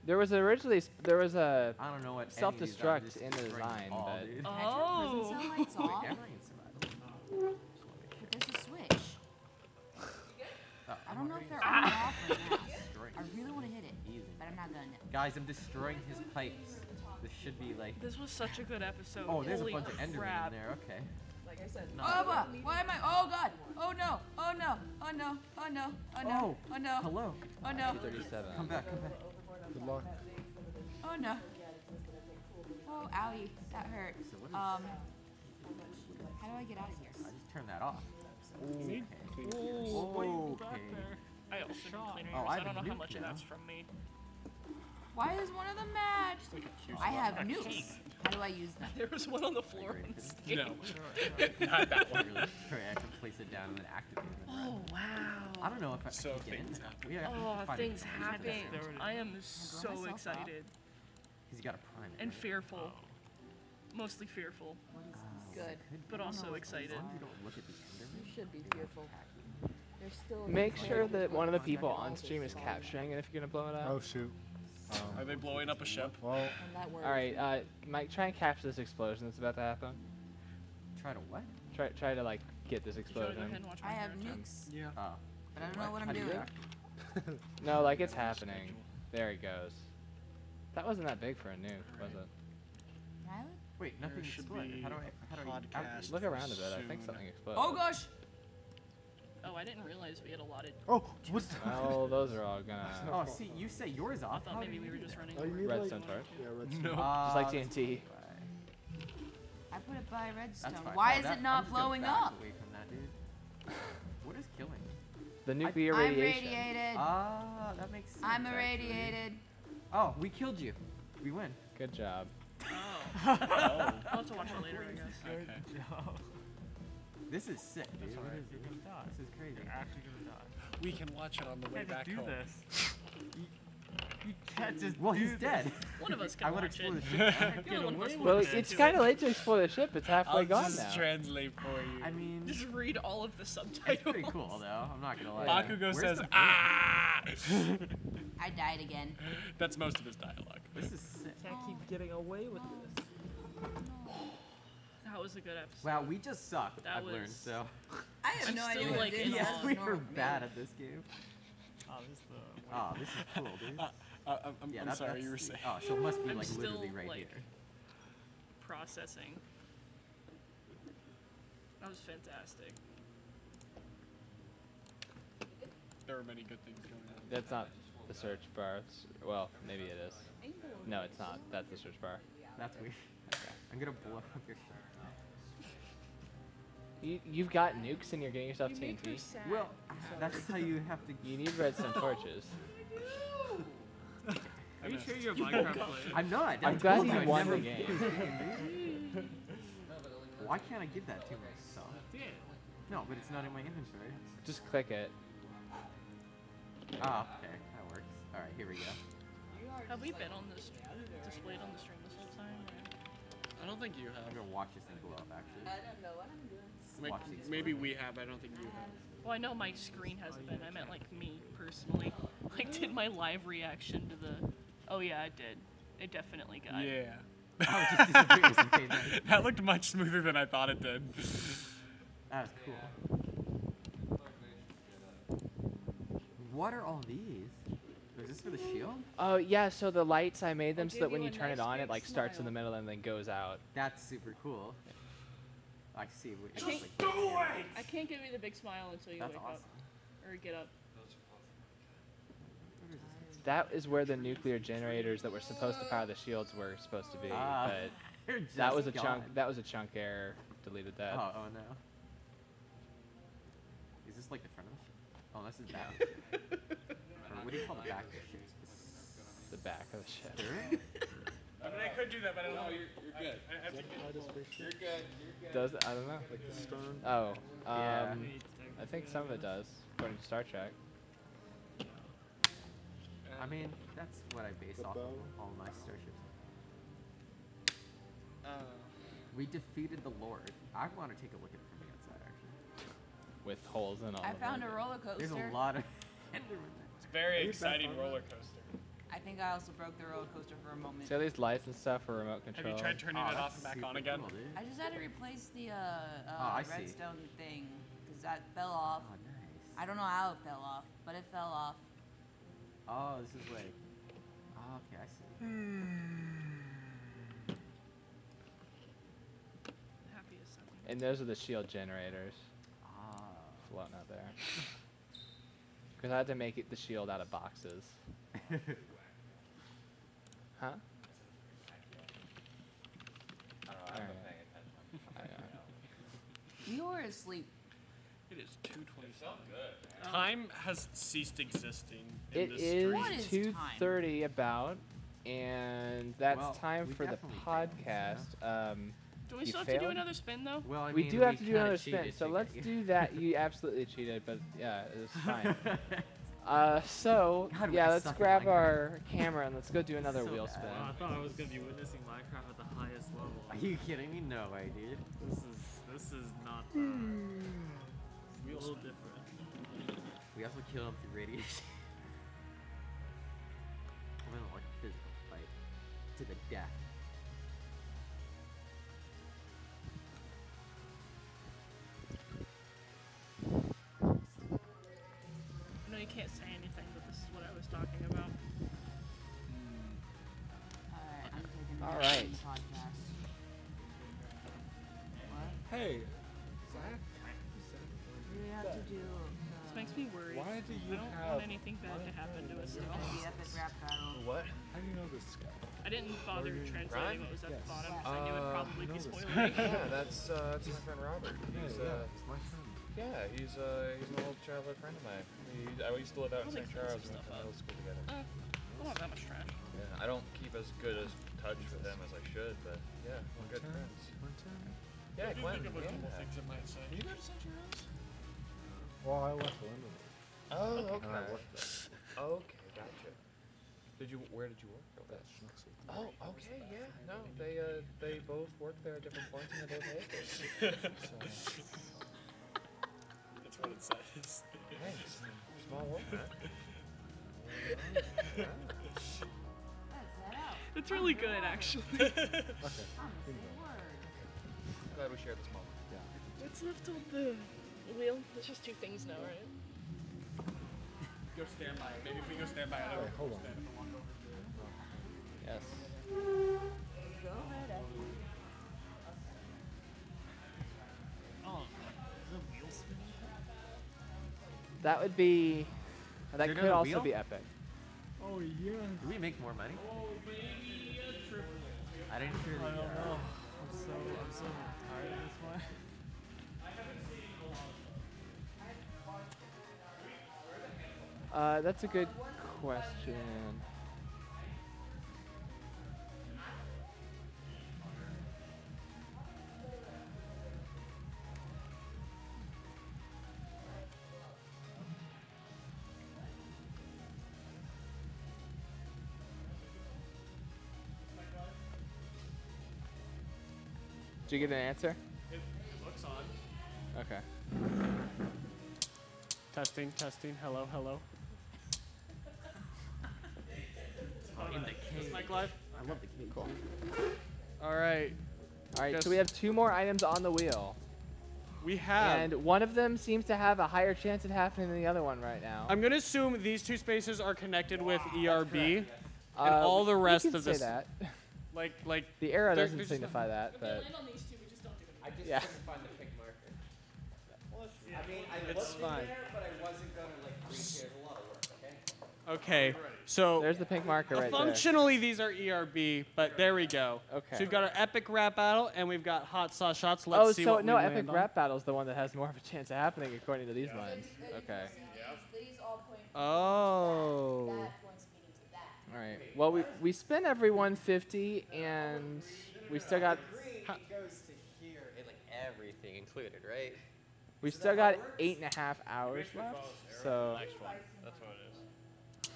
There was originally there was a I don't know what any of these are, self-destruct in the design, all, but dude. Oh. Prison Wait, off? everything's survival. But there's a switch. Oh, I don't know if they're on or off right now. I really want to not gonna. Guys, I'm destroying his pipes. This should be like. This was such a good episode. Oh, there's Holy a bunch of Endermen crap. in there. Okay. Like I said, Oh, but why am I? Oh God! Oh no! Oh no! Oh no! Oh no! Oh no! Oh no! Hello. Oh no! 37. Come back. Come back. Good luck. Oh no! Oh owie! That hurt. So what is- Um. How do I get out of here? I just turned that off. See? Okay. Ooh, what you got Okay. there? I also need cleaner Oh, yours. I I have don't a know how nuke much of now. that's from me. Why is one of them mad? I have nukes. How do I use them? There was one on the floor on the stage. No. Not that one. Really? Sorry, I have to place it down and then activate it. Oh wow. I don't know if I So can get in things there. happen. We have Oh, find things happen. I am so myself up. excited He's got a prime. and fearful. Oh. Mostly fearful, uh, good. but also excited. As long as you look at the You should be fearful. Still. Make sure that one of the people on stream is capturing it if you're gonna blow it up. Oh shoot. Are they blowing up a ship? Well, And that works. All right, uh, Mike, try and capture this explosion that's about to happen. Try to what? Try, try to like get this Should I go ahead explosion. I have nukes, Yeah. Oh. but I don't know what I'm do you doing. act? No, like it's happening. There it goes. That wasn't that big for a nuke, was it? Really? Wait, nothing should exploded. be How do I? How do I? Look around a bit. I think something exploded. Oh gosh! Oh, I didn't realize we had a lot allotted. oh, what's Well, those are all gonna Oh, see, you say yours I off. thought maybe we were just running. Oh, you over need it. like, torch. Yeah, redstone. No. Just like Ah, TNT. I put it by redstone. That's. Why Oh, is that- it not blowing up? Away from that, dude. What is killing? The nuclear I'm radiation. radiated. Ah, that makes sense. I'm actually. irradiated. Oh, we killed you. We win. Good job. Oh. I'll have to watch it later, I guess. Okay. This is sick, dude. That's What alright, is you're this? gonna die. This is crazy. You're actually gonna die. We can watch it on the You way can't back do home. this. You can't just Well, do he's this. dead. One of us I can would watch it. the ship. The other one of Well, it's to kind of late to explore the ship. It's halfway I'll gone just now. translate for you. I mean, Just read all of the subtitles. it's pretty cool though. I'm not gonna lie. Bakugo Where's says, ah! I died again. That's most of his dialogue. This is sick. Can't keep getting away with this. That was a good episode. Wow, we just suck. That I've learned so. I have I'm no idea what like, it in is. we were for bad at this game. Oh, this is the. Oh, this is cool, dude. Uh, uh, I'm, I'm, yeah, I'm that, sorry, you were saying. Oh, so it must be I'm like still, literally right like, here. Processing. That was fantastic. There are many good things going on. That's not the search bar. It's, well, maybe it is. No, it's not. That's the search bar. That's weird. Okay. I'm gonna blow up your ship. You, you've got nukes and you're getting yourself You TNT. sad. Well, that's how you have to. You need redstone torches. Are you sure you're a Minecraft player? I'm not. I'm I glad told you I won the game. Why can't I give that to myself? No, but it's not in my inventory. Just click it. Ah, okay, that works. All right, here we go. Have we been on this displayed on the stream this whole time? or- I don't think you have. I'm have. gonna watch this thing blow up. Actually, I don't know what I'm doing. May- watch Maybe we have. I don't think you have. Well, I know my screen hasn't been. I meant like me personally. Like, did my live reaction to the? Oh yeah, it did. It definitely got. Yeah. Oh, it just disappears. Okay, then. that looked much smoother than I thought it did. That was cool. What are all these? Is this for the shield? Oh yeah, so the lights I made them I'll so that when you you a turn it on, it big like starts in the middle and then goes out. That's super cool. I see. What, I it's can't, like- I can't give you the big smile until you That's wake awesome. up or get up. That is where the nuclear generators that were supposed to power the shields were supposed to be, Ah, but they're that was just a chunk. That was a chunk error. Deleted that. Oh, oh no. Is this like the front of the ship? Oh, this is back. what do you call the back of the ship? The back of the ship. Sure. I mean, I could do that, but I don't know. You're, you're good. I, I have to You're good. You're good. Does it? I don't know. Like the stern. Oh, um, Yeah. I think some of it does, according to Star Trek. I mean, that's what I base The off bow. of all my starships. We defeated the Lord. I want to take a look at it from the outside, actually. With holes in all I of found a roller coaster. There's a lot of It's a very exciting roller coaster. I think I also broke the roller coaster for a moment. See all these lights and stuff for remote Have control. you tried turning Oh, it off and back on again? cool. I just had to replace the uh, uh, Oh, I see. redstone thing because that fell off. Oh, nice. I don't know how it fell off, but it fell off. Oh, this is like. Oh, okay, I see. Happy. And those are the shield generators Ah. floating out there. Because I had to make it the shield out of boxes. huh? I don't know, I've paying attention. I. You were asleep. It is 2:27. good. Time has ceased existing in It this is stream. What is time? thirty about, and that's Well, time we for the definitely failed, podcast. Um, Do we you still have to do failed? another spin though? Well, I we mean, do have to do kinda another spin, cheated so to let's get- do that. You absolutely cheated, but yeah, it's fine. Uh, so God, yeah, let's grab Minecraft. our camera and let's go do another So wheel bad. spin. Well, I thought I was gonna be witnessing Minecraft at the highest level. Are you kidding me? No way, dude. This is this is not. Uh, it's a little different. We also killed him through radiation. Right. What? Hey, Zach. What have to do? This makes me worried. Why do you I don't have want anything bad to happen to us. It's though. gonna be epic rap battle. What? How do you know this guy? I didn't bother you- translating what was at Yes. the bottom because I knew it'd Uh, probably no, be this- spoilery. yeah, that's uh, that's my friend Robert. Yeah, He's yeah, uh, he's my friend. yeah, he's uh, he's an old childhood friend of mine. He, I used to live out in St. Charles. some We went to middle school together. Uh, I don't have that much trash. Yeah, I don't keep as good as touch with them as I should, but yeah, we're good One time, friends. One time. I Yeah, do Glenn. think of a couple yeah. things it might say. You go to St. Charles? Well, I left London. Oh, And I okay. worked there. Okay, gotcha. Did you? Where did you work? over That there? Schnucks with Oh, okay, yeah. No, they uh, they both work there at different points in the day. That's what it says. Hey, small world, It's really good, actually. Okay. I'm give me gonna say that. Glad we shared this moment. What's left on the wheel? There's just two things now, right? Go stand by. Maybe if we go stand by I don't hold on. stand and walk over to it. Yes. Go right ahead. Oh, is it? That would be. That there could also wheel? be epic. Oh yeah. Do we make more money? Oh baby, a triple. I didn't hear I don't uh, know. I'm so I'm so tired of this one. Uh, that's a good question. Did you get an answer? It looks on. Okay. Testing, testing. Hello, hello. in the Is cave. Mike live? I love the cave. Cool. All right. All right, Guess- so we have two more items on the wheel. We have. And one of them seems to have a higher chance of happening than the other one right now. I'm gonna assume these two spaces are connected with ERB, and Uh, all the we rest can of say this. that. Like, like. The arrow doesn't they're just signify that, but on these two, we just don't do it. I just Yeah. couldn't find the pink marker. I mean, I It's looked fine. in there, but I wasn't gonna like reach. There's a lot of work. Okay. Okay, so there's the pink marker uh, right there. functionally these are ERB, but there we go. Okay. So we've got our epic rap battle, and we've got hot sauce shots. Let's oh, see so what no, we epic land rap battle is the one that has more of a chance of happening according to these lines. Okay. These, these all point Oh. that points meaning to that. All right. Well, we we spin every 150, and we still got Green goes to here and like everything included, right? we still got eight and a half hours left. So That's what it is.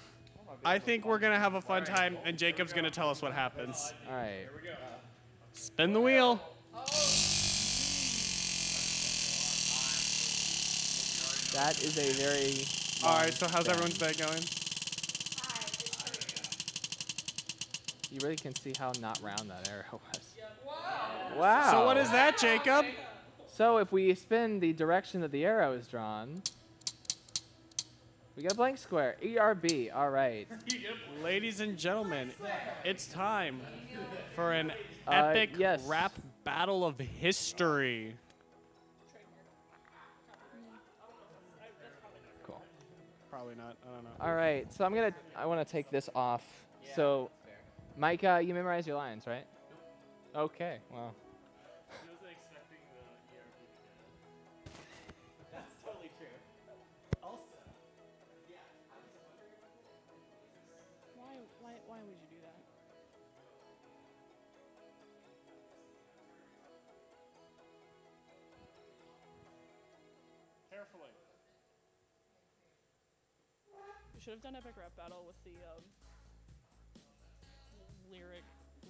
I think we're gonna have a fun time, and Jacob's gonna tell us what happens. all right. Spin the wheel. That is a very. All right. So how's everyone's day going? You really can see how not round that arrow was. Wow. So what is that, Jacob? So if we spin the direction that the arrow is drawn, we get a blank square. ERB. All right. Ladies and gentlemen, it's time for an Uh, epic yes. rap battle of history. Cool. Probably not. I don't know. All right. So I'm gonna. I want to take this off. so, Micah, you memorize your lines, right? Okay. Well. That's totally true. Also, Yeah. Why, why, why would you do that? Carefully. We should have done epic rap battle with the um, lyric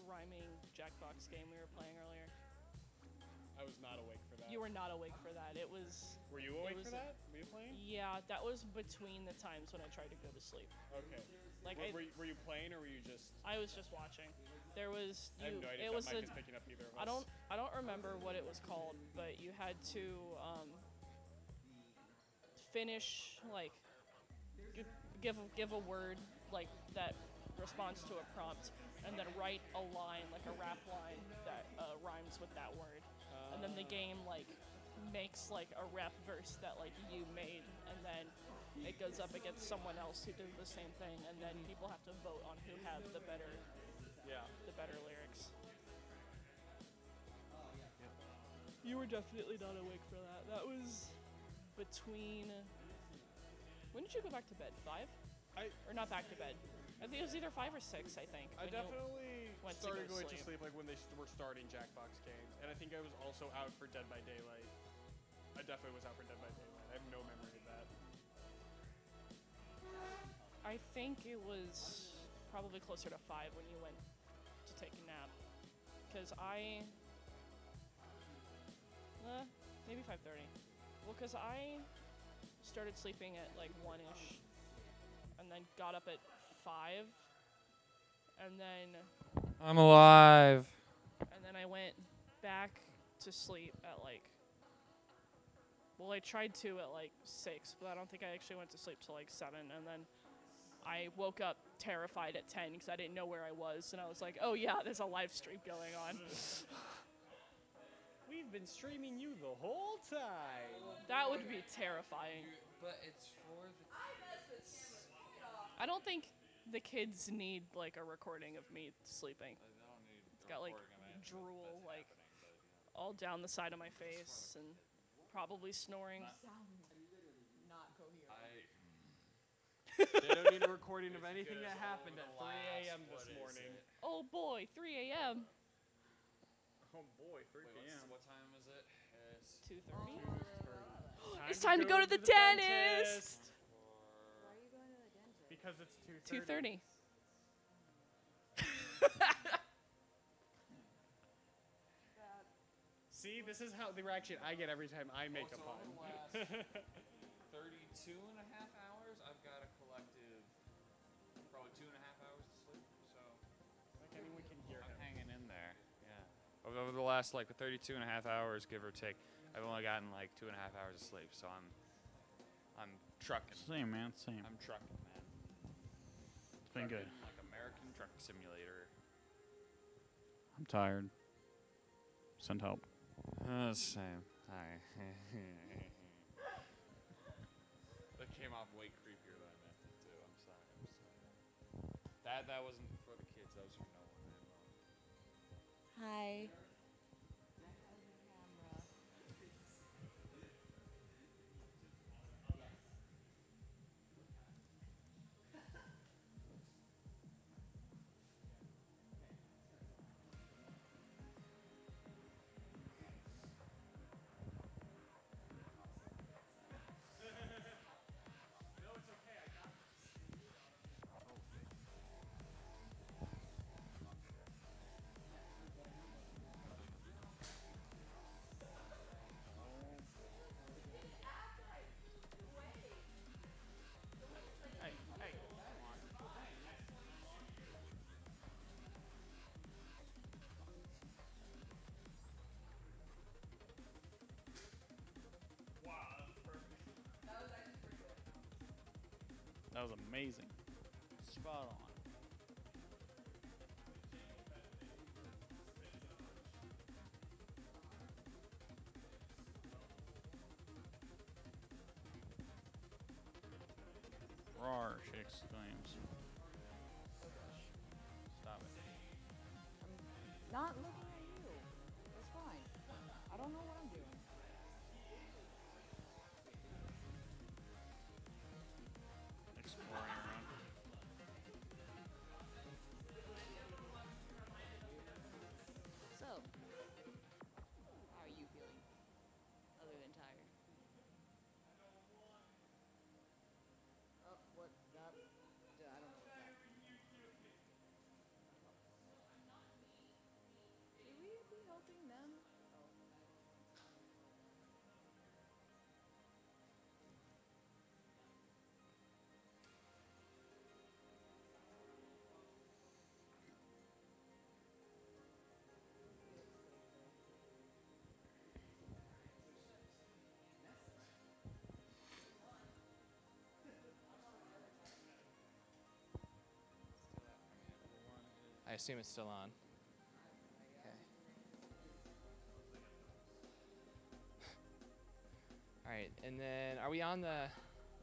rhyming Jackbox game we were playing earlier. I was not awake for that. You were not awake for that. It was. Were you awake was- for that? Were you playing? Yeah, that was between the times when I tried to go to sleep. Okay. Like were, I, were, you, were you playing or were you just? I was just watching. There was I have no idea it was a, is picking up either of I don't. I don't remember what it was called, but you had to um, finish like give give a word like that responds to a prompt, and then write a line like a rap line that uh, rhymes with that word, and then the game like makes like a rap verse that like you made, and then it goes up against someone else who did the same thing, and then people have to vote on who had the better, yeah, the better lyrics. You were definitely not awake for that. That was between. When did you go back to bed? Five? I or not back to bed. I think it was either five or six. I think. I definitely went to started go going sleep. to sleep like when they were starting Jackbox games, and I think I was also out for Dead by Daylight. I definitely was out for Dead by Daylight. I have no memory of that. I think it was probably closer to five when you went to take a nap, because I. Uh, maybe five thirty. Well, because I started sleeping at like one ish, and then got up at five, and then I'm alive. and then I went back to sleep at like. Well, I tried to at like six, but I don't think I actually went to sleep till like seven, and then I woke up terrified at ten because I didn't know where I was, and I was like, "Oh yeah, there's a live stream going on." We've been streaming you the whole time. that would be terrifying. But it's for the. I don't think the kids need like a recording of me sleeping. It's got like drool like all down the side of my face and probably snoring. they don't need a recording of anything that happened at 3 a.m. this morning. Oh boy, 3 a.m. Oh boy, 3 p.m. What time is it? It's 2:30. It's time to go to the dentist. Because it's 2:30. 2:30. See, this is how the reaction I get every time I make a pun. 32 and a half hours. I've got a collective, probably two and a half hours to sleep. So Like anyone can hear I'm him. hanging in there. Yeah. Over, over the last like 32 and a half hours, give or take, I've only gotten like two and a half hours of sleep. So I'm, I'm trucking. Same, man. Same. I'm trucking, man. It's good. Like American Truck Simulator. I'm tired. Send help. Uh, same. Hi. that came off way creepier than I meant it to. I'm sorry. I'm sorry. That that wasn't for the kids. That was for no one. Hi. Was amazing. Spot on. She exclaims. Stop it. Not looking I assume it's still on. Okay. All right, and then are we on the?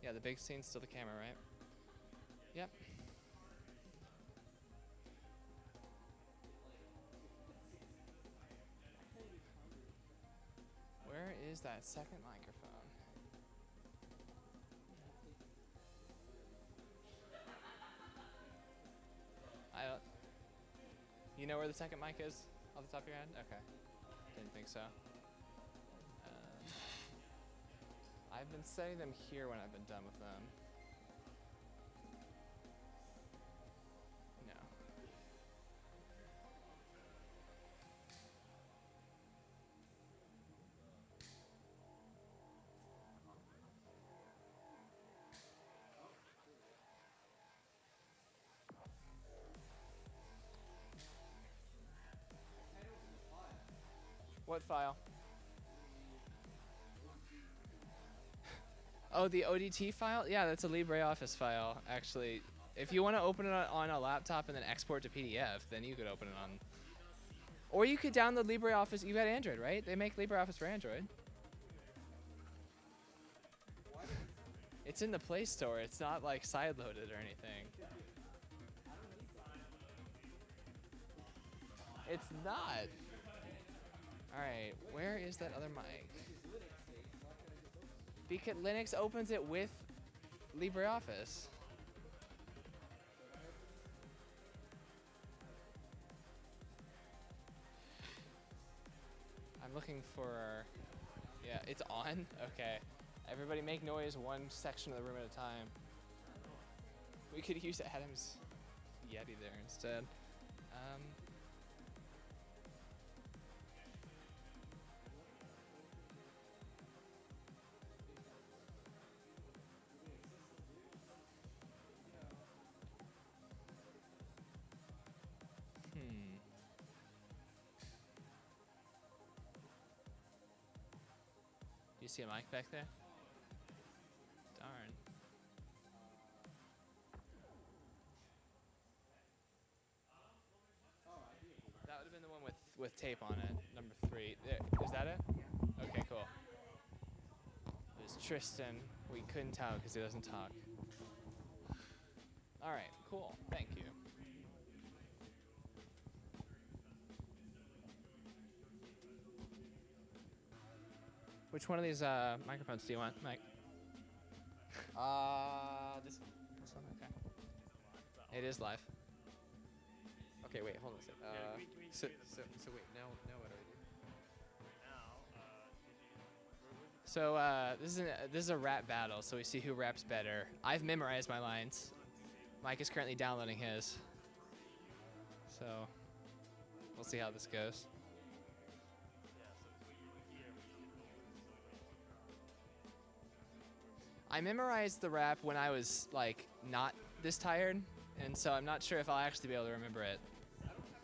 Yeah, the big scene's still the camera, right? Yep. Where is that second microphone? I don't. You know where the second mic is off the top of your head? Okay. Didn't think so. Um, I've been setting them here when I've been done with them. What file? Oh, the ODT file? Yeah, that's a LibreOffice file, actually. If you want to open it on- a laptop and then export to PDF, then you could open it on. Or you could download LibreOffice. You got Android, right? They make LibreOffice for Android. It's in the Play Store. It's not like side-loaded or anything. It's not. All right, where is that other mic? Because Linux opens it with LibreOffice. I'm looking for. Yeah, it's on? Okay. Everybody make noise one section of the room at a time. We could use Adam's Yeti there instead. Um, see a mic back there? Darn. That would have been the one with, with tape on it, number three. There, is that it? Okay, cool. It was Tristan. We couldn't tell because he doesn't talk. All right, cool. Thank you. Which one of these uh, microphones do you want, Mike? Uh, this This one, okay. It is live. Okay, wait, hold on a second. Uh, Yeah, we- we- so, so, so wait, now, now what do I do? So uh, this is an, this is a rap battle, so we see who raps better. I've memorized my lines. Mike is currently downloading his. So we'll see how this goes. I memorized the rap when I was like not this tired, and so I'm not sure if I'll actually be able to remember it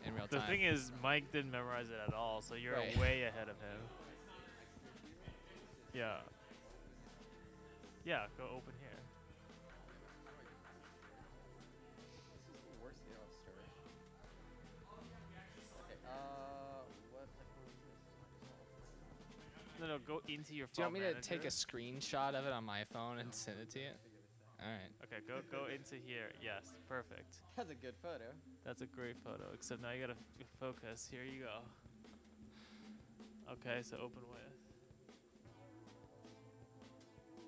in real time. The thing is, Mike didn't memorize it at all, so you're Right. way ahead of him. Yeah. Yeah, go open go into your Do you want me to take a screenshot of it on my phone and send it to you? All right. Okay, go go into here. Yes, perfect. That's a good photo. That's a great photo. Except now you gotta f- focus. Here you go. Okay, so open with.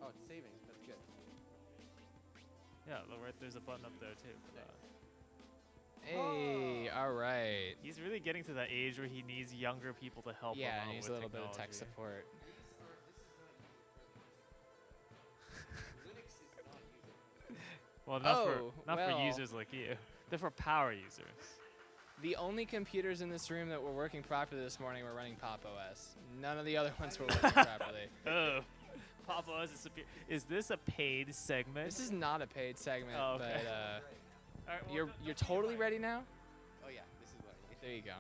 Oh, it's saving. That's good. Yeah, look, right there's a button up there too for that. Hey, all right. He's really getting to that age where he needs younger people to help him Yeah, out and needs a with little bit of tech support. Well, not Oh, for not for users like you. They're for power users. The only computers in this room that were working properly this morning were running Pop OS. None of the other ones were working properly. Oh, Pop OS is superior. Is this a paid segment? This is not a paid segment, Oh, okay. but uh, Alright, well, you're no- you're totally ready now. Oh yeah, this is what I need. There you go.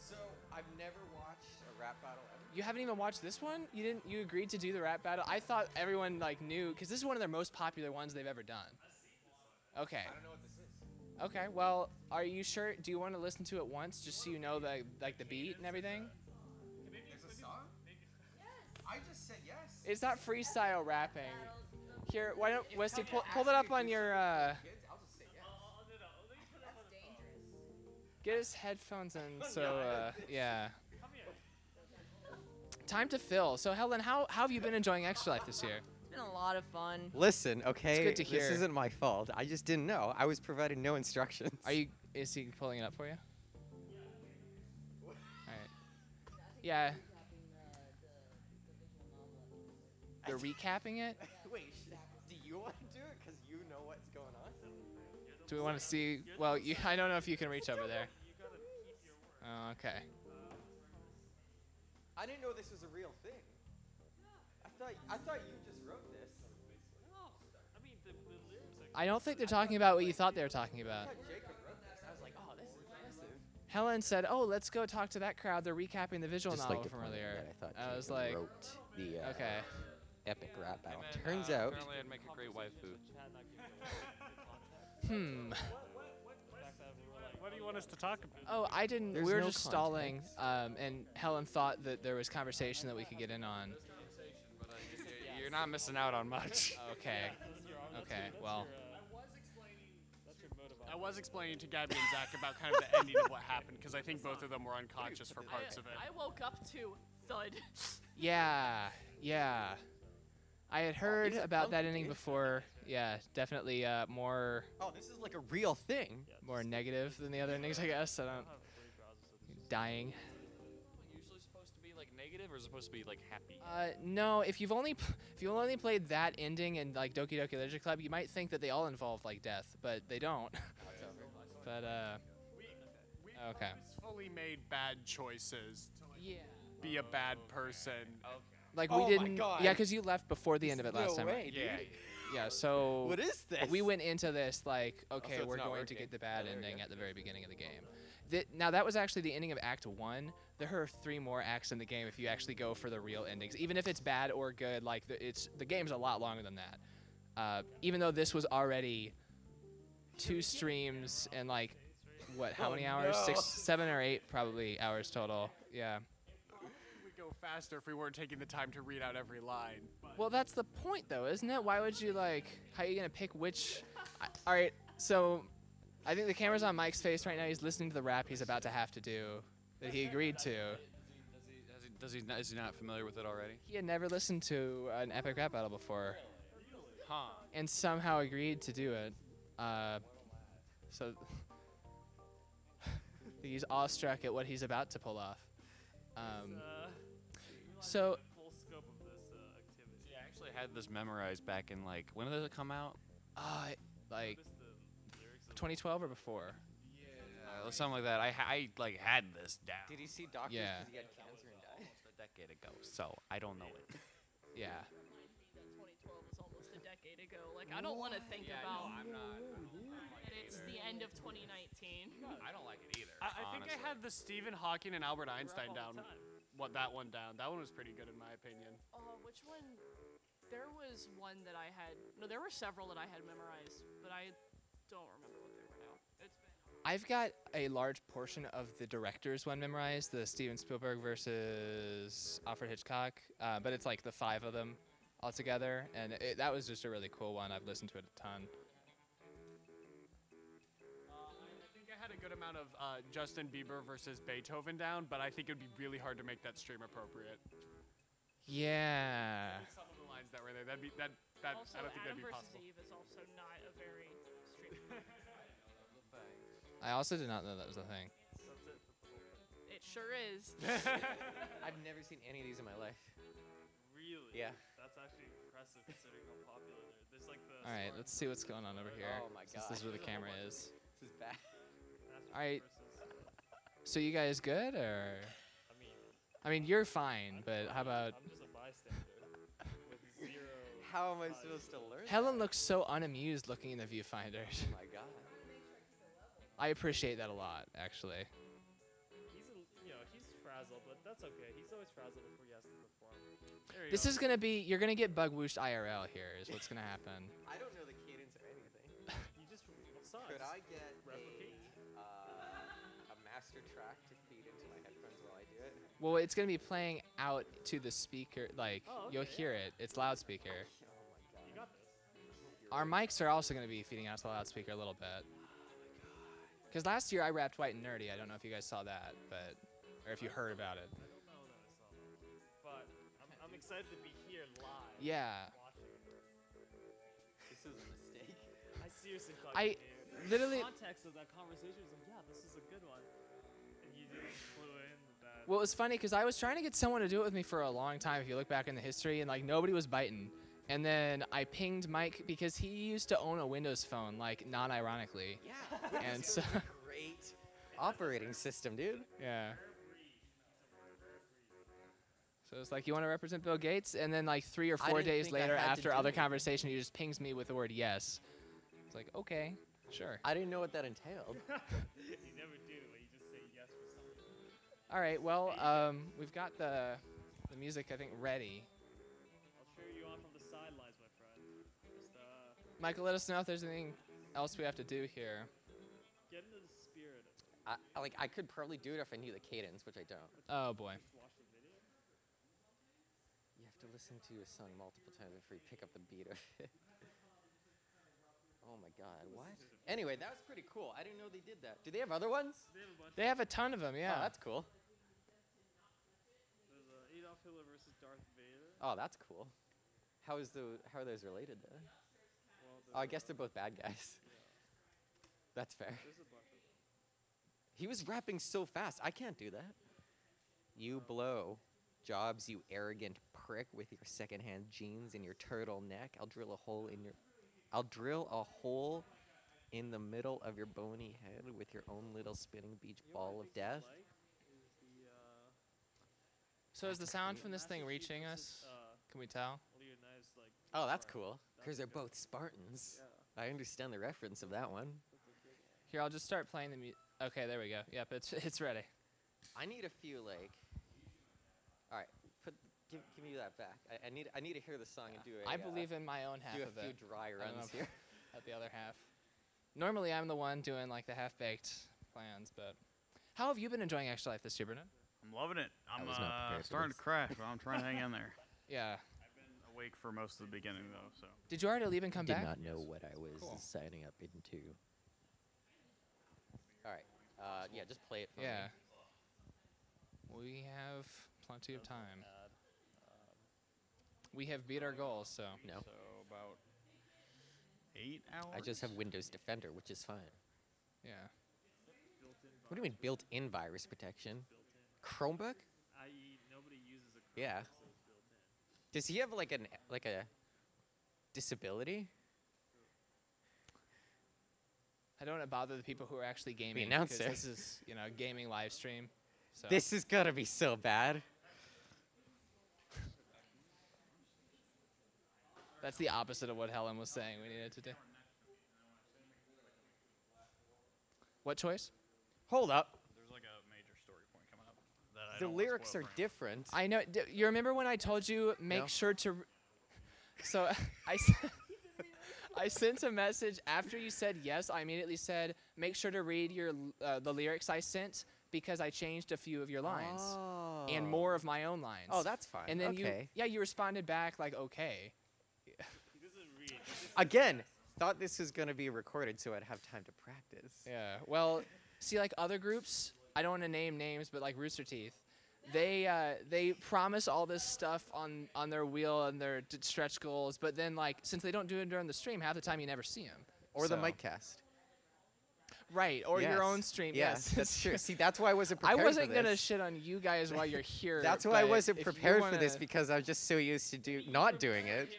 So I've never watched a rap battle ever. You haven't even watched this one? You didn't? You agreed to do the rap battle? I thought everyone like knew because this is one of their most popular ones they've ever done. Okay. I don't know what this is. Okay. Well, are you sure? Do you want to listen to it once just so you know the like the beat and everything? There's a song? I just said yes. It's not freestyle rapping. Here, why don't Westy pull, pull that up on your uh, get his headphones in. So uh, yeah. Time to fill. So Helen, how, how have you been enjoying Extra Life this year? It's been a lot of fun. Listen, okay. good to hear. This isn't my fault. I just didn't know. I was provided no instructions. Are you? Is he pulling it up for you? All right. Yeah. They're recapping it. Wait, do you want Do we want to see? Well, you, I don't know if you can reach over there. Oh, okay. I didn't know this was a real thing. I thought I thought you just wrote this. I mean, the, the lyrics I don't think they're talking about what you thought they were talking I about. thought Jacob wrote this. I was like, oh, this is massive. Helen said, "Oh, let's go talk to that crowd. They're recapping the visual Just novel like from point out earlier." that I thought I was Jacob like, wrote the uh, "Okay." epic rap battle. And then, Turns uh, out. Hmm. What do you want us to talk about? Oh, I didn't. There's we were no just stalling, um, and Helen thought that there was conversation that we could get in on. But, uh, y- You're not missing out on much. Okay. Okay. Well. I was explaining to Gabby and Zach about kind of the ending of what happened because I think both of them were unconscious for parts of it. I woke up to thud. Yeah. Yeah. I had heard these are about that ending before. Yeah, definitely uh, more Oh, this is like a real thing. more negative than the other endings, I guess. I don't. Dying. Usually supposed to be like negative, or supposed to be like happy? Uh, no, if you've only if you only played that ending in like Doki Doki Literature Club, you might think that they all involve like death, but they don't. but uh, okay. Fully made bad choices to like, Yeah. be a bad person. Like Oh we didn't. God. Yeah, because you left before the end of it last no time. way, dude. Yeah. Yeah. So. What is this? We went into this like, okay, it's we're not going to get the bad Oh, ending at the very beginning of the game. That, now that was actually the ending of Act One. There are three more acts in the game if you actually go for the real endings, even if it's bad or good. Like the, it's the game's a lot longer than that. Uh, even though this was already two streams and like what? How Oh, many hours? no. Six, seven or eight probably hours total. Yeah. We go faster if we weren't taking the time to read out every line. But Well, that's the point, though, isn't it? Why would you like? How are you gonna pick which? I, all right, so I think the camera's on Mike's face right now. He's listening to the rap he's about to have to do that he agreed to. Does he, does he, does he, not, is he not familiar with it already? He had never listened to an epic rap battle before, Huh. and somehow agreed to do it. Uh, so he's awestruck at what he's about to pull off. Um, so full scope of this uh, activity. See, I actually had this memorized back in like when did it come out? uh, like Notice the lyrics of 2012 or before. Uh, something like that. I I like had this down. Did he see doctors Yeah. because he had cancer and died? Almost a decade ago, so I don't know it. Yeah. 2012 was almost a decade ago. Like I don't want to think about I'm not. that it's the end of 2019. I don't like it either. I, I think I had the Stephen Hawking and Albert Einstein all the down. Time. What that one down? That one was pretty good in my opinion. Uh, which one? There was one that I had. No, there were several that I had memorized, but I don't remember what they were now. It's been. I've got a large portion of the director's one memorized, the Steven Spielberg versus Alfred Hitchcock, uh, but it's like the five of them all together, and it, that was just a really cool one. I've listened to it a ton. Amount of uh, Justin Bieber versus Beethoven down, but I think it would be really hard to make that stream appropriate. Yeah. Some of the lines that were there, that'd be that that also, I don't think Adam that'd be versus possible. Eve is also not a very street. I also did not know that was a thing. it sure is. I've never seen any of these in my life. Really? Yeah. That's actually impressive considering how popular they're. There's like the. All right, let's see what's going on over here. Oh my since This is where the camera is. This is bad. All right. So you guys good or? I mean. I mean, you're fine, but how about? I'm just a bystander with zero. How am I supposed to learn? Helen looks so unamused looking in the viewfinder. Oh my god. I appreciate that a lot, actually. He's a, you know, he's frazzled, but that's okay. He's always frazzled before he has to perform. There This go. is gonna be. You're gonna get bug whooshed IRL here. Is what's gonna happen. I don't know the cadence or anything. You just sucks. Could I get replicate? a, a master track to feed into my headphones while I do it? Well, it's gonna be playing out to the speaker. Like Oh, you'll okay, hear it. It's loudspeaker. Oh you got this. Our mics are also gonna be feeding out to the loudspeaker a little bit. Oh because last year I rapped White and Nerdy. I don't know if you guys saw that, but or if you heard about it. I don't know that I saw that. But I'm, I'm excited to be here live. Yeah. Watching. This is a mistake. I seriously thought I you knew. literally- The context of that conversation was like, yeah, this is a good one. Well, it was funny because I was trying to get someone to do it with me for a long time. If you look back in the history, and like nobody was biting. And then I pinged Mike because he used to own a Windows phone, like non-ironically. Yeah. And so, Great operating system, dude. yeah. So it's like you want to represent Bill Gates, and then like three or four days later, after other anything. conversation, he just pings me with the word yes. It's like okay, sure. I didn't know what that entailed. All right, well, um, we've got the the music I think ready. I'll cheer you on from the sidelines, my friend. Just uh, Michael, let us know if there's anything else we have to do here. get into the spirit of it. I, I- like I could probably do it if I knew the cadence, which I don't. Oh boy. Just watch the video. You have to listen to a song multiple times before you pick up the beat of it. oh my god, what? Anyway, that was pretty cool. I didn't know they did that. Do they have other ones? They have a bunch. They have a ton of them, yeah. Oh, that's cool. There's Adolf Hitler versus Darth Vader. Oh, that's cool. How is the how are those related then? Well, Oh, I guess they're both bad guys. That's fair. There's a bunch of them. He was rapping so fast. I can't do that. You blow. Jobs, you arrogant prick with your secondhand jeans and your turtleneck. I'll drill a hole in your I'll drill a hole in the middle of your bony head with your own little spinning beach ball of death. Like So is the sound from this thing reaching us? uh, Can we tell? Oh, that's cool. Because they're both Spartans. I understand the reference of that one. Here, I'll just start playing the music. Okay, there we go. Yep, it's it's ready. I need a few like. All right, put give, give me that back. I, I need I need to hear the song and do it. I believe in my own half do a of few it. dry I know runs here. At the other half. Normally, I'm the one doing like the half-baked plans, but how have you been enjoying Extra Life this year, Brennan? I'm loving it. I'm uh, starting to crash, but I'm trying to hang in there. Yeah. I've been awake for most of the beginning though, so. Did you already leave and come Did back? Did not know what I was Cool. signing up into. All right. Uh, yeah, just play it for Yeah. me. We have plenty of time. Um, We have beat our goals, so. No. So about eight hours. I just have Windows Defender, which is fine. Yeah. What do you mean built-in virus protection? Chromebook? I.e., nobody uses a Chromebook, Yeah. so it's built in. Does he have like an like a disability? I don't want to bother the people who are actually gaming. announcer. because This is, you know, a gaming live stream. So. This is gonna be so bad. That's the opposite of what Helen was saying we needed to do. What choice? Hold up. There's like a major story point coming up that I The lyrics are different. I know. D- you remember when I told you make No. sure to. r- So I. s- I sent a message after you said yes. I immediately said, make sure to read your uh, the lyrics I sent because I changed a few of your lines and more of my own lines. Oh, that's fine. And then you, yeah, you responded back like, okay. Again, thought this was gonna be recorded so I'd have time to practice. Yeah. Well, see, like other groups, I don't want to name names, but like Rooster Teeth, they uh, they promise all this stuff on on their wheel and their d- stretch goals, but then like since they don't do it during the stream, half the time you never see them. Or the mic cast. Right, or your own stream. Yeah, yes, that's true. See, that's why I wasn't I prepared for wasn't gonna shit on you guys while you're here. That's why I wasn't prepared for this because I was just so used to do not doing it.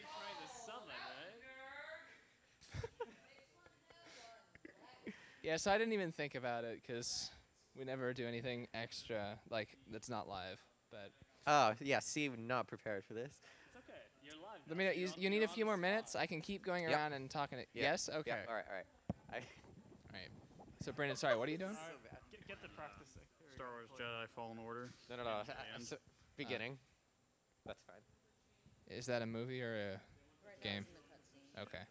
Yeah, so I didn't even think about it because we never do anything extra like that's not live. But Oh yeah, see, not prepared for this. It's okay. You're live. let me know. You, you need a few more minutes. I can keep going Yep. around and talking. It. Yep. Yes. Yep. Okay. All right. All right. I, All right. So Brandon, sorry. What are you doing? Get, get the practicing. Here we Star. Wars Jedi Fallen Order. no, no, no. Uh, so- beginning. That's fine. Is that a movie or a game? Okay.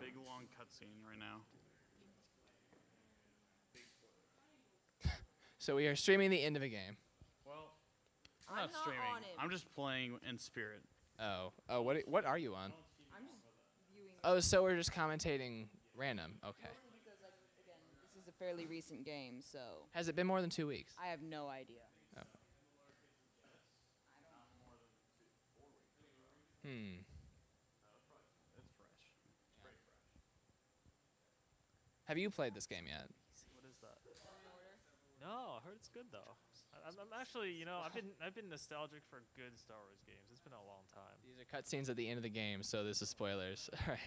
Big long cutscene right now. So we are streaming the end of a game. Well, I'm I'm not not streaming. on it. I'm just playing in spirit. Oh. Oh. What? i- What are you on? I'm just viewing. Oh, so we're just commentating random. Okay. Because, like, again, this is a fairly recent game, so Has it been more than two weeks? I have no idea. Oh. Hmm. It's fresh. It's pretty fresh. Have you played this game yet? What is that? No, I heard it's good though. I, I'm, I'm actually, you know, I've been I've been nostalgic for good Star Wars games. It's been a long time. These are cutscenes at the end of the game, so this is spoilers. All right.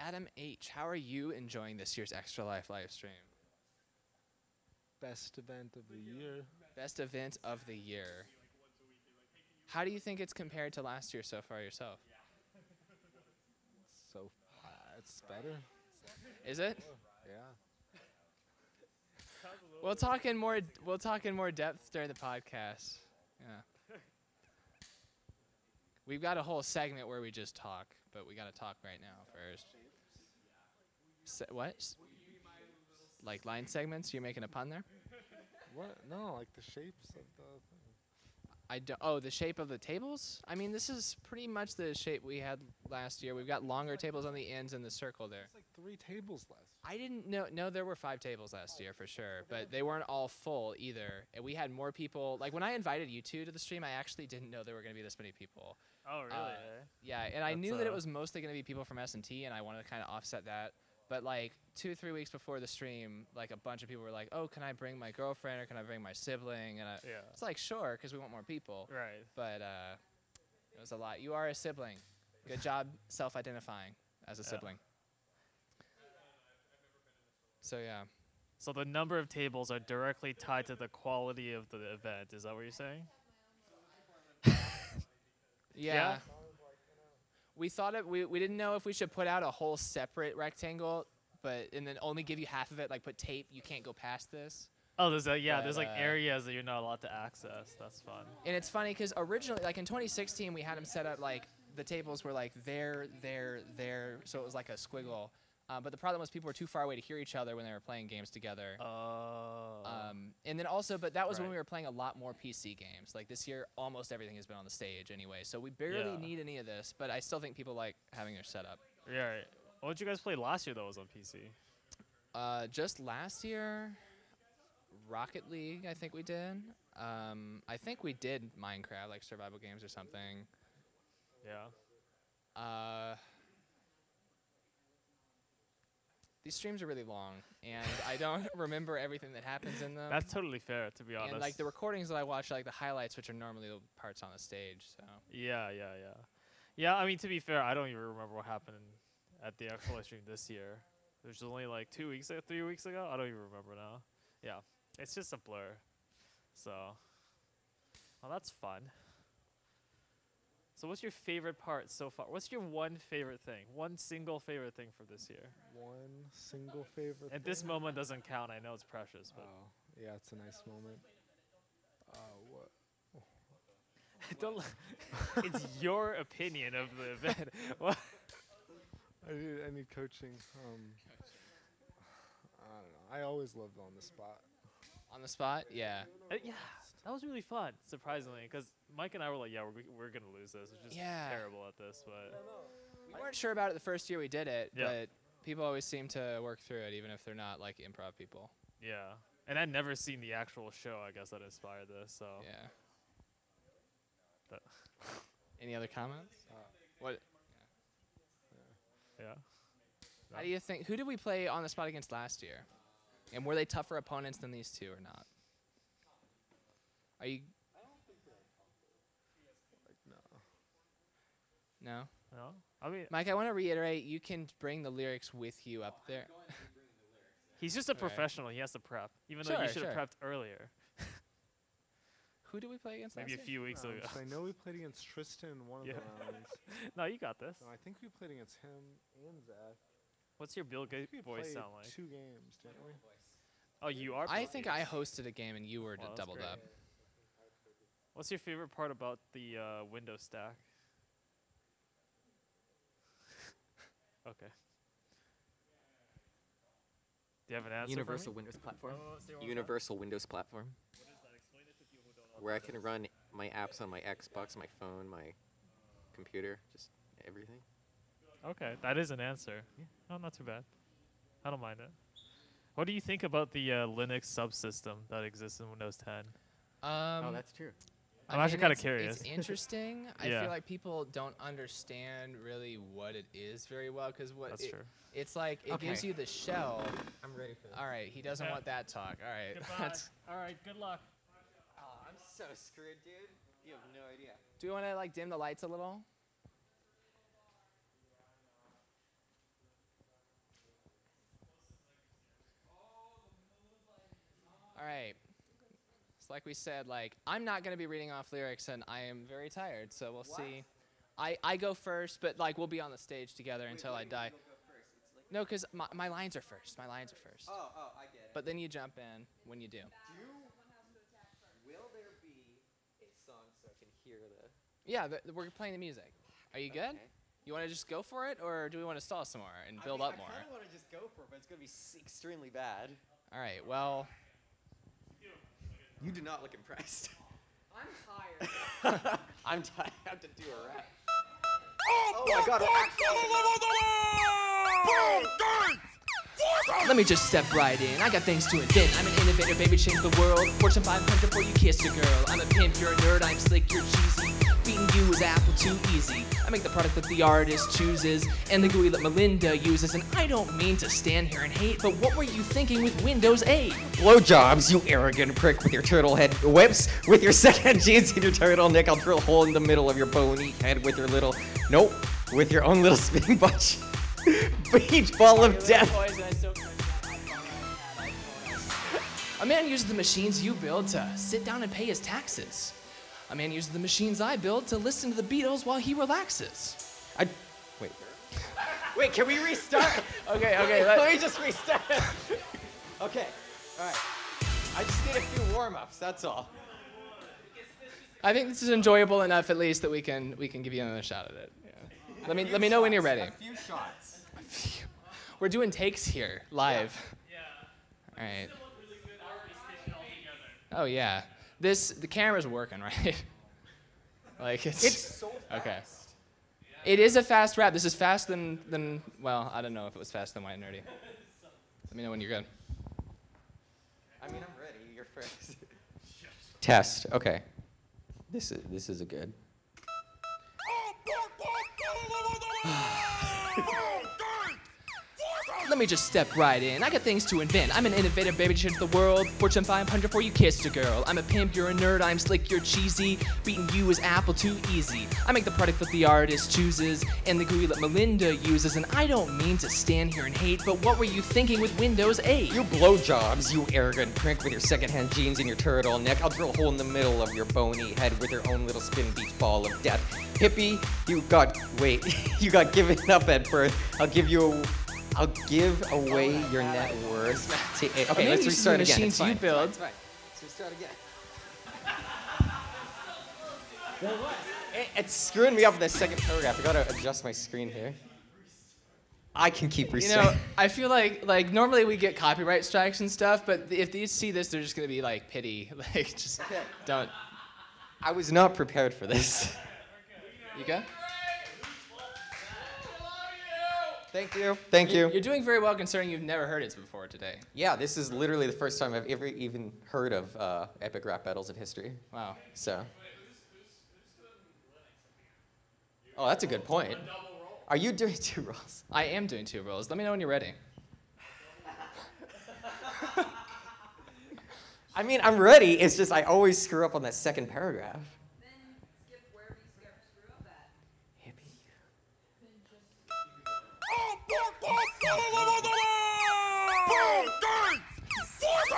Adam H, how are you enjoying this year's Extra Life live stream? Best event of the year. Best event of the year. How do you think it's compared to last year so far yourself? So uh, it's better. Is it? Yeah. We'll talk in more. We'll talk in more depth during the podcast. Yeah. We've got a whole segment where we just talk, but we got to talk right now first. Se- what? S- Like line segments? You're making a pun there? What? No, like the shapes of the thing. I do- oh, the shape of the tables? I mean, this is pretty much the shape we had last year. We've got longer tables on the ends and the circle there. It's like three tables less. I didn't know. No, there were five tables last year for sure, but they weren't all full either. And we had more people. Like when I invited you two to the stream, I actually didn't know there were going to be this many people. Oh really? Uh? Yeah, and I That's, knew that it was mostly going to be people from S and T, and I wanted to kind of offset that. But like two, three weeks before the stream, like a bunch of people were like, "Oh, can I bring my girlfriend or can I bring my sibling?" And I, Yeah. it's like, "Sure," because we want more people. Right. But uh, it was a lot. You are a sibling. Good job self-identifying as a Yeah. sibling. So yeah. So the number of tables are directly tied to the quality of the event. Is that what you're saying? Yeah. We thought it. We, we didn't know if we should put out a whole separate rectangle, but and then only give you half of it. Like put tape. You can't go past this. Oh, there's a, yeah, But, there's like uh, areas that you're not allowed to access. That's fun. And it's funny because originally, like in 2016, we had them set up like the tables were like there, there, there, so it was like a squiggle. Uh, but the problem was people were too far away to hear each other when they were playing games together. Oh. Um, and then also, but that was when we were playing a lot more PC games. Like this year, almost everything has been on the stage anyway, so we barely Yeah. need any of this. But I still think people like having their setup. Yeah. Right. What did you guys play last year that was on PC? Uh, just last year, Rocket League, I think we did. Um, I think we did Minecraft, like survival games or something. Yeah. Uh, these streams are really long, and I don't remember everything that happens in them. That's totally fair, to be honest. And like the recordings that I watch, like the highlights, which are normally the parts on the stage. So Yeah, yeah, yeah. Yeah, I mean, to be fair, I don't even remember what happened at the actual stream this year. It was only like two weeks, ago, three weeks ago. I don't even remember now. Yeah, it's just a blur. So, well, that's fun. So what's your favorite part so far? What's your one favorite thing? One single favorite thing for this year? One single favorite. And this moment doesn't count. I know it's precious, but Oh, yeah, it's a nice moment. Uh, what? don't. it's your opinion of the event. What? I need, I need coaching. Um, I don't know. I always lived on the spot. On the spot? Yeah. Uh, yeah, that was really fun. Surprisingly, because Mike and I were like, "Yeah, we're, we're gonna lose this. We're just Yeah. terrible at this." But We weren't sure about it the first year we did it, Yeah. but people always seem to work through it, even if they're not like improv people. yeah, and I'd never seen the actual show. I guess that inspired this. So Yeah. But Any other comments? Uh, what? yeah. How do you think? Who did we play on the spot against last year? And were they tougher opponents than these two or not? Are you? No. No. No. I mean, Mike, I want to reiterate: you can bring the lyrics with you up there. he's just a Alright. professional. He has to prep, even though you should have sure. prepped earlier. Who did we play against? Maybe a few weeks Um, ago. 'cause I know we played against Tristan in one of the rounds. no, you got this. No, I think we played against him and Zach. What's your Bill Gates voice sound like? Two games, didn't we? Oh, you are. I think Gates. I hosted a game and you were Wow, that's doubled up. What's your favorite part about the uh, Windows stack? okay. Do you have an answer? Universal for me? Windows platform. Oh, say one more time. Universal Windows platform. Where I can run my apps on my Xbox, my phone, my computer, just everything. Okay, that is an answer. Oh, not too bad. I don't mind it. What do you think about the uh, Linux subsystem that exists in Windows 10? Um, oh, that's true. I'm I actually kinda it's- curious. It's interesting. I feel like people don't understand really what it is very well because what That's it- true. It's like it gives you the shell. I'm ready for this. All right, he doesn't Okay. want that talk. All right, that's. All right, good luck. Oh, I'm so screwed, dude. You have no idea. Do you want to like dim the lights a little? All right. Like we said, like I'm not gonna be reading off lyrics, and I am very tired, so we'll see. I I go first, but like we'll be on the stage together until I die. No, because my, my lines are first. My lines are first. Oh, oh, I get it. But then you jump in when you do. Do will there be a song so I can hear the? Yeah, th- we're playing the music. Are you good? Okay. You want to just go for it, or do we want to stall some more and build up more? I kind of want to just go for it, but it's gonna be extremely bad. All right. Well, You do not look impressed. I'm tired. I'm tired. I have to do a rap. Oh my god! Oh, let me just step right in. I got things to invent. I'm an innovator, baby, change the world. Fortune 500 before you kiss a girl. I'm a pimp, you're a nerd. I'm slick, you're cheesy. Beating you is apple too easy. I make the product that the artist chooses, and the GUI that Melinda uses. And I don't mean to stand here and hate, but what were you thinking with Windows 8? Blowjobs, you arrogant prick with your turtle head whips. With your second jeans and your turtleneck, I'll drill a hole in the middle of your bony head with your little. Nope. With your own little spin bunch. Beach ball of death. A man uses the machines you build to sit down and pay his taxes. A man uses the machines I build to listen to the Beatles while he relaxes. I. Wait. Wait, can we restart? Okay, okay, Let, let- me just restart. okay. All right. I just need a few warm-ups. That's all. I think this is enjoyable enough, at least, that we can we can give you another shot at it. Yeah. Let me let me know when you're ready. A few shots. A few. We're doing takes here live. Yeah. All right. Oh yeah. This the camera's working, right? like it's. It's so Okay. It is a fast rap. This is faster than than well, I don't know if it was faster than White and Nerdy. Let me know when you're good. I mean, I'm ready. You're first. Test. Okay. This is this is a good. Let me just step right in. I got things to invent. I'm an innovative baby, to change the world. Fortune 500 before you kissed a girl. I'm a pimp, you're a nerd. I'm slick, you're cheesy. Beating you is apple too easy. I make the product that the artist chooses, and the GUI that Melinda uses. And I don't mean to stand here and hate, but what were you thinking with Windows 8? You blowjobs, you arrogant prick with your secondhand jeans and your turtleneck. I'll drill a hole in the middle of your bony head with your own little spin beach ball of death. Hippie, you got wait, you got given up at birth. I'll give you a, I'll give away your net worth. To, a- okay, Maybe let's restart again. machines It's fine. you It's fine, build. it's fine. Let's restart again. It- It's screwing me up in the second paragraph. I gotta adjust my screen here. I can keep restarting. You restarting. know, I feel like like normally we get copyright strikes and stuff, but if these see this, they're just gonna be like pity, like just don't. I was not prepared for this. You go. Thank you. Thank you. You're doing very well considering you've never heard it before today. Yeah, this is literally the first time I've ever even heard of uh, epic rap battles of history. Wow. So. Oh, that's a good point. Are you doing two rolls? I am doing two rolls. Let me know when you're ready. I mean, I'm ready. It's just I always screw up on that second paragraph.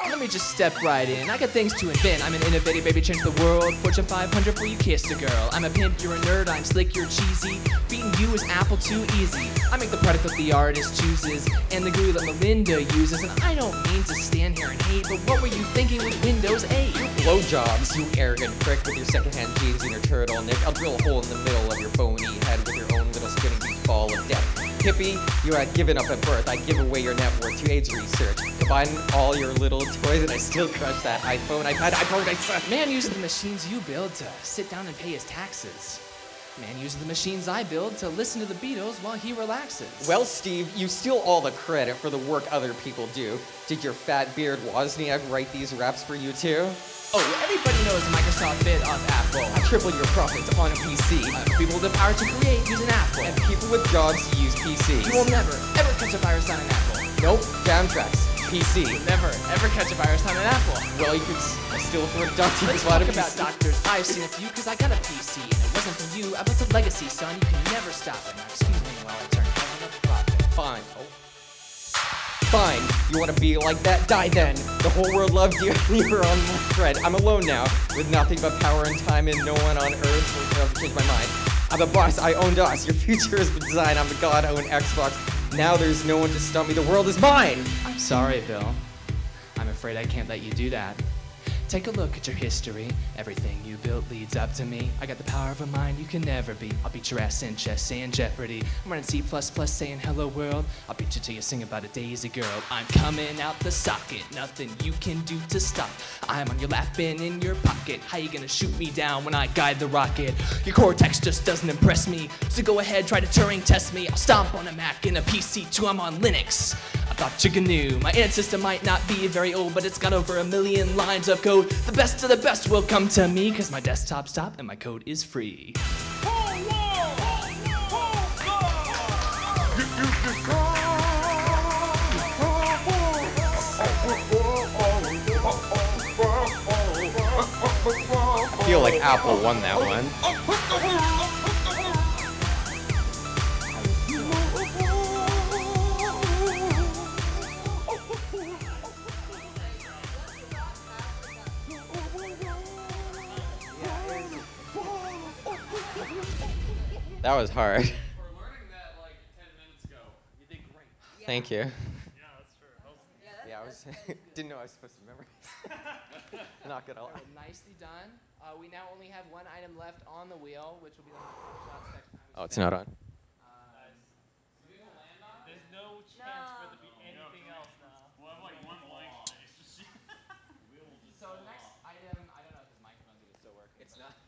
Let me just step right in. I got things to invent. I'm an innovative baby, change the world. Fortune 500 for you kissed a girl. I'm a pimp, you're a nerd, I'm slick, you're cheesy. Beating you is apple too easy. I make the product that the artist chooses, and the GUI that Melinda uses. And I don't mean to stand here and hate, but what were you thinking with Windows 8? Blowjobs, you arrogant prick with your secondhand jeans and your turtleneck. I'll drill a hole in the middle of your bony head with your own little spinning ball of death. Hippie, you had given up at birth. I give away your net worth to AIDS research. Combine all your little toys and I still crush that iPhone, iPad, iPhone, iPhone. Man uses the machines you build to sit down and pay his taxes. Man uses the machines I build to listen to the Beatles while he relaxes. Well, Steve, you steal all the credit for the work other people do. Did your fat beard Wozniak write these raps for you too? Oh, everybody knows Microsoft bit off Apple. I triple your profits on a PC. Uh, people with the power to create use an Apple. And people with jobs use PCs. You will never, ever catch a virus on an Apple. Nope, Jamtracks, PC. Never, ever catch a virus on an Apple. Well, you could s- still afford doctors Let's talk a about PC. doctors. I've seen a few because I got a PC. And it wasn't from you. I built a legacy, son. You can never stop it. Now, excuse me while I turn down the profit. Fine. Fine. You want to be like that? Die then. The whole world loved you and you were on my thread. I'm alone now, with nothing but power and time and no one on earth will ever change my mind. I'm the boss. I own DOS. Your future been designed. I'm the god. I own Xbox. Now there's no one to stop me. The world is mine. I'm sorry, Bill. I'm afraid I can't let you do that. Take a look at your history. Everything you built leads up to me. I got the power of a mind you can never be. I'll beat your ass in chess, saying Jeopardy. I'm running C++, saying hello world. I'll beat you till you sing about a Daisy girl. I'm coming out the socket, nothing you can do to stop. I'm on your lap and in your pocket. How you gonna shoot me down when I guide the rocket? Your Cortex just doesn't impress me. So go ahead, try to Turing test me. I'll stomp on a Mac and a PC too. I'm on Linux. I thought you knew. My internet system might not be very old, but it's got over a million lines of code. The best of the best will come to me, cause my desktop's top and my code is free. I feel like Apple won that one. That was hard. Thank you. Yeah, I was didn't know I was supposed to memorize. Not gonna lie. Nicely done. Uh, we now only have one item left on the wheel, which will be the shots next time. Oh, it's not on. There's no chance for there to be anything else now. We'll have like one blank space. So next item, I don't know if this microphone's even still working. It's not.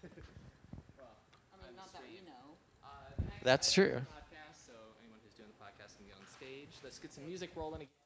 well, I mean, not that we know. Uh, the next That's true. Podcast, so anyone who's doing the podcast can on stage. Let's get some music rolling. again.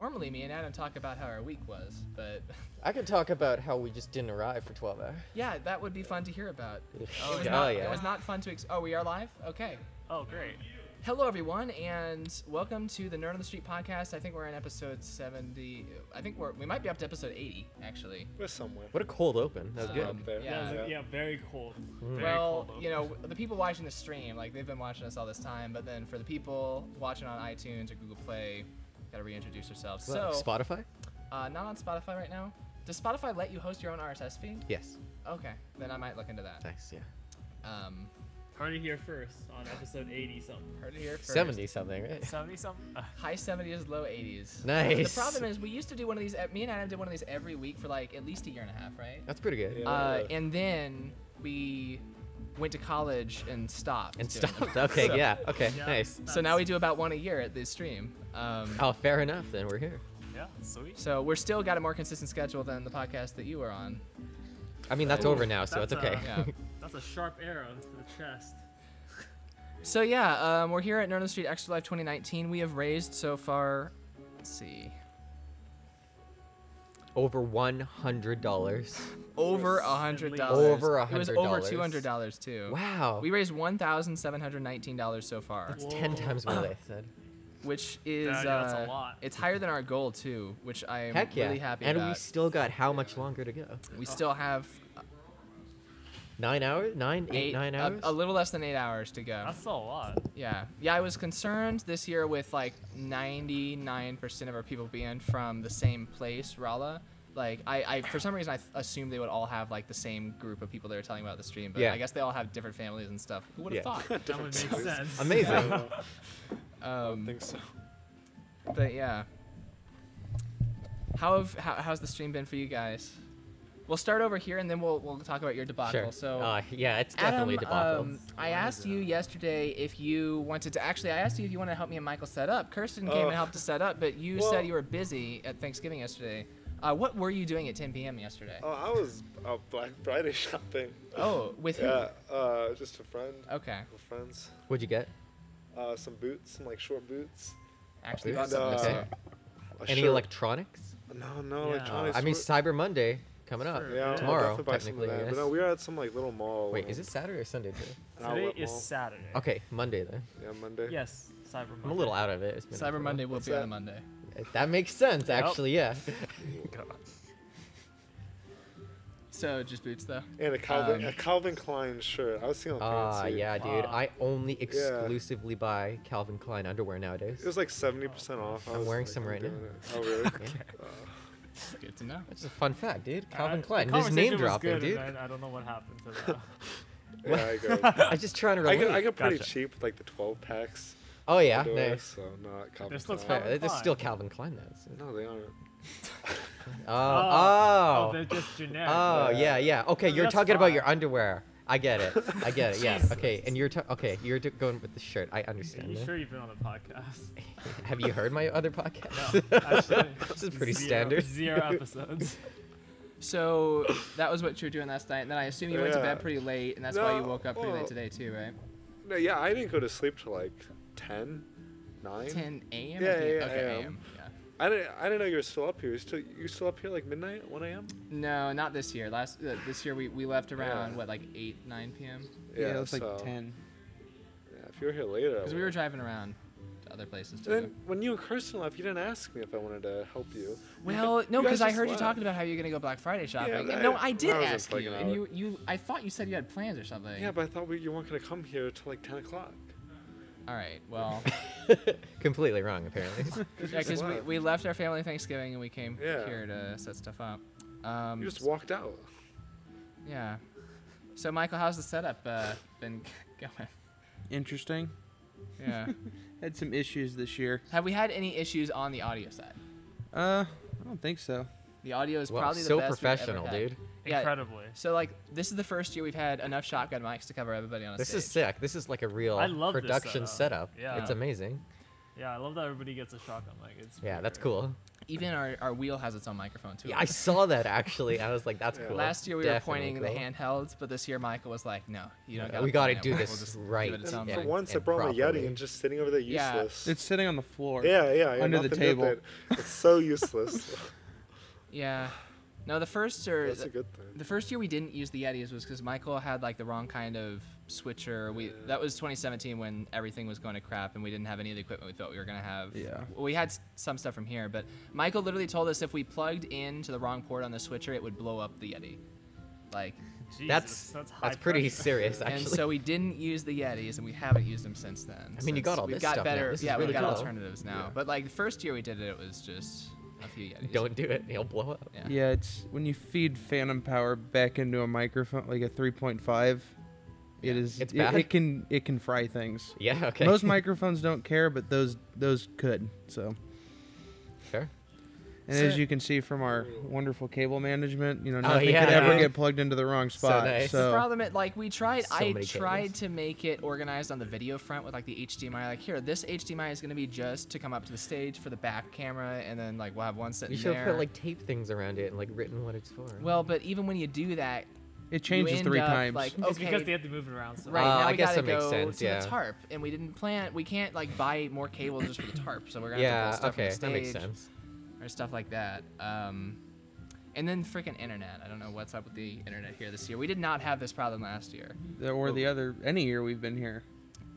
Normally, me and Adam talk about how our week was, but I could talk about how we just didn't arrive for 12 hours. yeah, that would be fun to hear about. Oh, it was yeah. not, Oh, yeah. It was not fun to. Ex- oh, we are live. Okay. Oh, great. Hello, everyone, and welcome to the Nerd on the Street podcast. I think we're in episode 70. I think we're we might be up to episode 80, actually. We're somewhere. What a cold open. That was good. Um, Yeah, Yeah. yeah, yeah, very cold. Very well, cold you know, the people watching the stream, like they've been watching us all this time, but then for the people watching on iTunes or Google Play, gotta reintroduce yourselves. What, So, Spotify? Uh, not on Spotify right now. Does Spotify let you host your own RSS feed? Yes. Okay, then I might look into that. Thanks. yeah. Um, Heard it here first on episode 80 something. Heard it here first. 70 something, right? 70 something? Uh, High 70s, low 80s. Nice. The problem is, we used to do one of these. uh, Me and Adam did one of these every week for like at least a year and a half, right? That's pretty good. Uh, and then we went to college and stopped. And stopped, them. okay, yeah, okay, Yeah, nice. So now we do about one a year at the stream. Um, Oh, fair enough. Then we're here. Yeah, sweet. So we're still got a more consistent schedule than the podcast that you were on. I mean, that's Ooh, over now, so it's okay. A, Yeah. That's a sharp arrow to the chest. So yeah, um, we're here at Nerd on Street Extra Life 2019. We have raised so far. Let's see. Over $100. Over a hundred dollars. Over a hundred. It was over two hundred dollars too. Wow. We raised one thousand seven hundred nineteen dollars so far. That's 10 times what they said. Which is Yeah, yeah, that's a uh, lot. It's higher than our goal too, which I am Heck yeah. really happy and about. we still got how much longer to go? We still have Nine hours? Nine? Eight, eight, nine a- hours? A, little less than eight hours to go. That's a lot. Yeah, yeah. I was concerned this year with like 99% of our people being from the same place, Rolla. Like I, I for some reason I th- assumed they would all have like the same group of people they were telling about the stream, but Yeah. I guess they all have different families and stuff. Who would have Yeah. thought? That would make sense. Amazing. um, I think so. But yeah. How have how, how's the stream been for you guys? We'll start over here and then we'll we'll talk about your debacle. Sure. So Uh, yeah, it's definitely a Adam, debacle. Um, I asked you yesterday if you wanted to actually I asked you if you wanted to help me and Michael set up. Kirsten came and helped to set up, but you Well- said you were busy at Thanksgiving yesterday. Uh, what were you doing at 10 p.m. yesterday? Oh, I was out Black Friday shopping. Oh, with who? Yeah, uh, just a friend. Okay. With friends. What'd you get? Uh, some boots, some like short boots. Actually Boots? bought something. And, this uh, year. Any shirt. electronics? No, no Yeah. electronics. I mean, Cyber Monday coming up. yeah, I'll tomorrow, definitely some of technically. that. I But no, we are at some like little mall. Wait, is it Saturday or Sunday today? an Today is mall. Saturday. Okay, Monday then. Yeah, Monday. Yes, Cyber Monday. I'm a little out of it. It's been Cyber Monday will What's be on that? a Monday. That makes sense, Yep. actually. Yeah. So just boots though. And a Calvin, Um, a Calvin Klein shirt. I was seeing on Ah, Fancy. yeah, dude. Wow. I only exclusively buy Calvin Klein underwear nowadays. It was like 70% off. I I'm was wearing like, some I'm right now. it. Oh, really? Yeah. Uh, Good to know. That's a fun fact, dude. Calvin Uh, Klein. the Just name dropping, dude. and I don't know what happened to that. yeah, I go. I'm just trying to I relate. get, I get pretty Gotcha. cheap with like the 12 packs. oh yeah, outdoors, nice. So not Calvin They're still Klein. Fair. Calvin There's Klein. still Calvin Klein though. No, they aren't. Oh, Oh, oh, they're just generic. oh, Yeah. yeah, yeah. Okay, you're That's talking about your underwear. I get it. I get it. Yeah. Jesus. Okay, and you're ta- okay. You're d- going with the shirt. I understand. Are you that. sure you've been on the podcast? Have you heard my other podcast? No, actually, this is pretty zero- standard. Zero episodes. So that was what you were doing last night, and then I assume you went to Yeah. bed pretty late, and that's why you No, woke up pretty late well- today too, right? No, yeah, I didn't go to sleep till like 10, 9. 10 a.m. Yeah, or yeah, okay, AM. a.m. Yeah. I didn't. I didn't know you were still up here. You still you still up here like midnight, 1 a.m. No, not this year. Last uh, this year we, we left around Yeah. what like 8, 9 p.m. Yeah, it was like 10. Yeah, if you were here later. Because we were driving around to other places too. Then when you and Kirsten left, you didn't ask me if I wanted to help you. You Well, gu- no, because I just heard you talking about how you're gonna go Black Friday shopping. but And no, I- I did I wasn't ask you, freaking and you you I thought you said you had plans or something. Yeah, but I thought we, you weren't gonna come here till like 10 o'clock. All right. Well, Completely wrong, apparently. yeah, because we, left. we left our family Thanksgiving and we came Yeah. here to set stuff up. Um, You just walked out. yeah. So Michael, how's the setup uh, been going? Interesting. Yeah. Had some issues this year. Have we had any issues on the audio side? Uh, I don't think so. The audio is Wow, probably so the best we've ever professional, had. dude. Yeah, Incredibly. So like, this is the first year we've had enough shotgun mics to cover everybody on a This stage. is sick. This is like a real I love this production setup. setup. Yeah. It's amazing. Yeah, I love that everybody gets a shotgun mic. It's Yeah, pretty that's great. cool. Even our, our wheel has its own microphone too. Yeah, I saw that actually. I was like, that's cool. Last year we Definitely were pointing cool. the handhelds, but this year Michael was like, "No, you don't Yeah, we gotta do this just right Give it And for once, I brought my properly. Yeti and just sitting over there Yeah. useless. It's sitting on the floor. Yeah, yeah, I Under the nothing to do with table. it. It's so useless. Yeah. No, the first or That's a the- good thing. The first year we didn't use the Yetis was because Michael had like the wrong kind of switcher. We that was 2017 when everything was going to crap and we didn't have any of the equipment we thought we were gonna have. Yeah. We had some stuff from here, but Michael literally told us if we plugged into the wrong port on the switcher, it would blow up the Yeti. Like. That's that's, pretty serious actually. And so we didn't use the Yetis, and we haven't used them since then. I mean, you got since all we've this got stuff now. better. This yeah, really we've got cool. alternatives now. Yeah. But like the first year we did it, it was just a few Yetis. Don't do it; it'll blow up. Yeah. Yeah, it's when you feed phantom power back into a microphone like a 3.5. It is. It's it, bad? it can it can fry things. Yeah, okay. Most microphones don't care, but those those could. So. Fair. And So- as you can see from our wonderful cable management, you know, Oh, nothing could yeah. ever get plugged into the wrong spot. nice. So, The problem, is, like we tried, So I tried cables. to make it organized on the video front with like the HDMI. Like here, this HDMI is gonna be just to come up to the stage for the back camera, and then like we'll have one set You in should have there. put like tape things around it and like written what it's for. well, but even when you do that, it you changes end three up, times. Like, It's okay, because they have to move it around. So Right Uh, now I we guess gotta that makes go sense, to yeah. the tarp, and we didn't plan. We can't like buy more cables just for the tarp, so we're gonna yeah, have to pull stuff from okay, the that makes sense. Or stuff like that. Um, and then freaking internet. I don't know what's up with the internet here this year. We did not have this problem last year. The- or the other any year we've been here.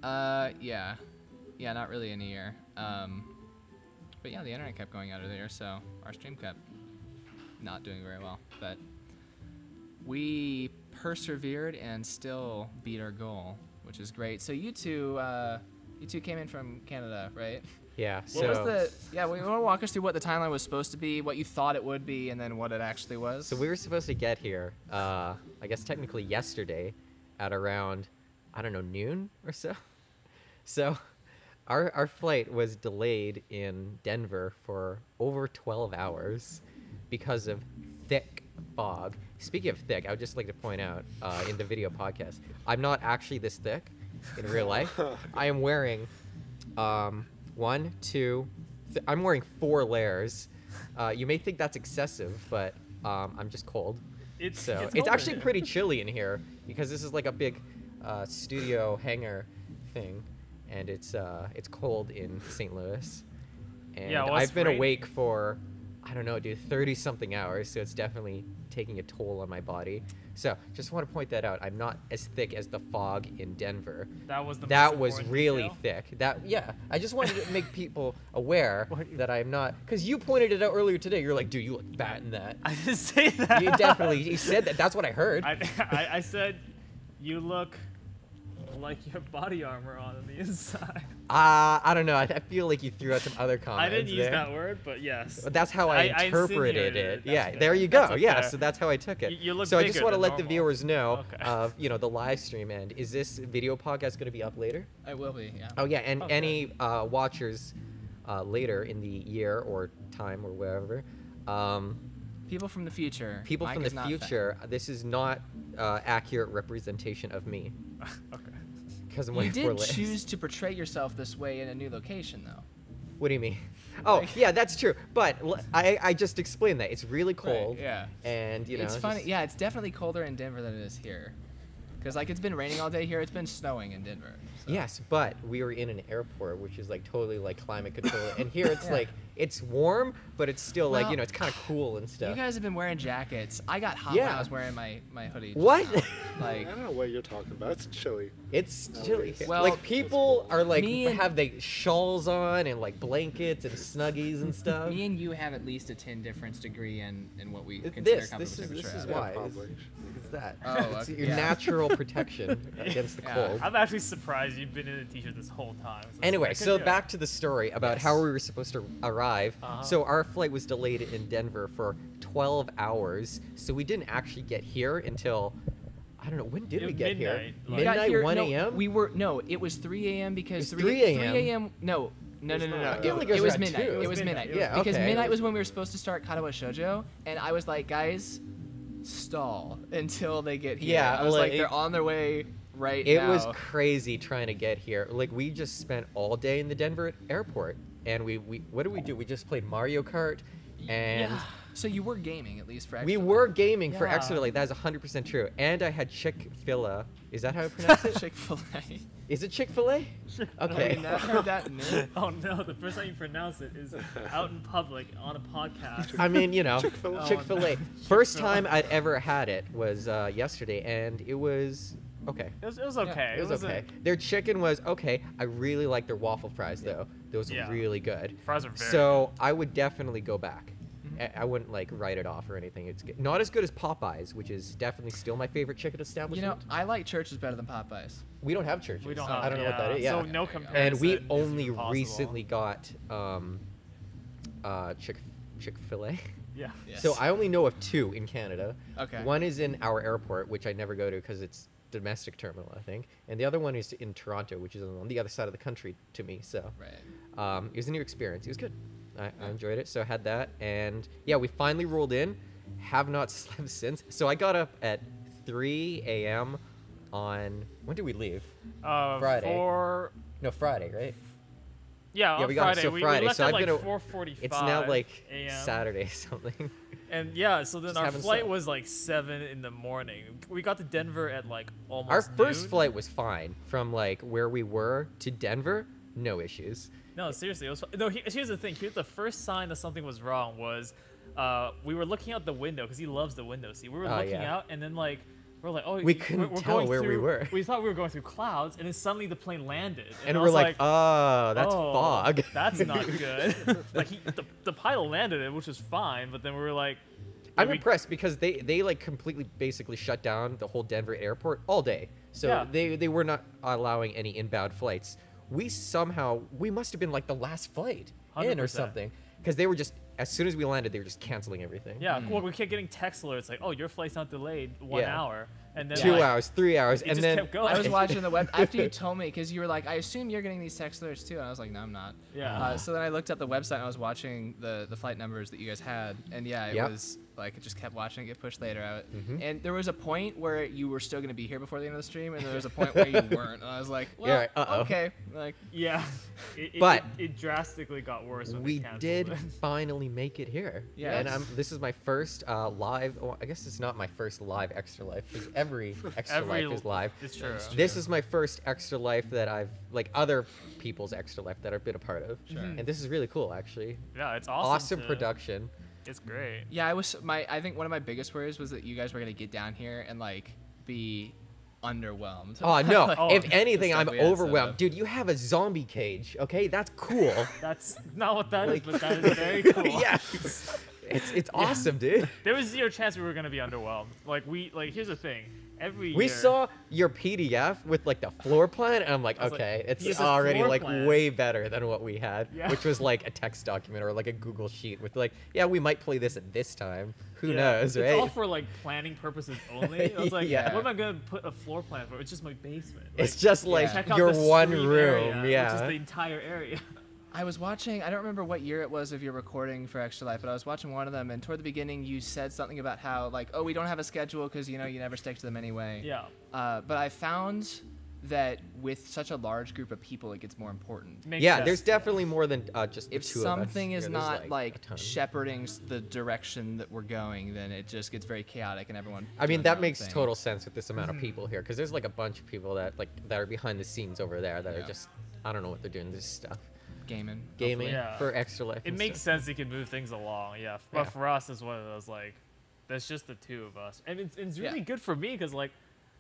Uh, yeah, yeah, not really any year. Um, but yeah, the internet kept going out of there, so our stream kept not doing very well. But we persevered and still beat our goal, which is great. So you two, uh, you two came in from Canada, right? Yeah. What was so the? Yeah, we want to walk us through what the timeline was supposed to be, what you thought it would be, and then what it actually was. so we were supposed to get here. Uh, I guess technically yesterday, at around, I don't know, noon or so. So, our our flight was delayed in Denver for over 12 hours because of thick fog. Speaking of thick, I would just like to point out uh, in the video podcast, I'm not actually this thick in real life. I am wearing um, one, two, th- I'm wearing four layers. Uh, you may think that's excessive, but um, I'm just cold. It's- so it's it's, actually here. pretty chilly in here because this is like a big uh, studio hangar thing, and it's uh, it's cold in St. Louis. And Yeah, well, I've been rain- awake for I don't know, dude, 30 something hours, so it's definitely taking a toll on my body. So, just want to point that out. I'm not as thick as the fog in Denver. That was the That was really detail? thick. That yeah, I just wanted to make people aware that I'm not cuz you pointed it out earlier today. You're like, "Dude, you look fat in that." I didn't say that. You definitely you said that. That's what I heard. I, I, I said, you look like your body armor on on the inside. Uh, I don't know. I, I feel like you threw out some other comments I didn't use there. that word, but yes. But That's how I, I interpreted insinuated it. That's Yeah, fair. there you go. Yeah, fair. so that's how I took it. Y- you look so I just want to than let the viewers know Okay. of you know the live stream end. Is this video podcast going to be up later? It will be, yeah. Oh yeah, and Okay. any uh, watchers uh, later in the year or time or wherever. Um, People from the future. people Mike from the not fat. future. This is not uh, accurate representation of me. okay. Because I'm You did choose to portray yourself this way in a new location, though. What do you mean? Oh, yeah, that's true. But l- I, I just explained that. It's really cold. yeah. And, you know. it's funny. Yeah, it's definitely colder in Denver than it is here. Because like it's been raining all day here. It's been snowing in Denver. Yes, but we were in an airport, which is like totally like climate controlled. and here it's Yeah. like, it's warm, but it's still like, you know, it's kind of cool and stuff. You guys have been wearing jackets. I got hot when I was wearing my, my hoodie. What? now. I don't know what you're talking about. It's chilly. It's chilly. Well, like people are like me and- have they shawls on and like blankets and snuggies and stuff. me and you have at least a 10 difference degree in, in what we It- consider this, comfortable this is this is why. probably. It's, it's that. Oh, it's your yeah. natural protection against the Yeah. cold. I'm actually surprised you've been in a t-shirt this whole time. So Anyway, so back to the story about how we were supposed to arrive. Uh-huh. So our flight was delayed in Denver for 12 hours. So we didn't actually get here until I don't know when did It- we get here? midnight, like- Midnight, here- 1 no, a.m. we were no, it was 3 a.m. because 3 3 3 a.m.. a.m. No, no, no, no, no. It, like it it was was midnight. It It was was midnight. midnight. Yeah, Because okay. midnight was when we were supposed to start Katawa Shoujo, and I was like, guys, stall until they get here. Yeah, I was like, like- they're on their way right It now. was crazy trying to get here. Like we just spent all day in the Denver airport, and we, we what did we do? We just played Mario Kart and So you were gaming at least for. we Extra were Life. gaming for Yeah. Extra Life. That is 100% true. And I had Chick Fil A. Is that how I pronounce it? Chick Fil A. Is it Chick Fil A? Okay. I never heard that name. oh no, the first time you pronounce it is out in public on a podcast. I mean, you know, Oh, Chick Fil A. no. First Chick-fil-A. time I'd ever had it was uh, yesterday, and it was okay. It was, it was okay. It was wasn't- okay. Their chicken was okay. I really like their waffle fries though. Those Yeah. are really good. Fries are very So I would definitely go back. I, I wouldn't like write it off or anything. It's good. not as good as Popeyes, which is definitely still my favorite chicken establishment. You establishment. know, I like Church's better than Popeyes. We don't have Church's. We don't Have, I have- don't know what that is. yeah. Yeah. So no comparison. And we only recently got um, uh, Chick Chick Fil A. Yeah. So I only know of two in Canada. Okay. One is in our airport, which I never go to because it's domestic terminal, I think, and the other one is in Toronto, which is on the other side of the country to me. So right. um, it was a new experience. It was good. I, I enjoyed it. So I had that, and yeah, we finally rolled in. Have not slept since. So I got up at 3 a.m. on when did we leave? Uh, Friday. for- No, Friday, right? Yeah, yeah, on we got Friday. so We- we Friday. left so at I've like been a- 4:45 It's now like Saturday something. And yeah, so then Just our flight slept. was like seven in the morning. We got to Denver at like almost. Our first noon. flight was fine from like where we were to Denver, no issues. No, seriously, it was. No, he, here's the thing. Here's the first sign that something was wrong was, uh, we were looking out the window because he loves the window seat. We were Oh, looking yeah. out, and then like we're like, oh, We couldn't we're tell going where we were. We thought we were going through clouds, and then suddenly the plane landed, And I we're was like, "Oh, that's "Oh, fog." That's not good. like he, the, the pilot landed it, which was fine, but then we were like, I'm we- impressed because they they like completely basically shut down the whole Denver airport all day. So Yeah. they they were not allowing any inbound flights. We somehow we must have been like the last flight in or something because they were just as soon as we landed they were just canceling everything. yeah, hmm. well, we kept getting text alerts like, oh, your flight's not delayed one Yeah. hour, and then Two like, hours, three hours, it and just then kept going. I was watching the web after you told me because you were like, I assume you're getting these text alerts too, and I was like, no, I'm not. Yeah. Uh, so then I looked up the website and I was watching the the flight numbers that you guys had, and yeah, it Yep. was like it just kept watching it get pushed later out. Mhm. And there was a point where you were still going to be here before the end of the stream, and there was a point where you weren't, and I was like, well, Yeah, uh-oh. okay, like Yeah, it, it, But- it, it drastically got worse. When we did it. finally make it here. Yeah. And I'm, this is my first uh, live. Oh, I guess it's not my first live Extra Life because every Extra Every Life is live. it's true. That's This is my first Extra Life that I've like other people's Extra Life that I've been a part of. Sure. Mm-hmm. And this is really cool, actually. Yeah, it's awesome Awesome to- production. It's great. Yeah, I was my. I think one of my biggest worries was that you guys were gonna get down here and like be underwhelmed. Oh no! by, if anything, I'm stuff we had set overwhelmed, dude. You have a zombie cage, okay? That's cool. That's not what that is, Like- but that is very cool. yeah, it's it's awesome, dude. There was zero chance we were gonna be underwhelmed. Like we like here's the thing. Every We year, saw your PDF with like the floor plan, and I'm like, I was like, okay, it's already like plan." way better than what we had, Yeah. which was like a text document or like a Google sheet with like, yeah, we might play this at this time. Who Yeah, knows, It's right? all for like planning purposes only. I was like, Yeah. what am I gonna put a floor plan for? It's just my basement. It's just, like, check your one room, area, Which yeah. is the entire area. I was watching. I don't remember what year it was of your recording for Extra Life, but I was watching one of them, and toward the beginning, you said something about how like, oh, we don't have a schedule because you know you never stick to them anyway. Yeah. Uh, but I found that with such a large group of people, it gets more important. yeah, there's definitely more than uh, just the if two of us. something is Yeah, not a like, shepherding the direction that we're going, then it just gets very chaotic and everyone. I mean, that makes thing. total sense with this amount of Mm-hmm. Mhm. people here, because there's like a bunch of people that like that are behind the scenes over there that Yeah. are just I don't know what they're doing. This stuff. Gaming. Gaming Yeah. for extra life. It makes stuff. sense. You can move things along. Yeah. But Yeah. for us, it's one of those like, that's just the two of us, and it's, it's really Yeah. good for me because like,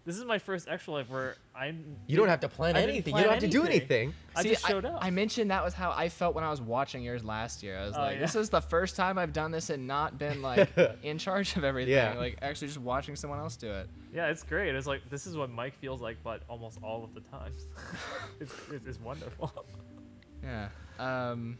this is my first extra life where I'm. You don't have to plan anything. plan you don't have to do anything. I See, just showed I, up. I mentioned that was how I felt when I was watching yours last year. I was Oh, like, yeah. this is the first time I've done this and not been like in charge of everything. Yeah. Like actually just watching someone else do it. Yeah, it's great. It's like this is what Mike feels like, but almost all of the times. it's, it's, it's wonderful. Yeah. Um,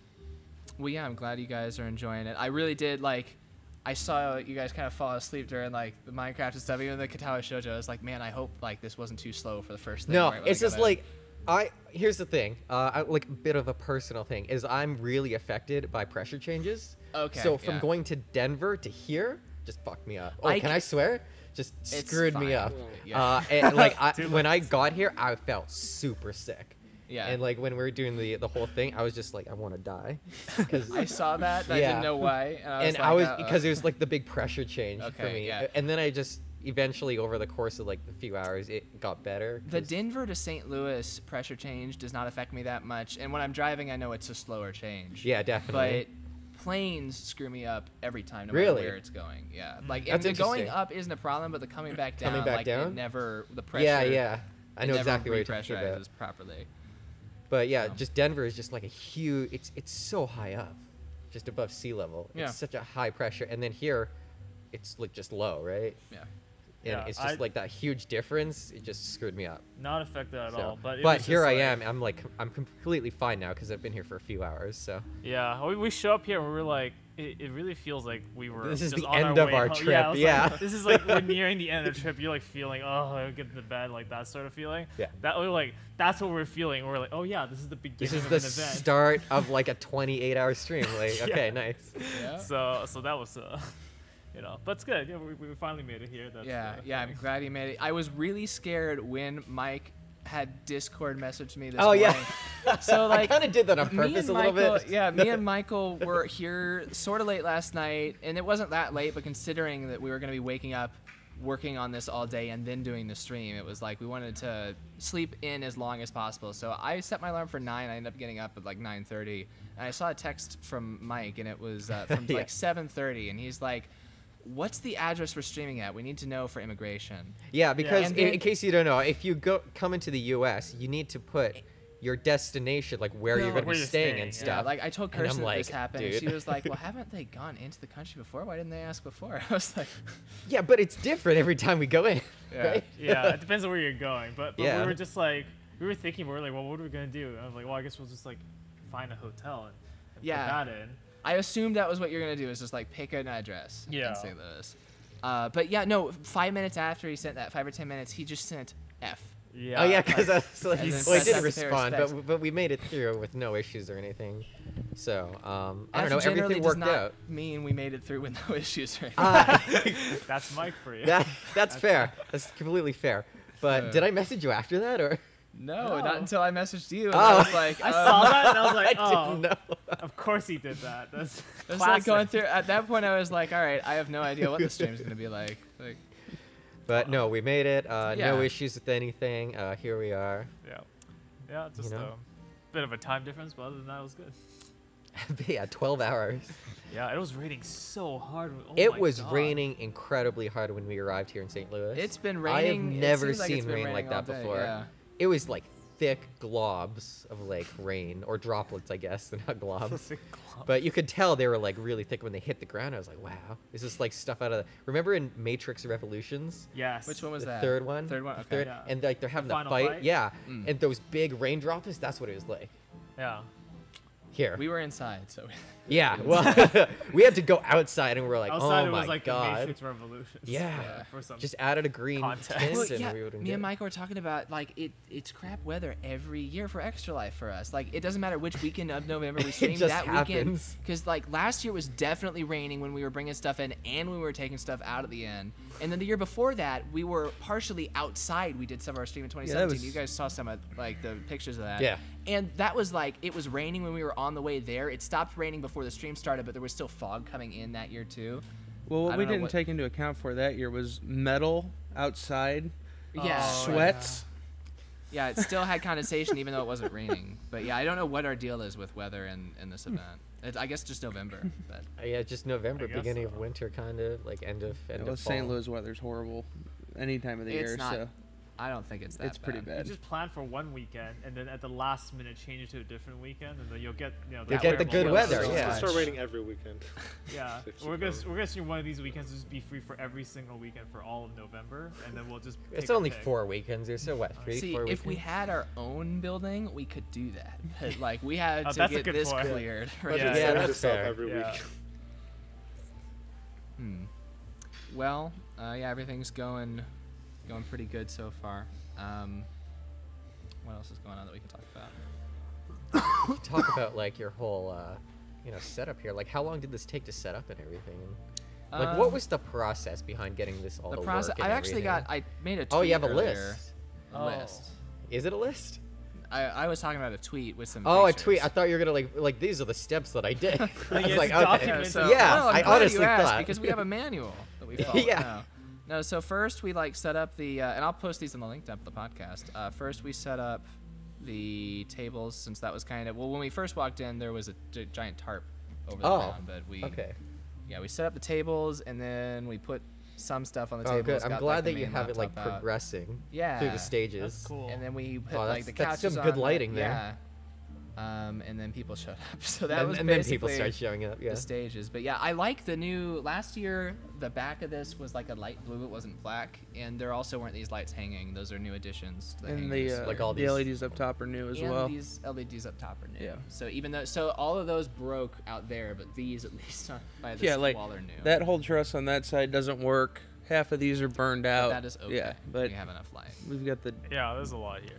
well, yeah, I'm glad you guys are enjoying it. I really did like. I saw you guys kind of fall asleep during like the Minecraft and stuff. Even the Katawa Shoujo, I was like, man, I hope like this wasn't too slow for the first thing. No, right it's just like I. Here's the thing. Uh, I, like a bit of a personal thing is I'm really affected by pressure changes. Okay, So from yeah. going to Denver to here, just fucked me up. Oh, I can I swear? Just It's screwed me up. Yeah. Uh, and like I, when I got here, I felt super sick. Yeah. And like when we were doing the the whole thing, I was just like, I want to die. Because I saw that, and I didn't know why, and I was I like, was because it was like the big pressure change for me. yeah. And then I just eventually over the course of like a few hours, it got better. the Denver to St. Louis pressure change does not affect me that much, and when I'm driving, I know it's a slower change. Yeah, definitely. But planes screw me up every time, no Really? matter where it's going. Yeah, hmm. like That's the going up isn't a problem, but the coming back down, Coming back like down? it never the pressure. Yeah, yeah. I know exactly what you're talking about. properly. But yeah, just Denver is just like a huge. It's it's so high up, just above sea level. Yeah. It's such a high pressure, and then here, it's like just low, right? Yeah. And Yeah, it's just I- like that huge difference. It just screwed me up. Not affected at So- all. But, but here I like- am. I'm like I'm completely fine now because I've been here for a few hours. So Yeah, we, we show up here and we're like, it, it really feels like we were. This is just the on end our of our home. trip, Yeah, yeah. Like, this is like we're nearing the end of the trip. You're like feeling, oh, I get to bed, like that sort of feeling. Yeah. That we're like, that's what we're feeling. We're like, oh yeah, this is the beginning this is of the an event. start of like a 28 hour stream. Like Yeah. okay, nice. Yeah. So so that was, uh, you know, but it's good. Yeah, we, we finally made it here. That's, Yeah, uh, yeah, I'm glad you made it. I was really scared when Mike had Discord messaged me this Oh, yeah. morning. So I kinda did that on purpose a little bit. Yeah, me and Michael were here sort of late last night, and it wasn't that late, but considering that we were going to be waking up, working on this all day, and then doing the stream, it was like we wanted to sleep in as long as possible. So I set my alarm for nine. I ended up getting up at like 9:30, and I saw a text from Mike, and it was uh, from Yeah. like 7:30, and he's like. What's the address we're streaming at? We need to know for immigration. Yeah, because And in, in case you don't know, if you go come into the U.S., you need to put your destination, like where you're No, going to be staying, staying, and yeah. stuff. Like I told And I'm Kirsten that this like, happened, and she was like, "Well, haven't they gone into the country before? Why didn't they ask before?" I was like, yeah, but it's different every time we go in. Yeah. right? yeah, it depends on where you're going. But, but Yeah. we were just like, we were thinking, we were like, well, what are we gonna do? And I was like, well, I guess we'll just like find a hotel and, and "Yeah." put that in. I assumed that was what you're gonna do. Is just like pick an address Yeah. in St. Louis. Uh, but yeah, no. Five minutes after he sent that, five or ten minutes, he just sent F. Oh yeah, because I like, well, I didn't F with their respond, but but we made it through with no issues or anything. So um, I F don't know, everything does worked not out. mean we made it through with no issues or anything. Ah. That's Mike for you. That that's fair. That's completely fair. But Uh, did I message you after that or? No, not until I messaged you. And Oh. I was like, I saw that and I was like, oh, of course he did that. That's It was like going through. At that point, I was like, all right, I have no idea what the stream's gonna be like. Like, But no, we made it. Uh, No issues with anything. Uh, here we are. Yeah, yeah, just know? a bit of a time difference, but other than that, it was good. yeah, 12 hours. Yeah, it was raining so hard. Oh it was God. raining incredibly hard when we arrived here in St. Louis. It's been raining. I have never seems like seen rain like that day, before. yeah. It was like thick globs of like rain or droplets, I guess, they're not globs. But you could tell they were like really thick when they hit the ground. I was like, wow, is this like stuff out of? The... Remember in Matrix Revolutions? Yes. Which one was that? the that? Third one. Third one, okay. third- Yeah. And like they're having The a final fight. fight? Yeah. Mm. And those big rain droplets. That's what it was like. Yeah. Here. we were inside, so. Yeah. Well, we had to go outside, and we are like, Outside oh it my was like the god. Matrix Revolutions. Yeah. Yeah, for some Just added a green context. tint, Well, and yeah, we me and Michael were talking about like it. It's crap weather every year for Extra Life for us. Like it doesn't matter which weekend of November we It stream just that weekend. Because like last year was definitely raining when we were bringing stuff in and we were taking stuff out at the end. And then the year before that, we were partially outside. We did some of our stream in 2017. was- You guys saw some of like the pictures of that. Yeah. And that was like it was raining when we were on the way there. It stopped raining before the stream started, but there was still fog coming in that year too. Well, what we didn't what- take into account for that year was metal outside. Yeah. Sweats. Yeah, it still had condensation even though it wasn't raining. But yeah, I don't know what our deal is with weather in, in this event. It's, I guess just November. But Uh, yeah, just November, I beginning so. of winter, kind of like end of end Well, of St. fall. Louis weather's horrible any time of the It's year, not so I don't think it's that it's pretty bad. You just plan for one weekend and then at the last minute change it to a different weekend and then you'll get you know You'll get the good will weather, so yeah. much. It'll start raining every weekend. Yeah, we're gonna we're gonna stream one of these weekends just be free for every single weekend for all of November, and then we'll just. It's pick our only pick. four weekends. Or so what? Three, see, four if we had our own building, we could do that. But like we had Oh, to that's get this point. cleared. Right? Yeah, it's yeah, that's yourself fair. every Yeah. week. Hmm. Well, uh, yeah, everything's going going pretty good so far. Um, what else is going on that we can talk about? talk about like your whole, uh, you know, setup here. Like, how long did this take to set up and everything? And, like, what Um, was the process behind getting this all the to process. work? I actually got. I made a. Oh, you have a earlier. list. A Oh. list. Is it a list? I, I was talking about a tweet with some. Oh, a tweet. I thought you were gonna like like these are the steps that I did. I was it's like, okay. documented. So- yeah, No, I'm I glad honestly you asked thought because we have a manual that we follow. yeah. No. No, so first we like set up the, uh, and I'll post these in the link up the podcast. Uh, first we set up the tables since that was kind of well when we first walked in there was a gi- giant tarp over the Oh, ground, but we okay. Yeah, we set up the tables and then we put some stuff on the Oh, tables. good. I'm got, glad like, that you have it like out. progressing Yeah, through the stages. That's cool. And then we put Oh, like that's- the that's some good on the- lighting there. Yeah. Um, and then people showed up. So that And- was and then people basically start showing up, yeah. The stages, but yeah, I like the new. Last year, the back of this was like a light blue. It wasn't black, and there also weren't these lights hanging. Those are new additions. To the And hangers. the uh, the LEDs up top are new as and well. these LEDs up top are new. Yeah. So even though, so all of those broke out there, but these at least on, by this yeah, like wall are new. that whole truss on that side doesn't work. Half of these are burned out. that is okay. Yeah, but We have enough light. We've got the Yeah, there's a lot here.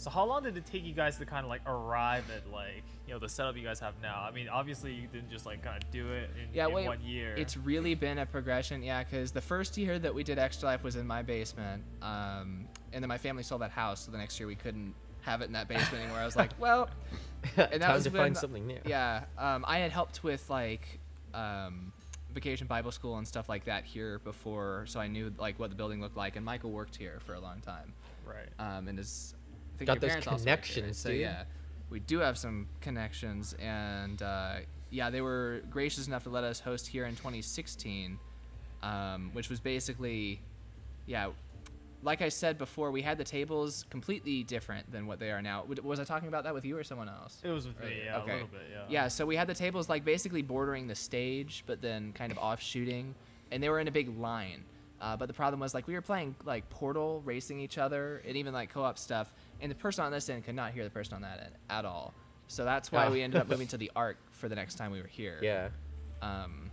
So how long did it take you guys to kind of like arrive at like you know the setup you guys have now? I mean, obviously you didn't just like kind of do it in, yeah, in wait, one year. It's really been a progression, yeah. Because the first year that we did Extra Life was in my basement, um, and then my family sold that house, so the next year we couldn't have it in that basement anymore. I was like, well, and that Time was to when- find something new. Yeah, um, I had helped with like um, vacation Bible school and stuff like that here before, so I knew like what the building looked like. And Michael worked here for a long time, right? Um, and his I think Got those parents also worked here, connections, so dude. yeah, we do have some connections, and uh, yeah, they were gracious enough to let us host here in 2016, um, which was basically, yeah. Like I said before, we had the tables completely different than what they are now. Was I talking about that with you or someone else? It was with me, yeah, a little bit, yeah. Yeah, so we had the tables like basically bordering the stage, but then kind of off shooting, and they were in a big line. Uh, but the problem was like we were playing like Portal, racing each other, and even like co-op stuff, and the person on this end could not hear the person on that end at all. So that's why Oh. we ended up moving to the Arc for the next time we were here. Yeah. Um.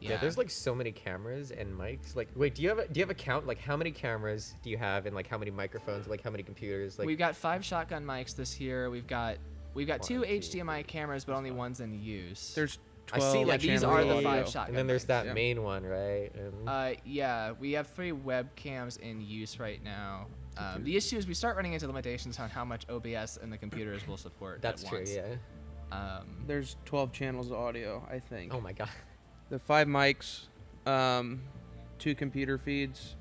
Yeah. Yeah. there's like so many cameras and mics. Like, wait, do you have a, do you have a count? Like, how many cameras do you have, and like how many microphones, like how many computers? Like, we've got five shotgun mics this year. We've got we've got two HDMI cameras, but only one's in use. There's 12 I see. Yeah, these are the five audio. shotgun. And then there's mics. that main one, right? And Uh, yeah, we have three webcams in use right now. Um, the issue is we start running into limitations on how much OBS and the computers will support. That's at true, once. yeah. Um, There's 12 channels of audio, I think. Oh my god. The five mics, um, two computer feeds,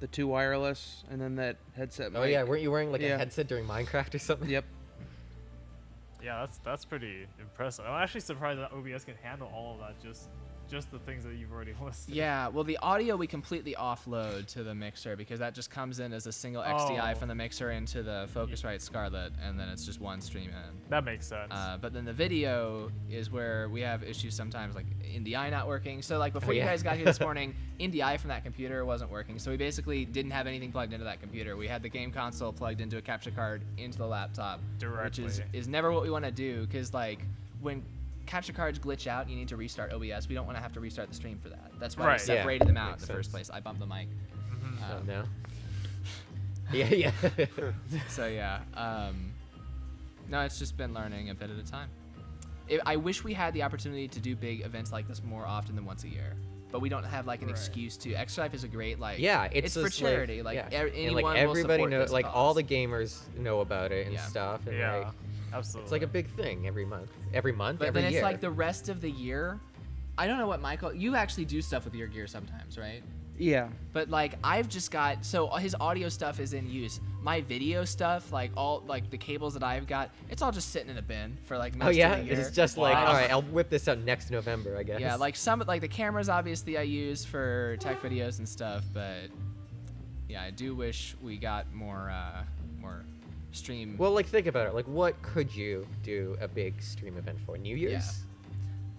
the two wireless, and then that headset. oh yeah, weren't you wearing like Yeah. a headset during Minecraft or something? Yep. Yeah, that's that's pretty impressive. I'm actually surprised that OBS can handle all of that. Just just the things that you've already listed. Yeah, well, the audio we completely offload to the mixer because that just comes in as a single XDI Oh. from the mixer into the Focusrite Scarlett, and then it's just one stream in. That makes sense. Uh, but then the video is where we have issues sometimes, like NDI not working. So like before Oh, you guys got here this morning, NDI from that computer wasn't working. So we basically didn't have anything plugged into that computer. We had the game console plugged into a capture card into the laptop, Directly. which is is never what we want to do because like when capture cards glitch out, you need to restart OBS. We don't want to have to restart the stream for that. That's why Right. we Yeah, separated them out in makes the first place. I bumped the mic. Oh, Um, no. Yeah, yeah. so yeah, um, no, it's just been learning a bit at a time. It, I wish we had the opportunity to do big events like this more often than once a year, but we don't have like an excuse to. Extra Life is a great like. yeah, it's, for charity. Like, yeah. er- and, anyone like everybody support knows, this like cause. all the gamers know about it and Yeah. stuff. And Yeah, like, absolutely. It's like a big thing every month. Every month, But every then it's like the rest of the year. I don't know what Michael. You actually do stuff with your gear sometimes, right? Yeah. But like I've just got so his audio stuff is in use. My video stuff, like all like the cables that I've got, it's all just sitting in a bin for like most oh yeah, of the year. it's just like Wow. all right, I'll whip this out next November, I guess. Yeah, like some like the cameras obviously I use for tech videos and stuff, but yeah, I do wish we got more uh more stream. Well, like think about it. Like, what could you do a big stream event for? New Year's?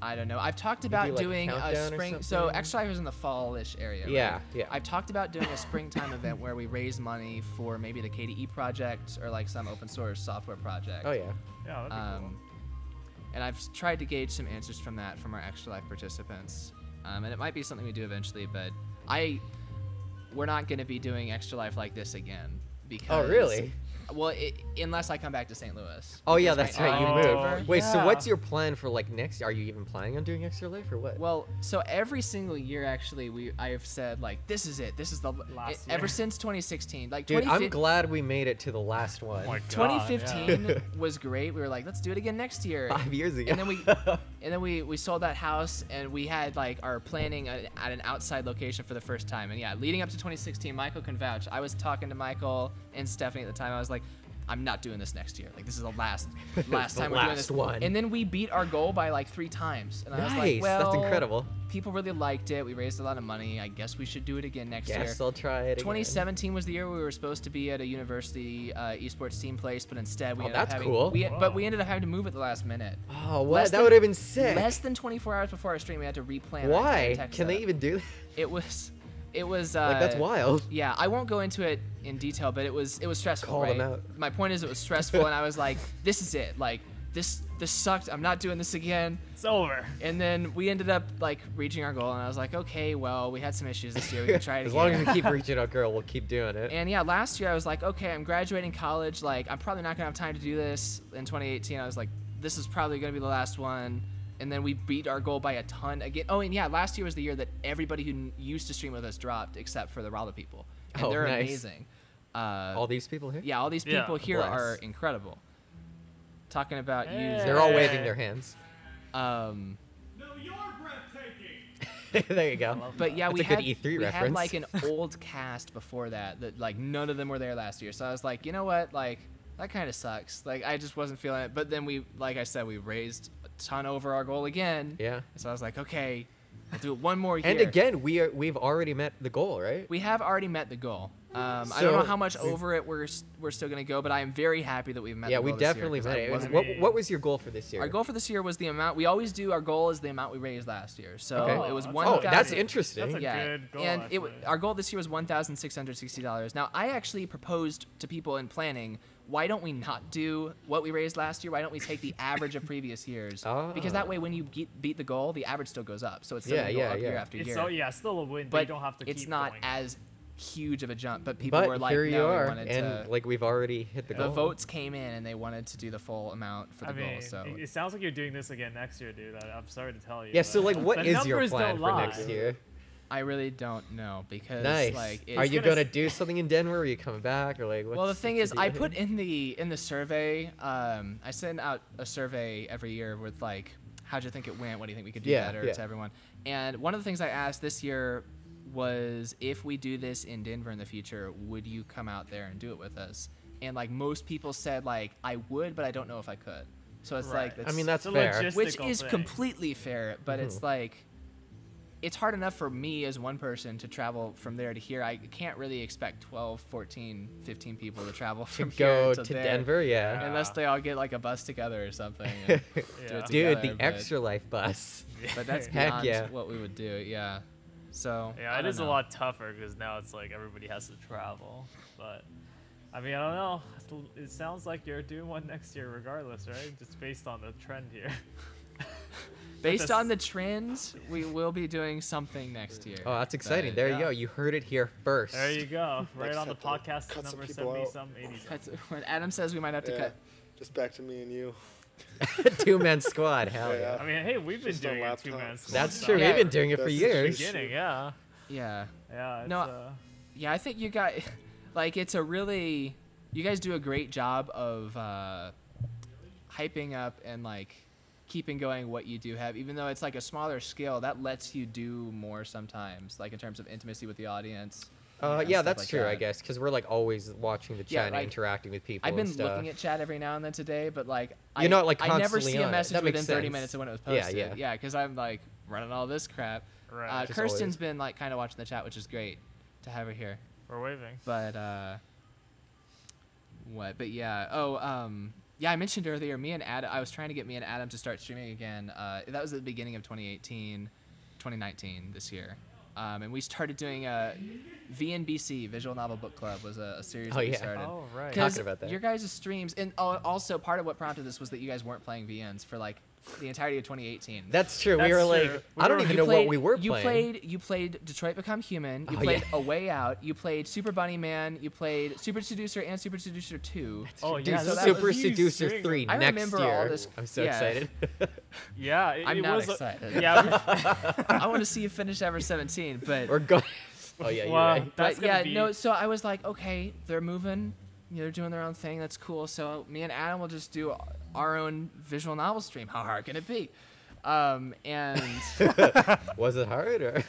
I don't know. I've talked You about do, like, doing a countdown or spring. So something? Extra Life is in the fall-ish area. Yeah, right? yeah. I've talked about doing a springtime event where we raise money for maybe the KDE project or like some open source software project. Oh, yeah. Yeah, that'd be um, And I've tried to gauge some answers from that from our Extra Life participants. Um, and it might be something we do eventually, but I, we're not going to be doing Extra Life like this again because. Oh, really? Well, i unless I come back to St. Louis. Oh yeah, that's right right. You I'm in Denver. moved. Wait, so what's your plan for like next? Are you even planning on doing extra life or what? Well, so every single year, actually, we I have said like this is it. This is the Last it- ever since 2016. Like Dude, I'm glad we made it to the last one. 2015 was great. We were like, let's do it again next year. Five years ago. And then we and then we we sold that house and we had like our planning at, at an outside location for the first time. And yeah, leading up to 2016, Michael can vouch. I was talking to Michael and Stephanie at the time. I was like. I'm not doing this next year. Like this is the last, last The time we're doing this. one. And then we beat our goal by like three times. And I was Nice, like, well, that's incredible. People really liked it. We raised a lot of money. I guess we should do it again next year. Guess I'll try it again. 2017 was the year we were supposed to be at a university uh, esports team place, but instead we Oh, ended up that's having, cool. We, but we ended up having to move at the last minute. Oh, what? Less That than- would've been sick. Less than 24 hours before our stream, we had to replan. our Why? tech Can they even do that? It was, it was. Uh, Like, that's wild. Yeah, I won't go into it in detail, but it was it was stressful. Call right? them out. My point is, it was stressful, and I was like, this is it. Like this this sucked. I'm not doing this again. It's over. And then we ended up like reaching our goal, and I was like, okay, well, we had some issues this year. We can try it as again. long as we keep reaching out, girl, we'll keep doing it. And yeah, last year I was like, okay, I'm graduating college. Like, I'm probably not gonna have time to do this. In 2018, I was like, this is probably gonna be the last one. And then we beat our goal by a ton again. Oh, and yeah, last year was the year that everybody who used to stream with us dropped, except for the Rolla people, and Oh, they're nice. amazing. Uh, All these people here? Yeah, all these Yeah. people here Bless. are incredible. Talking about you, They're all waving their hands. Um, there you go. But yeah, That's we a had good E3 we reference. had like an old cast before that that like none of them were there last year. So I was like, you know what, like that kind of sucks. Like I just wasn't feeling it. But then we, like I said, we raised a ton over our goal again. Yeah. So I was like, okay, I'll do it one more year. And again, we are we've already met the goal, right? we have already met the goal. Um, I don't know how much over it we're we're still gonna go, but I am very happy that we've met. Yeah, the we definitely this year, met it. wasn't- What, what was your goal for this year? Our goal for this year was the amount. We always do. Our goal is the amount we raised last year. So Okay. it was Oh, one. that's- oh, that's interesting. That's a yeah. good goal, And it, w- our goal this year was one thousand six hundred sixty dollars. Now I actually proposed to people in planning. Why don't we not do what we raised last year? Why don't we take the average of previous years? Oh. Because that way, when you beat, beat the goal, the average still goes up. So it's still Yeah, gonna go yeah, up year after It's year. so- yeah, still a win, but But you don't have to it's keep not going. as huge of a jump. But people but were like, here you no, are, wanted and to. like we've already hit the goal. the votes came in, and they wanted to do the full amount for the I mean, goal. So it, it sounds like you're doing this again next year, dude. I, I'm sorry to tell you. Yeah, so like, what the is your plan for next year? I really don't know because Nice. like are you gonna gonna do something in Denver? Or are you coming back, or like? What's, well, the thing what's is, I put in the in the survey. Um, I send out a survey every year with like, how'd you think it went? What do you think we could do Yeah, better yeah. to everyone? And one of the things I asked this year was, if we do this in Denver in the future, would you come out there and do it with us? And like most people said, like I would, but I don't know if I could. So it's Right. like I mean, that's it's- fair. which is thing. completely fair. But it's Mhm. like it's hard enough for me as one person to travel from there to here. I can't really expect 12, 14, 15 people to travel from go here to there, Denver, yeah. Unless they all get like a bus together or something. and do it Dude, the but- extra life bus. But that's beyond yeah. what we would do. Yeah. So Yeah, I it a lot tougher because now it's like everybody has to travel. But I mean, I don't know. It sounds like you're doing one next year, regardless, right? Just based on the trend here. Based on the trends, we will be doing something next year. Oh, that's exciting. But, there yeah. you go. You heard it here first. There you go. Right on the podcast cut some number people 70 some 80. That's when Adam says we might have to Yeah, cut. Just back to me and you. Two man squad. Hell yeah. I mean, hey, we've been Just doing a laptop. two man squad. That's stuff. true. We've been doing it for That's years. Beginning, yeah. Yeah. Yeah. It's, No, uh, yeah, I think you guys, like, it's a really, you guys do a great job of uh, hyping up and like keeping going what you do have, even though it's like a smaller scale. That lets you do more sometimes, like in terms of intimacy with the audience. Uh, and yeah, that's like true, I guess, because we're like always watching the chat Yeah, and like, interacting with people. I've been and stuff. looking at chat every now and then today, but like You're I, not, like, I never see a on it. message That makes within 30 minutes of when it was posted. yeah. yeah, yeah, because I'm like running all this crap. Right. Uh, Just Kirsten's always. been like kind of watching the chat, which is great to have her here. We're waving. But uh, what? But yeah. Oh, um, yeah. I mentioned earlier. Me and Adam. I was trying to get me and Adam to start streaming again. Uh, that was at the beginning of 2018, 2019 this year. Um, and we started doing a VNBC Visual Novel Book Club was a, a series Oh, that we yeah. started. Oh, right. 'Cause Talking about that. Your guys' streams, and also part of what prompted this was that you guys weren't playing VNs for like the entirety of 2018. That's true. We were like, I don't even know what we were playing. you playing. played. You played Detroit Become Human. You Oh, played yeah. A Way Out. You played Super Bunny Man. You played Super Seducer and Super Seducer 2. Oh, Dude, yeah, that's a Super huge Seducer 3 I next remember year. all this. I'm so yeah. excited. Yeah, it, I'm it not was a- excited. yeah, I want to see you finish Ever17, but We're going. Oh yeah, you're Well, right. That's but yeah, be- no. So I was like, okay, they're moving. You know, they're doing their own thing. That's cool. So me and Adam will just do our own visual novel stream. How hard can it be? Um, and Was it hard or?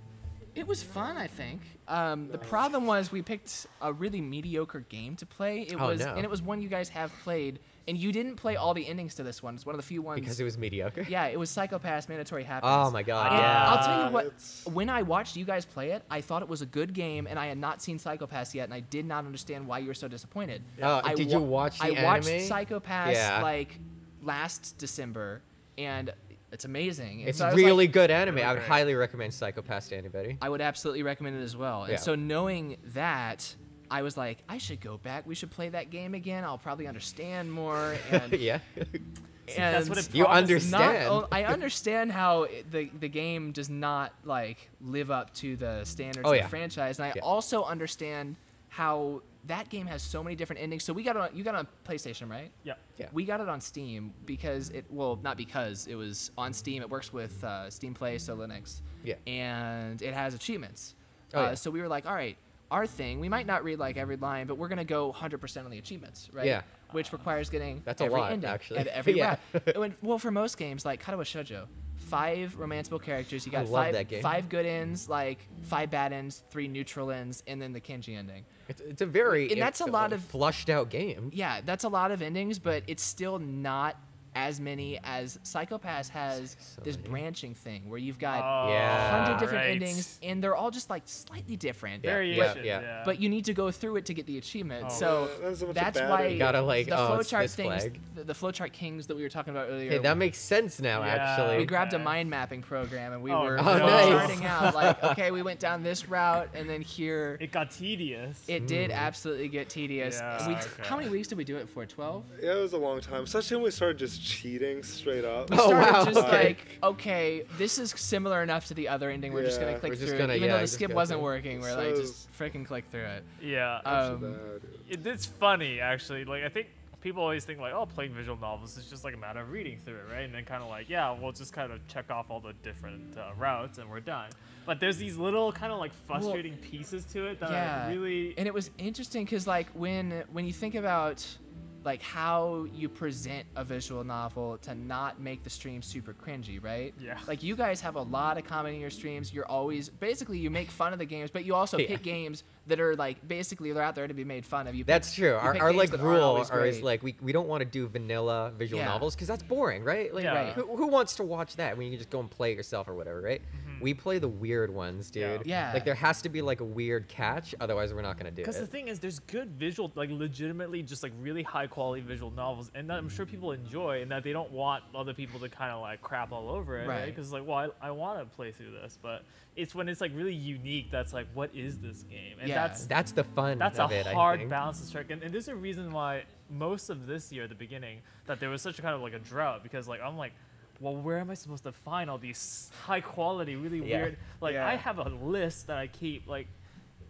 it was fun, I think. Um, the problem was we picked a really mediocre game to play. It Oh, was, no. and it was one you guys have played, and you didn't play all the endings to this one. It's one of the few ones. Because it was mediocre. Yeah, it was Psycho-Pass Mandatory Happiness. Oh my god, And yeah. I'll tell you what. When I watched you guys play it, I thought it was a good game, and I had not seen Psycho-Pass yet, and I did not understand why you were so disappointed. Oh, I did you watch the I watched anime? Psycho-Pass Yeah. like last December, and it's amazing. And It's so I was like- really good anime. I would highly recommend Psycho-Pass to anybody. I would absolutely recommend it as well. And Yeah. so knowing that, I was like, I should go back. We should play that game again. I'll probably understand more. And yeah. and that's what it You promises. not understand. o- I understand how it- the the game does not like live up to the standards Oh, of yeah. the franchise, and I Yeah. also understand how that game has so many different endings. So we got it on you got it on PlayStation, right? Yeah. Yeah. We got it on Steam because it well not because it was on Steam. It works with uh, Steam Play, so Linux. Yeah. And it has achievements. Oh, uh, yeah. So we were like, all right, our thing. We might not read like every line, but we're gonna go 100% on the achievements, right? Yeah. Which requires getting That's a every lot, ending actually. and every Yeah. When- well, for most games like Katawa Shoujo, five romanceable characters. You got five that game. five good ends, like five bad ends, three neutral ends, and then the Kenji ending. It's, it's a very And that's a lot of- flushed out game. Yeah, that's a lot of endings, but it's still not as many as Psycho-Pass has this branching thing where you've got Oh, a Yeah. hundred different right. endings and they're all just like slightly different. Yeah, Variation. yeah. Yeah. But you need to go through it to get the achievement. Oh. so Yeah, that's a bunch of that's why. You gotta, like, the oh, it's flowchart things, flag. the, the flowchart kings that we were talking about earlier. Hey, that makes sense now, Yeah. actually. we grabbed a mind mapping program and we Oh, were Oh, nice. charting out like, okay, we went down this route and then here. it got tedious. It did mm-hmm. absolutely get tedious. Yeah, we, okay. How many weeks did we do it for? Twelve. Yeah, it was a long time. Especially when we started just cheating straight up. We Oh, started wow. just Okay. like, okay, this is similar enough to the other ending. We're just gonna click just through gonna- it, even yeah, though the skip wasn't through working. We're like, just freaking click through it. yeah. Um, it, it's funny actually. Like I think people always think like, oh, playing visual novels is just like a matter of reading through it, right? And then kind of like, yeah, we'll just kind of check off all the different uh, routes and we're done. But there's these little kind of like frustrating pieces to it that yeah. are really. And it was interesting because like when when you think about like how you present a visual novel to not make the stream super cringy, right? Yeah. Like you guys have a lot of comedy in your streams. You're always basically you make fun of the games, but you also Yeah. pick games that are like basically they're out there to be made fun of. You. That's pick- true. you Our, our like that aren't rule is like we, we don't want to do vanilla visual Yeah. novels because that's boring, right? Like, Yeah. who, who wants to watch that when you can just go and play it yourself or whatever, right? Mm-hmm. We play the weird ones, dude. Yeah. Yeah. Like there has to be like a weird catch, otherwise we're not gonna do it. Because the thing is, there's good visual, like legitimately just like really high quality visual novels, and that I'm sure people enjoy, and that they don't want other people to kind of like crap all over it, right? Right. Because like, well, I, I want to play through this, but it's when it's like really unique that's like, what is this game? And Yeah. that's That's the fun that's of a it. I hard think. balance to strike, and, and there's a reason why most of this year at the beginning that there was such a kind of like a drought because like I'm like. Well, where am I supposed to find all these high quality, really Yeah. weird? Like Yeah. I have a list that I keep, like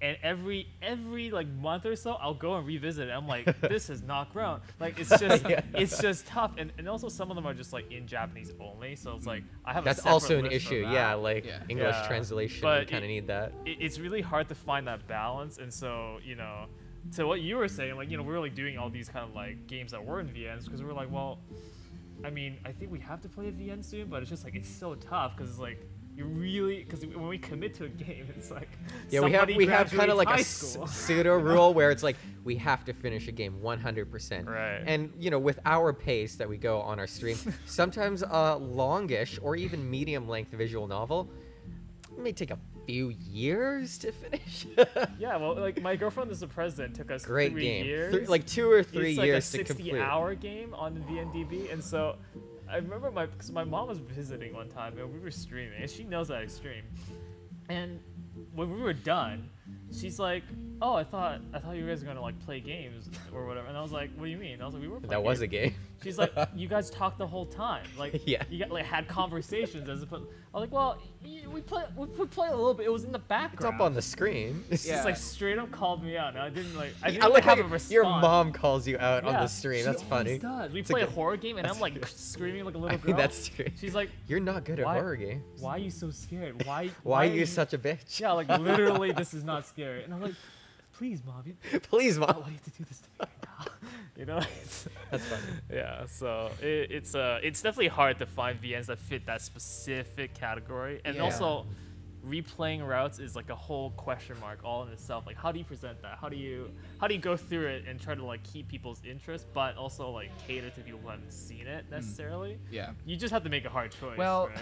and every every like month or so i'll go and revisit it i'm like this has not grown like it's just Yeah. it's just tough and, and also some of them are just like in japanese only so it's like i have That's separate also an issue. Yeah, like Yeah. English Yeah. translation, But you kind of need that. it, it's really hard to find that balance and so you know to what you were saying like you know we're like doing all these kind of like games that were in vns because we're like well i mean i think we have to play a vn soon but it's just like it's so tough because it's like you really because when we commit to a game it's like Yeah, we have we have kind of like a s- pseudo rule where it's like we have to finish a game 100%. Right. And you know, with our pace that we go on our stream, sometimes a longish or even medium length visual novel may take a few years to finish. Yeah, well, like my girlfriend is the president took us Great three game. years, Three- like two or three it's like years a to 60 complete. hour game on the VNDB, and so I remember my because my mom was visiting one time and we were streaming, and she knows that I stream, and when we were done, she's like, "Oh, I thought I thought you guys were gonna like play games or whatever," and I was like, "What do you mean?" And I was like, "We were." Playing That was games." a game. She's like, "You guys talked the whole time, like, Yeah. you got like had conversations as opposed." I was like, "Well, we play we we play a little bit. It was in the It's background." up on the screen. It's just like straight up called me out. And I didn't like. I didn't I like how have a your- response. your mom calls you out on the stream. she That's funny. always Does. We It's play a good- horror game, and I'm like good. screaming like a little mean, girl. that's true. She's like, You're not good at "Why- horror games. Why are you so scared? Why? Why are you such a bitch? Yeah, like literally, this is not scary. And I'm like, please, mom. You, Please, Mom. Why do you have to do this to me right now? You know. It's, That's funny. Yeah. So it, it's uh, it's definitely hard to find VNs that fit that specific category, and Yeah. also. Replaying routes is like a whole question mark all in itself. Like, how do you present that? How do you how do you go through it and try to like keep people's interest, but also like cater to people who haven't seen it necessarily? Yeah. You just have to make a hard choice. Well, right?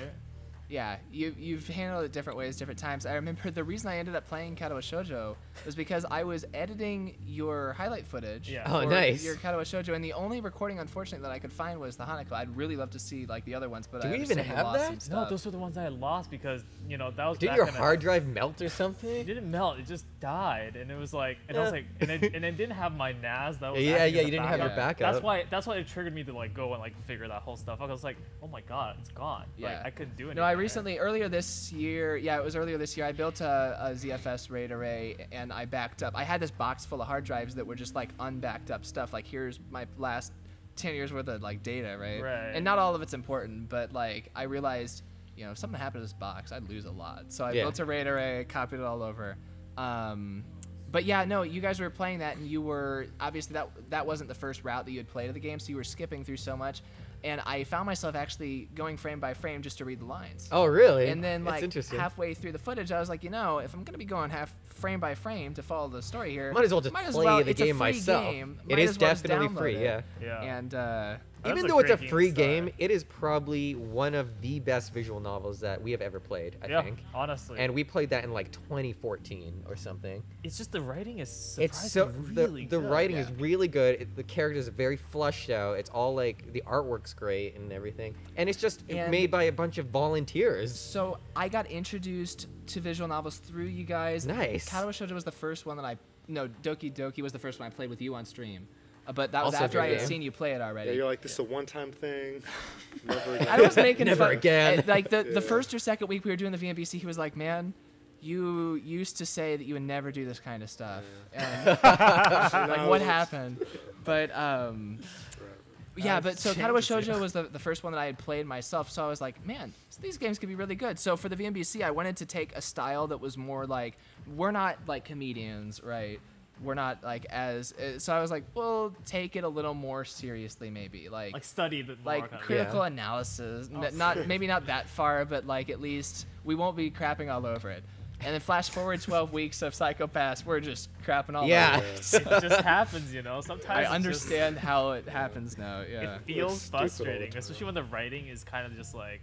Yeah, you you've handled it different ways, different times. I remember the reason I ended up playing Katawa Shoujo was because I was editing your highlight footage. Yeah. Oh, nice. Your Katawa Shoujo, and the only recording, unfortunately, that I could find was the Hanako. I'd really love to see like the other ones, but Do I we even have that? No, those were the ones I had lost because you know that was. Did back your in a- hard drive melt or something? It didn't melt. It just died, and it was like, and I was like, and it, and it didn't have my NAS. That was Yeah, yeah, you didn't have your backup. That's why. That's why it triggered me to like go and like figure that whole stuff. out. I was like, oh my god, it's gone. Yeah. Like I couldn't do anything. No, I right? Recently earlier this year, yeah, it was earlier this year. I built a, a ZFS RAID array and I backed up. I had this box full of hard drives that were just like unbacked up stuff. Like here's my last ten years worth of like data, right? Right. And not all of it's important, but like I realized, you know, if something happened to this box, I'd lose a lot. So I Yeah. built a RAID array, copied it all over. Um, but yeah, no, you guys were playing that, and you were obviously that that wasn't the first route that you had played of the game, so you were skipping through so much. And I found myself actually going frame by frame just to read the lines. Oh, really? And then like halfway through the footage, I was like, you know, if I'm gonna be going half frame by frame to follow the story here, Might as well just might as play well- the it's a game free myself. Game. It might is as well definitely free, it. yeah. Yeah. And uh, Even though it's a free game, it is probably one of the best visual novels that we have ever played. I Yeah, think. honestly. And we played that in like 2014 or something. It's just the writing is It's so surprisingly the really the good. writing is really good. It, the characters are very fleshed out. It's all like the artwork's great and everything, and it's just And- made by a bunch of volunteers. So I got introduced to visual novels through you guys. Nice. Katawa Shoujo was the first one that I no Doki Doki was the first one I played with you on stream. Uh, but that was Also after I had game. seen you play it already. Yeah, you're like, this is a one-time thing. Never again. I was making Never fun. again. uh, Like the, Yeah. the first or second week we were doing the VNBC, he was like, "Man, you used to say that you would never do this kind of stuff." And, like, what happened? But um, yeah, but so shame Katawa. Shoujo was the, the first one that I had played myself. So I was like, man, so these games could be really good. So for the VNBC, I wanted to take a style that was more like we're not like comedians, right? We're not like as uh, so. I was like, well, take it a little more seriously, maybe like Like study the like kind of- critical analysis. Oh, N- not maybe not that far, but like at least we won't be crapping all over it. And then flash forward 12 weeks of Psycho-Pass, we're just crapping all Yeah. over it. it just happens, you know. Sometimes I it's just- understand how it happens now. Yeah. It feels stupid all the frustrating, especially when the writing is kind of just like,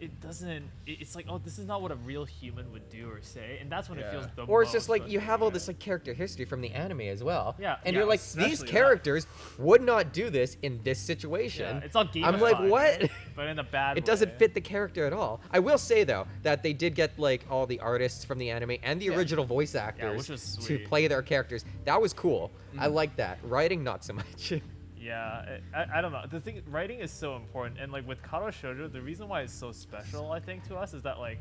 it doesn't. It's like, oh, this is not what a real human would do or say, and that's when it feels the Or it's just like you have all this like character history from the anime as well. Yeah, And yeah, you're like, these especially that. characters would not do this in this situation. Yeah, it's all I'm like, gamified, what? but in a bad it doesn't fit the character at all. I will say though that they did get like all the artists from the anime and the Yeah. original voice actors which was to play their characters. That was cool. I Mhm. like that. Writing, not so much. Yeah, I, I, don't know. The thing, writing is so important, and like with Katawa Shoujo, the reason why it's so special, I think, to us is that like,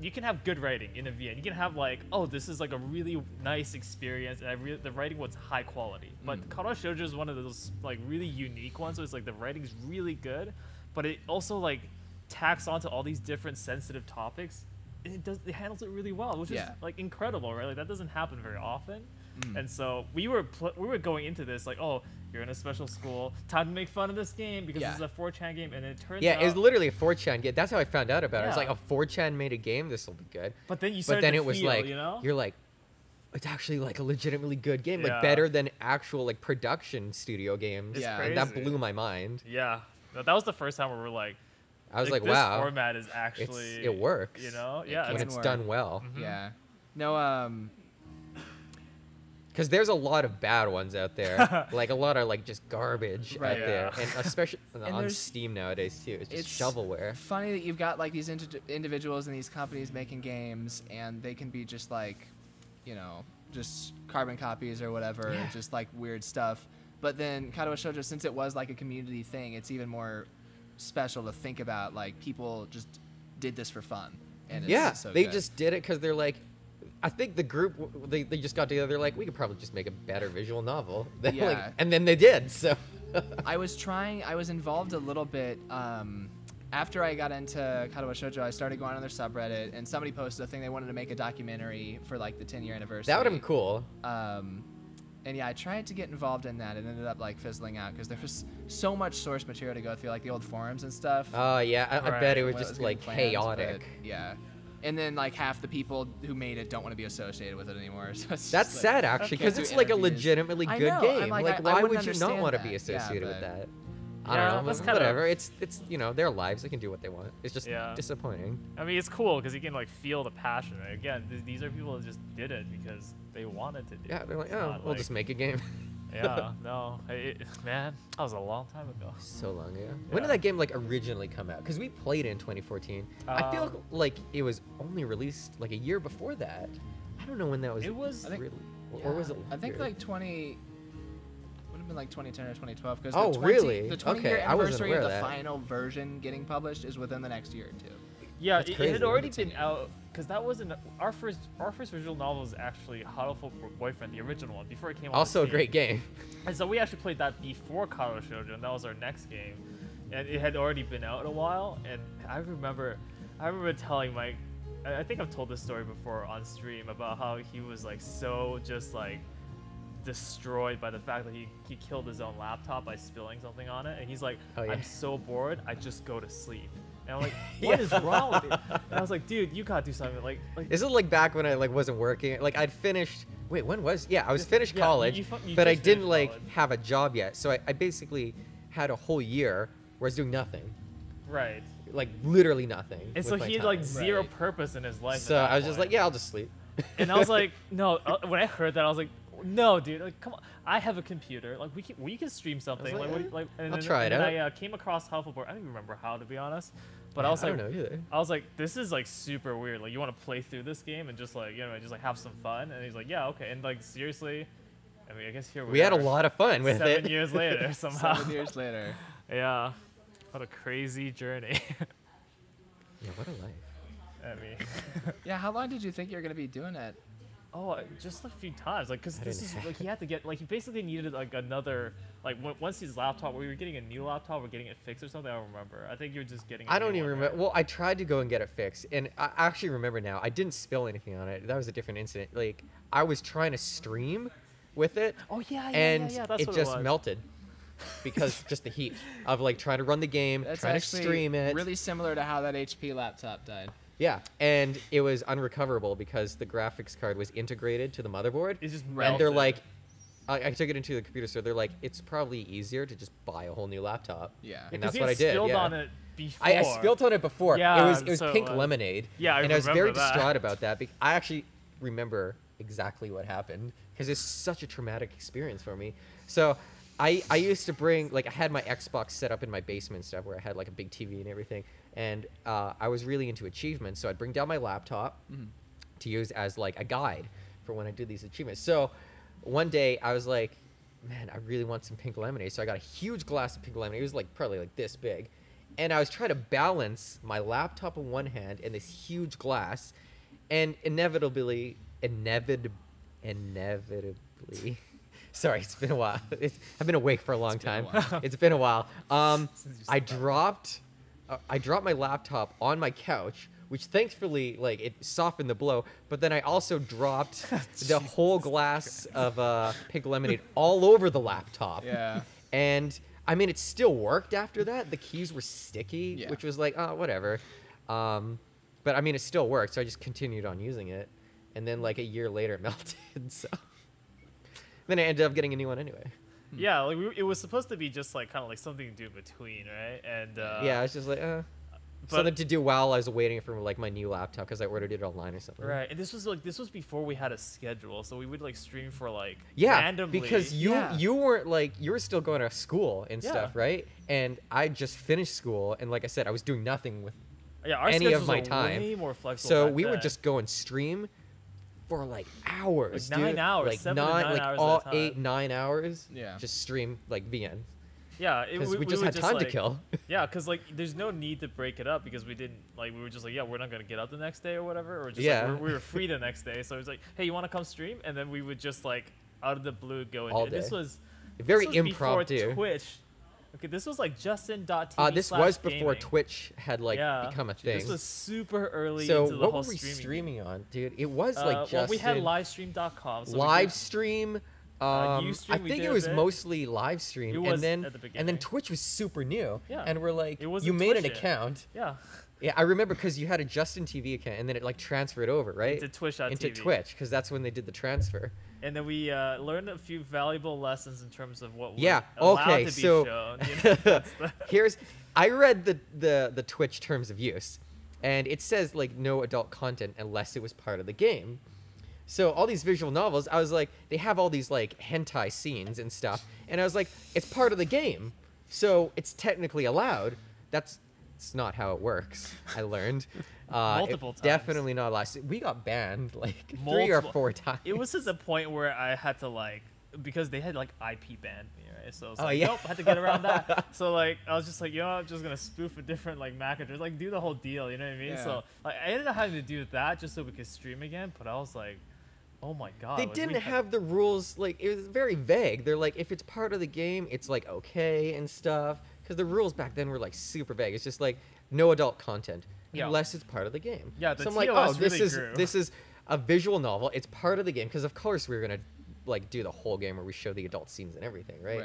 you can have good writing in a VN. You can have like, oh, this is like a really nice experience, and I re- the writing was high quality. But Mm. Katawa Shoujo is one of those like really unique ones. So it's like the writing's really good, but it also like tacks onto all these different sensitive topics. And it does it handles it really well, which Yeah. is like incredible, right? Like that doesn't happen very often. Mm. And so we were pl- we were going into this like, oh, you're in a special school, time to make fun of this game because Yeah. this is a 4chan game, and it turns yeah, out it was literally a 4chan game. That's how I found out about it. It's Yeah. like a 4chan made a game. This will be good. But then you But then to it was like you know? you're like, it's actually like a legitimately good game, Yeah. like better than actual like production studio games. It's And that blew my mind. Yeah, No, that was the first time where we're like, I was like, this wow, format is it's- actually it works. You know, yeah, can when it's work. done well. Mhm. Yeah. No, um, Because there's a lot of bad ones out there. like a lot are like just garbage Right. out there, and especially And on Steam nowadays too. It's just it's shovelware. funny that you've got like these indi- individuals and these companies making games, and they can be just like, you know, just carbon copies or whatever, Yeah. just like weird stuff. But then Katawa Shoujo, since it was like a community thing, it's even more special to think about. Like people just did this for fun, and it's yeah, so they good. just did it because they're like, I think the group they, they just got together. They're like, we could probably just make a better visual novel. They're like- Yeah. and then they did. So I was trying. I was involved a little bit. Um, after I got into Katawa Shoujo, I started going on their subreddit, and somebody posted a thing they wanted to make a documentary for like the 10 year anniversary. that would have been cool. Um, and yeah, I tried to get involved in that. It ended up like fizzling out because there was so much source material to go through, like the old forums and stuff. Oh, yeah, I- I bet it was just, like, planned, chaotic. yeah. And then like half the people who made it don't want to be associated with it anymore. So it's That's just, like, sad actually, because it's do like a legitimately good know, I'm game. like, Like, I- I why wouldn't would you not want to that. be Yeah, associated with but- that? Yeah, I don't know, that's but kinda- whatever. It's it's you know their lives. They can do what they want. It's just Yeah. disappointing. I mean, it's cool because you can like feel the passion. Right? Again, th- these are people that just did it because they wanted to do. Yeah, it. they're like, It's oh, we'll just make a game. Yeah, no, it, man, that was a long time ago. So long ago. When did that game like originally come out? Because we played it in 2014. I Um, feel like it was only released like a year before that. I don't know when that was. It was- I think- really, or was it? I think like 20 would have been like 2010 or 2012 because Oh, the 20, really? the 20 Okay, year anniversary aware of of the that. final version getting published is within the next year or two. Yeah, it, it had already been out because that wasn't our first. Our first visual novel was actually Hatoful Boyfriend, the original one, before it came out. Also a great game. And so we actually played that before Katawa Shoujo, and that was our next game. And it had already been out a while, and I remember, I remember telling Mike, I I think I've told this story before on stream about how he was like so just like destroyed by the fact that he, he killed his own laptop by spilling something on it, and he's like, Oh, yeah. I'm so bored, I just go to sleep. And I'm like, what is wrong with you? And I was like, dude, you gotta do something. Like, like This is like back when I like wasn't working. Like I'd finished. Wait, when was? Yeah, I was Just- finished yeah, you- college, you you but I didn't finished like college. have a job yet. So I, I basically had a whole year where I was doing nothing. right. Like literally nothing. And so he had like time. zero purpose in his life. So I was just like, yeah, I'll just sleep. and I was like, no. Uh, when I heard that, I was like, no, dude. Like, come on. I have a computer. Like, we can we can stream something. like, Like, what, do you- like, and I'll then, try it then out. I uh, came across Hatoful. I don't even remember how, to be honest. But Yeah, I was I like, don't know either. I was like, this is like super weird. Like, you want to play through this game and just like, you know, just like have some fun. And he's like, yeah, okay. And like, seriously, I mean, I guess here we, We had a lot of fun with seven it. years later somehow. Seven years later. yeah. What a crazy journey. Yeah, what a life. I mean. Yeah, how long did you think you were gonna be doing it? Oh, just a few times, like, cause this is like he had to get like he basically needed like another like w- once his laptop we were getting a new laptop or getting it fixed or something. I don't remember. I think you're just getting. I I don't even remember. Well, I tried to go and get it fixed, and I actually remember now. I didn't spill anything on it. That was a different incident. Like I was trying to stream with it. Oh, yeah, yeah, yeah, and yeah, that's it what it just was. melted because just the heat of like trying to run the game, That's trying to stream it. really similar to how that HP laptop died. Yeah, and it was unrecoverable because the graphics card was integrated to the motherboard. It just and they're like, I, I took it into the computer store. They're like, it's probably easier to just buy a whole new laptop. Yeah. and that's what I did. spilled yeah. on it I, I spilled on it before. Yeah, it was it was so it pink was. lemonade. Yeah, I and I was very that. distraught about that. Because I actually remember exactly what happened because it's such a traumatic experience for me. So. I, I used to bring like I had my Xbox set up in my basement and stuff where I had like a big TV and everything, and uh, I was really into achievements. So I'd bring down my laptop Mhm. to use as like a guide for when I did these achievements. So one day I was like, man, I really want some pink lemonade. So I got a huge glass of pink lemonade. It was like probably like this big. And I was trying to balance my laptop in one hand and this huge glass. And inevitably, inevitably, inevitably, sorry, it's been a while. It's, I've been awake for a long time. it's been a while. Um, I dropped, uh, I dropped my laptop on my couch, which thankfully like it softened the blow. But then I also dropped the whole glass of uh, pink lemonade all over the laptop. Yeah. And I mean, it still worked after that. The keys were sticky, Yeah. which was like, oh, whatever. Um, but I mean, it still worked, so I just continued on using it. And then like a year later, it melted. So then I ended up getting a new one anyway. Yeah, like we, it was supposed to be just like kind of like something to do in between, right? And uh, yeah, I was just like, uh, something to do while I was waiting for like my new laptop because I ordered it online or something. Right, and this was like this was before we had a schedule, so we would like stream for like Yeah, randomly. because you you weren't like you were still going to school and Yeah. stuff, right? And I just finished school, and like I said, I was doing nothing with Yeah, our any of my time. way more flexible so we would just go and stream for like hours. Like nine dude. hours, like seven to nine, nine like hours all time. eight, nine hours. Yeah. Just stream like VN. Yeah, it, 'Cause we, we just would had time to kill. Yeah, because like there's no need to break it up because we didn't like we were just like yeah we're not gonna get up the next day or whatever or just Yeah. like, we're, we were free the next day so it was like hey you want to come stream and then we would just like out of the blue go and All do it. this day. was Very this was before impromptu. Twitch. Okay, this was like Justin.tv. Uh, this was before gaming. Twitch had like Yeah. become a thing. This was super early So into the what whole were we streaming. streaming on, dude? It was Uh, like well, we had livestream.com. So we live did- stream. Uh, Um, Ustream I think it was bit. mostly live stream, It and then at the and then Twitch was super new. Yeah. and we're like, It you made an Twitch yet. account. Yeah. Yeah, I remember because you had a Justin TV account, and then it like transferred over, right? Into Twitch.tv. Into Twitch, because that's when they did the transfer. And then we uh, learned a few valuable lessons in terms of what Yeah. allowed Okay. to be so shown. You know, here's I read the, the the Twitch terms of use, and it says like no adult content unless it was part of the game. So all these visual novels, I was like, they have all these like hentai scenes and stuff, and I was like, it's part of the game, so it's technically allowed. That's it's not how it works. I learned. Uh, Multiple times. Definitely not last. We got banned like three or four times. It was to the point where I had to like because they had like IP banned me, right? So I was Oh, like, yeah. nope, I had to get around that. so like I was just like, you know, I'm just gonna spoof a different like MAC address, like do the whole deal, you know what I mean? Yeah. So like I ended up having to do that just so we could stream again, but I was like, oh my god. they didn't have the rules like it was very vague they're like if it's part of the game it's like okay and stuff because the rules back then were like super vague it's just like no adult content Yeah. unless it's part of the game Yeah, the so i'm like TOS oh this really is grew. this is a visual novel it's part of the game because of course we are gonna like do the whole game where we show the adult scenes and everything right,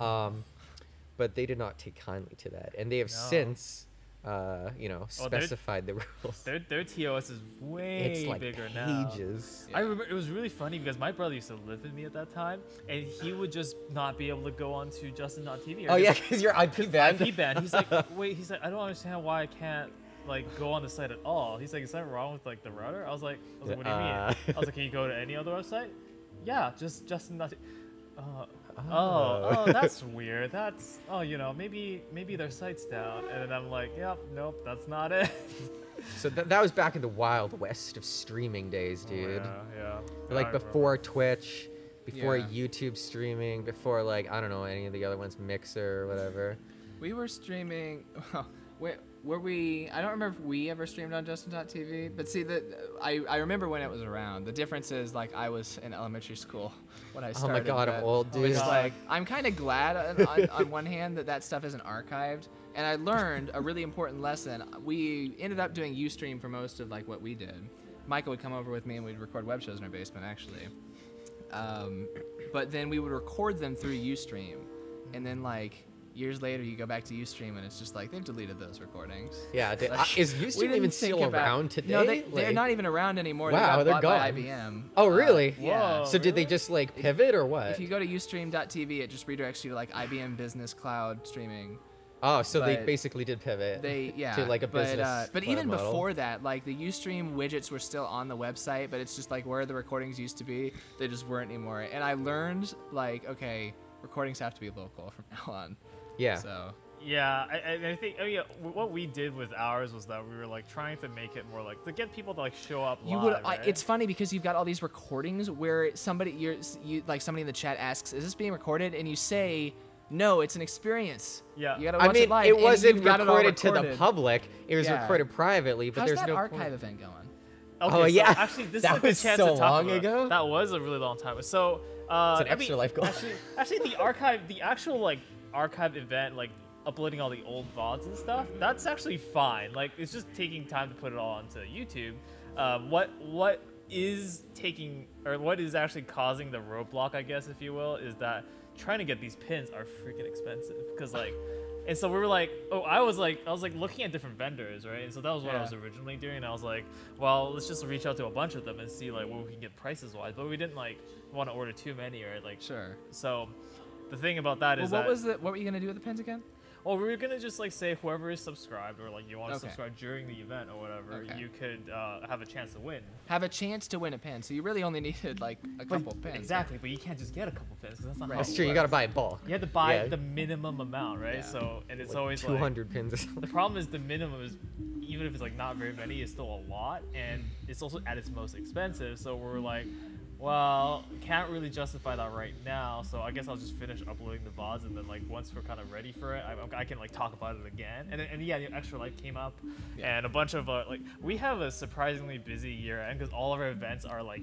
Right. um but they did not take kindly to that and they have No. since uh you know Oh, they're- specified the rules Their their TOS is way It's, like, bigger now. pages. I remember it was really funny because my brother used to live with me at that time, and he would just not be able to go on to Justin.tv. or Oh, yeah, 'cause you're IP banned. IP banned. He's like, wait. He's like, I don't understand why I can't like go on the site at all. He's like, is something wrong with like the router? I was like, I was like, what do you mean? Uh. I was like, can you go to any other website? Yeah, just Justin.tv. Uh, Oh. oh, oh, that's weird. That's oh, you know, maybe maybe their site's down, and then I'm like, yep, nope, that's not it. So th- that was back in the wild west of streaming days, dude. Oh, yeah, yeah. Like I remember. before Twitch, before Yeah. YouTube streaming, before like I don't know any of the other ones, Mixer or whatever. We were streaming. Where, were we? I don't remember if we ever streamed on Justin.tv. But see, that I, I remember when it was around. The difference is like I was in elementary school when I started Oh my. God, I'm old, dude. like I'm kind of glad on, on, on one hand that that stuff isn't archived, and I learned a really important lesson. We ended up doing UStream for most of like what we did. Michael would come over with me and we'd record web shows in our basement actually. Um, but then we would record them through UStream, and then like years later you go back to UStream and it's just like they've deleted those recordings. Yeah, they- Like, uh, is Ustream even think still about- around No, today? they, they're Like- not even around anymore. Wow, they they're got by gone. IBM. Oh, Uh, really? yeah. So did they just like pivot or what? If you go to Ustream.tv, it just redirects you to like IBM Business Cloud streaming. Oh, so they basically did pivot. They yeah. to like a but, business. Uh, but even model. before that, like the UStream widgets were still on the website, but it's just like where the recordings used to be, they just weren't anymore. And I learned like okay, recordings have to be local from now on. Yeah. So Yeah, I, I- I think. I mean, what we did with ours was that we were like trying to make it more like to get people to like show up You live. would. I, it's funny because you've got all these recordings where somebody, you're, you like somebody in the chat asks, "Is this being recorded?" And you say, "No, it's an experience." Yeah. You gotta watch I mean, it live. it wasn't you've got it recorded to the public. It was Yeah. recorded privately, but How's there's that no archive point. event going? Okay, Oh, so yeah. Actually, this That is a good was chance so to talk long about ago. That was a really long time. So, uh, It's an I extra mean, life goal. Actually, actually, the archive, the actual like archive event, like uploading all the old vods and stuff, that's actually fine. Like, it's just taking time to put it all onto YouTube. Um, what what is taking or what is actually causing the roadblock, I guess, if you will, is that trying to get these pins are freaking expensive because like. And so we were like, oh, I was like, I was like looking at different vendors, right? And so that was what I was originally doing. And I was like, well, let's just reach out to a bunch of them and see like what we can get prices wise. But we didn't like want to order too many, right? Like, sure. So the thing about that Well, is what that was the? What were you gonna do with the pins again? well, we were gonna just like say whoever is subscribed or like you want to Okay. subscribe during the event or whatever, Okay. you could uh, have a chance to win. Have a chance to win a pin. So you really only needed like a But- couple pins. Exactly, but you can't just get a couple pins 'cause that's not how That's it true. You gotta buy in bulk. You have to buy Yeah. the minimum amount, right? Yeah. So and it's Like always 200 like, pins or something. The problem is the minimum is even if it's like not very many, it's still a lot, and it's also at its most expensive. So we're like, well, can't really justify that right now. So I guess I'll just finish uploading the VODs, and then like once we're kind of ready for it, I, I can like talk about it again. And and yeah, the extra life came up, and a bunch of uh, like we have a surprisingly busy year end because all of our events are like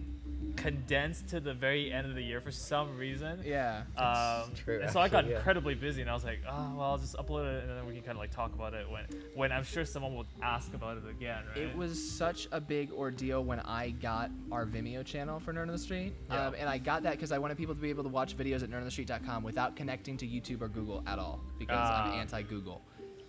condensed to the very end of the year for some reason. Yeah, Um, true, and so I got actually, yeah. incredibly busy, and I was like, oh well, I'll just upload it, and then we can kind of like talk about it when when I'm sure someone will ask about it again, right? It was such a big ordeal when I got our Vimeo channel for Nerd on the Street. Yeah. Um, and I got that because I wanted people to be able to watch videos at nerdonthestreet.com without connecting to YouTube or Google at all because Ah. I'm anti Google.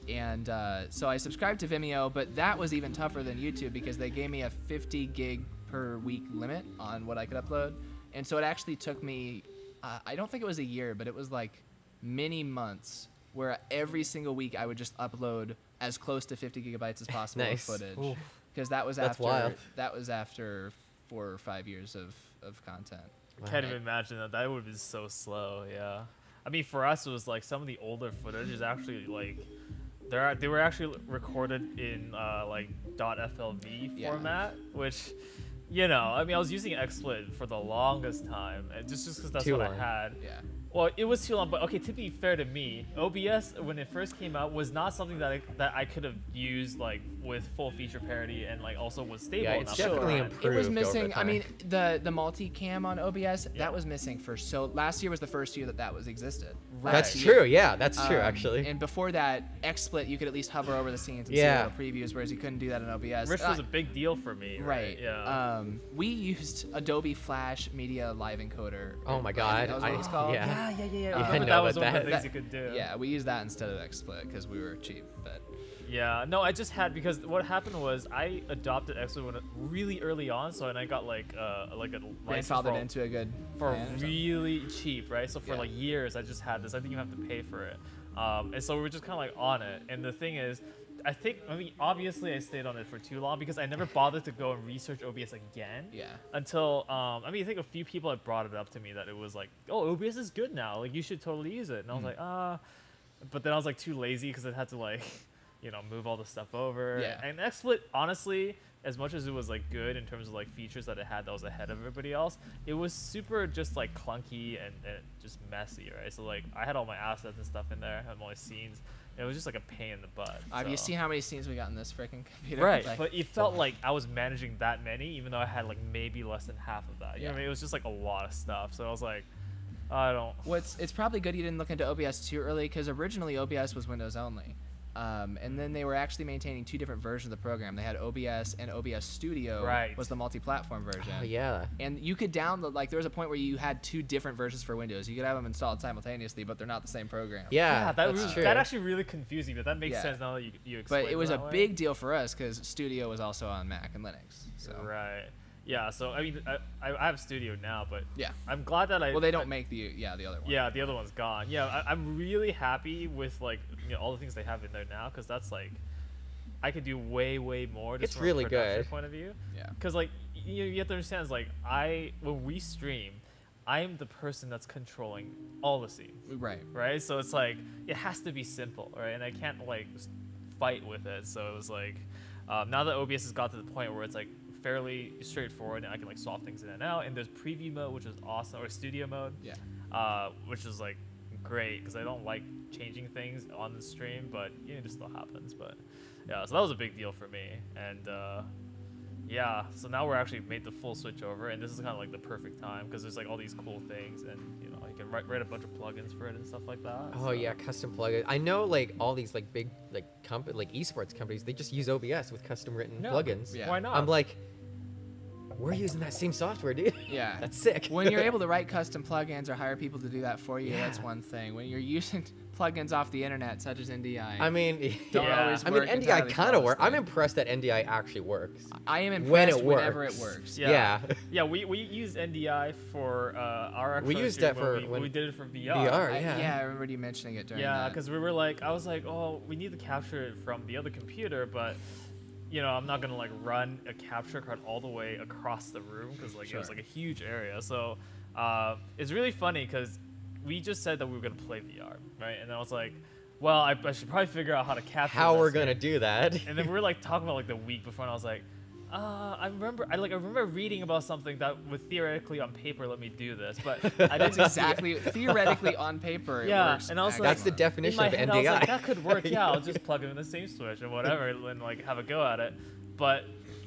And uh, so I subscribed to Vimeo, but that was even tougher than YouTube because they gave me a 50 gig per week limit on what I could upload. And so it actually took me, uh, I don't think it was a year, but it was like many months where every single week I would just upload as close to 50 gigabytes as possible Nice. of footage. Because that was That's after wild. that was after four or five years of, of content. I Can't even imagine that. That would have been so slow. Yeah. I mean, for us, it was like some of the older footage is actually like, they're they were actually recorded in uh, like .flv Yeah. format, which, you know, I mean, I was using XSplit for the longest time, and just just because that's Too what long. I had. Yeah. Well, it was too long, but okay. To be fair to me, OBS when it first came out was not something that I, that I could have used like with full feature parity and like also was stable Yeah, enough. it's to definitely run. improved. It was over missing. I mean, the the multi-cam on OBS that was missing for so. Last year was the first year that that was existed. Right. That's year. true, yeah, that's true, Um, actually. And before that, XSplit you could at least hover over the scenes and Yeah. see little previews, whereas you couldn't do that in OBS. Which Uh, was a big deal for me. Right. Yeah. Um, we used Adobe Flash Media Live Encoder. Oh my I God, That was what I- it was called. yeah. Yeah, yeah, yeah, yeah. I remember that was one of the things you could do. Yeah, we used that instead of XSplit because we were cheap. But Yeah, no, I just had because what happened was I adopted XSplit when really early on, so and I got like uh like a grandfathered for, into a good for plan or something. really cheap, right? So for Yeah. like years, I just had this. I think you have to pay for it, um, and so we were just kind of like on it. And the thing is, I think I mean obviously I stayed on it for too long because I never bothered to go and research OBS again. Yeah. Until um, I mean I think a few people had brought it up to me that it was like, oh OBS is good now, like you should totally use it, and I was Mm. like ah, but then I was like too lazy because I had to like, you know, move all the stuff over. Yeah. And XSplit, honestly, as much as it was like good in terms of like features that it had that was ahead of everybody else, it was super just like clunky and, and just messy, right? So like I had all my assets and stuff in there, and all my scenes. It was just like a pain in the butt. have you so- seen how many scenes we got in this freaking computer? Right, Like- but it felt like I was managing that many, even though I had like maybe less than half of that. You know what I Yeah. mean? It was just like a lot of stuff. So I was like, I don't. What's it's probably good you didn't look into OBS too early because originally OBS was Windows only, um, and then they were actually maintaining two different versions of the program. They had OBS and OBS Studio Right. was the multi-platform version. Oh, yeah. And you could download like there was a point where you had two different versions for Windows. You could have them installed simultaneously, but they're not the same program. Yeah, that, that's really- true. that actually really confused me, but that makes Yeah. sense now that you you But it was a way. big deal for us because Studio was also on Mac and Linux. So Right. Yeah. So I mean, I, I I have Studio now, but Yeah. I'm glad that I. well, they don't I- make the yeah the other one. Yeah, the other one's gone. Yeah, I, I'm really happy with like you know all the things they have in there now because that's like I could do way way more. Just It's from really a production good. point of view. Yeah. Because like you you have to understand is like I when we stream, I am the person that's controlling all the scenes. Right. Right. So it's like it has to be simple, right? And I can't like fight with it. So it was like um, now that OBS has got to the point where it's like fairly straightforward and I can like swap things in and out. And there's preview mode, which is awesome, or studio mode. Yeah. Uh, which is like great because I don't like changing things on the stream, but you know, it just still happens. But yeah, so that was a big deal for me. And uh, yeah, so now we're actually made the full switch over, and this is kind of like the perfect time because there's like all these cool things, and you know write, write a bunch of plugins for it and stuff like that. Oh so- yeah, custom plugins. I know like all these like big like comp like esports companies, they just use OBS with custom written Yeah, plugins. Yeah. why not? I'm like, we're using that same software, dude. Yeah. That's sick. when you're able to write custom plugins or hire people to do that for you, that's one thing. When you're using plugins off the internet, such as NDI, I mean, don't Yeah. always I mean, NDI kind of works. I'm impressed that NDI actually works. I am impressed when impressed it whenever works. it works. Yeah. Yeah. Yeah, we, we used NDI for uh, our We used stream that when for we, when- we did it for VR. VR, I, yeah. yeah, I remember you mentioning it during Yeah, because we were like, I was like, oh, we need to capture it from the other computer, but you know, I'm not gonna like run a capture card all the way across the room because like it was like a huge area. So uh, it's really funny because we just said that we were gonna play VR, right? And I was like, well, I, I should probably figure out how to capture. How this we're here." gonna do that. And then we were like talking about like the week before, and I was like, uh, I remember, I like, I remember reading about something that would theoretically on paper let me do this, but I That's didn't exactly theoretically on paper. It yeah, works and I was like, That's the definition of head, I was like, NDI. that could work. Yeah, I'll just plug it in the same switch and whatever, and like have a go at it. But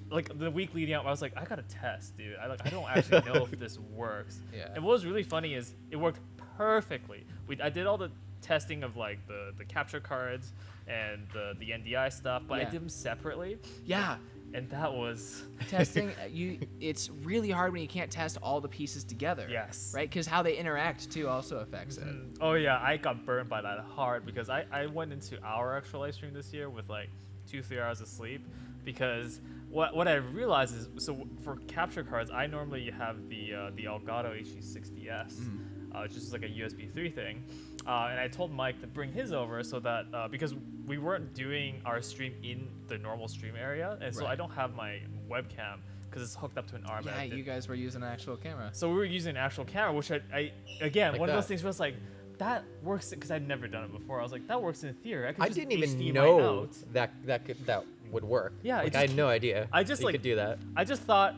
like the week leading up, I was like, I gotta test, dude. I like, I don't actually know if this works. Yeah. And what was really funny is it worked perfectly. We I did all the testing of like the the capture cards and the the NDI stuff, but I did them separately. Yeah. And that was testing uh, you it's really hard when you can't test all the pieces together Yes. right because how they interact too also affects it Oh yeah, I got burned by that hard because I, I went into our actual live stream this year with like two three hours of sleep because what what I realized is so for capture cards I normally have the uh, the Elgato HD60s, uh, which is like a USB 3 thing, uh, and I told Mike to bring his over so that uh, because we weren't doing our stream in the normal stream area, and so Right. I don't have my webcam because it's hooked up to an arm. yeah you guys were using an actual camera so we were using an actual camera, which I, I again, Like one of those things where it's like, that works because I'd never done it before. I was like, that works in theory. I, could I just didn't even HDMI know out. that that could that would work. Yeah, like, just I had no idea. I just like could do that. I just thought,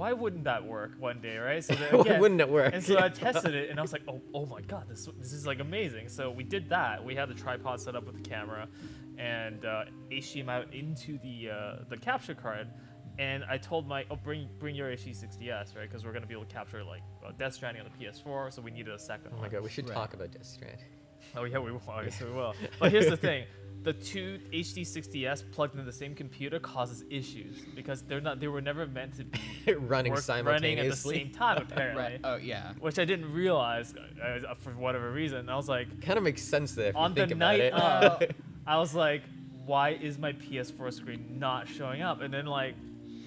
why wouldn't that work one day, right? So Why again- wouldn't it work? And so I tested it, and I was like, oh, oh my god, this this is like amazing. So we did that. We had the tripod set up with the camera, and uh, HDMI out into the uh, the capture card. And I told Mike, oh, bring bring your HD60s, right? Because we're gonna be able to capture like uh, Death Stranding on the PS4, so we needed a second Oh my one. god, we should talk about Death Stranding. Oh yeah, we will. Guess we will. But here's the thing: the two HD60s plugged into the same computer causes issues because they're not. They were never meant to be Running work- running at the same time, apparently. Right. Oh, yeah. Which I didn't realize uh, for whatever reason. I was like, Kind of makes sense there if on you think the about night it. of, I was like, why is my PS4 screen not showing up? And then like,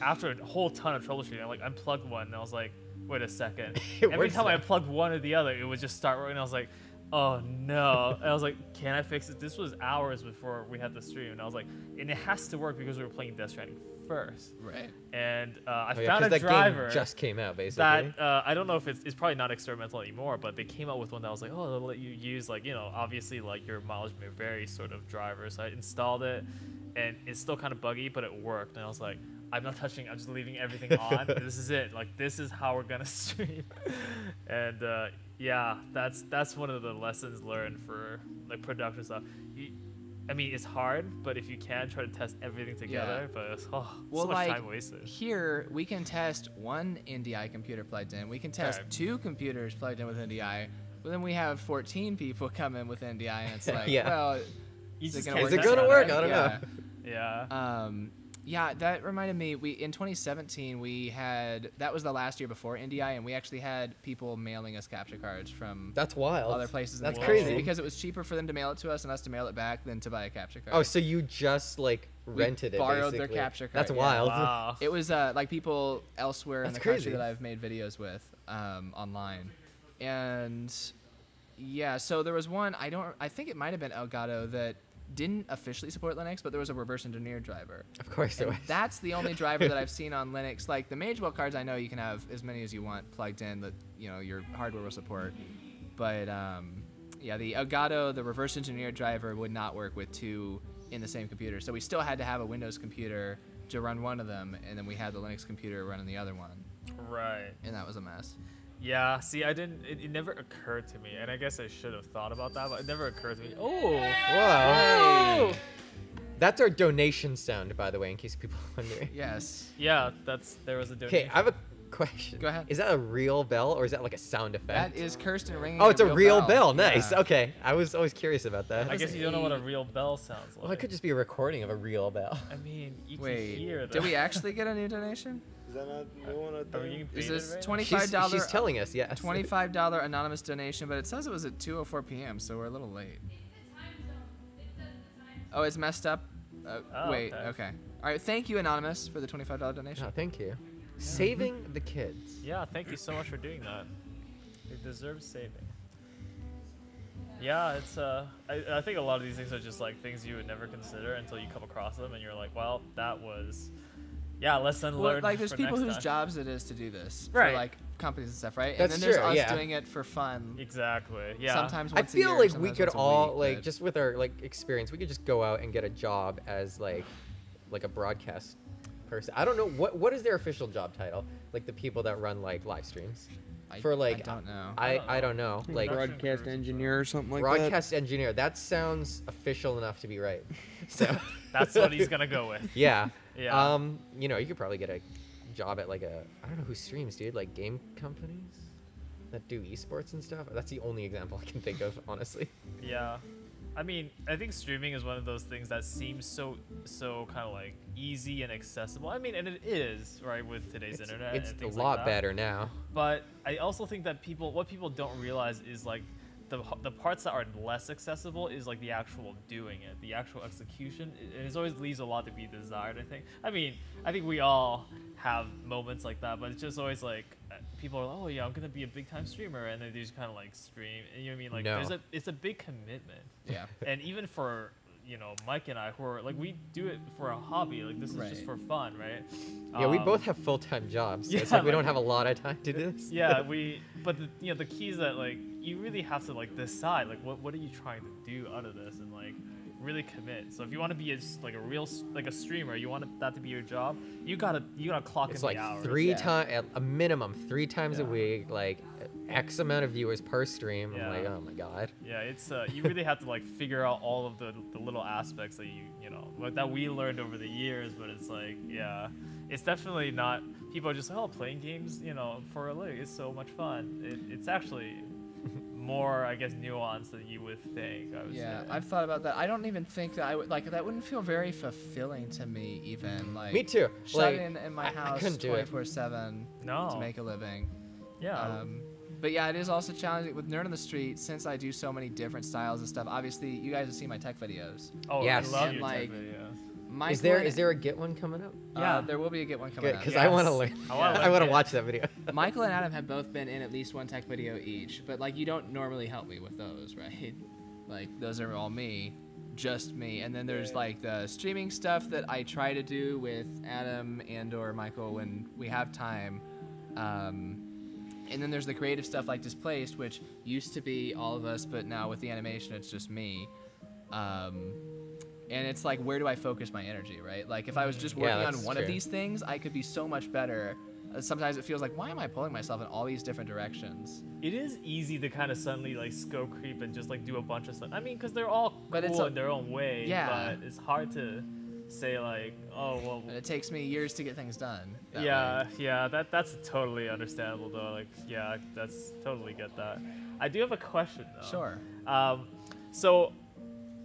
after a whole ton of troubleshooting, I like unplugged one and I was like, wait a second. Every works time I now. plugged one or the other, it would just start working. I was like, oh no. And I was like, can I fix it? This was hours before we had the stream, and I was like, and it has to work because we were playing Death Stranding first. Right. And uh, I Oh, yeah, found 'cause a that game driver just came out, That basically. uh, I don't know if it's, it's probably not experimental anymore, but they came out with one that was like, oh, they'll let you use like you know, obviously like your mileage may vary sort of driver. So I installed it, and it's still kind of buggy, but it worked. And I was like, I'm not touching. I'm just leaving everything on. this is it. Like this is how we're gonna stream. and uh, yeah, that's that's one of the lessons learned for like production stuff. You, I mean, it's hard, but if you can try to test everything together, but it's, oh, well so much like time wasted. here we can test one NDI computer plugged in we can test Right. two computers plugged in with NDI but then we have 14 people come in with NDI and it's like Yeah. well You is it gonna work Is it this gonna work? right? I don't know. yeah. Yeah. Um, yeah, that reminded me. We in 2017 we had that was the last year before NDI, and we actually had people mailing us capture cards from That's wild. other places. in That's the crazy. because it was cheaper for them to mail it to us and us to mail it back than to buy a capture card. Oh, so you just like We rented it? borrowed their capture card. That's yeah. wild. It was uh, like people elsewhere in That's the country that I've made videos with um, online, and yeah. So there was one I don't. I think it might have been Elgato that didn't officially support Linux, but there was a reverse engineered driver. Of course there And was. That's the only driver that I've seen on Linux. Like the Magewell cards, I know you can have as many as you want plugged in. That you know your hardware will support, but um, yeah, the Elgato, the reverse engineered driver would not work with two in the same computer. So we still had to have a Windows computer to run one of them, and then we had the Linux computer running the other one. Right. And that was a mess. Yeah, see, I didn't. It, it never occurred to me, and I guess I should have thought about that, but it never occurred to me. Oh, Whoa. That's our donation sound, by the way, in case people are wondering. Yes. Yeah, that's there was a donation. Okay. I have a question. Go ahead. Is that a real bell or is that like a sound effect? That is Kirsten ringing. Oh, it's a real bell. bell. Nice. Yeah. Okay, I was always curious about that. I guess you don't know what a real bell sounds like. Well, it could just be a recording of a real bell. I mean, you Wait, can hear did we actually get a new donation? Is that not new one? Are we Is this twenty-five dollar? She's- she's telling us, yes. Twenty-five dollar anonymous donation, but it says it was at two o four p.m., so we're a little late. Oh, it's messed up. Uh, Oh, wait, okay. okay. All right, thank you, anonymous, for the twenty-five dollar donation. Oh, thank you. Saving the kids. Yeah, thank you so much for doing that. They deserve saving. Yeah, it's uh, I, I think a lot of these things are just like things you would never consider until you come across them, and you're like, well, that was, yeah, lesson Well, learned. like, there's for people next whose time. jobs it is to do this. Right. For, like companies and stuff, right? That's and then there's true, us yeah. doing it for fun. Exactly. Yeah. Sometimes I once a year, feel like we could all week, like but- just with our like experience, we could just go out and get a job as like like a broadcast person. I don't know what what is their official job title? Like the people that run like live streams. I- For I don't know. I, I don't know. Like broadcast engineer or something like that. broadcast engineer. That sounds official enough to be right. So That's what he's gonna go with. Yeah. Yeah. Um, you know, you could probably get a job at like a I don't know who streams, dude. Like game companies that do esports and stuff. That's the only example I can think of, honestly. Yeah. I mean, I think streaming is one of those things that seems so so kind of like easy and accessible. I mean, and it is, right, with today's It's- internet. it's a lot like better now. But I also think that people, what people don't realize is like the the parts that are less accessible is like the actual doing it, the actual execution. It, it always leaves a lot to be desired. I think. I mean, I think we all have moments like that, but it's just always like uh, people are like, oh yeah, I'm gonna be a big time streamer, and then they just kind of like stream. And you know what I mean? Like No. there's a it's a big commitment. Yeah. And even for you know Mike and I, who are like we do it for a hobby. Like this is just for fun, right? Yeah, we Um, both have full time jobs. So it's yeah, like we don't have a lot of time to do this. yeah, we. But the, you know, the key is that like you really have to like decide like what what are you trying to do out of this and like really commit. So if you want to be a, s- like a real like a streamer, you want that to be your job. You gotta you gotta clock It's in like the hours. three times, a minimum three times a week, like X amount of viewers per stream. I'm like, oh my god. Yeah, it's uh, you really have to like figure out all of the, the little aspects that you you know like that we learned over the years. But it's like yeah, it's definitely not. People are just like, oh, playing games, you know, for a living is so much fun. It, it's actually more, I guess, nuanced than you would think. I would Yeah, say. I've thought about that. I don't even think that I would like that. Wouldn't feel very fulfilling to me, even like. Me too. Shut Like, in in my I- I house couldn't do it. 24 seven No. to make a living. Yeah. Um, but yeah, it is also challenging with Nerd on the Street since I do so many different styles and stuff. Obviously, you guys have seen my tech videos. Oh, I Yes. love And, your tech like, videos. Michael is there and- is there a get one coming up? Yeah, there will be a get one coming Good, up. because I want to learn. I wanna I want to learn watch that video. Michael and Adam have both been in at least one tech video each, but like you don't normally help me with those, right? Like those are all me, just me. And then there's like the streaming stuff that I try to do with Adam and or Michael when we have time. Um, and then there's the creative stuff like Displaced, which used to be all of us, but now with the animation, it's just me. Um, and it's like, where do I focus my energy, right? Like, if I was just Yeah, working on one true. of these things, I could be so much better. Uh, sometimes it feels like, why am I pulling myself in all these different directions? It is easy to kind of suddenly like scope creep and just like do a bunch of stuff. I mean, because they're all But cool it's a- in their own way. Yeah. But it's hard to say like, oh well. And it takes me years to get things done. that way. Yeah, yeah, that that's totally understandable though. Like, yeah, that's totally get that. I do have a question though. Sure. Um, so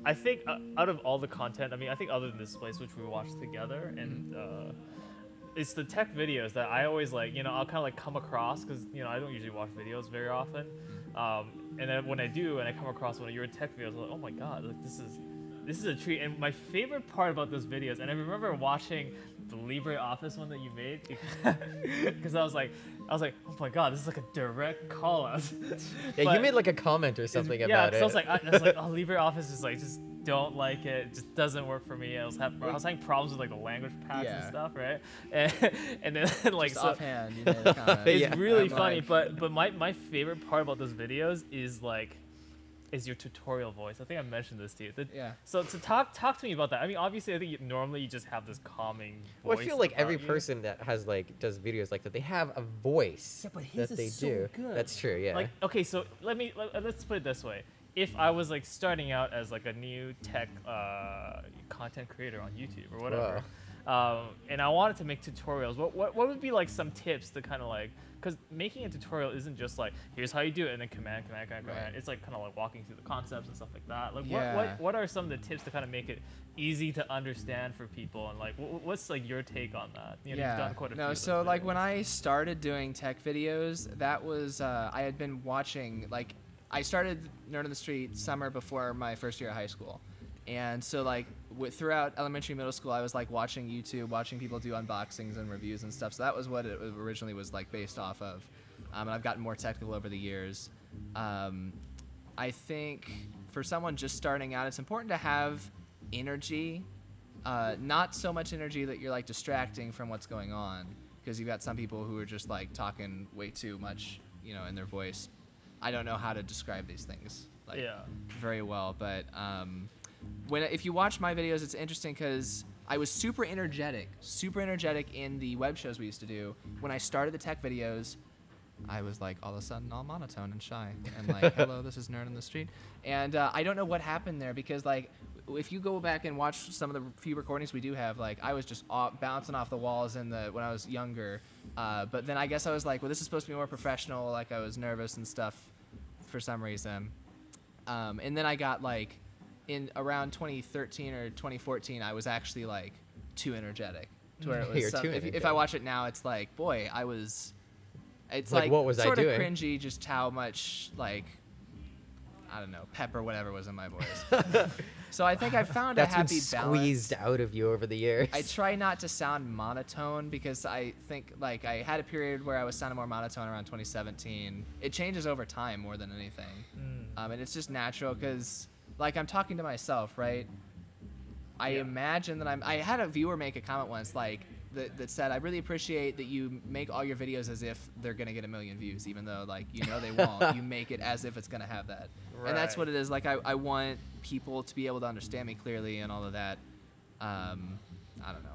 I think uh, out of all the content, I mean, I think other than Displaced, which we watched together, and uh, it's the tech videos that I always like. You know, I'll kind of like come across because you know I don't usually watch videos very often, um, and then when I do, and I come across one of your tech videos, I'm like, oh my god, like this is this is a treat. And my favorite part about those videos, and I remember watching the LibreOffice one that you made because I was like, I was like, oh my god, this is like a direct call out. Yeah, But- you made like a comment or something yeah, about 'cause it. I was like, I, I was like, oh, LibreOffice is like just don't like it. It just doesn't work for me. I was having, I was having problems with like the language packs and stuff, right? And, and then like Just so, offhand, you made a comment. it's Yeah. really I'm funny. like- but but my my favorite part about those videos is like is your tutorial voice. I think I mentioned this to you. The- Yeah. So to talk talk to me about that. I mean, obviously, I think you, normally you just have this calming. Well, I feel like every you. person that has like does videos like that, they have a voice Yeah, but his that is they so do. good. That's true. Yeah. Like, okay, so let me let, let's put it this way: if I was like starting out as like a new tech uh, content creator on YouTube or whatever, um, and I wanted to make tutorials, what what, what would be like some tips to kind of like because making a tutorial isn't just like here's how you do it and then command command command command. Right. It's like kind of like walking through the concepts and stuff like that. Like Yeah. what, what what are some of the tips to kind of make it easy to understand for people and like wh- what's like your take on that? You know, yeah. you've done quite a no, so like videos. when I started doing tech videos, that was uh, I had been watching like I started Nerd on the Street summer before my first year of high school, and so like with, throughout elementary, middle school, I was like watching YouTube, watching people do unboxings and reviews and stuff. So that was what it originally was like based off of, um, and I've gotten more technical over the years. Um, I think for someone just starting out, it's important to have energy, uh, not so much energy that you're like distracting from what's going on. because you've got some people who are just like talking way too much, you know, in their voice. I don't know how to describe these things like Yeah. very well, but um, when if you watch my videos, it's interesting because I was super energetic, super energetic in the web shows we used to do. When I started the tech videos, I was like all of a sudden all monotone and shy and like, hello, this is Nerd on the Street. And uh, I don't know what happened there because like if you go back and watch some of the few recordings we do have, like I was just off, bouncing off the walls in the when I was younger. Uh, but then I guess I was like, well, this is supposed to be more professional. Like I was nervous and stuff for some reason. Um, and then I got like in around 2013 or 2014, I was actually like too energetic. To where it was some- if, if I watch it now, it's like, boy, I was. It's Like, like, what was I sort of doing? cringy, just how much like I don't know, pep or whatever was in my voice. so I think I found That's a happy been squeezed out of you over the years. I try not to sound monotone because I think like I had a period where I was sounding more monotone around 2017. It changes over time more than anything, Mm. um, and it's just natural because like I'm talking to myself, right? I imagine that I'm. I had a viewer make a comment once like that, that said, "I really appreciate that you make all your videos as if they're gonna get a million views, even though like you know they won't. you make it as if it's gonna have that, and that's what it is. Like I, I want people to be able to understand me clearly and all of that. Um, I don't know.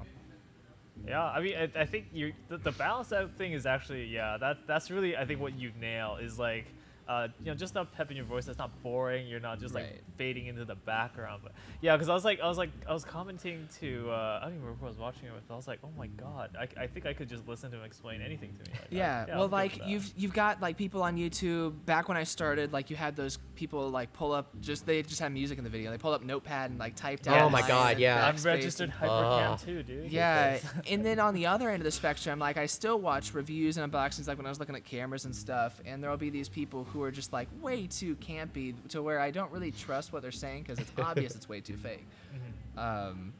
Yeah, I mean, I, I think you the, the balance out thing is actually yeah that that's really I think what you nail is like uh you know just not pep in your voice that's not boring you're not just like Right. fading into the background but yeah because I was like I was like I was commenting to uh, I don't even remember who I was watching it with I was like oh my god I, I think I could just listen to him explain anything to me like that. Yeah, well, like you've you've got like people on YouTube. Back when I started, like you had those people like pull up just they just had music in the video. They pulled up Notepad and like typed out. Oh my God, yeah. I'm registered hypercam Oh. too, dude. Yeah, and then on the other end of the spectrum, like I still watch reviews and unboxings, like when I was looking at cameras and stuff, and there'll be these people who are just like way too campy to where I don't really trust what they're saying because it's obvious it's way too fake. Um,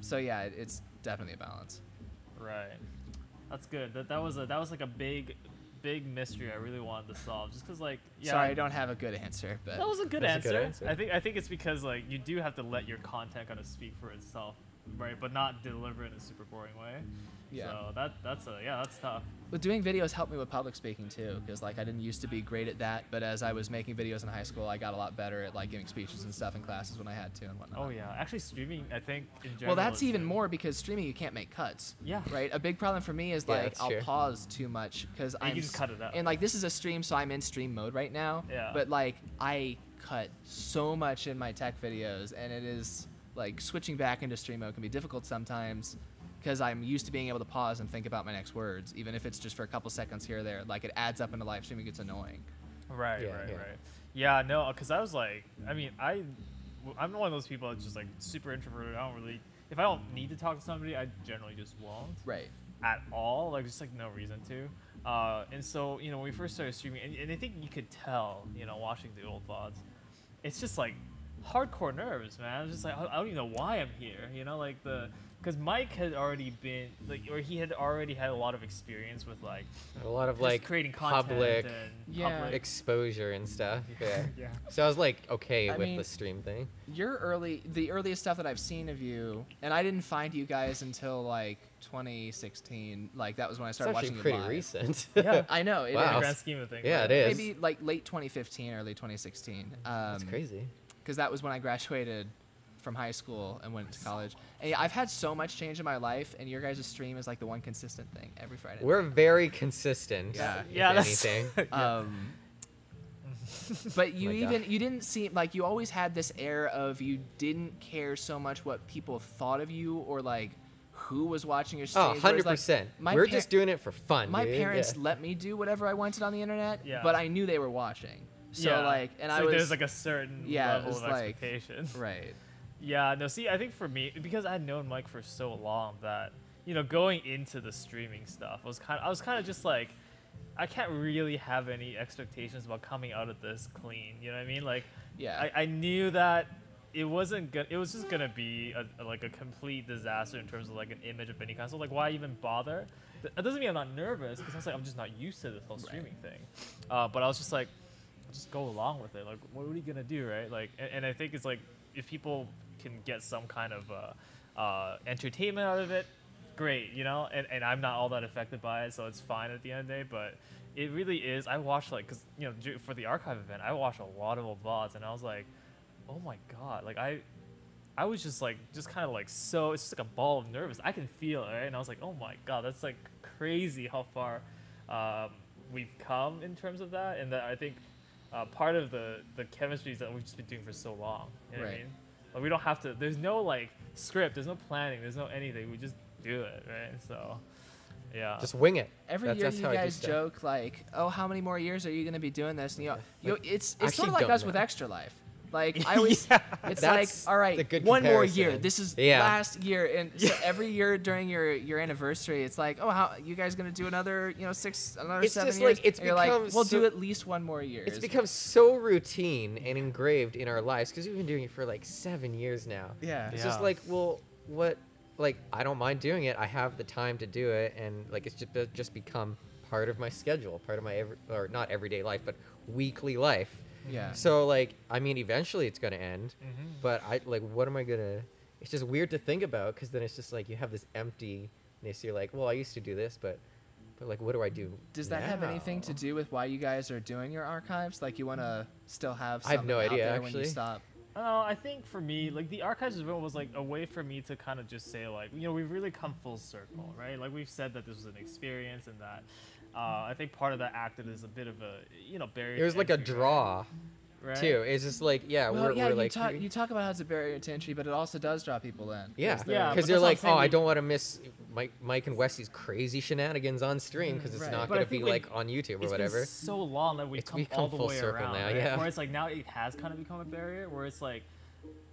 so yeah, it, it's definitely a balance. Right. That's good. That that was a that was like a big, big mystery I really wanted to solve. Just because like yeah. Sorry, I don't have a good answer, but That was a good, That's a answer. good answer. I think I think it's because like you do have to let your content kind of speak for itself, right? But not deliver it in a super boring way. Yeah. So that that's a yeah that's tough. But doing videos helped me with public speaking too, because like I didn't used to be great at that, but as I was making videos in high school, I got a lot better at like giving speeches and stuff in classes when I had to and whatnot. Oh yeah. Actually, streaming I think in general. Well, that's even good. more because streaming you can't make cuts. Yeah. Right. A big problem for me is Yeah, like I'll true. pause too much because I'm can just cut it up. And like this is a stream, so I'm in stream mode right now. Yeah. But like I cut so much in my tech videos, and it is like switching back into stream mode can be difficult sometimes because I'm used to being able to pause and think about my next words, even if it's just for a couple seconds here or there. Like it adds up into live streaming, it gets annoying. Right, Yeah, right, yeah. right. Yeah, no, because I was like, I mean, I, I'm one of those people that's just like super introverted. I don't really, if I don't need to talk to somebody, I generally just won't. Right. At all, like just like no reason to. Uh, and so you know when we first started streaming, and, and I think you could tell, you know, watching the old VODs, it's just like hardcore nerves, man. It's just like I I don't even know why I'm here, you know, like the. Because Mike had already been like, or he had already had a lot of experience with like a lot of like creating content public and Yeah. public exposure and stuff. Yeah. Yeah. So I was like okay I with mean- the stream thing. Your early, the earliest stuff that I've seen of you, and I didn't find you guys until like 2016. Like that was when I started actually watching you pretty live. recent. yeah, I know. it Wow. In the grand scheme of things, Yeah, it is. Maybe like late 2015, early 2016. Um, That's crazy. Because that was when I graduated from high school and went to college. And yeah, I've had so much change in my life, and your guys' stream is like the one consistent thing every Friday. We're very consistent. Yeah, yeah, that's- anything. Um, but you My even you didn't seem like you always had this air of you didn't care so much what people thought of you or like who was watching your Oh, streams. whereas, like, 100%. my We're par- just doing it for fun. My dude. parents Yeah. let me do whatever I wanted on the internet, Yeah. but I knew they were watching. So Yeah. like, and So I was there's like a certain yeah, level of like- expectation. Right. Yeah, no, see, I think for me, because I had known Mike for so long that, you know, going into the streaming stuff was kind of, I was kind of just like, I can't really have any expectations about coming out of this clean. You know what I mean? Like, Yeah. I, I knew that it wasn't gonna, it was just gonna be a, a- like a complete disaster in terms of like an image of any kind. So like, why even bother? That doesn't mean I'm not nervous because I was like, I'm just not used to this whole streaming thing. Uh, but I was just like, just go along with it. Like, what are we gonna do, right? Like, and, and I think it's like if people can get some kind of uh, uh, entertainment out of it, great, you know, and, and I'm not all that affected by it, so it's fine at the end of the day. But it really is. I watched like, cause you know, for the archive event, I watched a lot of old VODs, and I was like, oh my god, like I, I was just like, just kind of like so, it's just like a ball of nervous. I can feel it, right? And I was like, oh my god, that's like crazy how far um, we've come in terms of that, and that I think uh, part of the the chemistry is that we've just been doing for so long. You know what I Right. mean? Like we don't have to. There's no like script. There's no planning. There's no anything. We just do it, right? So, yeah. Just wing it. Every That's- year that's you how I do guys joke like, "Oh, how many more years are you going to be doing this?" And you know, you know, Like, it's it's sort of like don't us with. Extra Life. Like I always, it's like, all right, the good one more year. This is Yeah. last year, and so every year during your your anniversary, it's like, oh, how you guys gonna do another, you know, six another It's seven just years? like- it's And you're like, become we'll so- do at least one more year. It's become so routine and engraved in our lives because we've been doing it for like seven years now. Yeah. It's just like, well, what? Like, I don't mind doing it. I have the time to do it, and like, it's just just become part of my schedule, part of my every, or not everyday life, but weekly life. Yeah. So like, I mean, eventually it's gonna end, Mhm. but I like, what am I gonna? It's just weird to think about because then it's just like you have this emptiness. You're like, well, I used to do this, but, but like, what do I do? Does that have anything to do with why you guys are doing your archives? Like you want to still have I have something no out idea, there when you actually. stop? Oh, I think for me, like the archives event was like a way for me to kind of just say like, you know, we've really come full circle, right? Like we've said that this was an experience and that uh, I think part of that acted as a bit of a, you know, barrier. It was to like a entry, right? draw, Right? too. It's just like, yeah, well, we're, yeah, we're you like, talk you talk about how it's a barrier to entry, but it also does draw people in. yeah, 'cause they're- Yeah, because they're that's what I'm like, oh, saying, I don't want to miss Mike, Mike and Wesley's crazy shenanigans on stream because it's Right. not gonna be think, like, like on YouTube or It's whatever. been so long that we've It's come become all the full way circle around. now, right? yeah. Where it's like now it has kind of become a barrier. Where it's like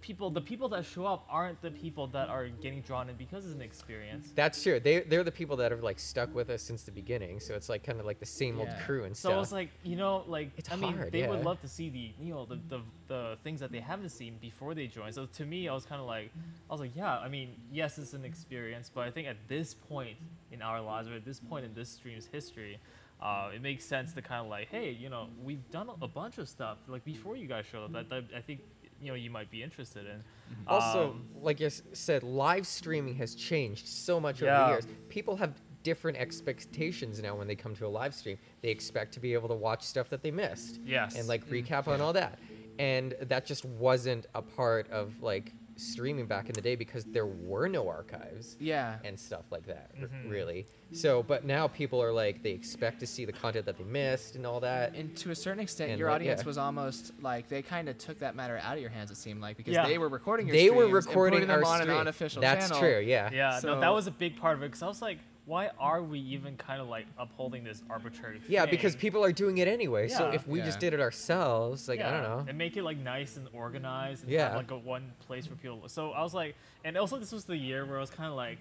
people, the people that show up aren't the people that are getting drawn in because it's an experience. That's true. They they're the people that have like stuck with us since the beginning. So it's like kind of like the same old crew and stuff. So it's like you know, like It's I mean, hard, they would love to see the you know the, the the things that they haven't seen before they join. So to me, I was kind of like, I was like, yeah, I mean, yes, it's an experience, but I think at this point in our lives, or at this point in this stream's history. Uh, it makes sense to kind of like, hey, you know, we've done a- a bunch of stuff like before you guys showed up that, that I think you know you might be interested in. Also, Um, like you s- said, live streaming has changed so much over the years. People have different expectations now when they come to a live stream. They expect to be able to watch stuff that they missed. Yes. And like Mm, recap on all that. And that just wasn't a part of like streaming back in the day because there were no archives. Yeah. And stuff like that, r- Mhm. really. So, but now people are like, they expect to see the content that they missed and all that. And to a certain extent, And, your like, audience yeah. was almost like they kind of took that matter out of your hands. It seemed like because Yeah. they were recording your They were streams and recording putting them our on an stream. unofficial That's channel. true, yeah. Yeah, So, no, that was a big part of it because I was like, why are we even kind of like upholding this arbitrary? thing? Yeah, because people are doing it anyway. So if we just did it ourselves, like I don't know. and make it like nice and organized and Yeah. have like a one place for people. So I was like, and also this was the year where I was kind of like,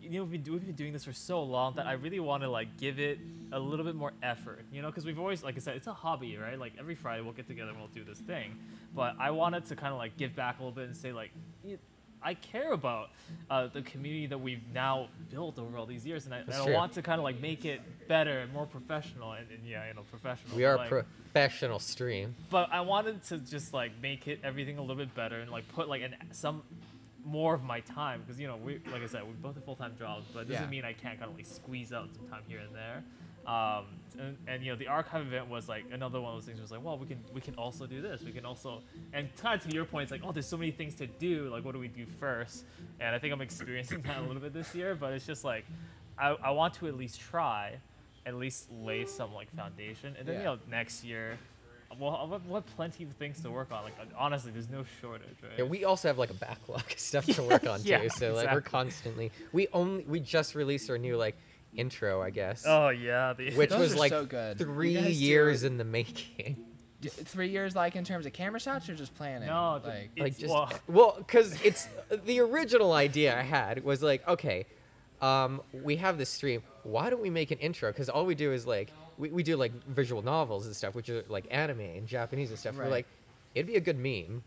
you know, we've been, we've been doing this for so long that I really want to like give it a little bit more effort, you know, because we've always, like I said, it's a hobby, right? Like every Friday we'll get together and we'll do this thing, but I wanted to kind of like give back a little bit and say like. I care about uh, the community that we've now built over all these years, and I, and I want to kind of like make it better and more professional, and, and yeah, you know, professional. We are like, a professional stream. but I wanted to just like make it everything a little bit better and like put like an some more of my time because you know we like I said we both have full time jobs, but it doesn't Yeah. mean I can't kind of like squeeze out some time here and there. Um, and, and you know the archive event was like another one of those things. Was like, well, we can we can also do this. We can also and kind of to your point, it's like, oh, there's so many things to do. Like, what do we do first? And I think I'm experiencing that a little bit this year. But it's just like, I, I want to at least try, at least lay some like foundation, and then you know next year. Well, we'll have plenty of things to work on. Like honestly, there's no shortage, right? Yeah, we also have like a backlog of stuff to work on Yeah, too. So like we're constantly we only we just released our new like intro, I guess. Oh, yeah, the- which Those was like so good. Three guys do- years in the making. Three years, like in terms of camera shots, or just planning? No, the- like, like just well, because it's the original idea I had was like, okay, um, we have this stream. Why don't we make an intro? Because all we do is like we, we do like visual novels and stuff, which are like anime and Japanese and stuff. We're like, it'd be a good meme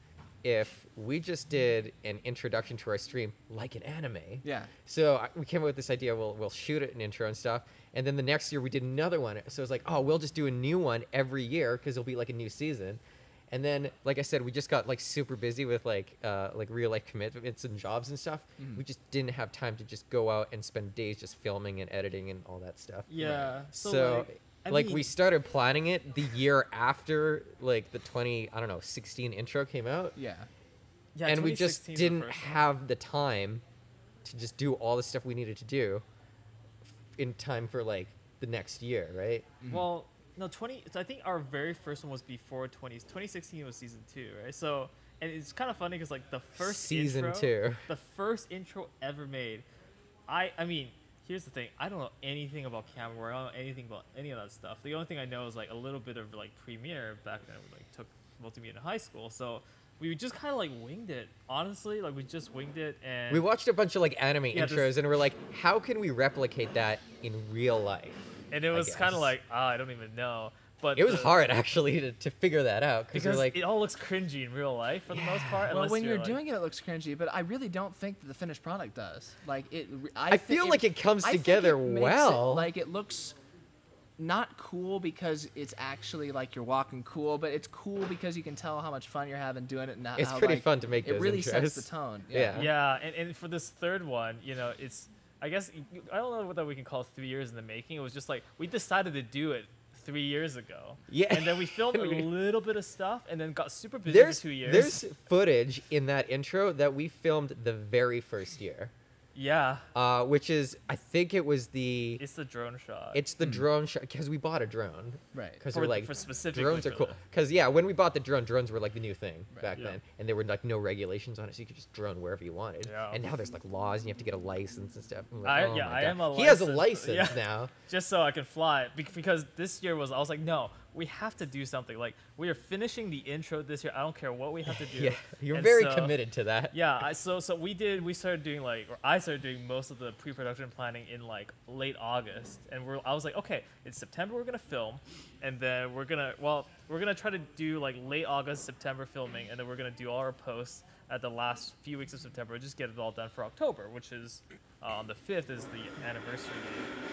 if we just did an introduction to our stream like an anime. Yeah. So I- we came up with this idea. We'll we'll shoot it an intro and stuff, and then the next year we did another one. So it's like, oh, we'll just do a new one every year because it'll be like a new season. And then, like I said, we just got like super busy with like uh, like real life commitments and jobs and stuff. Mhm. We just didn't have time to just go out and spend days just filming and editing and all that stuff. Yeah, so, So, like, I like, we started planning it the year after like the 20 I don't know 16 intro came out. Yeah. Yeah, and we just 2016 's the didn't first one. have the time to just do all the stuff we needed to do in time for like the next year, right? Mm-hmm. Well, no, 20. So I think our very first one was before 20. 2016 was season two, right? So, and it's kind of funny because like the first Season intro, two. the first intro ever made. I I mean, here's the thing. I don't know anything about camera work. I don't know anything about any of that stuff. The only thing I know is like a little bit of like Premiere back then. We like took multimedia in high school, so. We just kind of like winged it, honestly. Like we just winged it, and we watched a bunch of like anime Yeah, intros this- and we're like, how can we replicate that in real life? and it was kind of like ah, I don't even know. But it was the- hard actually to, to figure that out because because we're like, it all looks cringy in real life for the most part. Well, when you're like- doing it, it looks cringy, but I really don't think that the finished product does. Like it, I, I thi- feel like it comes I think together it makes it- well. like it looks not cool because it's actually like you're walking cool, but it's cool because you can tell how much fun you're having doing it. And how, It's how, pretty like, fun to make It those really sets the tone. Yeah. Yeah, and, and for this third one, you know, it's I guess I don't know whether we can call it three years in the making. It was just like we decided to do it three years ago. Yeah. And then we filmed a little bit of stuff, and then got super busy there's for two years. there's footage in that intro that we filmed the very first year. Yeah. Uh, which is I think it was the It's the drone shot. It's the drone shot because we bought a drone. Right. Because we're like for specifically drones are cool. Because yeah, when we bought the drone, drones were like the new thing back Yeah. then, and there were like no regulations on it, so you could just drone wherever you wanted. Yeah. And now there's like laws, and you have to get a license and stuff. I'm like, I, oh yeah, my I God. am a He has a license yeah, now. Just so I can fly. Bec- Because this year was, I was like, no, we have to do something. Like, we are finishing the intro this year. I don't care what we have to do. Yeah, you're And very so- committed to that. Yeah, I, so so we did. We started doing like, or I started doing most of the pre-production planning in like late August, and we're. I was like, okay, it's September. We're gonna film, and then we're gonna. Well, we're gonna try to do like late August, September filming, and then we're gonna do all our posts at the last few weeks of September. Just get it all done for October, which is uh, on the fifth is the anniversary.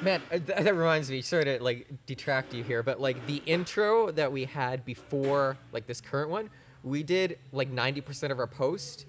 Man, uh, th- that reminds me, sort of like detract you here, but like the intro that we had before like this current one, we did like 90% of our post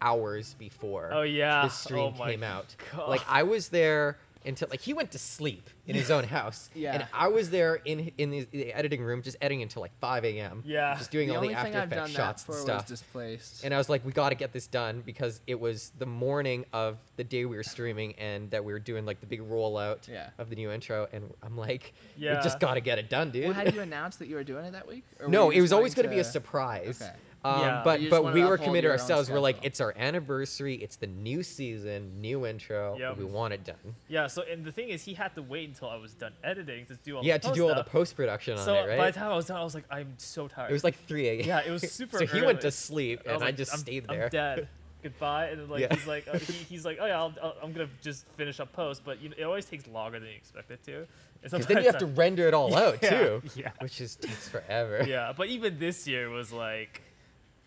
hours before Oh, yeah. the stream Oh came out. God. Like I was there until like he went to sleep in his own house. Yeah. And I was there in in the, the editing room just editing until like 5 a.m. Yeah. Just doing The all only the After Effects shots for and was stuff. displaced. And I was like, we got to get this done because it was the morning of the day we were streaming and that we were doing like the big rollout Yeah. of the new intro. And I'm like, we just got to get it done, dude. Well, had you announced that you were doing it that week? Or no, it was always going to be a surprise. Okay. Um, Yeah. But but we were committed ourselves. We're like, it's our anniversary. It's the new season, new intro. Yep. We want it done. Yeah. So and the thing is, he had to wait until I was done editing to do all. Yeah, the to post do all the stuff. post-production on so it, right? by the time I was done, I was like, I'm so tired. It was like 3 a.m. Yeah, it was super. So he went to early. sleep, was and I like, just I'm- stayed I'm dead. Goodbye. And then like Yeah. he's like, uh, he, he's like, oh yeah, I'll, I'll, I'm gonna just finish up post, but you know, it always takes longer than you expect it to. Because then you have to render it all out too, Yeah. which just takes forever. Yeah, but even this year was like,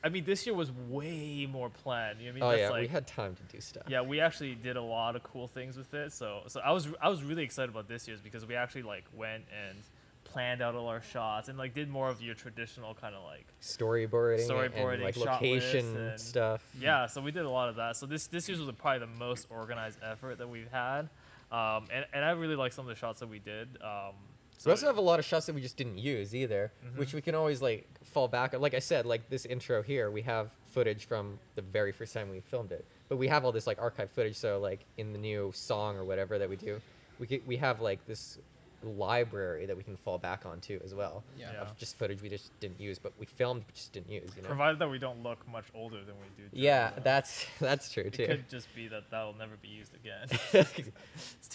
I mean, this year was way more planned. You know what I Oh mean? yeah, That's we had time to do stuff. Yeah, we actually did a lot of cool things with it. So, so I was I was really excited about this year's because we actually like went and planned out all our shots and like did more of your traditional kind of like Storyboarding, storyboarding, and like location and- stuff. Yeah, so we did a lot of that. So this this year's was probably the most organized effort that we've had, um, and and I really like some of the shots that we did. Um, so we also have a lot of shots that we just didn't use either, Mhm. which we can always like fall back. on. Like I said, like this intro here, we have footage from the very first time we filmed it, but we have all this like archive footage. So like in the new song or whatever that we do, we could, we have like this library that we can fall back on too as well. Yeah. Of just footage we just didn't use, but we filmed but just didn't use. You know. provided that we don't look much older than we do. during Yeah, the- that's that's true It too. could just be that that'll never be used again. it's too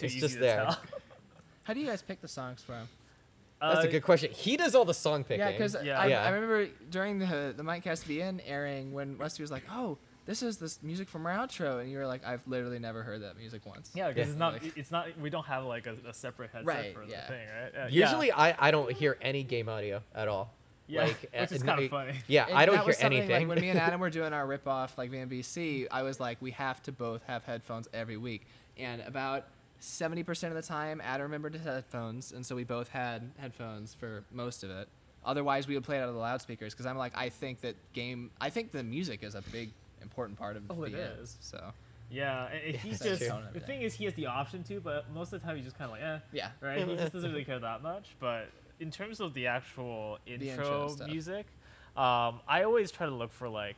It's easy just to there. tell. How do you guys pick the songs from? That's a Uh, good question. He does all the song picking. Yeah, because Yeah. I, Yeah. I remember during the the Mightcast VN airing when Rusty was like, "Oh, this is this music from our outro," and you were like, "I've literally never heard that music once." Yeah, because it's not Like- it's not we don't have like a, a separate headset Right, for the thing, right? Uh, yeah. Usually, I, I don't hear any game audio at all. Yeah, like, which is uh, kinda funny. Yeah, And I don't hear anything. Like when me and Adam were doing our rip off like VNBC, I was like, we have to both have headphones every week. And about seventy percent of the time, Adam remembered his headphones, and so we both had headphones for most of it. Otherwise, we would play it out of the loudspeakers because I'm like, I think that game, I think the music is a big important part of Oh, it VN, is. So Yeah, and- and he's that's just true. the thing is he has the option to, but most of the time he's just kind of like, eh. Yeah. Right. He just doesn't really care that much. But in terms of the actual The intro, intro music, um, I always try to look for like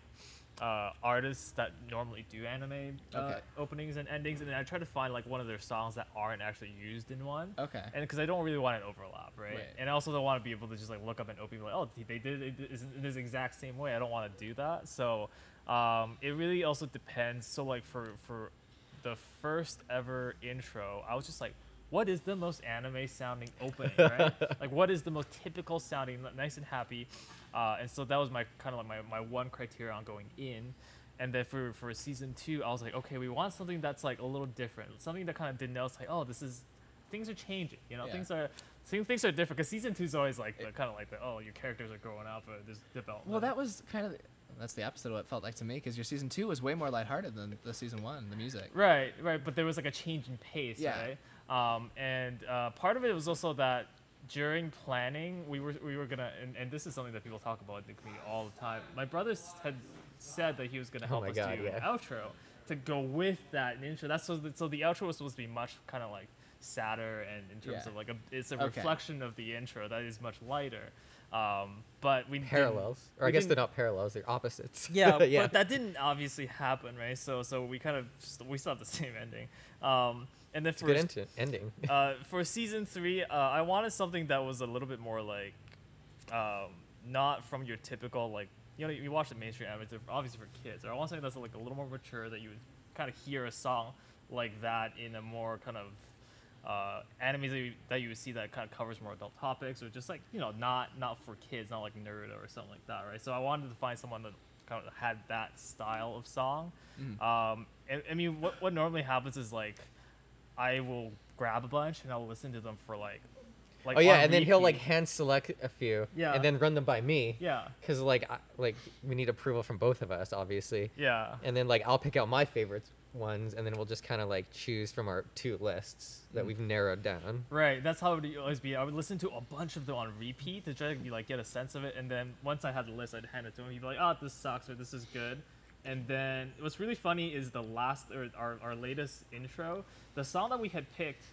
uh, artists that normally do anime uh, Okay. openings and endings, and then I try to find like one of their songs that aren't actually used in one. Okay. And because I don't really want an overlap, right? Right. And I also don't want to be able to just like look up an OP and be like, oh, they did it in this exact same way. I don't want to do that. So um, it really also depends. So like for for the first ever intro, I was just like, what is the most anime sounding opening, right? like what is the most typical sounding, nice and happy. Uh, and so that was my kind of like my, my one criteria on going in. And then for, for season two, I was like, okay, we want something that's like a little different, something that kind of denotes like, oh, this is things are changing. You know, Yeah. things are things, things are different. Because season two is always like the, kind of like the oh, your characters are growing up, or there's development. Well, that was kind of that's the opposite of what it felt like to me because your season two was way more lighthearted than the season one. The music. Right, right, but there was like a change in pace, Yeah. right? Um, and uh, part of it was also that during planning, we were we were gonna, and, and this is something that people talk about in the community all the time. My brother had said that he was gonna Oh help my us God, do yeah. an outro to go with that intro. That's so the, so the outro was supposed to be much kind of like sadder and in terms Yeah. of like a it's a Okay. reflection of the intro that is much lighter. Um, but we Parallels, or I guess they're not parallels; they're opposites. yeah, yeah. but that didn't obviously happen, right? So so we kind of just, we still have the same ending. Um, and then It's for good s- ending. uh, for season three, uh, I wanted something that was a little bit more like, um, not from your typical like you know you watch the mainstream anime, they're obviously for kids. Or I want something that's like a little more mature that you would kind of hear a song like that in a more kind of uh, animes that you, that you would see that kind of covers more adult topics or just like you know not not for kids, not like Naruto or something like that, right? So I wanted to find someone that kind of had that style of song. Mhm. Um, and, I mean, what what normally happens is like I will grab a bunch and I'll listen to them for like. Like oh yeah, and then he'll like hand select a few, Yeah. and then run them by me. Yeah. Because like I, like we need approval from both of us, obviously. Yeah. And then like I'll pick out my favorite ones, and then we'll just kind of like choose from our two lists that Mm. we've narrowed down. Right, that's how it would always be. I would listen to a bunch of them on repeat to try to be like get a sense of it, and then once I had the list, I'd hand it to him. He'd be like, "Oh, this sucks," or "This is good." And then what's really funny is the last or our, our latest intro, the song that we had picked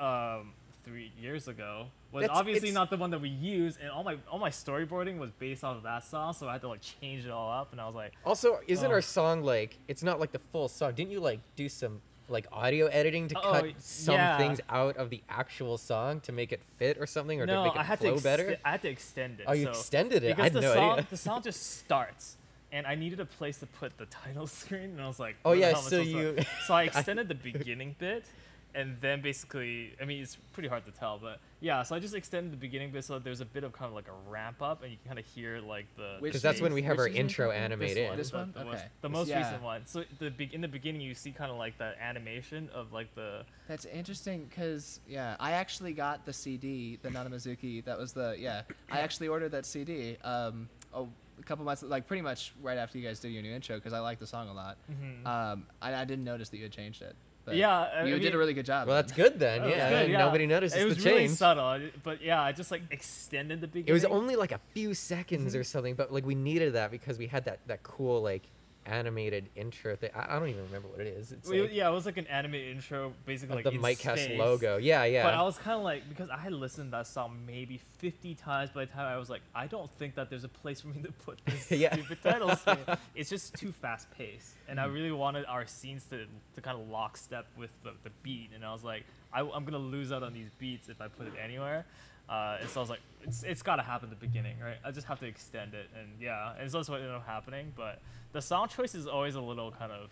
um, three years ago was That's- obviously not the one that we used, and all my all my storyboarding was based off of that song, so I had to like change it all up, and I was like, Also, isn't oh. our song like it's not like the full song? Didn't you like do some like audio editing to Oh, cut some yeah. things out of the actual song to make it fit or something, or no, to make it I had flow to ex- better? I had to extend it. Oh, you so- extended it? I because had the no song, idea. The song just starts, and I needed a place to put the title screen, and I was like, Oh, yeah, hell am I so supposed you- so I extended the beginning bit, and then basically, I mean, it's pretty hard to tell, but yeah, so I just extended the beginning bit so that there's a bit of kind of like a ramp up, and you can kind of hear like the. because that's when we have our intro animated. This one, This the, one? the most, Okay. the most Yeah. recent one. So the be- in the beginning, you see kind of like the animation of like the. That's interesting because yeah, I actually got the CD, the Nana Mizuki. That was the yeah. I actually ordered that CD. Um, oh, a couple months, like pretty much right after you guys did your new intro, because I like the song a lot. Mhm. Um, I, I didn't notice that you had changed it. But Yeah, I you did a really good job. Well, that's good then. Oh, yeah, good, yeah. nobody notices It was the really subtle, but yeah, I just like extended the beginning. It was only like a few seconds or something, but like we needed that because we had that that cool like animated intro thing. I, I don't even remember what it is. It's Well, like, yeah, it was like an animated intro, basically like the in Mightcast logo. Yeah, yeah. But I was kind of like because I had listened to that song maybe 50 times by the time I was like, I don't think that there's a place for me to put this Yeah. stupid title. It's just too fast paced, and I Mhm. really wanted our scenes to to kind of lockstep with the, the beat, and I was like, I, am gonna lose out on these beats if I put it anywhere. Uh, and so I was like, it's, it's got to happen at the beginning, right? I just have to extend it, and yeah, and so that's what ended up happening. But the song choice is always a little kind of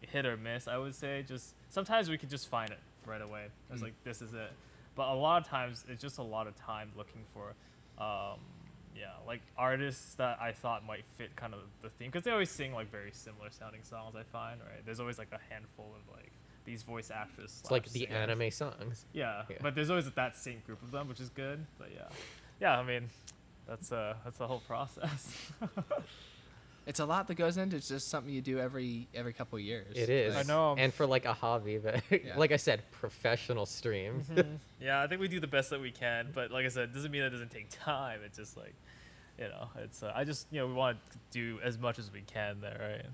hit or miss, I would say. Just sometimes we could just find it right away. It's Mm. like this is it. But a lot of times it's just a lot of time looking for, um, yeah, like artists that I thought might fit kind of the theme because they always sing like very similar sounding songs. I find right. There's always like a handful of like these voice actors. It's like slash the singers. anime songs. Yeah, Yeah. but there's always that same group of them, which is good. But yeah, yeah, I mean, that's uh that's the whole process. It's a lot that goes into. It's just something you do every every couple years. It is. Like- I know. And for like a hobby, but Yeah. like I said, professional stream. Mm-hmm. yeah, I think we do the best that we can, but like I said, it doesn't mean that it doesn't take time. It's just like, you know, it's uh, I just you know we want to do as much as we can there, right?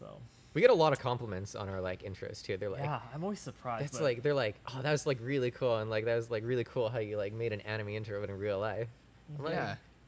So we get a lot of compliments on our like intros too. They're like, yeah, I'm always surprised. That's but- like they're like, oh, that was like really cool, and like that was like really cool how you like made an anime intro in real life. I'm like,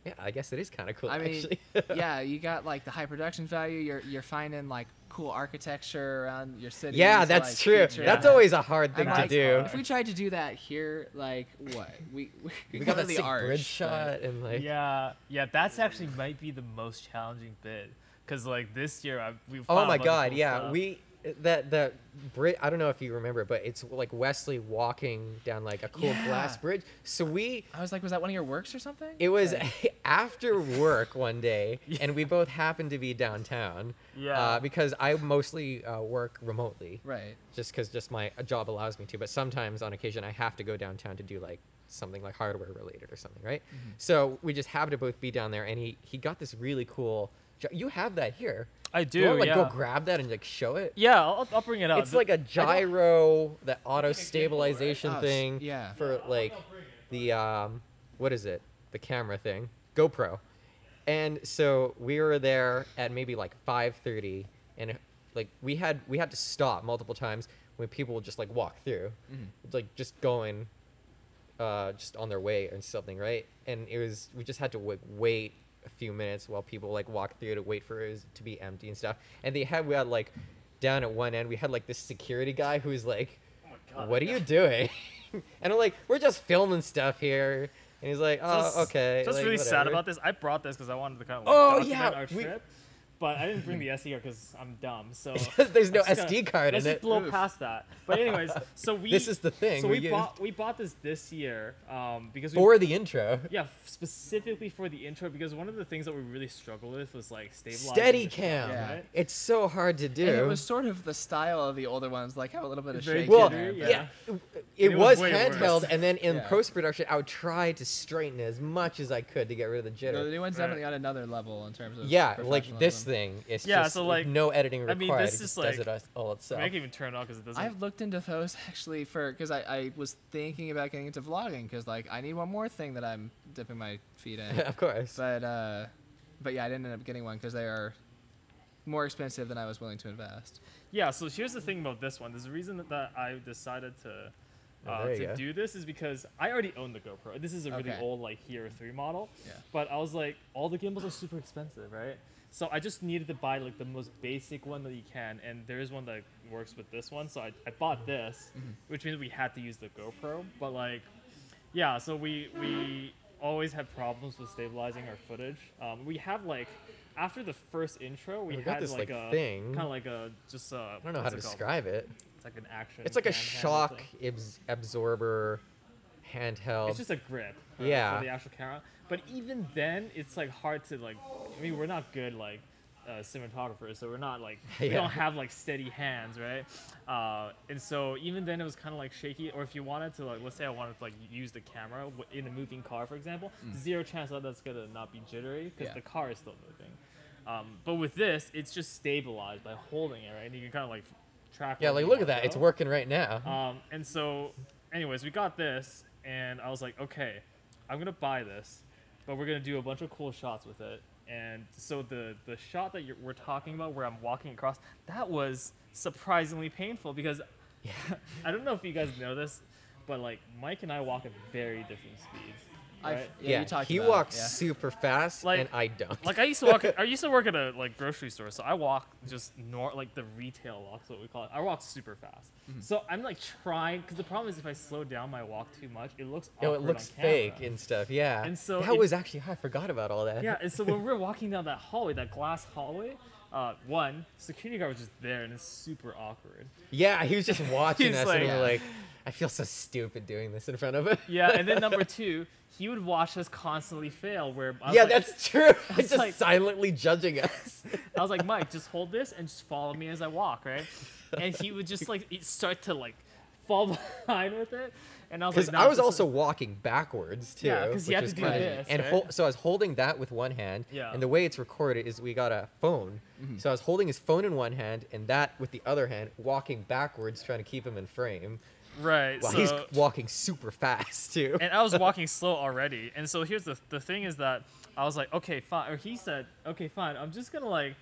Yeah. yeah, I guess it is kind of cool I mean, actually. yeah, you got like the high production value. You're you're finding like cool architecture around your city. Yeah, that's true. That's always a hard thing to do. If we tried to do that here, like what we we, We could got go that the sick arch, bridge but- shot and like yeah, yeah, that's actually might be the most challenging bit because like this year I we. Oh my god, cool yeah. stuff. We that that bridge I don't know if you remember, but it's like Wesley walking down like a cool glass bridge. So we I was like, was that one of your works or something? it was Like- after work one day and we both happened to be downtown. Yeah. Uh, because I mostly uh, work remotely. Right. Just because just my job allows me to, but sometimes on occasion I have to go downtown to do like something like hardware related or something, right? Mhm. So we just happened to both be down there, and he he got this really cool. Gy- You have that here. I You do, wanna, like go grab that and like show it. Yeah, I'll, I'll bring it up. It's The- like a gyro, that auto stabilization Oh, s- thing. yeah. For like the um, what is it? The camera thing, GoPro. And so we were there at maybe like 5:30, and like we had we had to stop multiple times when people would just like walk through, Mhm. like just going, uh, just on their way or something, right? And it was we just had to like wait a few minutes while people like walk through to wait for it to be empty and stuff. And they had we had like down at one end we had like this security guy who's like, oh "What are you doing?" and I'm like, "We're just filming stuff here." And he's like, "Oh, that's- okay." So like, really sad about this. I brought this because I wanted to kind of like, Oh, document yeah, our we- trip, but I didn't bring the SD card because I'm dumb. So There's no I'm just gonna- SD card let's in just it. blow Oof. past that. But anyways, so we This is the thing So we we, bought we bought this this year um, because we, For the intro. Yeah, specifically for the intro because one of the things that we really struggled with was like stabilizing Steady the shot, cam. right? It's so hard to do. And it was sort of the style of the older ones, like have a little bit of Very shake well, in there. yeah. but- It, And it was was, handheld, worse. and then in Yeah. post production, I would try to straighten it as much as I could to get rid of the jitter. No, the new one's definitely on another level in terms of yeah, like this professionalism. Thing. It's Yeah, just so, like, no editing required. I required. mean, this it is just like- does it us- all I itself. mean, I can even turn it off because it doesn't. I've looked into those actually for because I, I was thinking about getting into vlogging because like I need one more thing that I'm dipping my feet in. Of course. But uh, but yeah, I didn't end up getting one because they are more expensive than I was willing to invest. Yeah, so here's the thing about this one. There's a reason that, that I decided to Oh, uh, there to go. do this is because I already own the GoPro. This is a really Okay. old like Hero 3 model. Yeah. But I was like, all the gimbals are super expensive, right? So I just needed to buy like the most basic one that you can, and there is one that works with this one. So I, I bought this, Mhm. which means we had to use the GoPro. But like, yeah, so we we always had problems with stabilizing our footage. Um, we have like after the first intro, we, We got had this, like, like, a thing. kind of like a just uh, I don't know how to describe it. It's like an action. It's like a shock abs- absorber handheld. It's just a grip. for- Yeah. For the actual camera, but even then, it's like hard to like. I mean, we're not good like uh, cinematographers, so we're not like we Yeah. don't have like steady hands, right? Uh, and so even then, it was kind of like shaky. Or if you wanted to like, let's say I wanted to like use the camera w- in a moving car, for example, Mm. zero chance that that's gonna not be jittery because Yeah. the car is still moving. Um, but with this, it's just stabilized by holding it, right? And you can kind of like track. yeah, like look at that. It's working right now. Um, and so, anyways, we got this, and I was like, okay, I'm gonna buy this, but we're gonna do a bunch of cool shots with it. And so the the shot that you're, we're talking about, where I'm walking across, that was surprisingly painful because yeah. I don't know if you guys know this, but like Mike and I walk at very different speeds. I've- Right? yeah, he walks super fast, Like- and I don't. Like I used to walk. I used to work at a like grocery store, so I walk just nor like the retail walk, is what we call it. I walk super fast. Mhm. So I'm like trying because the problem is if I slow down my walk too much, it looks Yo, awkward it looks on fake and stuff. Yeah. And so that it- was actually I forgot about all that. Yeah, and so when we're walking down that hallway, that glass hallway, uh, one security guard was just there, and it's super awkward. Yeah, he was just watching us, like- and we we're like, I feel so stupid doing this in front of him. Yeah, and then number two, he would watch us constantly fail. Where yeah, like- that's true. He's just like- silently judging us. I was like, Mike, just hold this and just follow me as I walk, right? And he would just like start to like fall behind with it, And I was Because like, no, I was this is- also walking backwards too. Yeah, 'cause you had to do this, And right? hol- so I was holding that with one hand. Yeah. And the way it's recorded is we got a phone. Mhm. So I was holding his phone in one hand and that with the other hand, walking backwards, trying to keep him in frame. Right, While he's walking super fast too. and I was walking slow already. And so here's the the thing is that I was like, okay, fine. Or he said, okay, fine. I'm just gonna like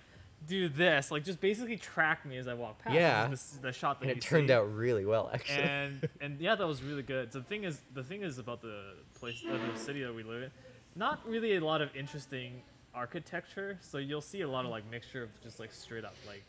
do this, like just basically track me as I walk past. Yeah. This is the shot that and it turned out really well actually. And and yeah, that was really good. So the thing is, the thing is about the place, uh, the city that we live in, not really a lot of interesting architecture. So you'll see a lot of like mixture of just like straight up like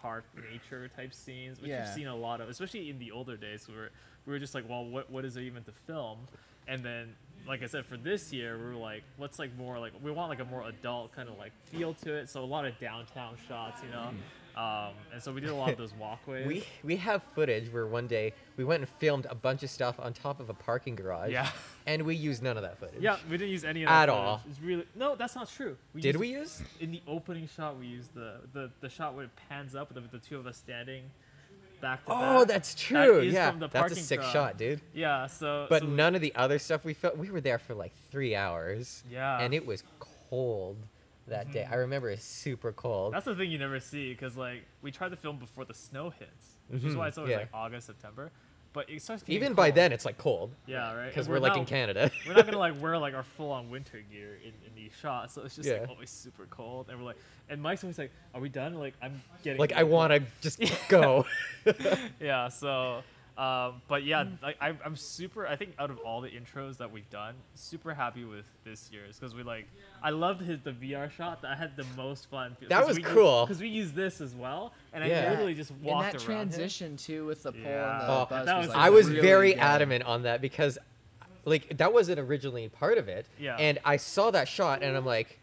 park nature type scenes, which Yeah. you've seen a lot of, especially in the older days. Where we were just like, well, what what is there even to film? And then, like I said, for this year, we were like, let's like more like we want like a more adult kind of like feel to it. So a lot of downtown shots, you know. Um, and so we did a lot of those walkways. We we have footage where one day we went and filmed a bunch of stuff on top of a parking garage. Yeah. And we used none of that footage. Yeah, we didn't use any of that at footage. all. It's really no, that's not true. Did we use? in the opening shot? We used the the, the shot where it pans up with the, the two of us standing back to Oh, back. that's true. is yeah, from the that's a sick garage. shot, dude. Yeah, so But so- none of the other stuff we filmed. We were there for like three hours. Yeah. And it was cold that day. Mhm. I remember it's super cold. That's the thing you never see because like we tried to film before the snow hits, which is Mhm, why it's always yeah. like August, September. But it starts getting Even by then, it's like cold. Yeah, right. Because And we're, like in Canada. we're not gonna like wear like our full on winter gear in, in these shots, so it's just Yeah. like always super cold. And we're like, and Mike's always like, "Are we done?" Like I'm getting Like, I wanna just go. yeah. So, um, but yeah, like I'm, I'm super. I think out of all the intros that we've done, super happy with this year's because we like. I loved his the VR shot. That I had the most fun. That was cool. because we used this as well, and I literally just And walked that around. him. transition too with the pole Yeah. and the Oh, bus was, was like, I was really very good. adamant on that because, like, that wasn't originally part of it. Yeah. And I saw that shot and I'm like,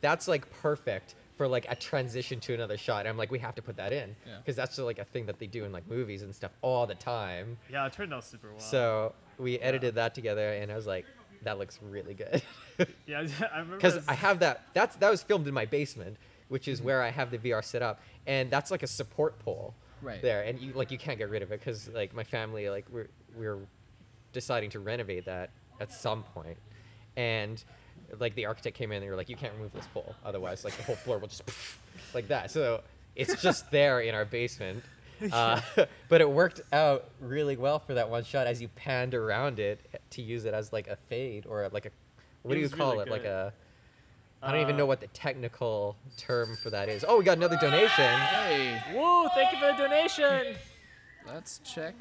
that's like perfect for like a transition to another shot. And I'm like, we have to put that in Yeah. because that's just, like a thing that they do in like movies and stuff all the time. Yeah, it turned out super well. So we edited that together and I was like, that looks really good. Yeah, I remember. Because I have that. That's that was filmed in my basement, which Mm-hmm. is where I have the VR set up, and that's like a support pole. Right. There, and you like you can't get rid of it because like my family like we're we're deciding to renovate that at some point, and like the architect came in and they were like, you can't remove this pole, otherwise like the whole floor will just like that. So it's just there in our basement. Uh, but it worked out really well for that one shot as you panned around it to use it as like a fade or like a what It do you call really it like a I don't even Uh, know what the technical term for that is. Oh, we got another donation. Hey. Woo! Thank you for the donation. Let's check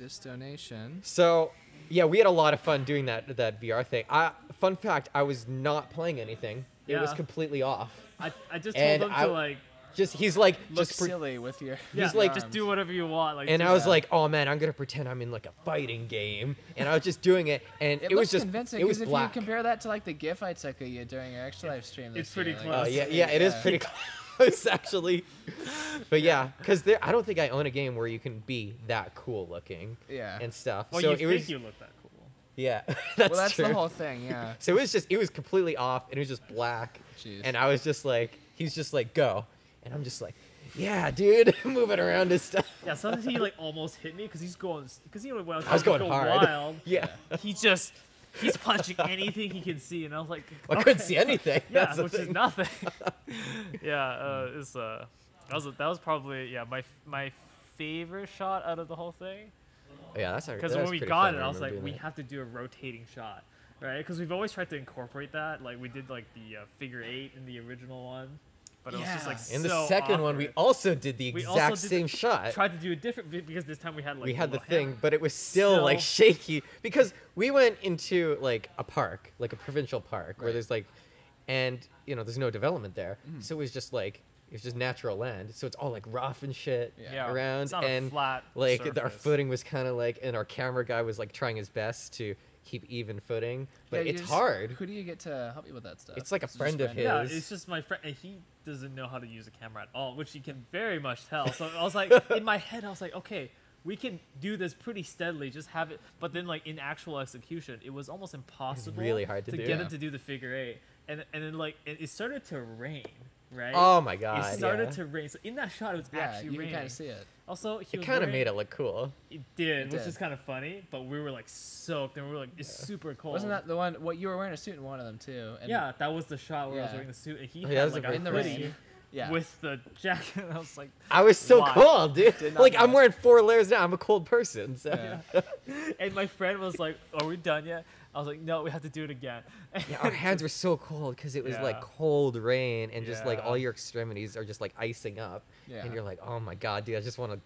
this donation. So, yeah, we had a lot of fun doing that that VR thing. I, fun fact, I was not playing anything. It was completely off. I, I just And told him I- to like Just he's like Look just pre- silly with your. yeah, He's like- just do whatever you want. Like, and I was that. like, "Oh man, I'm gonna pretend I'm in like a fighting game," and I was just doing it, and It, it, was looks just convincing it was 'cause if black. you compare that to like the GIF I took of you during your Extra Life stream, It's this year, pretty like, close. Oh yeah, it's- yeah, it is pretty close actually. But yeah, because there, I don't think I own a game where you can be that cool looking. Yeah. And stuff. well, so you it think was. you look that cool. Yeah, that's well, that's true. the whole thing. Yeah. So it was just, it was completely off, and it was just black. Jeez. And I was just like, he's just like, go, and I'm just like, yeah, dude, moving around his stuff. Yeah, sometimes he like almost hit me because he's going because you know when I was going go hard. wild. Yeah. he just he's punching anything he can see, and I was like, I couldn't see anything, Yeah, that's the which is nothing. yeah, uh, it's uh, that was that was probably yeah my my favorite shot out of the whole thing. Yeah, that's because when we got it, I was like, we that. have to do a rotating shot, right? Because we've always tried to incorporate that. Like we did like the uh, figure eight in the original one, but it was just like In the so second one, we also did the exact did same the- shot. Tried to do a different because this time we had like we had the thing, but it was still, like shaky because we went into like a park, like a provincial park, where there's like, and you know, there's no development there, Mm. so it was just like it was just natural land, so it's all like rough and shit Yeah, around, it's not a and flat like th- our footing was kind of like, and our camera guy was like trying his best to keep even footing, but Yeah, it's just- hard. Who do you get to help you with that stuff? It's like a Is it just friend of random? Yeah, it's just my friend, and he doesn't know how to use a camera at all, which you can very much tell. So I was like, in my head, I was like, okay, we can do this pretty steadily, just have it. But then, like in actual execution, it was almost impossible. really hard to do. get Yeah. him to do the figure eight, and and then like it, it started to rain, right? Oh my God, It started yeah. to rain. So in that shot, it was Yeah, actually you can raining. kinda see it. Also, he It kind of made it look cool. It did, It which did. is kind of funny. But we were like soaked, and we were like, it's super cold. Wasn't that the one? What you were wearing a suit in one of them too? And yeah, that was the shot where I was wearing the suit, and he Oh, had yeah, that was like a a in the rain. Yeah. with the jacket. I was like, I was so why? cold, dude. Like know I'm wearing four layers now. I'm a cold person. So. and my friend was like, "Are we done yet?" I was like, "No, we have to do it again." Yeah, our hands were so cold because it was like cold rain and just like all your extremities are just like icing up. Yeah. And you're like, oh my god, dude, I just want to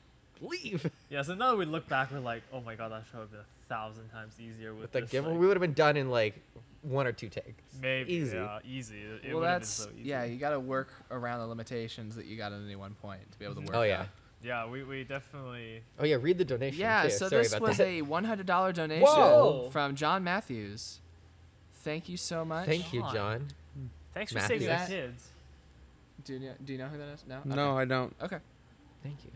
leave. Yeah, so now that we look back, we're like, "Oh my god, that show would have been a thousand times easier with, With the gimbal, like- we would have been done in like one or two takes. Maybe, Easy. yeah, easy. It- it well, would've been that's so easy. yeah. You got to work around the limitations that you got at any one point to be able to mm-hmm. work. Oh, yeah. that. Yeah, we, we definitely. Oh yeah, read the donation. Yeah, too. so Sorry this about was that. a $100 donation Whoa. from John Matthews. Thank you so much. Thank you, John. Thanks for Matthews. saving the kids. Do you, do you know who that is? No. No, Okay. I don't. Okay. Thank you.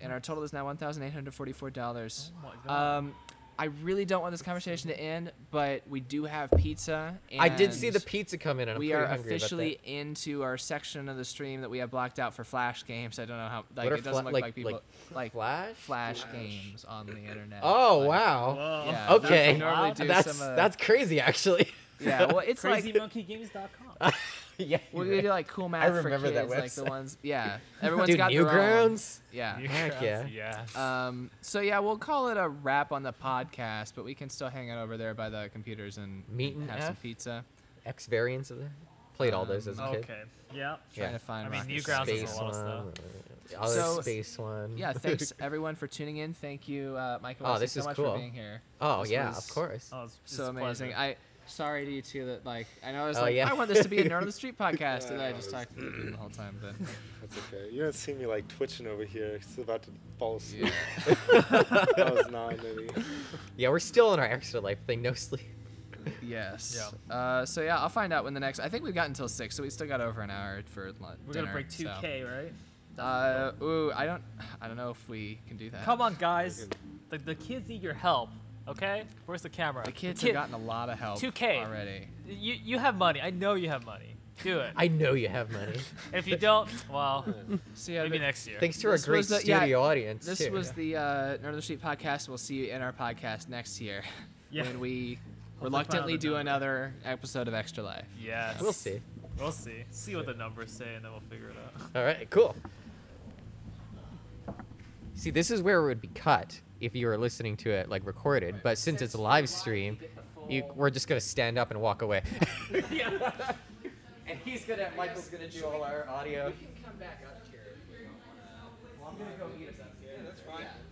And our total is now one thousand eight hundred forty-four dollars. Oh my God. Um, I really don't want this conversation to end, but we do have pizza. I did see the pizza come in, and I'm we are hungry about officially into our section of the stream that we have blocked out for flash games. I don't know how. Like it doesn't fla- look like- like, people like like Flash flash games on the internet. Oh Like- wow. Yeah, okay. we normally do that's some, uh, that's crazy actually. Yeah, well, it's like CrazyMonkeyGames.com. yeah. We're gonna do like cool I math for remember that kids, like the ones. Yeah, everyone's Dude, got their own. Newgrounds? Yeah, Heck yeah. Yes. Um. So yeah, we'll call it a wrap on the podcast, but we can still hang out over there by the computers and Meet and have some pizza. X variants of that. Played all those as a kid. Okay. Yeah. Trying to find I mean, Rocket Newgrounds Space is a lot of stuff. one, uh, So- space one. Yeah, thanks everyone for tuning in. Thank you, uh, Michael. Oh, Wesley, this so is much cool. for being here. Oh, This yeah, was of course. Oh, it's- so it's a amazing. pleasure. I sorry to you too that like I know I was Oh, like yeah. I want this to be a Nerd on the Street podcast, and Yeah, I I just talked to you the whole time. But That's okay. You don't see me like twitching over here. It's about to fall asleep. Yeah. I was nine, maybe. Yeah, we're still in our extra life thing, no sleep. yes. Uh, so yeah, I'll find out when the next. I think we've got until six, so we still got over an hour for lunch. We're gonna break 2K, right? Uh, ooh, I don't, I don't know if we can do that. Come on, guys. The, the kids need your help. Okay? Where's the camera? The kids kid- have gotten a lot of help 2K already. You you have money. I know you have money. Do it. I know you have money. And if you don't, well, So yeah, maybe but next year. Thanks to our great was the- yeah, studio audience. This too. was the uh, Nerd on the Street podcast. We'll see you in our podcast next year Yeah. when we Hopefully reluctantly do another another episode of Extra Life. Yes. We'll see. We'll see. See what the numbers say, and then we'll figure it out. All right, cool. See, this is where it would be cut if you were listening to it like recorded, but since it's a live stream, you, we're just gonna stand up and walk away. and he's gonna, Michael's gonna do all our audio. We can come back up here. Well, I'm gonna go eat us up here. That's fine. Yeah.